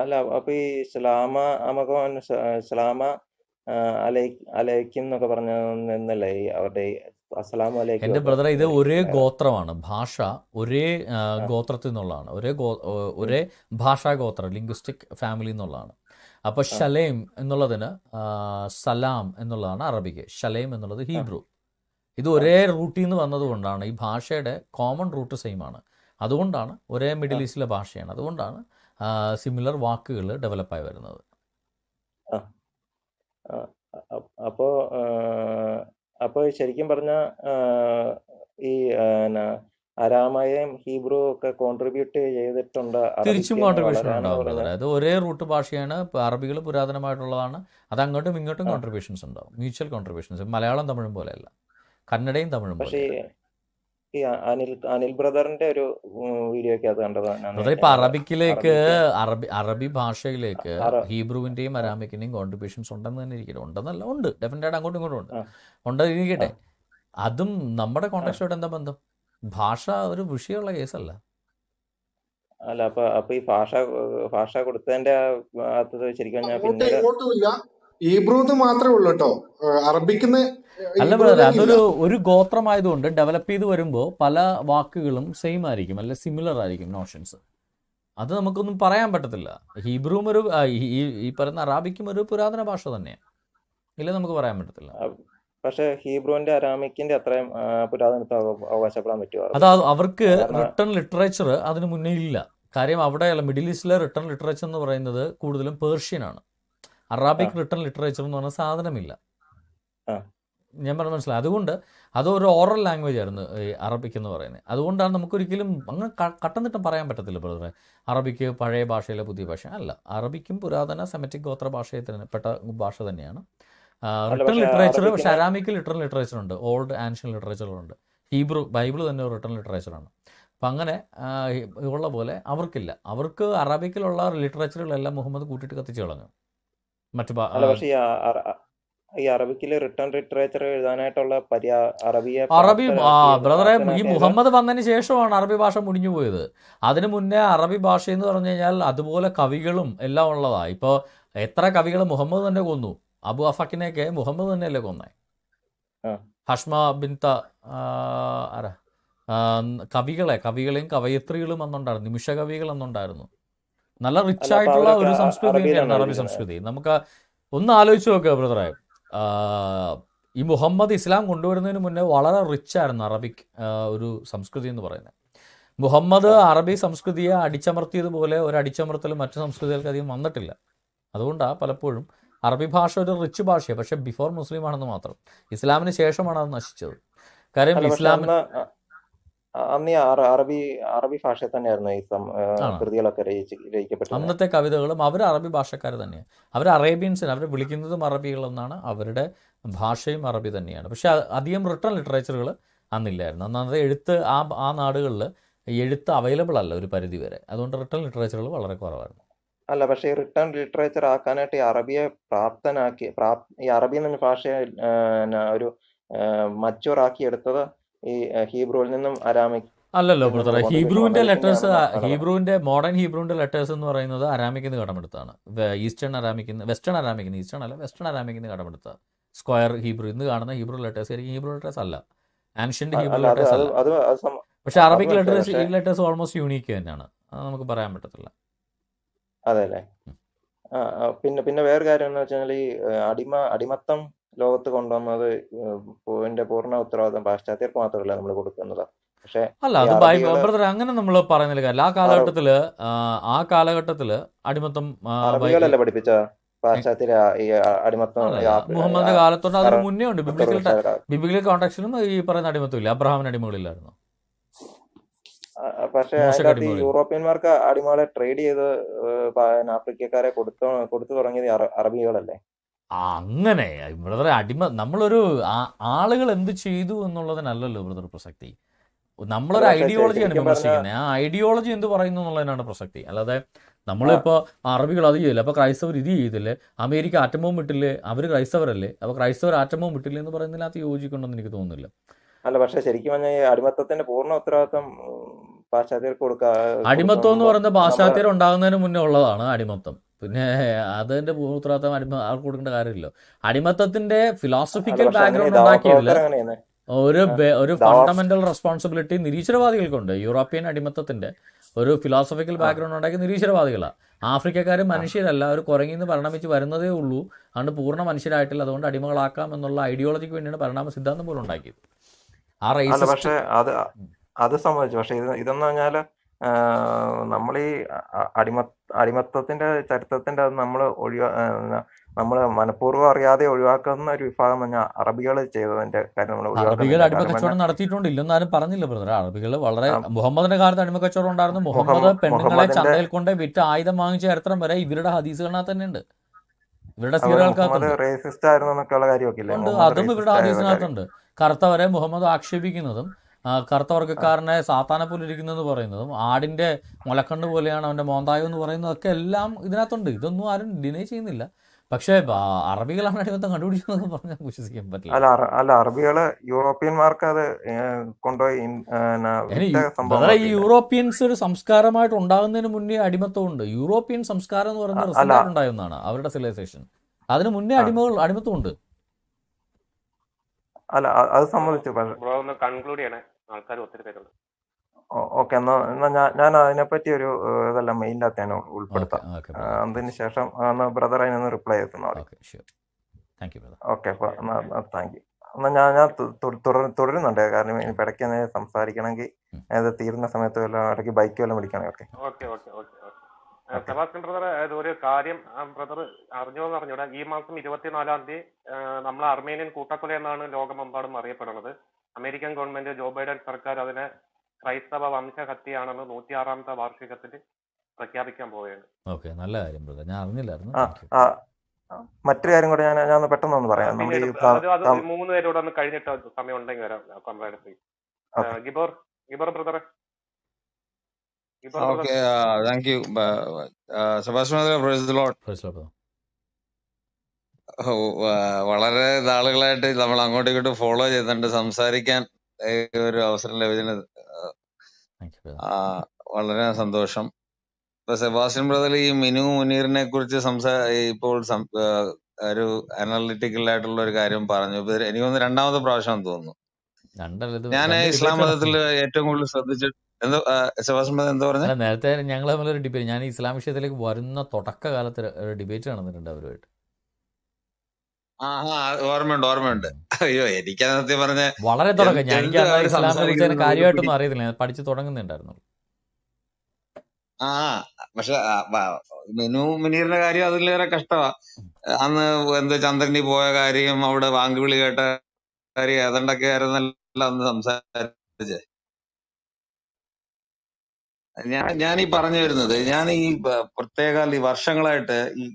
അല്ല അപ്പൊ ഈ സ്ലാമ അമകോൻ സ്ലാമ അലൈ അലൈക്കും എന്നൊക്കെ പറഞ്ഞ എന്നല്ലേ അവരുടെ എന്റെ ബ്രദറെ ഇത് ഒരേ ഗോത്രമാണ്. ഭാഷ ഒരേ ഗോത്രത്തിൽ നിന്നുള്ളതാണ്. ഒരേ ഒരേ ഭാഷാ ഗോത്രം ലിംഗ്വിസ്റ്റിക് ഫാമിലി എന്നുള്ളതാണ് അപ്പോൾ ഷലേം എന്നുള്ളതിന് സലാം എന്നുള്ളതാണ് അറബിക്ക്. ഷലേം എന്നുള്ളത് ഹീബ്രു. ഇത് ഒരേ റൂട്ടിൽ നിന്ന് വന്നതുകൊണ്ടാണ് ഈ ഭാഷയുടെ കോമൺ റൂട്ട് സെയിം ആണ്. അതുകൊണ്ടാണ് ഒരേ മിഡിൽ ഈസ്റ്റിലെ ഭാഷയാണ്. അതുകൊണ്ടാണ് സിമിലർ വാക്കുകൾ ഡെവലപ്പായി വരുന്നത്. അപ്പോ അപ്പോ ശരിക്കും പറഞ്ഞ ഈ അരാമയം ഹീബ്രു ഒക്കെ കോൺട്രിബ്യൂട്ട് ചെയ്തിട്ടുണ്ട് തിരിച്ചും കോൺട്രിബ്യൂഷൻ ഉണ്ടാവും അതായത് ഒരേ റൂട്ട് ഭാഷയാണ് അറബികൾ പുരാതനമായിട്ടുള്ളതാണ്. അത് അങ്ങോട്ടും ഇങ്ങോട്ടും കോൺട്രിബ്യൂഷൻസ് ഉണ്ടാവും. മ്യൂച്വൽ കോൺട്രിബ്യൂഷൻസ് മലയാളം തമിഴും പോലെയല്ല. കന്നഡയും തമിഴും പക്ഷേ ഈ അനിൽ അനിൽ ബ്രദറിന്റെ ഒരു വീഡിയോ ഒക്കെ അത് ഇപ്പൊ അറബിക്കിലേക്ക് അറബി അറബി ഭാഷയിലേക്ക് ഹീബ്രുവിന്റെയും അറാമിക്കിന്റെയും അരാമിക്കിന്റെയും കോൺട്രിബ്യൂഷൻസ് ഉണ്ടെന്ന് തന്നെ ഇരിക്കട്ടെ. ഉണ്ടെന്നല്ല ഉണ്ട്. ഡെഫിനറ്റായിട്ട് അങ്ങോട്ടും ഇങ്ങോട്ടും ഉണ്ട്. ഉണ്ടെന്നിരിക്കട്ടെ അതും നമ്മുടെ കോൺടാക്ട് എന്താ ബന്ധം? ഭാഷ ഒരു വിഷയമുള്ള കേസല്ല. അല്ല അപ്പൊ അപ്പൊ ഈ ഭാഷ ഭാഷ കൊടുത്തതിന്റെ ശരിക്കും ഞാൻ പിന്നീട് ഈബ്രൂന്ന് മാത്രമേ ഉള്ളൂ കേട്ടോ. അറബിക്കുന്ന അല്ല ബ്രദർ അതൊരു ഒരു ഗോത്രമായതുകൊണ്ട് ഡെവലപ്പ് ചെയ്ത് വരുമ്പോൾ പല വാക്കുകളും സെയിം ആയിരിക്കും അല്ല സിമിലർ ആയിരിക്കും നോഷൻസ് അത് നമുക്കൊന്നും പറയാൻ പറ്റത്തില്ല. ഹീബ്രുവും ഒരു ഈ പറയുന്ന അറാബിക്കും ഒരു പുരാതന ഭാഷ തന്നെയാണ് ഇല്ല നമുക്ക് പറയാൻ പറ്റത്തില്ല. പക്ഷേ ഹീബ്രുവിന്റെ അരാമിക്കിന്റെ അത്രയും പുരാതനത്വം അവ- അവകാശപ്പെടാൻ പറ്റുമോ അത് അവർക്ക് റിട്ടേൺ ലിറ്ററേച്ചർ അതിന് മുന്നേ ഇല്ല. കാര്യം അവിടെ മിഡിൽ ഈസ്റ്റിലെ റിട്ടേൺ ലിറ്ററേച്ചർ എന്ന് പറയുന്നത് കൂടുതലും പേർഷ്യനാണ് ആ അറാബിക് റിട്ടേൺ ലിറ്ററേച്ചർ എന്ന് പറഞ്ഞ സാധനമില്ല. ഞാൻ പറഞ്ഞ മനസ്സിലായി. അതുകൊണ്ട് അതൊരു ഓറൽ ലാംഗ്വേജ് ആയിരുന്നു ഈ അറബിക് എന്ന് പറയുന്നത്. അതുകൊണ്ടാണ് നമുക്കൊരിക്കലും അങ്ങനെ കട്ടന്നിട്ടും പറയാൻ പറ്റത്തില്ല ബ്രദറെ അറബിക്ക് പഴയ ഭാഷയിലെ പുതിയ ഭാഷ അല്ല. അറബിക്കും പുരാതന സെമറ്റിക് ഗോത്ര ഭാഷയിൽ തന്നെ പെട്ട ഭാഷ തന്നെയാണ്. റിട്ടൺ ലിറ്ററേച്ചർ പക്ഷേ അറാമിക്ക് അരാമിക്ക് ലിറ്ററൽ ലിറ്ററേച്ചർ ഉണ്ട്. ഓൾഡ് ആൻഷ്യൻ ലിറ്ററേച്ചറുണ്ട് ഹീബ്രു ബൈബിൾ തന്നെ ഒരു റിട്ടേൺ ലിറ്ററേച്ചറാണ് അപ്പം അങ്ങനെ ഉള്ള പോലെ അവർക്കില്ല. അവർക്ക് അറബിക്കിലുള്ള ലിറ്ററേച്ചറുകളെല്ലാം മുഹമ്മദ് കൂട്ടിയിട്ട് കത്തിച്ചു കളഞ്ഞു. മറ്റു പക്ഷെ ഈ റിട്ടേൺ ലിറ്ററേച്ചർ എഴുതാനായിട്ടുള്ള പര്യാ അറബിയെ അറബി ബ്രദറെ ഈ മുഹമ്മദ് വന്നതിന് ശേഷമാണ് അറബി ഭാഷ മുടിഞ്ഞു പോയത്. അതിനു മുന്നേ അറബി ഭാഷ എന്ന് പറഞ്ഞു കഴിഞ്ഞാൽ അതുപോലെ കവികളും എല്ലാം ഉള്ളതാ. ഇപ്പോൾ എത്ര കവികൾ മുഹമ്മദ് തന്നെ കൊന്നു? അബു അഫക്കിനെയൊക്കെ മുഹമ്മദ് തന്നെയല്ലേ കൊന്നേ? ഹഷ്മ ബിൻത ആരാ? കവികളെ കവികളെയും കവയത്രികളും അന്നുണ്ടായിരുന്നു നിമിഷ കവികൾ അന്നുണ്ടായിരുന്നു. നല്ല റിച്ച് ആയിട്ടുള്ള ഒരു സംസ്കൃതിയാണ് അറബി സംസ്കൃതി. നമുക്ക് ഒന്ന് ആലോചിച്ച് നോക്കുക ബ്രദറെ. ഈ മുഹമ്മദ് ഇസ്ലാം കൊണ്ടുവരുന്നതിന് മുന്നേ വളരെ റിച്ച് ആയിരുന്നു അറബിക് ഒരു സംസ്കൃതി എന്ന് പറയുന്നത്. മുഹമ്മദ് അറബി സംസ്കൃതിയെ അടിച്ചമർത്തിയതുപോലെ ഒരു അടിച്ചമർത്തൽ മറ്റു സംസ്കൃതികൾക്ക് അധികം വന്നിട്ടില്ല. അതുകൊണ്ടാണ് പലപ്പോഴും അറബി ഭാഷ ഒരു റിച്ച് ഭാഷയാണ്. പക്ഷെ ബിഫോർ മുസ്ലിം ആണെന്ന് മാത്രം. ഇസ്ലാമിന് ശേഷമാണ് അത് നശിച്ചത്. കാര്യം ഇസ്ലാമിന് അന്ന് അറബി അറബി ഭാഷയിൽ തന്നെയായിരുന്നു ഈ കൃതികളൊക്കെ രചിച്ച് രചിക്കപ്പെട്ടിരുന്നത് അന്നത്തെ കവിതകളും അവർ അറബി ഭാഷക്കാർ തന്നെയാണ് അവർ അറേബ്യൻസിന് അവരെ വിളിക്കുന്നതും അറബികളെന്നാണ്. അവരുടെ ഭാഷയും അറബി തന്നെയാണ്. പക്ഷെ അധികം റിട്ടേൺ ലിറ്ററേച്ചറുകൾ അന്നില്ലായിരുന്നു. അന്നത്തെ എഴുത്ത് ആ ആ നാടുകളിൽ എഴുത്ത് അവൈലബിൾ അല്ല ഒരു പരിധി വരെ. അതുകൊണ്ട് റിട്ടേൺ ലിറ്ററേച്ചറുകൾ വളരെ കുറവായിരുന്നു. അല്ല പക്ഷേ ഈ റിട്ടേൺ ലിറ്ററേച്ചർ ആക്കാനായിട്ട് ഈ അറബിയെ പ്രാപ്തനാക്കി പ്രാപ് ഈ അറബി എന്ന ഭാഷയെ ഒരു മച്ചുവർ ആക്കി എടുത്തത് ഈ ഹീബ്രുവിൽ നിന്നും അരാമിക് അല്ലല്ലോ ബ്രദറെ. ഹീബ്രുവിന്റെ ലെറ്റേഴ്സ് ഹീബ്രുവിന്റെ മോഡേൺ ഹീബ്രുവിന്റെ ലെറ്റേഴ്സ് എന്ന് പറയുന്നത് അരാമിക്കിൽ നിന്ന് കടമെടുത്താണ്. ഈസ്റ്റേൺ അരാമിക്കിൽ നിന്ന് വെസ്റ്റേൺ അരാമിക്കിൽ നിന്ന് ഈസ്റ്റേൺ അല്ല വെസ്റ്റേൺ അരാമിക്കിൽ നിന്ന് കടമെടുത്ത സ്ക്വയർ ഹീബ്രു ഇന്ന് കാണുന്ന ഹീബ്രു ലെറ്റേഴ്സ് ആയിരിക്കും ഹീബ്രു ലെറ്റേഴ്സ് അല്ല. ആൻഷ്യന്റ് ഹീബ്രു ലെറ്റേഴ്സ് അല്ല. പക്ഷെ അറബിക് ലെറ്റേഴ്സ് ഈ ലെറ്റേഴ്സ് ഓൾമോസ്റ്റ് യൂണീക്ക് തന്നെയാണ്. അത് നമുക്ക് പറയാൻ പറ്റത്തില്ല. അതെ അല്ലേ? പിന്നെ പിന്നെ വേറെ കാര്യം എന്ന് വെച്ചാൽ ഈ അടിമ അടിമത്തം ലോകത്ത് കൊണ്ടുവന്നത് പൂവിന്റെ പൂർണ ഉത്തരവാദിത്തം പാശ്ചാത്യർക്ക് മാത്രമല്ല നമ്മൾ കൊടുക്കുന്നത്. പക്ഷേ അല്ല അത് ബ്രദർ അങ്ങനെ നമ്മൾ പറയുന്നില്ല കാര്യം. ആ കാലഘട്ടത്തിൽ ആ, കാലഘട്ടത്തിൽ അടിമത്തം അറബികളല്ലേ പഠിപ്പിച്ച പാശ്ചാത്യ ഈ അടിമത്തം മുഹമ്മദിന്റെ കാലത്തോണ്ട് അതിന് മുന്നേ ഉണ്ട് ബിബ്ലിക്കൽ ഉത്തരപ്രദേശ് ബിബ്ലിക്കൽ കോൺടാക്സിലും ഈ പറയുന്ന അടിമത്തം ഇല്ല അബ്രഹാമിന് അടിമകളില്ലായിരുന്നു. പക്ഷേ യൂറോപ്യന്മാർക്ക് അടിമകളെ ട്രേഡ് ചെയ്ത് ആഫ്രിക്കക്കാരെ കൊടുത്തു കൊടുത്തു തുടങ്ങിയത് അറബികളല്ലേ? അങ്ങനെ. ബ്രദർ അടിമ നമ്മളൊരു ആളുകൾ എന്ത് ചെയ്തു എന്നുള്ളതിനല്ലല്ലോ ബ്രദർ പ്രസക്തി. നമ്മളൊരു ഐഡിയോളജിയാണ് വിമർശിക്കുന്നത് ആ ഐഡിയോളജി എന്ത് പറയുന്നു എന്നുള്ളതിനാണ് പ്രസക്തി. അല്ലാതെ നമ്മളിപ്പോൾ അറബികൾ അത് ചെയ്തില്ല അപ്പോൾ ക്രൈസ്തവർ ഇത് ചെയ്തില്ലേ? അമേരിക്ക ആറ്റമവും വിട്ടില്ലേ അവർ ക്രൈസ്തവരല്ലേ? അപ്പോൾ ക്രൈസ്തവർ ആറ്റമവും വിട്ടില്ലേ എന്ന് പറയുന്നതിനകത്ത് യോജിക്കണ്ടെന്ന് എനിക്ക് തോന്നുന്നില്ല. അല്ല പക്ഷേ ശരിക്കും പറഞ്ഞാൽ അടിമത്തത്തിന്റെ പൂർണ ഉത്തരവാദിത്തം ഉം, പാശ്ചാത്യർക്ക് കൊടുക്കുക അടിമത്തം എന്ന് പറയുന്നത് പാശ്ചാത്യർ ഉണ്ടാകുന്നതിന് മുന്നേ ഉള്ളതാണ് അടിമത്തം. പിന്നെ അതിന്റെ ഉത്തരവാദിത്തം അടിമ ആൾക്ക് കൊടുക്കേണ്ട കാര്യമില്ലല്ലോ. അടിമത്തത്തിന്റെ ഫിലോസഫിക്കൽ ബാക്ക്ഗ്രൗണ്ട് ഉണ്ടാക്കിയല്ല. ഒരു ഒരു ഫണ്ടമെന്റൽ റെസ്പോൺസിബിലിറ്റി നിരീശ്വരവാദികൾക്കുണ്ട്. യൂറോപ്യൻ അടിമത്തത്തിന്റെ ഒരു ഫിലോസഫിക്കൽ ബാക്ക്ഗ്രൗണ്ട് ഉണ്ടാക്കി നിരീശ്വരവാദികളാണ് ആഫ്രിക്കക്കാർ മനുഷ്യരല്ല. അവർ നിന്ന് പരിണമിച്ച് വരുന്നതേ ഉള്ളൂ. അതുകൊണ്ട് പൂർണ മനുഷ്യരായിട്ടില്ല. അതുകൊണ്ട് അടിമകളാക്കാം എന്നുള്ള ഐഡിയോളജിക്ക് വേണ്ടിയാണ് പരിണാമ സിദ്ധാന്തം പോലും ഉണ്ടാക്കിയത് ആ റേസ് പക്ഷേ അത് അത് സംഭവിച്ചു. പക്ഷേ ഇത് ഇതെന്ന് പറഞ്ഞാൽ നമ്മൾ ഈ അടിമ അടിമത്തത്തിന്റെ ചരിത്രത്തിന്റെ അത് നമ്മൾ ഒഴിവാ നമ്മൾ മനഃപൂർവം അറിയാതെ ഒഴിവാക്കുന്ന ഒരു വിഭാഗം പറഞ്ഞാൽ അറബികൾ ചെയ്തതിന്റെ കാര്യം അറബികൾ അടിമ കച്ചവടം നടത്തിയിട്ടുണ്ട്. ഇല്ലെന്നാലും പറഞ്ഞില്ല ബ്രദർ അറബികൾ വളരെ മുഹമ്മദിന്റെ കാലത്ത് അടിമ കച്ചവടം ഉണ്ടായിരുന്നു. മുഹമ്മദ് മുഹമ്മ- പെണ്ണുങ്ങളെ ചന്തയിൽ കൊണ്ട് വിറ്റ് ആയുധം വാങ്ങിച്ച ചരിത്രം വരെ ഇവരുടെ ഹദീസുകളിനകത്ത് തന്നെയുണ്ട്. ഇവരുടെ മുഹമ്മദ് അതും ഇവരുടെ ഹദീസിനകത്തുണ്ട്. കറുത്തവരെ മുഹമ്മദ് ആക്ഷേപിക്കുന്നതും കറുത്ത വർഗക്കാരനെ സാത്താനെ പോലെ ഇരിക്കുന്നതെന്ന് പറയുന്നതും ആടിന്റെ മുലക്കണ്ണ് പോലെയാണ് അവന്റെ മോന്തായം എന്ന് പറയുന്നതൊക്കെ എല്ലാം ഇതിനകത്തുണ്ട്. ഇതൊന്നും ആരും ഡിനൈ ചെയ്യുന്നില്ല. പക്ഷേ അറബികളാണ് അടിമത്തം കണ്ടുപിടിച്ചതെന്നൊക്കെ പറഞ്ഞാൽ വിശ്വസിക്കാൻ പറ്റില്ല. അല്ല അല്ല അറബികൾ യൂറോപ്യന്മാർക്ക് അത് കൊണ്ടുപോയി ഈ യൂറോപ്യൻസ് ഒരു സംസ്കാരമായിട്ട് ഉണ്ടാകുന്നതിന് മുന്നേ അടിമത്തമുണ്ട്. യൂറോപ്യൻ സംസ്കാരം എന്ന് പറയുന്നത് അല്ല. ഉണ്ടായിരുന്നതാണ് അവരുടെ സിവിലൈസേഷൻ അതിന് മുന്നേ അടിമകൾ അടിമത്തമുണ്ട്. അല്ല അത് സംബന്ധിച്ച് പക്ഷെ. ബ്രോ ഒന്ന് കൺക്ലൂഡ് ചെയ്യണേ. ആൾക്കാർ ഒത്തിരി പേരുണ്ട് ഓക്കെ എന്നാ എന്നാ ഞാൻ ഞാൻ അതിനെപ്പറ്റി ഒരു ഇതെല്ലാം മെയിലിനകത്ത് ഞാൻ ഉൾപ്പെടുത്താം. അതിന് ശേഷം എന്നാ ബ്രദർ അതിനൊന്ന് റിപ്ലൈ എത്തുന്ന ഓക്കെ അപ്പൊ എന്നാ ബ്രദർ. ഓക്കെ അപ്പൊ താങ്ക് യു എന്നാ ഞാൻ ഞാൻ തുടരുന്നുണ്ട്. കാരണം ഇടയ്ക്ക് സംസാരിക്കണമെങ്കിൽ അത് തീരുന്ന സമയത്ത് വല്ല ഇടയ്ക്ക് ബൈക്ക് വല്ലതും വിളിക്കണേ okay. Okay okay okay okay. Okay. Sebastian brother ഒരു കാര്യം ബ്രദർ അറിഞ്ഞോന്ന് അറിഞ്ഞൂടാ. ഈ മാസം ഇരുപത്തിനാലാം തീയതി നമ്മൾ അർമേനിയൻ കൂട്ടക്കൊല എന്നാണ് ലോകമെമ്പാടും അറിയപ്പെടുന്നത്. അമേരിക്കൻ ഗവൺമെന്റ് ജോ ബൈഡൻ സർക്കാർ അതിനെ ക്രൈസ്തവ വംശഹത്യയാണെന്ന് നൂറ്റിയാറാമത്തെ വാർഷികത്തിൽ പ്രഖ്യാപിക്കാൻ പോവുകയാണ്. ഓക്കെ നല്ല കാര്യം ബ്രദർ. ഞാൻ അറിഞ്ഞില്ലായിരുന്നു. മറ്റൊരു കാര്യം കൂടെ ഞാൻ ഞാൻ പെട്ടെന്ന് ഒന്ന് പറയാം. നമ്മുടെ മൂന്ന് പേരോട് ഒന്ന് കഴിഞ്ഞിട്ട് സമയം ഉണ്ടെങ്കിൽ വരാം ഗിബോർ ഗിബോർ ബ്രദറെ. Okay thank you Sebastian praise the Lord Praise the Lord, brother. ഓ, വ- വളരെ നാളുകളായിട്ട് നമ്മൾ അങ്ങോട്ടും ഇങ്ങോട്ടും ഫോളോ ചെയ്തിട്ടുണ്ട് സംസാരിക്കാൻ ഒരു അവസരം ലഭിച്ചത് വളരെ സന്തോഷം. ഇപ്പൊ സെബാസ്റ്റ്യൻ ബ്രദർ ഈ മിനു മുനീറിനെ കുറിച്ച് സംസാ ഇപ്പോൾ ഒരു അനലിറ്റിക്കൽ ആയിട്ടുള്ള ഒരു കാര്യം പറഞ്ഞു. എനിക്ക് തോന്നുന്നു രണ്ടാമത്തെ പ്രാവശ്യം തോന്നുന്നു. ഞാൻ ഇസ്ലാം മതത്തിൽ ഏറ്റവും കൂടുതൽ ശ്രദ്ധിച്ചു എന്തോ സെബാസ്റ്റ്യൻ ബ്രദർ എന്തോ പറഞ്ഞേ? അല്ല നേരത്തെ ഞങ്ങൾ തമ്മിലൊരു ഡിബേറ്റ് ഞാൻ ഇസ്ലാം വിഷയത്തിലേക്ക് വരുന്ന തുടക്കകാലത്ത് ഒരു ഡിബേറ്റ് നടന്നിട്ടുണ്ട് അവരുമായിട്ട്. ഓർമ്മയുണ്ട് ഓർമ്മയുണ്ട്. അയ്യോ എനിക്ക് സത്യം പറഞ്ഞ വളരെ തുടക്കം. ഞാൻ എനിക്ക് കാര്യമായിട്ടൊന്നും അറിയത്തില്ല. ഞാൻ പഠിച്ചു തുടങ്ങുന്നുണ്ടായിരുന്നു. ആ പക്ഷെ മിനു മുനീറിന്റെ കാര്യം അതിലേറെ കഷ്ടമാ അന്ന് എന്ത് ചന്ദ്രനി പോയ കാര്യം അവിടെ വാങ്കുവിളി കേട്ട കാര്യം ഏതാണ്ടൊക്കെ ആയിരുന്നല്ലോ അന്ന് സംസാരിച്ചത് ഞാൻ ഞാൻ ഈ പറഞ്ഞു വരുന്നത് ഞാൻ ഈ പ്രത്യേക ഈ വർഷങ്ങളായിട്ട് ഈ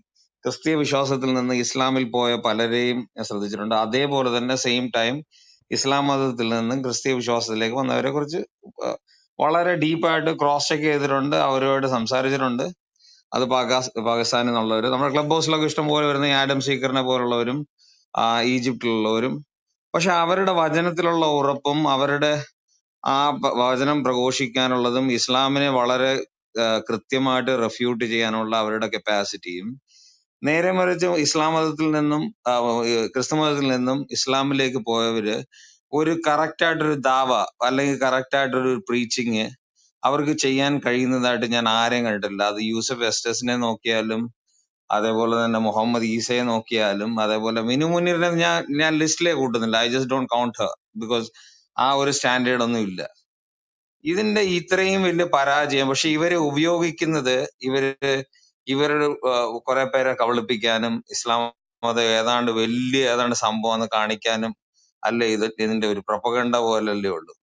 ക്രിസ്തീയ വിശ്വാസത്തിൽ നിന്ന് ഇസ്ലാമിൽ പോയ പലരെയും ഞാൻ ശ്രദ്ധിച്ചിട്ടുണ്ട്. അതേപോലെ തന്നെ സെയിം ടൈം ഇസ്ലാം മതത്തിൽ നിന്നും ക്രിസ്തീയ വിശ്വാസത്തിലേക്ക് വന്നവരെ കുറിച്ച് വളരെ ഡീപ്പായിട്ട് ക്രോസ് ചെക്ക് ചെയ്തിട്ടുണ്ട്. അവരോട് സംസാരിച്ചിട്ടുണ്ട്. അത് പാകാസ് പാകിസ്ഥാനിൽ നിന്നുള്ളവർ നമ്മുടെ ക്ലബ് ഹൗസിലൊക്കെ ഇഷ്ടംപോലെ വരുന്ന ആഡം സീക്കറിനെ പോലുള്ളവരും ഈജിപ്തിലുള്ളവരും. പക്ഷെ അവരുടെ വചനത്തിലുള്ള ഉറപ്പും അവരുടെ ആ വചനം പ്രഘോഷിക്കാനുള്ളതും ഇസ്ലാമിനെ വളരെ കൃത്യമായിട്ട് റെഫ്യൂട്ട് ചെയ്യാനുള്ള അവരുടെ കപ്പാസിറ്റിയും നേരെ മറിച്ച് ഇസ്ലാം മതത്തിൽ നിന്നും ക്രിസ്തു മതത്തിൽ നിന്നും ഇസ്ലാമിലേക്ക് പോയവര് ഒരു കറക്റ്റ് ആയിട്ടൊരു ദാവ അല്ലെങ്കിൽ കറക്റ്റ് ആയിട്ടൊരു പ്രീച്ചിങ് അവർക്ക് ചെയ്യാൻ കഴിയുന്നതായിട്ട് ഞാൻ ആരെയും കണ്ടിട്ടില്ല. അത് യൂസഫ് എസ്റ്റസിനെ നോക്കിയാലും അതേപോലെ തന്നെ മുഹമ്മദ് ഈസയെ നോക്കിയാലും അതേപോലെ മിനു മുനീറിനെ ഞാൻ ഞാൻ ലിസ്റ്റിലേ കൂട്ടുന്നില്ല. I just don't count her because ആ ഒരു സ്റ്റാൻഡേർഡ് ഒന്നും ഇല്ല. ഇതിന്റെ ഇത്രയും വലിയ പരാജയം പക്ഷെ ഇവരെ ഉപയോഗിക്കുന്നത് ഇവർ ഇവരുടെ കുറെ പേരെ കബളിപ്പിക്കാനും ഇസ്ലാം മതം ഏതാണ്ട് വലിയ ഏതാണ്ട് സംഭവം കാണിക്കാനും അല്ല ഇത് ഇതിന്റെ ഒരു പ്രൊപ്പഗണ്ട പോലല്ലേ ഉള്ളൂ.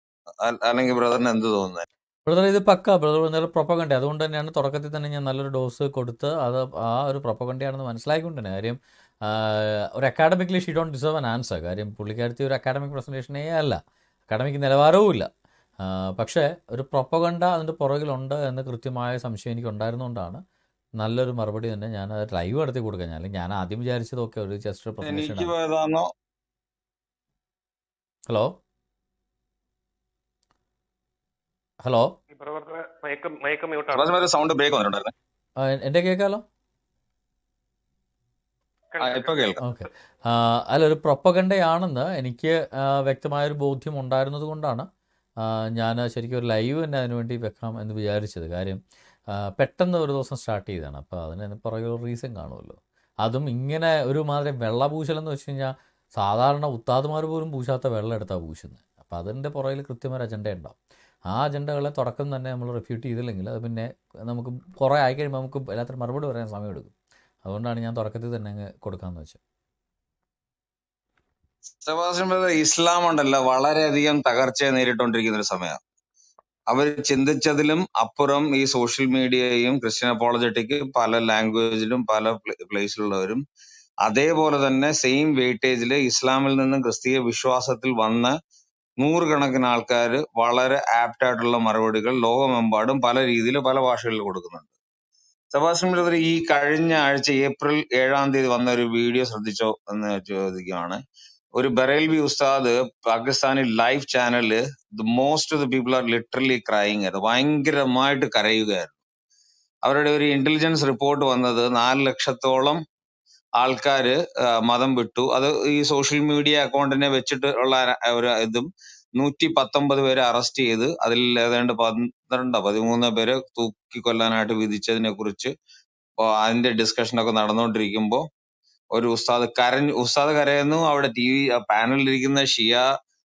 അല്ലെങ്കിൽ ബ്രദറിന് എന്ത് തോന്നുന്നത് ബ്രദർ ഇത് പക്ക. ബ്രദർ പറഞ്ഞാൽ പ്രൊപ്പഗണ്ട. അതുകൊണ്ട് തന്നെയാണ് തുടക്കത്തിൽ തന്നെ ഞാൻ നല്ലൊരു ഡോസ് കൊടുത്ത് അത് ആ ഒരു പ്രൊപ്പഗണ്ടയാണെന്ന് മനസ്സിലാക്കിക്കൊണ്ട് തന്നെ. കാര്യം ഒരു academically she don't deserve an answer കാര്യം പുള്ളിക്കാരത്തി ഒരു അക്കാഡമിക് പ്രസന്റേഷനേ അല്ല. അക്കാഡമിക് നിലവാരവും ഇല്ല. പക്ഷേ ഒരു പ്രൊപ്പഗണ്ട അതിന്റെ പുറകിലുണ്ട് എന്ന് കൃത്യമായ സംശയം എനിക്ക് ഉണ്ടായിരുന്നുകൊണ്ടാണ് നല്ലൊരു മറുപടി തന്നെ ഞാൻ അത് ലൈവ് നടത്തി കൊടുക്കാൻ ഞാൻ അല്ലെങ്കിൽ ഞാൻ ആദ്യം വിചാരിച്ചതൊക്കെ ഒരു just professional hello hello sound break ഇപ്പൊ കേൾക്കാം. ഓക്കെ അല്ല ഒരു പ്രൊപ്പഗണ്ടയാണെന്ന് എനിക്ക് വ്യക്തമായൊരു ബോധ്യം ഉണ്ടായിരുന്നത് കൊണ്ടാണ് ഞാൻ ശരിക്കും ഒരു ലൈവ് തന്നെ അതിനുവേണ്ടി വെക്കാം എന്ന് വിചാരിച്ചത്. കാര്യം പെട്ടെന്ന് ഒരു ദിവസം സ്റ്റാർട്ട് ചെയ്തതാണ്. അപ്പോൾ അതിന് പുറകെ ഒരു റീസൺ കാണുമല്ലോ. അതും ഇങ്ങനെ ഒരു മാതിരി വെള്ളപൂശലെന്ന് വെച്ച് കഴിഞ്ഞാൽ സാധാരണ ഉത്താതുമാർ പോലും പൂശാത്ത വെള്ളം എടുത്താണ് പൂശുന്നത് അപ്പോൾ അതിന്റെ പുറകിൽ കൃത്യമായ അജണ്ട ഉണ്ടാവും. ആ അജണ്ടകളെ തുടക്കം തന്നെ നമ്മൾ റിഫ്യൂട്ട് ചെയ്തില്ലെങ്കിൽ അത് പിന്നെ നമുക്ക് കുറേ ആയി കഴിയുമ്പോൾ നമുക്ക് എല്ലാത്തിനും മറുപടി പറയാൻ സമയം എടുക്കും അതുകൊണ്ടാണ് ഞാൻ തുടക്കത്തിൽ തന്നെ അങ്ങ് കൊടുക്കാമെന്ന് വെച്ചത്. ഇസ്ലാം ഉണ്ടല്ലോ. വളരെയധികം തകർച്ചയെ നേരിട്ടുകൊണ്ടിരിക്കുന്ന ഒരു സമയമാണ് അവർ ചിന്തിച്ചതിലും അപ്പുറം ഈ സോഷ്യൽ മീഡിയയും ക്രിസ്ത്യൻ അപ്പോളജറ്റിക് പല ലാംഗ്വേജിലും പല പ്ലേസിലുള്ളവരും അതേപോലെ തന്നെ സെയിം വെയിറ്റേജിൽ ഇസ്ലാമിൽ നിന്നും ക്രിസ്തീയ വിശ്വാസത്തിൽ വന്ന നൂറുകണക്കിന് ആൾക്കാർ വളരെ ആപ്റ്റ് ആയിട്ടുള്ള മറുപടികൾ ലോകമെമ്പാടും പല രീതിയിൽ പല ഭാഷകളിൽ കൊടുക്കുന്നുണ്ട്. സെബാസ്റ്റ്യൻ ബ്രദർ ഈ കഴിഞ്ഞ ആഴ്ച ഏപ്രിൽ ഏഴാം തീയതി വന്ന ഒരു വീഡിയോ ശ്രദ്ധിച്ചോ എന്ന് ചോദിക്കുകയാണ്. ഒരു ബറേൽവി ഉസ്താദ് പാകിസ്ഥാനിൽ ലൈവ് ചാനലിൽ the most of the people are literally crying ആയിരുന്നു. ഭയങ്കരമായിട്ട് കരയുകയായിരുന്നു. അവരുടെ ഒരു ഇന്റലിജൻസ് റിപ്പോർട്ട് വന്നത് നാല് ലക്ഷത്തോളം ആൾക്കാര് മതം വിട്ടു. അത് ഈ സോഷ്യൽ മീഡിയ അക്കൗണ്ടിനെ വെച്ചിട്ട് ഉള്ള ഒരു ഇതും നൂറ്റി പത്തൊമ്പത് പേരെ അറസ്റ്റ് ചെയ്ത് അതിൽ ഏതാണ്ട് പന്ത്രണ്ടോ പതിമൂന്നോ പേരെ തൂക്കിക്കൊല്ലാനായിട്ട് വിധിച്ചതിനെ കുറിച്ച് അതിന്റെ ഡിസ്കഷൻ ഒക്കെ നടന്നുകൊണ്ടിരിക്കുമ്പോ ഒരു ഉസ്താദ് കരഞ്ഞു ഉസ്താദ് കരയുന്നു അവിടെ ടി വി പാനലിൽ ഇരിക്കുന്ന ഷിയ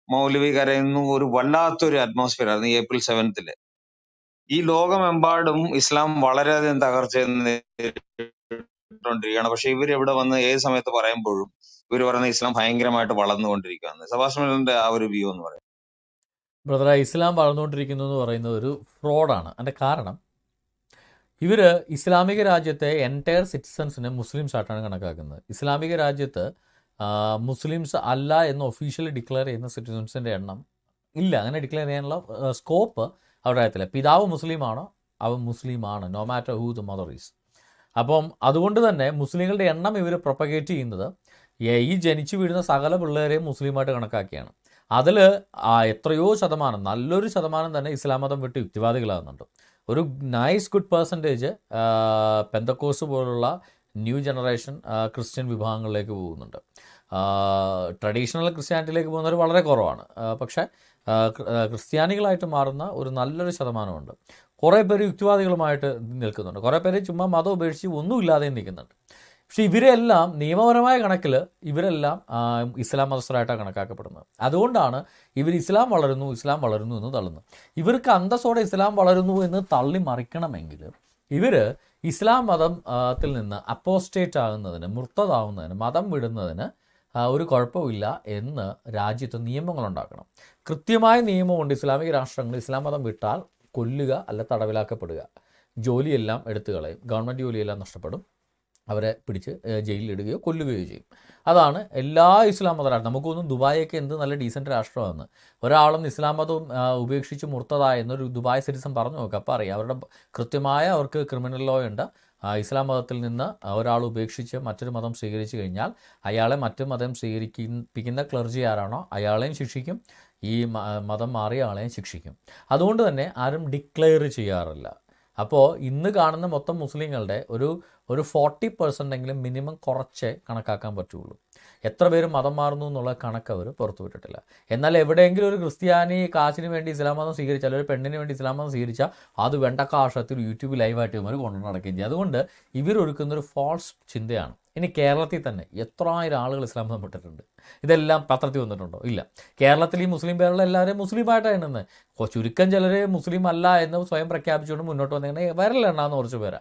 മൗലവി കരയുന്നു ഒരു വല്ലാത്തൊരു അറ്റ്മോസ്ഫിയർ ആയിരുന്നു ഏപ്രിൽ സെവൻത്തിൽ ഈ ലോകമെമ്പാടും ഇസ്ലാം വളരെയധികം തകർച്ച നേരിട്ടുകൊണ്ടിരിക്കുകയാണ് പക്ഷെ ഇവർ ഇവിടെ വന്ന് ഏത് സമയത്ത് പറയുമ്പോഴും ഇവർ പറയുന്ന ഇസ്ലാം ഭയങ്കരമായിട്ട് വളർന്നുകൊണ്ടിരിക്കുകയാണ്. സഭാഷ്മിന്റെ ആ ഒരു വ്യൂ എന്ന് പറയുന്നത്. ബ്രദറെ ഇസ്ലാം വളർന്നുകൊണ്ടിരിക്കുന്നു എന്ന് പറയുന്നത് ഒരു ഫ്രോഡാണ് അതിന്റെ കാരണം ഇവർ ഇസ്ലാമിക രാജ്യത്തെ എന്റയർ സിറ്റിസൺസിനെ മുസ്ലിംസ് ആയിട്ടാണ് കണക്കാക്കുന്നത്. ഇസ്ലാമിക രാജ്യത്ത് മുസ്ലിംസ് അല്ല എന്ന് ഒഫീഷ്യലി ഡിക്ലെയർ ചെയ്യുന്ന സിറ്റിസൺസിന്റെ എണ്ണം ഇല്ല. അങ്ങനെ ഡിക്ലെയർ ചെയ്യാനുള്ള സ്കോപ്പ് അവിടെ അറിയത്തില്ല പിതാവ് മുസ്ലിമാണോ? അവൻ മുസ്ലിമാണ് no matter who the mother is അപ്പം അതുകൊണ്ട് തന്നെ മുസ്ലിങ്ങളുടെ എണ്ണം ഇവർ പ്രൊപ്പഗേറ്റ് ചെയ്യുന്നത് ഈ- ജനിച്ചു വീഴുന്ന സകല പിള്ളേരെയും മുസ്ലിമായിട്ട് കണക്കാക്കിയാണ്. അതിൽ എത്രയോ ശതമാനം നല്ലൊരു ശതമാനം തന്നെ ഇസ്ലാം മതം വിട്ട് യുക്തിവാദികളാകുന്നുണ്ട്. ഒരു നൈസ് ഗുഡ് പെർസെന്റേജ് പെന്തക്കോസ് പോലുള്ള ന്യൂ ജനറേഷൻ ക്രിസ്ത്യൻ വിഭാഗങ്ങളിലേക്ക് പോകുന്നുണ്ട്. ട്രഡീഷണൽ ക്രിസ്ത്യാനിറ്റിയിലേക്ക് പോകുന്നവർ വളരെ കുറവാണ്. പക്ഷേ ക്രിസ്ത്യാനികളായിട്ട് മാറുന്ന ഒരു നല്ലൊരു ശതമാനമുണ്ട്. കുറേ പേര് യുക്തിവാദികളുമായിട്ട് നിൽക്കുന്നുണ്ട്. കുറേ പേര് ചുമ്മാ മതം ഉപേക്ഷിച്ച് ഒന്നുമില്ലാതെയും നിൽക്കുന്നുണ്ട്. പക്ഷെ ഇവരെല്ലാം നിയമപരമായ കണക്കിൽ ഇവരെല്ലാം ഇസ്ലാം മതസ്ഥരായിട്ടാണ് കണക്കാക്കപ്പെടുന്നത്. അതുകൊണ്ടാണ് ഇവർ ഇസ്ലാം വളരുന്നു ഇസ്ലാം വളരുന്നു എന്ന് തള്ളുന്നത്. ഇവർക്ക് അന്തസ്സോടെ ഇസ്ലാം വളരുന്നു എന്ന് തള്ളി മറിക്കണമെങ്കിൽ ഇവർ ഇസ്ലാം മതം ത്തിൽ നിന്ന് അപ്പോസ്റ്റേറ്റ് ആകുന്നതിന് മുർത്തതാവുന്നതിന് മതം വിടുന്നതിന് ഒരു കുഴപ്പമില്ല എന്ന് രാജ്യത്ത് നിയമങ്ങൾ ഉണ്ടാക്കണം. കൃത്യമായ നിയമമുണ്ട് ഇസ്ലാമിക രാഷ്ട്രങ്ങൾ ഇസ്ലാം മതം വിട്ടാൽ കൊല്ലുക അല്ല തടവിലാക്കപ്പെടുക. ജോലിയെല്ലാം എടുത്തു കളയും. ഗവൺമെന്റ് ജോലിയെല്ലാം നഷ്ടപ്പെടും. അവരെ പിടിച്ച് ജയിലിലിടുകയോ കൊല്ലുകയോ ചെയ്യും. അതാണ് എല്ലാ ഇസ്ലാം മതരാണ് നമുക്കൊന്നും ദുബായൊക്കെ എന്ത് നല്ല ഡീസന്റ് രാഷ്ട്രമാണ് ഒരാളും ഇസ്ലാം മതം ഉപേക്ഷിച്ച് മുർത്തതായ എന്നൊരു ദുബായ് സിറ്റിസൺ പറഞ്ഞു നോക്കുക അപ്പോൾ അറിയാം. അവരുടെ കൃത്യമായ അവർക്ക് ക്രിമിനൽ ലോ ഉണ്ട്. ഇസ്ലാം മതത്തിൽ നിന്ന് ഒരാൾ ഉപേക്ഷിച്ച് മറ്റൊരു മതം സ്വീകരിച്ചു കഴിഞ്ഞാൽ അയാളെ മറ്റു മതം സ്വീകരിക്കുന്ന ക്ലർജി ആരാണോ അയാളെയും ശിക്ഷിക്കും. ഈ മതം മാറിയ ആളെയും ശിക്ഷിക്കും. അതുകൊണ്ട് തന്നെ ആരും ഡിക്ലെയർ ചെയ്യാറില്ല. അപ്പോൾ ഇന്ന് കാണുന്ന മൊത്തം മുസ്ലിങ്ങളുടെ ഒരു ഒരു ഫോർട്ടി പെർസെന്റ് എങ്കിലും മിനിമം കുറച്ചേ കണക്കാക്കാൻ പറ്റുള്ളൂ. എത്ര പേര് മതം മാറുന്നു എന്നുള്ള കണക്ക് അവർ പുറത്തു വിട്ടിട്ടില്ല. എന്നാൽ എവിടെയെങ്കിലും ഒരു ക്രിസ്ത്യാനി കാശിന് വേണ്ടി ഇസ്ലാം മതം സ്വീകരിച്ചാൽ ഒരു പെണ്ണിന് വേണ്ടി ഇസ്ലാം മതം സ്വീകരിച്ചാൽ അത് വേണ്ട കാഷത്തിൽ യൂട്യൂബ് ലൈവായിട്ട് ഇവർ കൊണ്ടു നടക്കുകയും ചെയ്യും. അതുകൊണ്ട് ഇവരൊരുക്കുന്ന ഒരു ഫോൾസ് ചിന്തയാണ്. ഇനി കേരളത്തിൽ തന്നെ എത്രായിരം ആളുകൾ ഇസ്ലാം മതം വിട്ടിട്ടുണ്ട്? ഇതെല്ലാം പത്രത്തിൽ വന്നിട്ടുണ്ടോ? ഇല്ല. കേരളത്തിൽ ഈ മുസ്ലിം പേരുള്ള എല്ലാവരും മുസ്ലിമായിട്ടാണ് കൊ- ചുരുക്കം ചിലർ മുസ്ലിം അല്ല എന്ന് സ്വയം പ്രഖ്യാപിച്ചുകൊണ്ട് മുന്നോട്ട് വന്നിങ്ങനെ വരലെണ്ണാന്ന് കുറച്ച് പേരാ.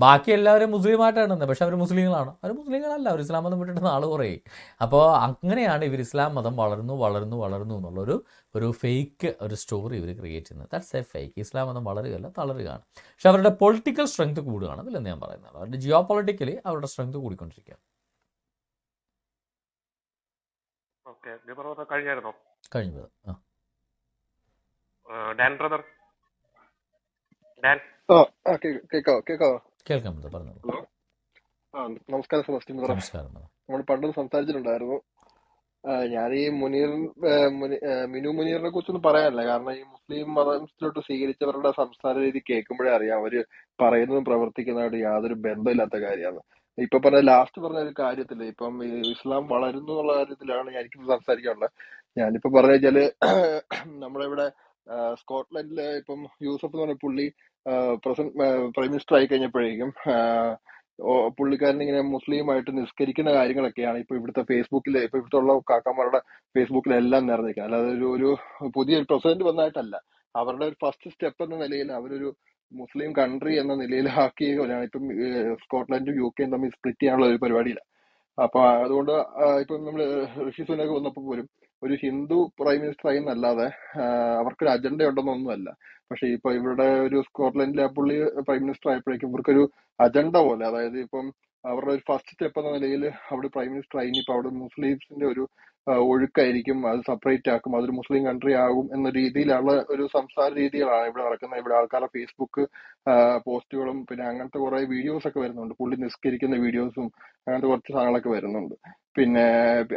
ബാക്കി എല്ലാവരും മുസ്ലിമായിട്ടാണ് എണ്ണുന്നത് പക്ഷെ അവർ മുസ്ലിങ്ങളാണ്. അവർ മുസ്ലിങ്ങളല്ല. അവർ ഇസ്ലാം മതം വിട്ടിട്ട് നാൾ കുറേ. അപ്പോൾ അങ്ങനെയാണ് ഇവർ ഇസ്ലാം മതം വളർന്നു വളർന്നു വളർന്നു എന്നുള്ളൊരു ഒരു ഫേക്ക് ഒരു സ്റ്റോറി ഇവർ ക്രിയേറ്റ് ചെയ്യുന്നത്. ദാറ്റ്സ് എ ഫേക്ക് ഇസ്ലാം മതം വളരുകയല്ല തളരുകയാണ്. പക്ഷെ അവരുടെ പൊളിറ്റിക്കൽ സ്ട്രെങ്ത് കൂടുകയാണ്. അതിലെന്ന് ഞാൻ പറയുന്നത്. അവരുടെ ജിയോ പൊളിറ്റിക്കലി അവരുടെ സ്ട്രെങ്ത് കൂടിക്കൊണ്ടിരിക്കുക ഓക്കെ. ബ്രദർ കഴിഞ്ഞായിരുന്നോ? കഴിഞ്ഞു ഡാൻ ബ്രദർ. ഡാൻ. കേക്കാവോ? കേക്കാവോ? കേൾക്കാം ബ്രദർ പറഞ്ഞോളൂ ഹലോ. ആ നമസ്കാരം സെബാസ്റ്റ്യൻ നമസ്കാരം നമ്മൾ പണ്ടും സംസാരിച്ചിട്ടുണ്ടായിരുന്നു. ഞാൻ ഈ മുനീർ മിനു മുനീറിനെ കുറിച്ചൊന്നും പറയാനല്ല. കാരണം ഈ മുസ്ലിം മതത്തിലോട്ട് സ്വീകരിച്ചവരുടെ സംസാര രീതി കേൾക്കുമ്പോഴേ അറിയാം. അവർ പറയുന്നതും പ്രവർത്തിക്കുന്നതായിട്ട് യാതൊരു ബന്ധമില്ലാത്ത കാര്യമാണ്. ഇപ്പൊ പറഞ്ഞ ലാസ്റ്റ് പറഞ്ഞ ഒരു കാര്യത്തിൽ ഇപ്പം ഇസ്ലാം വളരുന്നു എന്നുള്ള കാര്യത്തിലാണ് എനിക്ക് സംസാരിക്കാനുള്ളത്. ഞാനിപ്പോ പറഞ്ഞു വെച്ചാൽ നമ്മുടെ ഇവിടെ സ്കോട്ട്ലൻഡിലെ ഇപ്പം യൂസഫ് എന്ന് പറഞ്ഞ പുള്ളി പ്രസന്റ് പ്രൈം മിനിസ്റ്റർ ആയി കഴിഞ്ഞപ്പോഴേക്കും പുള്ളിക്കാരൻ ഇങ്ങനെ മുസ്ലിമായിട്ട് നിസ്കരിക്കുന്ന കാര്യങ്ങളൊക്കെയാണ് ഇപ്പൊ ഇവിടുത്തെ ഫേസ്ബുക്കിൽ ഇപ്പൊ ഇവിടുത്തെ ഉള്ള ഫേസ്ബുക്കിൽ ഫേസ്ബുക്കിലെല്ലാം നിറഞ്ഞിരിക്കുന്നത്. അല്ലാതെ ഒരു ഒരു പുതിയൊരു പ്രസിഡന്റ് വന്നതായിട്ടല്ല അവരുടെ ഒരു ഫസ്റ്റ് സ്റ്റെപ്പ് എന്ന നിലയിൽ അവരൊരു മുസ്ലിം കൺട്രി എന്ന നിലയിൽ ആക്കിയാണ് ഇപ്പം സ്കോട്ട്ലൻഡും യു കെയും തമ്മിൽ സ്പ്ലിറ്റ് ചെയ്യാനുള്ള ഒരു പരിപാടിയില്ല. അപ്പൊ അതുകൊണ്ട് ഇപ്പം നമ്മൾ ഋഷി വന്നപ്പോൾ പോലും ഒരു ഹിന്ദു പ്രൈം മിനിസ്റ്റർ ആയി എന്നല്ലാതെ അവർക്ക് അവർക്കൊരു അജണ്ട ഉണ്ടെന്നൊന്നുമല്ല പക്ഷെ ഇപ്പൊ ഇവിടെ ഒരു സ്കോട്ട്ലൻഡിലെ പുള്ളി പ്രൈം മിനിസ്റ്റർ ആയപ്പോഴേക്കും ഇവർക്കൊരു അജണ്ട പോലെ. അതായത് ഇപ്പം അവരുടെ ഒരു ഫസ്റ്റ് സ്റ്റെപ്പ് എന്ന നിലയിൽ അവിടെ പ്രൈം മിനിസ്റ്റർ ആയി. ഇപ്പൊ അവിടെ മുസ്ലിംസിന്റെ ഒരു ഒഴുക്കായിരിക്കും. അത് സെപ്പറേറ്റ് ആക്കും. അതൊരു മുസ്ലിം കൺട്രി ആകും എന്ന രീതിയിലുള്ള ഒരു സംസാര രീതികളാണ് ഇവിടെ നടക്കുന്നത്. ഇവിടെ ആൾക്കാരുടെ ഫേസ്ബുക്ക് പോസ്റ്റുകളും പിന്നെ അങ്ങനത്തെ കുറെ വീഡിയോസ് ഒക്കെ വരുന്നുണ്ട്. പുള്ളി നിസ്കരിക്കുന്ന വീഡിയോസും അങ്ങനത്തെ കുറച്ച് സാധനങ്ങളൊക്കെ വരുന്നുണ്ട്. പിന്നെ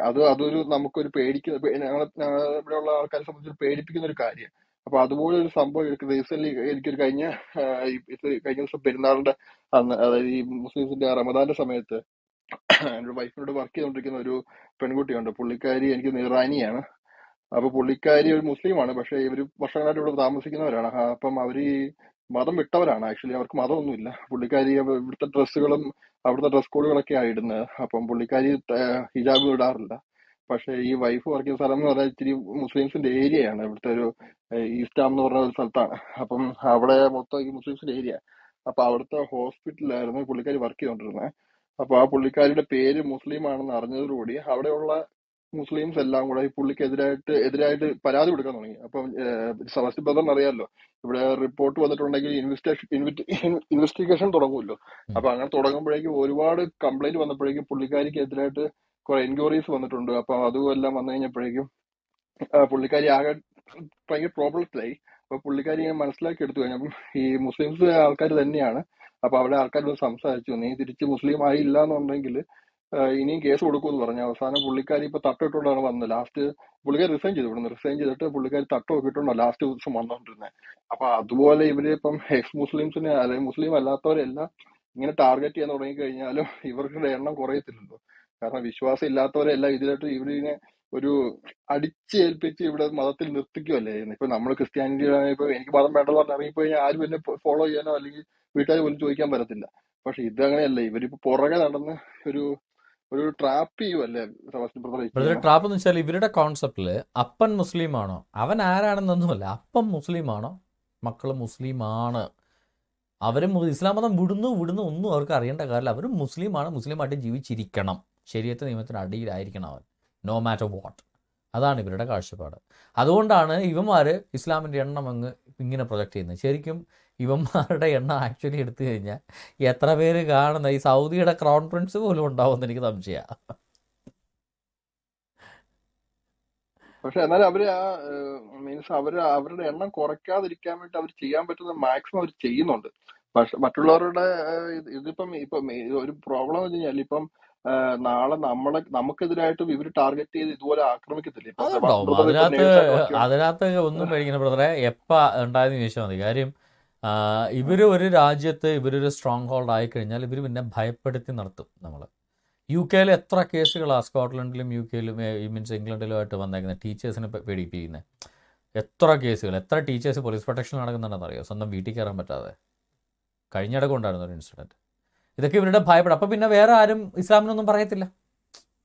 അത് അതൊരു നമുക്കൊരു പേടിക്കുന്ന ഇവിടെയുള്ള ആൾക്കാരെ സംബന്ധിച്ച് പേടിപ്പിക്കുന്ന ഒരു കാര്യം. അപ്പൊ അതുപോലെ ഒരു സംഭവം എനിക്ക് റീസെന്റ് എനിക്കൊരു കഴിഞ്ഞ കഴിഞ്ഞ ദിവസം പെരുന്നാളിന്റെ അന്ന് അതായത് ഈ മുസ്ലിംസിന്റെ റമദാന്റെ സമയത്ത് എന്റെ വൈഫിനോട് വർക്ക് ചെയ്തുകൊണ്ടിരിക്കുന്ന ഒരു പെൺകുട്ടിയുണ്ട്. പുള്ളിക്കാരി എനിക്ക് നിറാനിയാണ്. അപ്പൊ പുള്ളിക്കാരി ഒരു മുസ്ലിമാണ്. പക്ഷെ ഇവർ വർഷങ്ങളായിട്ട് ഇവിടെ താമസിക്കുന്നവരാണ്. അപ്പം അവർ ഈ മതം വിട്ടവരാണ്. ആക്ച്വലി അവർക്ക് മതമൊന്നുമില്ല. പുള്ളിക്കാരി ഇവിടുത്തെ ഡ്രസ്സുകളും അവിടുത്തെ ഡ്രസ് കോഡുകളൊക്കെയാണ് ഇടുന്നത്. അപ്പം പുള്ളിക്കാരി ഹിജാബ് ഇടാറില്ല. പക്ഷെ ഈ വൈഫ് വർക്ക് ചെയ്യുന്ന സ്ഥലം എന്ന് പറഞ്ഞാൽ ഇച്ചിരി മുസ്ലിംസിന്റെ ഏരിയയാണ് ഇവിടുത്തെ ഒരു ഈസ്റ്റാം എന്ന് പറഞ്ഞ ഒരു സ്ഥലത്താണ്. അപ്പം അവിടെ മൊത്തം ഈ മുസ്ലിംസിന്റെ ഏരിയ അപ്പൊ അവിടുത്തെ ഹോസ്പിറ്റലിലായിരുന്നു പുള്ളിക്കാരി വർക്ക് ചെയ്തോണ്ടിരുന്നത് അപ്പൊ ആ പുള്ളിക്കാരിയുടെ പേര് മുസ്ലിം ആണെന്ന് അറിഞ്ഞതോടുകൂടി അവിടെയുള്ള മുസ്ലിംസ് എല്ലാം കൂടെ ഈ പുള്ളിക്ക് എതിരായിട്ട് പരാതി കൊടുക്കാൻ തുടങ്ങി. അപ്പം സെബാസ്റ്റ്യൻ ബ്രദറിന് അറിയാമല്ലോ. ഇവിടെ റിപ്പോർട്ട് വന്നിട്ടുണ്ടെങ്കിൽ ഇൻവെസ്റ്റിഗേഷൻ ഇൻവെസ്റ്റിഗേഷൻ തുടങ്ങുമല്ലോ. അപ്പൊ അങ്ങനെ തുടങ്ങുമ്പോഴേക്കും ഒരുപാട് കംപ്ലൈന്റ് വന്നപ്പോഴേക്കും പുള്ളിക്കാരിക്ക് എതിരായിട്ട് കുറെ എൻക്വയറീസ് വന്നിട്ടുണ്ട്. അപ്പൊ അതും എല്ലാം വന്നു കഴിഞ്ഞപ്പോഴേക്കും പുള്ളിക്കാരി ആകെ ഭയങ്കര പ്രോബ്ലത്തിലായി അപ്പൊ പുള്ളിക്കാരി ഞാൻ മനസ്സിലാക്കി എടുത്തു കഴിഞ്ഞപ്പം ഈ മുസ്ലിംസ് ആൾക്കാർ തന്നെയാണ്. അപ്പൊ അവിടെ ആൾക്കാർ സംസാരിച്ചു. നീ തിരിച്ച് മുസ്ലിം ആയില്ല എന്നുണ്ടെങ്കിൽ ഇനിയും കേസ് കൊടുക്കുമെന്ന് പറഞ്ഞു. അവസാനം പുള്ളിക്കാരി ഇപ്പൊ തട്ടിട്ടുകൊണ്ടാണ് വന്നത്. ലാസ്റ്റ് പുള്ളിക്കാരി റിസൈൻ ചെയ്തു. ഇവിടുന്ന് റിസൈൻ ചെയ്തിട്ട് പുള്ളിക്കാരി തട്ടൊക്കെ ഇട്ടുണ്ടോ ലാസ്റ്റ് ദിവസം വന്നോണ്ടിരുന്നത് അപ്പൊ അതുപോലെ ഇവർ ഇപ്പം എക്സ് മുസ്ലിംസിനെ അല്ലെങ്കിൽ മുസ്ലിം അല്ലാത്തവരെല്ലാം ഇങ്ങനെ ടാർഗറ്റ് ചെയ്യാൻ തുടങ്ങി കഴിഞ്ഞാലും ഇവരുടെ എണ്ണം കുറയത്തില്ലല്ലോ. കാരണം വിശ്വാസം ഇല്ലാത്തവരെല്ലാം ഇതിലായിട്ട് ഇവരിനെ ഒരു അടിച്ചേൽപ്പിച്ച് ഇവിടെ മതത്തിൽ നിർത്തിക്കുമല്ലേ ഇപ്പൊ നമ്മൾ ക്രിസ്ത്യാനിറ്റി ഇപ്പൊ എനിക്ക് മതം വേണ്ടെന്ന് പറഞ്ഞാൽ ഇറങ്ങിപ്പോയാൽ ആരും എന്നെ ഫോളോ ചെയ്യാനോ അല്ലെങ്കിൽ വീട്ടുകാർ പോലും ചോദിക്കാൻ പറ്റത്തില്ല. പക്ഷെ ഇത് അങ്ങനെയല്ല. ഇവരിപ്പോ പുറകെ നടന്ന് ഒരു ഒരു ട്രാപ്പ് ചെയ്യുമല്ലേ ട്രാപ്പ് എന്ന് വെച്ചാൽ ഇവരുടെ കോൺസെപ്റ്റിൽ അപ്പൻ മുസ്ലിം ആണോ? അവൻ ആരാണെന്നൊന്നുമല്ല. അപ്പൻ മുസ്ലിം ആണോ? മക്കൾ മുസ്ലിമാണ് അവരും ഇസ്ലാം മതം വിടുന്നു വിടുന്നു ഒന്നും അവർക്ക് അറിയേണ്ട കാര്യമില്ല. അവരും മുസ്ലിമാണ് മുസ്ലിമായിട്ട് ജീവിച്ചിരിക്കണം. ശരീരത്തെ നിയമത്തിന് അടിയിലായിരിക്കണം അവൻ. നോ മാറ്റർ വാട്ട് അതാണ് ഇവരുടെ കാഴ്ചപ്പാട്. അതുകൊണ്ടാണ് ഇവന്മാർ ഇസ്ലാമിന്റെ എണ്ണം അങ്ങ് ഇങ്ങനെ പ്രൊജക്റ്റ് ചെയ്യുന്നത്. ശരിക്കും ഇവന്മാരുടെ എണ്ണം ആക്ച്വലി എടുത്തു കഴിഞ്ഞാൽ എത്ര പേര് കാണുന്ന ഈ സൗദിയുടെ ക്രൗൺ പ്രിൻസ് പോലും ഉണ്ടാവുമെന്ന് എനിക്ക് സംശയമാണ് പക്ഷെ എന്നാലും അവർ ആ മീൻസ് അവർ അവരുടെ എണ്ണം കുറയ്ക്കാതിരിക്കാൻ വേണ്ടി അവർ ചെയ്യാൻ പറ്റുന്ന മാക്സിമം അവർ ചെയ്യുന്നുണ്ട്. പക്ഷെ മറ്റുള്ളവരുടെ ഇതിപ്പം ഇപ്പം ഒരു പ്രോബ്ലം എന്ന് വെച്ച് കഴിഞ്ഞാൽ ഇപ്പം നാളെ നമ്മളെ നമുക്കെതിരായിട്ട് ഇവർ ടാർഗറ്റ് ചെയ്ത് ഇതുപോലെ ആക്രമിക്കത്തില്ലേ? അതിനകത്ത് അതിനകത്ത് ഒന്നും പേടിക്കുന്ന ബ്രദറെ. എപ്പ ഉണ്ടായെന്ന് ചോദിച്ചാൽ മതി. കാര്യം ഇവർ ഒരു രാജ്യത്ത് ഇവരൊരു സ്ട്രോങ് ഹോൾഡ് ആയിക്കഴിഞ്ഞാൽ ഇവർ പിന്നെ ഭയപ്പെടുത്തി നടത്തും നമ്മൾ യു കെയിൽ എത്ര കേസുകളാണ് സ്കോട്ട്ലൻഡിലും യു കെയിലും മീൻസ് ഇംഗ്ലണ്ടിലും ആയിട്ട് വന്നേക്കുന്നത് ടീച്ചേഴ്സിനെ പേടിപ്പിക്കുന്നത് എത്ര കേസുകൾ എത്ര ടീച്ചേഴ്സ് പോലീസ് പ്രൊട്ടക്ഷൻ നടക്കുന്നുണ്ടെന്ന് അറിയോ? സ്വന്തം വീട്ടിൽ കയറാൻ പറ്റാതെ. കഴിഞ്ഞിടക്ക് ഉണ്ടായിരുന്ന ഒരു ഇൻസിഡന്റ് ഇതൊക്കെ ഇവരുടെ ഭയപ്പെടും അപ്പൊ പിന്നെ വേറെ ആരും ഇസ്ലാമിനൊന്നും പറയത്തില്ല.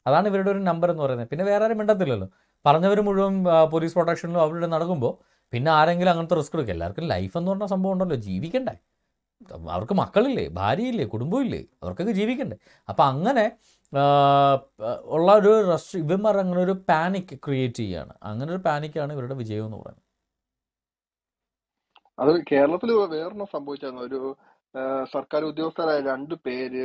അതാണ് ഇവരുടെ ഒരു നമ്പർ എന്ന് പറയുന്നത്. പിന്നെ വേറെ ആരും മിണ്ടത്തില്ലല്ലോ. പറഞ്ഞവർ മുഴുവൻ പോലീസ് പ്രൊട്ടക്ഷനിലും അവരുടെ നടക്കുമ്പോൾ പിന്നെ ആരെങ്കിലും അങ്ങനത്തെ റിസ്ക് എടുക്കുക എല്ലാവർക്കും ലൈഫ് എന്ന് പറഞ്ഞ സംഭവം ഉണ്ടല്ലോ. ജീവിക്കണ്ടേ. അവർക്ക് മക്കളില്ലേ ഭാര്യയില്ലേ കുടുംബമില്ലേ അവർക്കൊക്കെ ജീവിക്കണ്ടേ. അപ്പം അങ്ങനെ ഉള്ള ഒരു റഷ് ഇവന്മാർ അങ്ങനെ ഒരു പാനിക് ക്രിയേറ്റ് ചെയ്യുകയാണ് അങ്ങനെ ഒരു പാനിക്കാണ് ഇവരുടെ വിജയം എന്ന് പറയുന്നത്. അത് കേരളത്തിൽ വേറൊന്നും സംഭവിച്ചായിരുന്നു ഒരു സർക്കാർ ഉദ്യോഗസ്ഥരായ രണ്ട് പേര്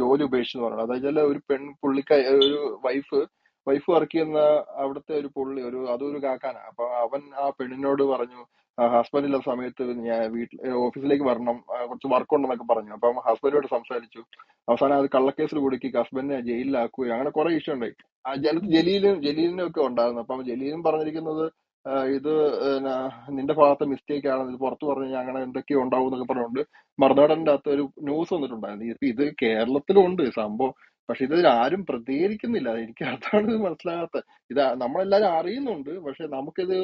ജോലി ഉപേക്ഷിച്ചു പറഞ്ഞു അതായത് ഒരു പെൺ പുള്ളിക്ക ഒരു വൈഫ് വൈഫ് വർക്ക് ചെയ്യുന്ന അവിടുത്തെ ഒരു പുള്ളി ഒരു അതൊരു കാക്കാനാ. അപ്പൊ അവൻ ആ പെണ്ണിനോട് പറഞ്ഞു ഹസ്ബൻഡ് ഇല്ലാത്ത സമയത്ത് ഞാൻ വീട്ടിൽ ഓഫീസിലേക്ക് വരണം കുറച്ച് വർക്ക് ഉണ്ടെന്നൊക്കെ പറഞ്ഞു. അപ്പം ഹസ്ബൻഡിനോട് സംസാരിച്ചു. അവസാനം അത് കള്ളക്കേസിൽ കുടുക്കി ഹസ്ബൻഡിനെ ജയിലിലാക്കുകയും അങ്ങനെ കുറെ ഇഷ്യൂ ഉണ്ടായി. ആ ജലത്ത് ജലീലും ജലീലിനും ഒക്കെ ഉണ്ടായിരുന്നു. അപ്പം ജലീലും പറഞ്ഞിരിക്കുന്നത് ഇത് എന്നാ നിന്റെ ഭാഗത്തെ മിസ്റ്റേക്ക് ആണ് ഇത് പുറത്തു പറഞ്ഞു കഴിഞ്ഞാൽ അങ്ങനെ എന്തൊക്കെയോ ഉണ്ടാവും എന്നൊക്കെ പറഞ്ഞുകൊണ്ട് മറുനാടന്റെ അകത്ത് ഒരു ന്യൂസ് വന്നിട്ടുണ്ടായിരുന്നു. ഇപ്പൊ ഇത് കേരളത്തിലും ഉണ്ട് സംഭവം. പക്ഷെ ഇതിൽ ആരും പ്രതികരിക്കുന്നില്ല. എനിക്ക് അതാണ് ഇത് മനസ്സിലാകാത്ത. ഇത് നമ്മളെല്ലാരും അറിയുന്നുണ്ട്. പക്ഷെ നമുക്കിത്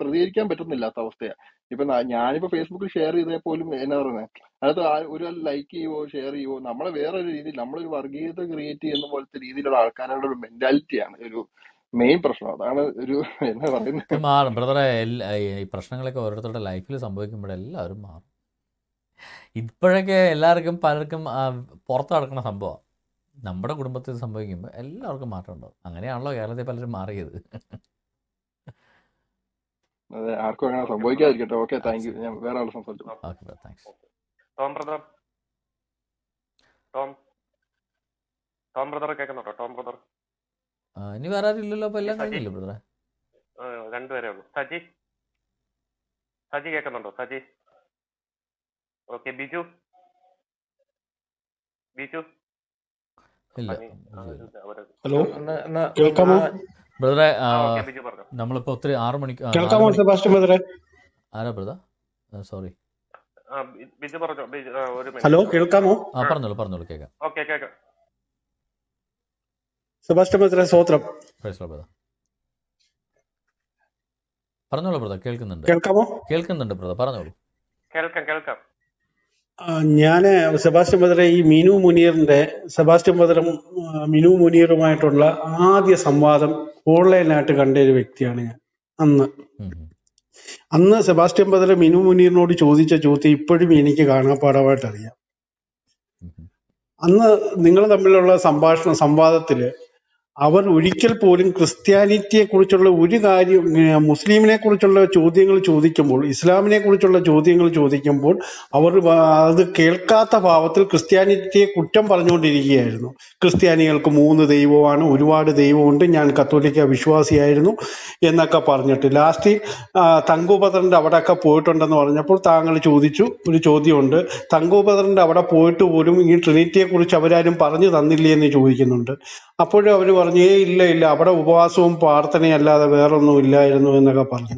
പ്രതികരിക്കാൻ പറ്റുന്നില്ലാത്ത അവസ്ഥയാ. ഇപ്പൊ ഞാനിപ്പോ ഫേസ്ബുക്കിൽ ഷെയർ ചെയ്തേ പോലും എന്നാ പറയുന്നത് അതിനകത്ത് ഒരു ലൈക്ക് ചെയ്യുവോ ഷെയർ ചെയ്യുവോ നമ്മളെ വേറൊരു രീതിയിൽ നമ്മളൊരു വർഗീയത ക്രിയേറ്റ് ചെയ്യുന്ന പോലത്തെ രീതിയിലുള്ള ആൾക്കാരുടെ ഒരു മെന്റാലിറ്റിയാണ് ഒരു മെയിൻ പ്രശ്നം. അതാണ് ഒരു എന്നാ പറയുന്നത്. മാറും. ബ്രദറെ ഈ പ്രശ്നങ്ങളൊക്കെ ഓരോരുത്തരുടെ ലൈഫിൽ സംഭവിക്കുമ്പോൾ എല്ലാവരും മാറും. ഇപ്പോഴൊക്കെ എല്ലാവർക്കും പലർക്കും പുറത്തു നടക്കുന്ന സംഭവം നമ്മുടെ കുടുംബത്തിൽ സംഭവിക്കുമ്പോൾ എല്ലാവർക്കും മാറ്റം ഉണ്ടാവും അങ്ങനെയാണല്ലോ കേരളത്തിൽ പലരും മാറിയത്. അതെ ആർക്കും അങ്ങനെ സംഭവിക്കാതിരിക്കട്ടെ. ഓക്കെ താങ്ക് യു ഞാൻ വേറെ ആൾ സംസാരിച്ചു. Okay thanks Tom brother. Tom. Tom brother കേൾക്കുന്നുണ്ടോ? Tom brother. ഇനി വേറെ ആരും അപ്പൊ അപ്പോൾ എല്ലാം കഴിഞ്ഞില്ലേ ബ്രദറെ? രണ്ടുപേരെ ഉള്ളൂ. സജി. സജി കേൾക്കുന്നുണ്ടോ? സജി. ഓക്കെ ബിജു. ബിജു. ഹലോ? കേൾക്കാമോ? ബ്രദറെ നമ്മളിപ്പോ ബിജു പറഞ്ഞു. നമ്മളിപ്പോൾ ഒത്തിരി ആറു മണി കേൾക്കാമോ മണി സെബാസ്റ്റ്യൻ ബ്രദറെ? ആരാ ബ്രദർ? സോറി. ഹലോ കേൾക്കാമോ? ആ പറഞ്ഞോളൂ പറഞ്ഞോളൂ കേൾക്കാം. ഓക്കെ കേൾക്കാം. സെബാസ്റ്റ്യൻ സ്വോത്രം പറഞ്ഞോളൂ ബ്രദർ കേൾക്കുന്നുണ്ട്. കേൾക്കാമോ? കേൾക്കുന്നുണ്ട് ബ്രദർ പറഞ്ഞോളൂ. കേൾക്കാം കേൾക്കാം. ഞാൻ ഞാൻ സെബാസ്റ്റ്യൻ ബദറെ ഈ മിനു മുനീറിന്റെ സെബാസ്റ്റ്യൻ ബദറും മിനു മുനീറുമായിട്ടുള്ള ആദ്യ സംവാദം ഓൺലൈനായിട്ട് കണ്ട ഒരു വ്യക്തിയാണ് ഞാൻ. അന്ന്. അന്ന് സെബാസ്റ്റ്യൻ ബദർ മിനു മുനീറിനോട് ചോദിച്ച ചോദ്യം ഇപ്പോഴും എനിക്ക് കാണാപ്പാടമായിട്ട് അറിയാം അന്ന് നിങ്ങൾ തമ്മിലുള്ള സംഭാഷണ സംവാദത്തിൽ അവർ ഒരിക്കൽ പോലും ക്രിസ്ത്യാനിറ്റിയെ കുറിച്ചുള്ള ഒരു കാര്യം മുസ്ലിമിനെ കുറിച്ചുള്ള ചോദ്യങ്ങൾ ചോദിക്കുമ്പോൾ ഇസ്ലാമിനെ കുറിച്ചുള്ള ചോദ്യങ്ങൾ ചോദിക്കുമ്പോൾ അവർ അത് കേൾക്കാത്ത ഭാവത്തിൽ ക്രിസ്ത്യാനിറ്റിയെ കുറ്റം പറഞ്ഞുകൊണ്ടിരിക്കുകയായിരുന്നു. ക്രിസ്ത്യാനികൾക്ക് മൂന്ന് ദൈവമാണ് ഒരുപാട് ദൈവമുണ്ട് ഞാൻ കത്തോലിക്ക വിശ്വാസിയായിരുന്നു എന്നൊക്കെ പറഞ്ഞിട്ട്. ലാസ്റ്റ് അവിടെ അവിടെയൊക്കെ പോയിട്ടുണ്ടെന്ന് പറഞ്ഞപ്പോൾ താങ്കൾ ചോദിച്ചു ഒരു ചോദ്യമുണ്ട്. തങ്കൂപത്രന്റെ അവിടെ പോയിട്ട് പോലും ഈ ട്രിനിറ്റിയെ കുറിച്ച് അവരാരും പറഞ്ഞു തന്നില്ലേ എന്ന് ചോദിക്കുന്നുണ്ട്. അപ്പോഴും അവർ പറഞ്ഞു ഏ ഇല്ല ഇല്ല അവിടെ ഉപവാസവും പ്രാർത്ഥനയും അല്ലാതെ വേറൊന്നും ഇല്ലായിരുന്നു എന്നൊക്കെ പറഞ്ഞു.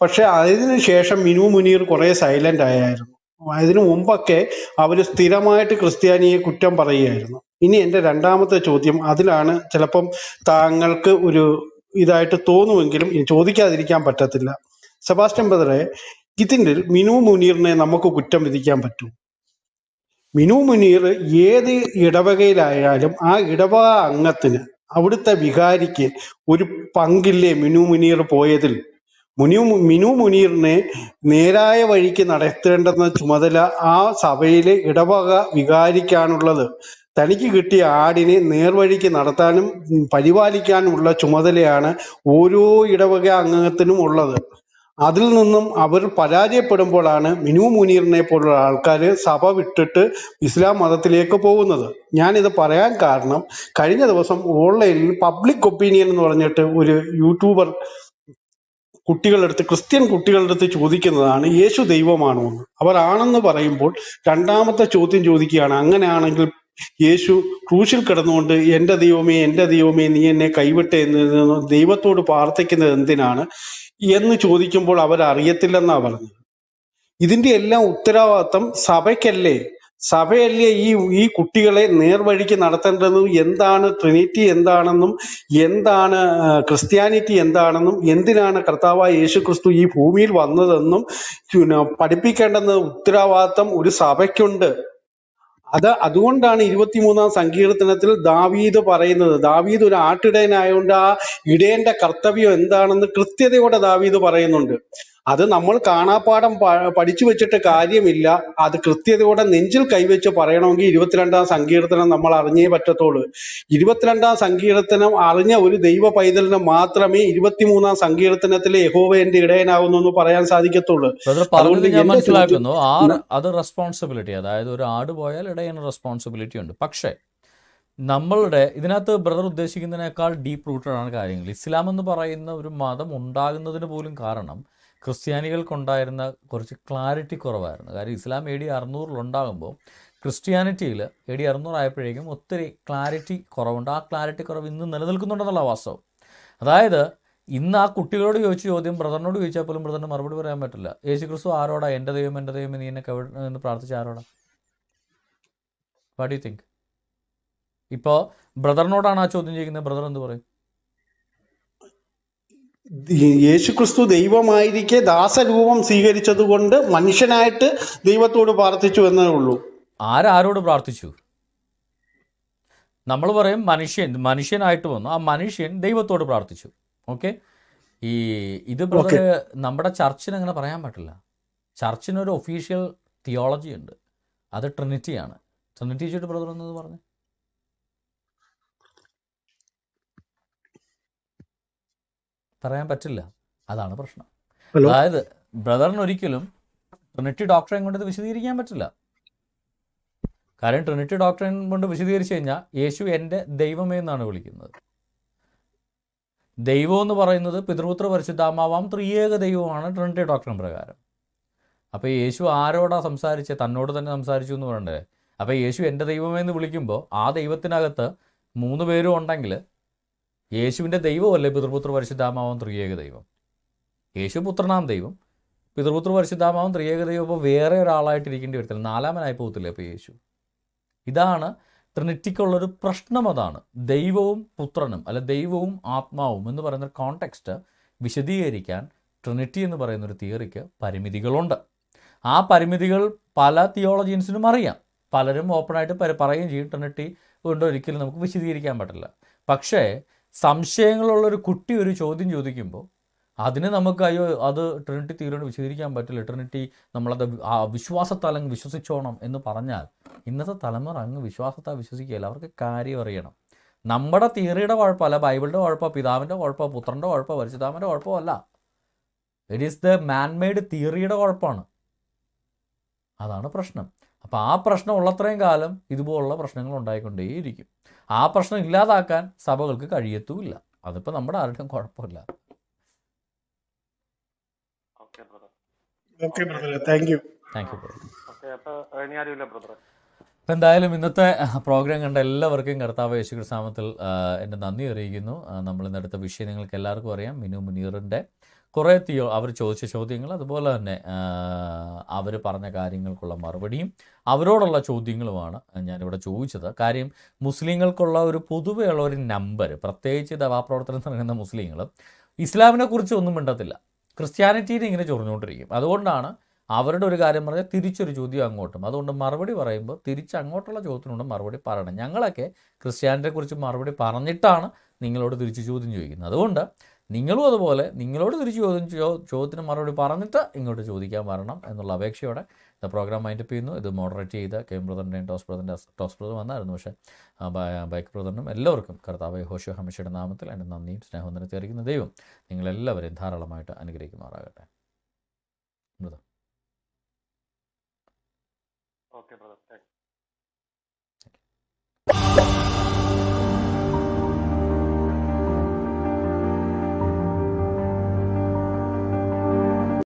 പക്ഷെ അതിന് ശേഷം മിനു മുനീർ കുറെ സൈലന്റ് ആയായിരുന്നു. അതിനു മുമ്പൊക്കെ അവർ സ്ഥിരമായിട്ട് ക്രിസ്ത്യാനിയെ കുറ്റം പറയുകയായിരുന്നു. ഇനി എന്റെ രണ്ടാമത്തെ ചോദ്യം അതിലാണ് ചിലപ്പം താങ്കൾക്ക് ഒരു ഇതായിട്ട് തോന്നുമെങ്കിലും ചോദിക്കാതിരിക്കാൻ പറ്റത്തില്ല. സെബാസ്റ്റ്യൻ ബ്രദറെ ഇതിന്റെ മിനു മുനീറിനെ നമുക്ക് കുറ്റം വിധിക്കാൻ പറ്റും. മിനു മുനീർ ഏത് ഇടവകയിലായാലും ആ ഇടവക അംഗത്തിന് അവിടുത്തെ വികാരിക്ക് ഒരു പങ്കില്ലേ മിനു മുനീർ പോയതിൽ? മുനു മിനു മുനീറിനെ നേരായ വഴിക്ക് നടത്തേണ്ടെന്ന ചുമതല ആ സഭയിലെ ഇടവക വികാരിക്കാണുള്ളത്. തനിക്ക് കിട്ടിയ ആടിനെ നേർവഴിക്ക് നടത്താനും പരിപാലിക്കാനുമുള്ള ചുമതലയാണ് ഓരോ ഇടവക അംഗത്തിനും ഉള്ളത്. അതിൽ നിന്നും അവർ പരാജയപ്പെടുമ്പോഴാണ് മിനു മുനീറിനെ പോലുള്ള ആൾക്കാർ സഭ വിട്ടിട്ട് ഇസ്ലാം മതത്തിലേക്ക് പോകുന്നത്. ഞാനിത് പറയാൻ കാരണം കഴിഞ്ഞ ദിവസം ഓൺലൈനിൽ പബ്ലിക് ഒപ്പീനിയൻ എന്ന് പറഞ്ഞിട്ട് ഒരു യൂട്യൂബർ കുട്ടികളുടെ അടുത്ത് ക്രിസ്ത്യൻ കുട്ടികളുടെ അടുത്ത് ചോദിക്കുന്നതാണ് യേശു ദൈവമാണോ? എന്ന്. അവർ ആണെന്ന് പറയുമ്പോൾ രണ്ടാമത്തെ ചോദ്യം ചോദിക്കുകയാണ് അങ്ങനെയാണെങ്കിൽ യേശു ക്രൂശിൽ കിടന്നുകൊണ്ട് എന്റെ ദൈവമേ എന്റെ ദൈവമേ നീ എന്നെ കൈവിട്ടേ എന്ന് ദൈവത്തോട് പ്രാർത്ഥിക്കുന്നത് എന്തിനാണ്? എന്ന് ചോദിക്കുമ്പോൾ അവർ അറിയത്തില്ലെന്നാ പറഞ്ഞത്. ഇതിന്റെ എല്ലാം ഉത്തരവാദിത്തം സഭയ്ക്കല്ലേ? സഭയല്ലേ ഈ ഈ കുട്ടികളെ നേർവഴിക്ക് നടത്തേണ്ടതും എന്താണ് ട്രിനിറ്റി എന്താണെന്നും എന്താണ് ക്രിസ്ത്യാനിറ്റി എന്താണെന്നും എന്തിനാണ് കർത്താവായ യേശു ക്രിസ്തു ഈ ഭൂമിയിൽ വന്നതെന്നും പഠിപ്പിക്കേണ്ടെന്ന് ഉത്തരവാദിത്വം ഒരു സഭയ്ക്കുണ്ട്. അത് അതുകൊണ്ടാണ് ഇരുപത്തിമൂന്നാം സങ്കീർത്തനത്തിൽ ദാവീദ് പറയുന്നത്. ദാവീദ് ഒരു ആട്ടിടയനായതുകൊണ്ട് ആ ഇടയന്റെ കർത്തവ്യം എന്താണെന്ന് കൃത്യതയോടെ ദാവീദ് പറയുന്നുണ്ട്. അത് നമ്മൾ കാണാപ്പാഠം പഠിച്ചു വെച്ചിട്ട് കാര്യമില്ല. അത് കൃത്യതയോടെ നെഞ്ചിൽ കൈവച്ച് പറയണമെങ്കിൽ ഇരുപത്തിരണ്ടാം സങ്കീർത്തനം നമ്മൾ അറിഞ്ഞേ പറ്റത്തുള്ളൂ. ഇരുപത്തിരണ്ടാം സങ്കീർത്തനം അറിഞ്ഞ ഒരു ദൈവ പൈതലിന് മാത്രമേ ഇരുപത്തിമൂന്നാം സങ്കീർത്തനത്തിലെ യഹോവ എന്റെ ഇടയനാകുന്നു എന്ന് പറയാൻ സാധിക്കത്തുള്ളൂ. അതുകൊണ്ട് ഞാൻ മനസ്സിലാക്കുന്നു. അത് റെസ്പോൺസിബിലിറ്റി അതായത് ഒരു ആട് പോയാൽ ഇടയൻ റെസ്പോൺസിബിലിറ്റി ഉണ്ട്. പക്ഷേ നമ്മളുടെ ഇതിനകത്ത് ബ്രദർ ഉദ്ദേശിക്കുന്നതിനേക്കാൾ ഡീപ്പ് റൂട്ടഡ് ആണ് കാര്യങ്ങൾ. ഇസ്ലാം എന്ന് പറയുന്ന ഒരു മതം ഉണ്ടാകുന്നതിന് പോലും കാരണം ക്രിസ്ത്യാനികൾക്കുണ്ടായിരുന്ന കുറച്ച് ക്ലാരിറ്റി കുറവായിരുന്നു. കാര്യം ഇസ്ലാം എ ഡി അറുന്നൂറിലുണ്ടാകുമ്പോൾ ക്രിസ്ത്യാനിറ്റിയിൽ എ ഡി അറുന്നൂറായപ്പോഴേക്കും ഒത്തിരി ക്ലാരിറ്റി കുറവുണ്ട്. ആ ക്ലാരിറ്റി കുറവ് ഇന്ന് നിലനിൽക്കുന്നുണ്ടെന്നുള്ള വാസ്തവം. അതായത് ഇന്ന് ആ കുട്ടികളോട് ചോദിച്ച ചോദ്യം ബ്രദറിനോട് ചോദിച്ചാൽ പോലും ബ്രദറിന് മറുപടി പറയാൻ പറ്റില്ല. യേശു ക്രിസ്തു ആരോടാ? എന്റെ ദൈവം എന്റെ ദൈവം നീ എന്നെ കവിടെ എന്ന് പ്രാർത്ഥിച്ച ആരോടാ? വാട്ട് യു തിങ്ക് ഇപ്പോൾ ബ്രദറിനോടാണ് ആ ചോദ്യം ചെയ്യുന്നത് ബ്രദർ എന്ത് പറയും? യേശുക്രിസ്തു ദൈവമായിരിക്കെ ദാസരൂപം സ്വീകരിച്ചതുകൊണ്ട് മനുഷ്യനായിട്ട് ദൈവത്തോട് പ്രാർത്ഥിച്ചു എന്നേ ഉള്ളൂ. ആരാരോട് പ്രാർത്ഥിച്ചു? നമ്മൾ പറയും മനുഷ്യൻ മനുഷ്യനായിട്ട് വന്നു. ആ മനുഷ്യൻ ദൈവത്തോട് പ്രാർത്ഥിച്ചു. ഓക്കെ? ഈ ഇത് ബ്രദർ നമ്മുടെ ചർച്ചിന് അങ്ങനെ പറയാൻ പറ്റില്ല. ചർച്ചിനൊരു ഒഫീഷ്യൽ തിയോളജി ഉണ്ട് അത് ട്രിനിറ്റിയാണ്. ട്രിനിറ്റി വെച്ചിട്ട് ബ്രദർ എന്നത് പറഞ്ഞു? പറയാൻ പറ്റില്ല. അതാണ് പ്രശ്നം. അതായത് ബ്രദറിന് ഒരിക്കലും ട്രിനിറ്റി ഡോക്ടറേയും കൊണ്ട് ഇത് വിശദീകരിക്കാൻ പറ്റില്ല. കാര്യം ട്രിനിറ്റി ഡോക്ടറെ കൊണ്ട് വിശദീകരിച്ചു കഴിഞ്ഞാൽ യേശു എന്റെ ദൈവമേ എന്നാണ് വിളിക്കുന്നത്. ദൈവം എന്ന് പറയുന്നത് പിതൃപുത്ര പരിശുദ്ധാമാവാം ത്രിയേക ദൈവമാണ് ട്രിനിറ്റി ഡോക്ടറിൻ പ്രകാരം. അപ്പോൾ യേശു ആരോടാ സംസാരിച്ചത് തന്നോട് തന്നെ സംസാരിച്ചു എന്ന് പറയണ്ടേ? അപ്പോൾ യേശു എന്റെ ദൈവമേ എന്ന് വിളിക്കുമ്പോൾ ആ ദൈവത്തിനകത്ത് മൂന്ന് പേരും ഉണ്ടെങ്കിൽ യേശുവിന്റെ ദൈവമല്ലേ പിതൃപുത്ര പരിശുദ്ധാമാവും ത്രിയേക ദൈവം? യേശു പുത്രനാം ദൈവം. പിതൃപുത്ര പരിശുദ്ധാമാവും ത്രിയേക ദൈവം അപ്പോൾ വേറെ ഒരാളായിട്ടിരിക്കേണ്ടി വരത്തില്ല. നാലാമനായി പോകത്തില്ലേ അപ്പോൾ യേശു. ഇതാണ് ട്രിനിറ്റിക്കുള്ളൊരു പ്രശ്നം അതാണ്. ദൈവവും പുത്രനും അല്ല ദൈവവും ആത്മാവും എന്ന് പറയുന്ന കോണ്ടെക്സ്റ്റ് വിശദീകരിക്കാൻ ട്രിനിറ്റി എന്ന് പറയുന്ന ഒരു തിയറിക്ക് പരിമിതികളുണ്ട്. ആ പരിമിതികൾ പല തിയോളജീൻസിനും അറിയാം. പലരും ഓപ്പണായിട്ട് പറയുകയും ചെയ്യും. ട്രിനിറ്റി കൊണ്ട് ഒരിക്കലും നമുക്ക് വിശദീകരിക്കാൻ പറ്റില്ല. പക്ഷേ സംശയങ്ങളുള്ളൊരു കുട്ടി ഒരു ചോദ്യം ചോദിക്കുമ്പോൾ അതിന് നമുക്ക് അയ്യോ അത് ട്രിനിറ്റി തീരോട് വിശദീകരിക്കാൻ പറ്റില്ല. ട്രിനിറ്റി നമ്മളത് ആ വിശ്വാസത്താൽ അങ്ങ് വിശ്വസിച്ചോണം എന്ന് പറഞ്ഞാൽ ഇന്നത്തെ തലമുറ അങ്ങ് വിശ്വാസത്താൽ വിശ്വസിക്കുകയില്ല. അവർക്ക് കാര്യം അറിയണം. നമ്മുടെ തിയറിയുടെ കുഴപ്പമല്ല ബൈബിളിന്റെ കുഴപ്പമോ പിതാവിന്റെ കുഴപ്പമോ പുത്രന്റെ കുഴപ്പമോ പരിശുദ്ധാമന്റെ കുഴപ്പമോ അല്ല. ഇറ്റ് ഈസ് ദ മാൻമെയ്ഡ് തിയറിയുടെ കുഴപ്പമാണ്. അതാണ് പ്രശ്നം. അപ്പോൾ ആ പ്രശ്നം ഉള്ളത്രയും കാലം ഇതുപോലുള്ള പ്രശ്നങ്ങൾ ഉണ്ടായിക്കൊണ്ടേയിരിക്കും. ആ പ്രശ്നം ഇല്ലാതാക്കാൻ സഭകൾക്ക് കഴിയത്തുമില്ല അതിപ്പോ നമ്മുടെ ആരുടെയും കുഴപ്പമില്ല. താങ്ക് യു അപ്പൊ എന്തായാലും ഇന്നത്തെ പ്രോഗ്രാം കണ്ട എല്ലാവർക്കും കർത്താവ് യേശു ക്രിസ്താമത്തിൽ എന്റെ നന്ദി അറിയിക്കുന്നു. നമ്മൾ ഇന്നെടുത്ത വിഷയം നിങ്ങൾക്ക് എല്ലാവർക്കും അറിയാം. മിനു മുനീറിന്റെ കുറേ തിയോ അവർ ചോദിച്ച ചോദ്യങ്ങൾ അതുപോലെ തന്നെ അവർ പറഞ്ഞ കാര്യങ്ങൾക്കുള്ള മറുപടിയും അവരോടുള്ള ചോദ്യങ്ങളുമാണ് ഞാനിവിടെ ചോദിച്ചത്. കാര്യം മുസ്ലിങ്ങൾക്കുള്ള ഒരു പൊതുവെയുള്ള ഒരു നമ്പർ പ്രത്യേകിച്ച് ദവാപ്രവർത്തനം നടക്കുന്ന മുസ്ലിങ്ങൾ ഇസ്ലാമിനെ കുറിച്ച് ഒന്നും മിണ്ടത്തില്ല. ക്രിസ്ത്യാനിറ്റീനെ ഇങ്ങനെ ചൊറിഞ്ഞുകൊണ്ടിരിക്കും. അതുകൊണ്ടാണ് അവരുടെ ഒരു കാര്യം പറഞ്ഞാൽ തിരിച്ചൊരു ചോദ്യം അങ്ങോട്ടും. അതുകൊണ്ട് മറുപടി പറയുമ്പോൾ തിരിച്ച് അങ്ങോട്ടുള്ള ചോദ്യത്തിനോട് മറുപടി പറയണം. ഞങ്ങളൊക്കെ ക്രിസ്ത്യാനിറ്റിയെക്കുറിച്ച് മറുപടി പറഞ്ഞിട്ടാണ് നിങ്ങളോട് തിരിച്ച് ചോദ്യം ചോദിക്കുന്നത്. അതുകൊണ്ട് നിങ്ങളും അതുപോലെ നിങ്ങളോട് തിരിച്ച് ചോദ്യം ചോദ്യത്തിന് മറുപടി പറഞ്ഞിട്ട് ഇങ്ങോട്ട് ചോദിക്കാൻ വരണം എന്നുള്ള അപേക്ഷയോടെ ഇത് പ്രോഗ്രാം മൈൻഡപ്പ് ചെയ്യുന്നു. ഇത് മോഡറേറ്റ് ചെയ്ത കെ ബ്രദറിന്റെയും ടോസ് ബ്രദറിന്റെ ടോസ് ബ്രദർ വന്നായിരുന്നു. പക്ഷേ ബൈക്ക് ബ്രദറിനും എല്ലാവർക്കും കർത്താവ് ഹോഷോ ഹമിഷയുടെ നാമത്തിൽ എന്റെ നന്ദിയും സ്നേഹവും നിരത്തിയിരിക്കുന്ന ദൈവം നിങ്ങളെല്ലാവരെയും ധാരാളമായിട്ട് അനുഗ്രഹിക്കുമാറാകട്ടെ.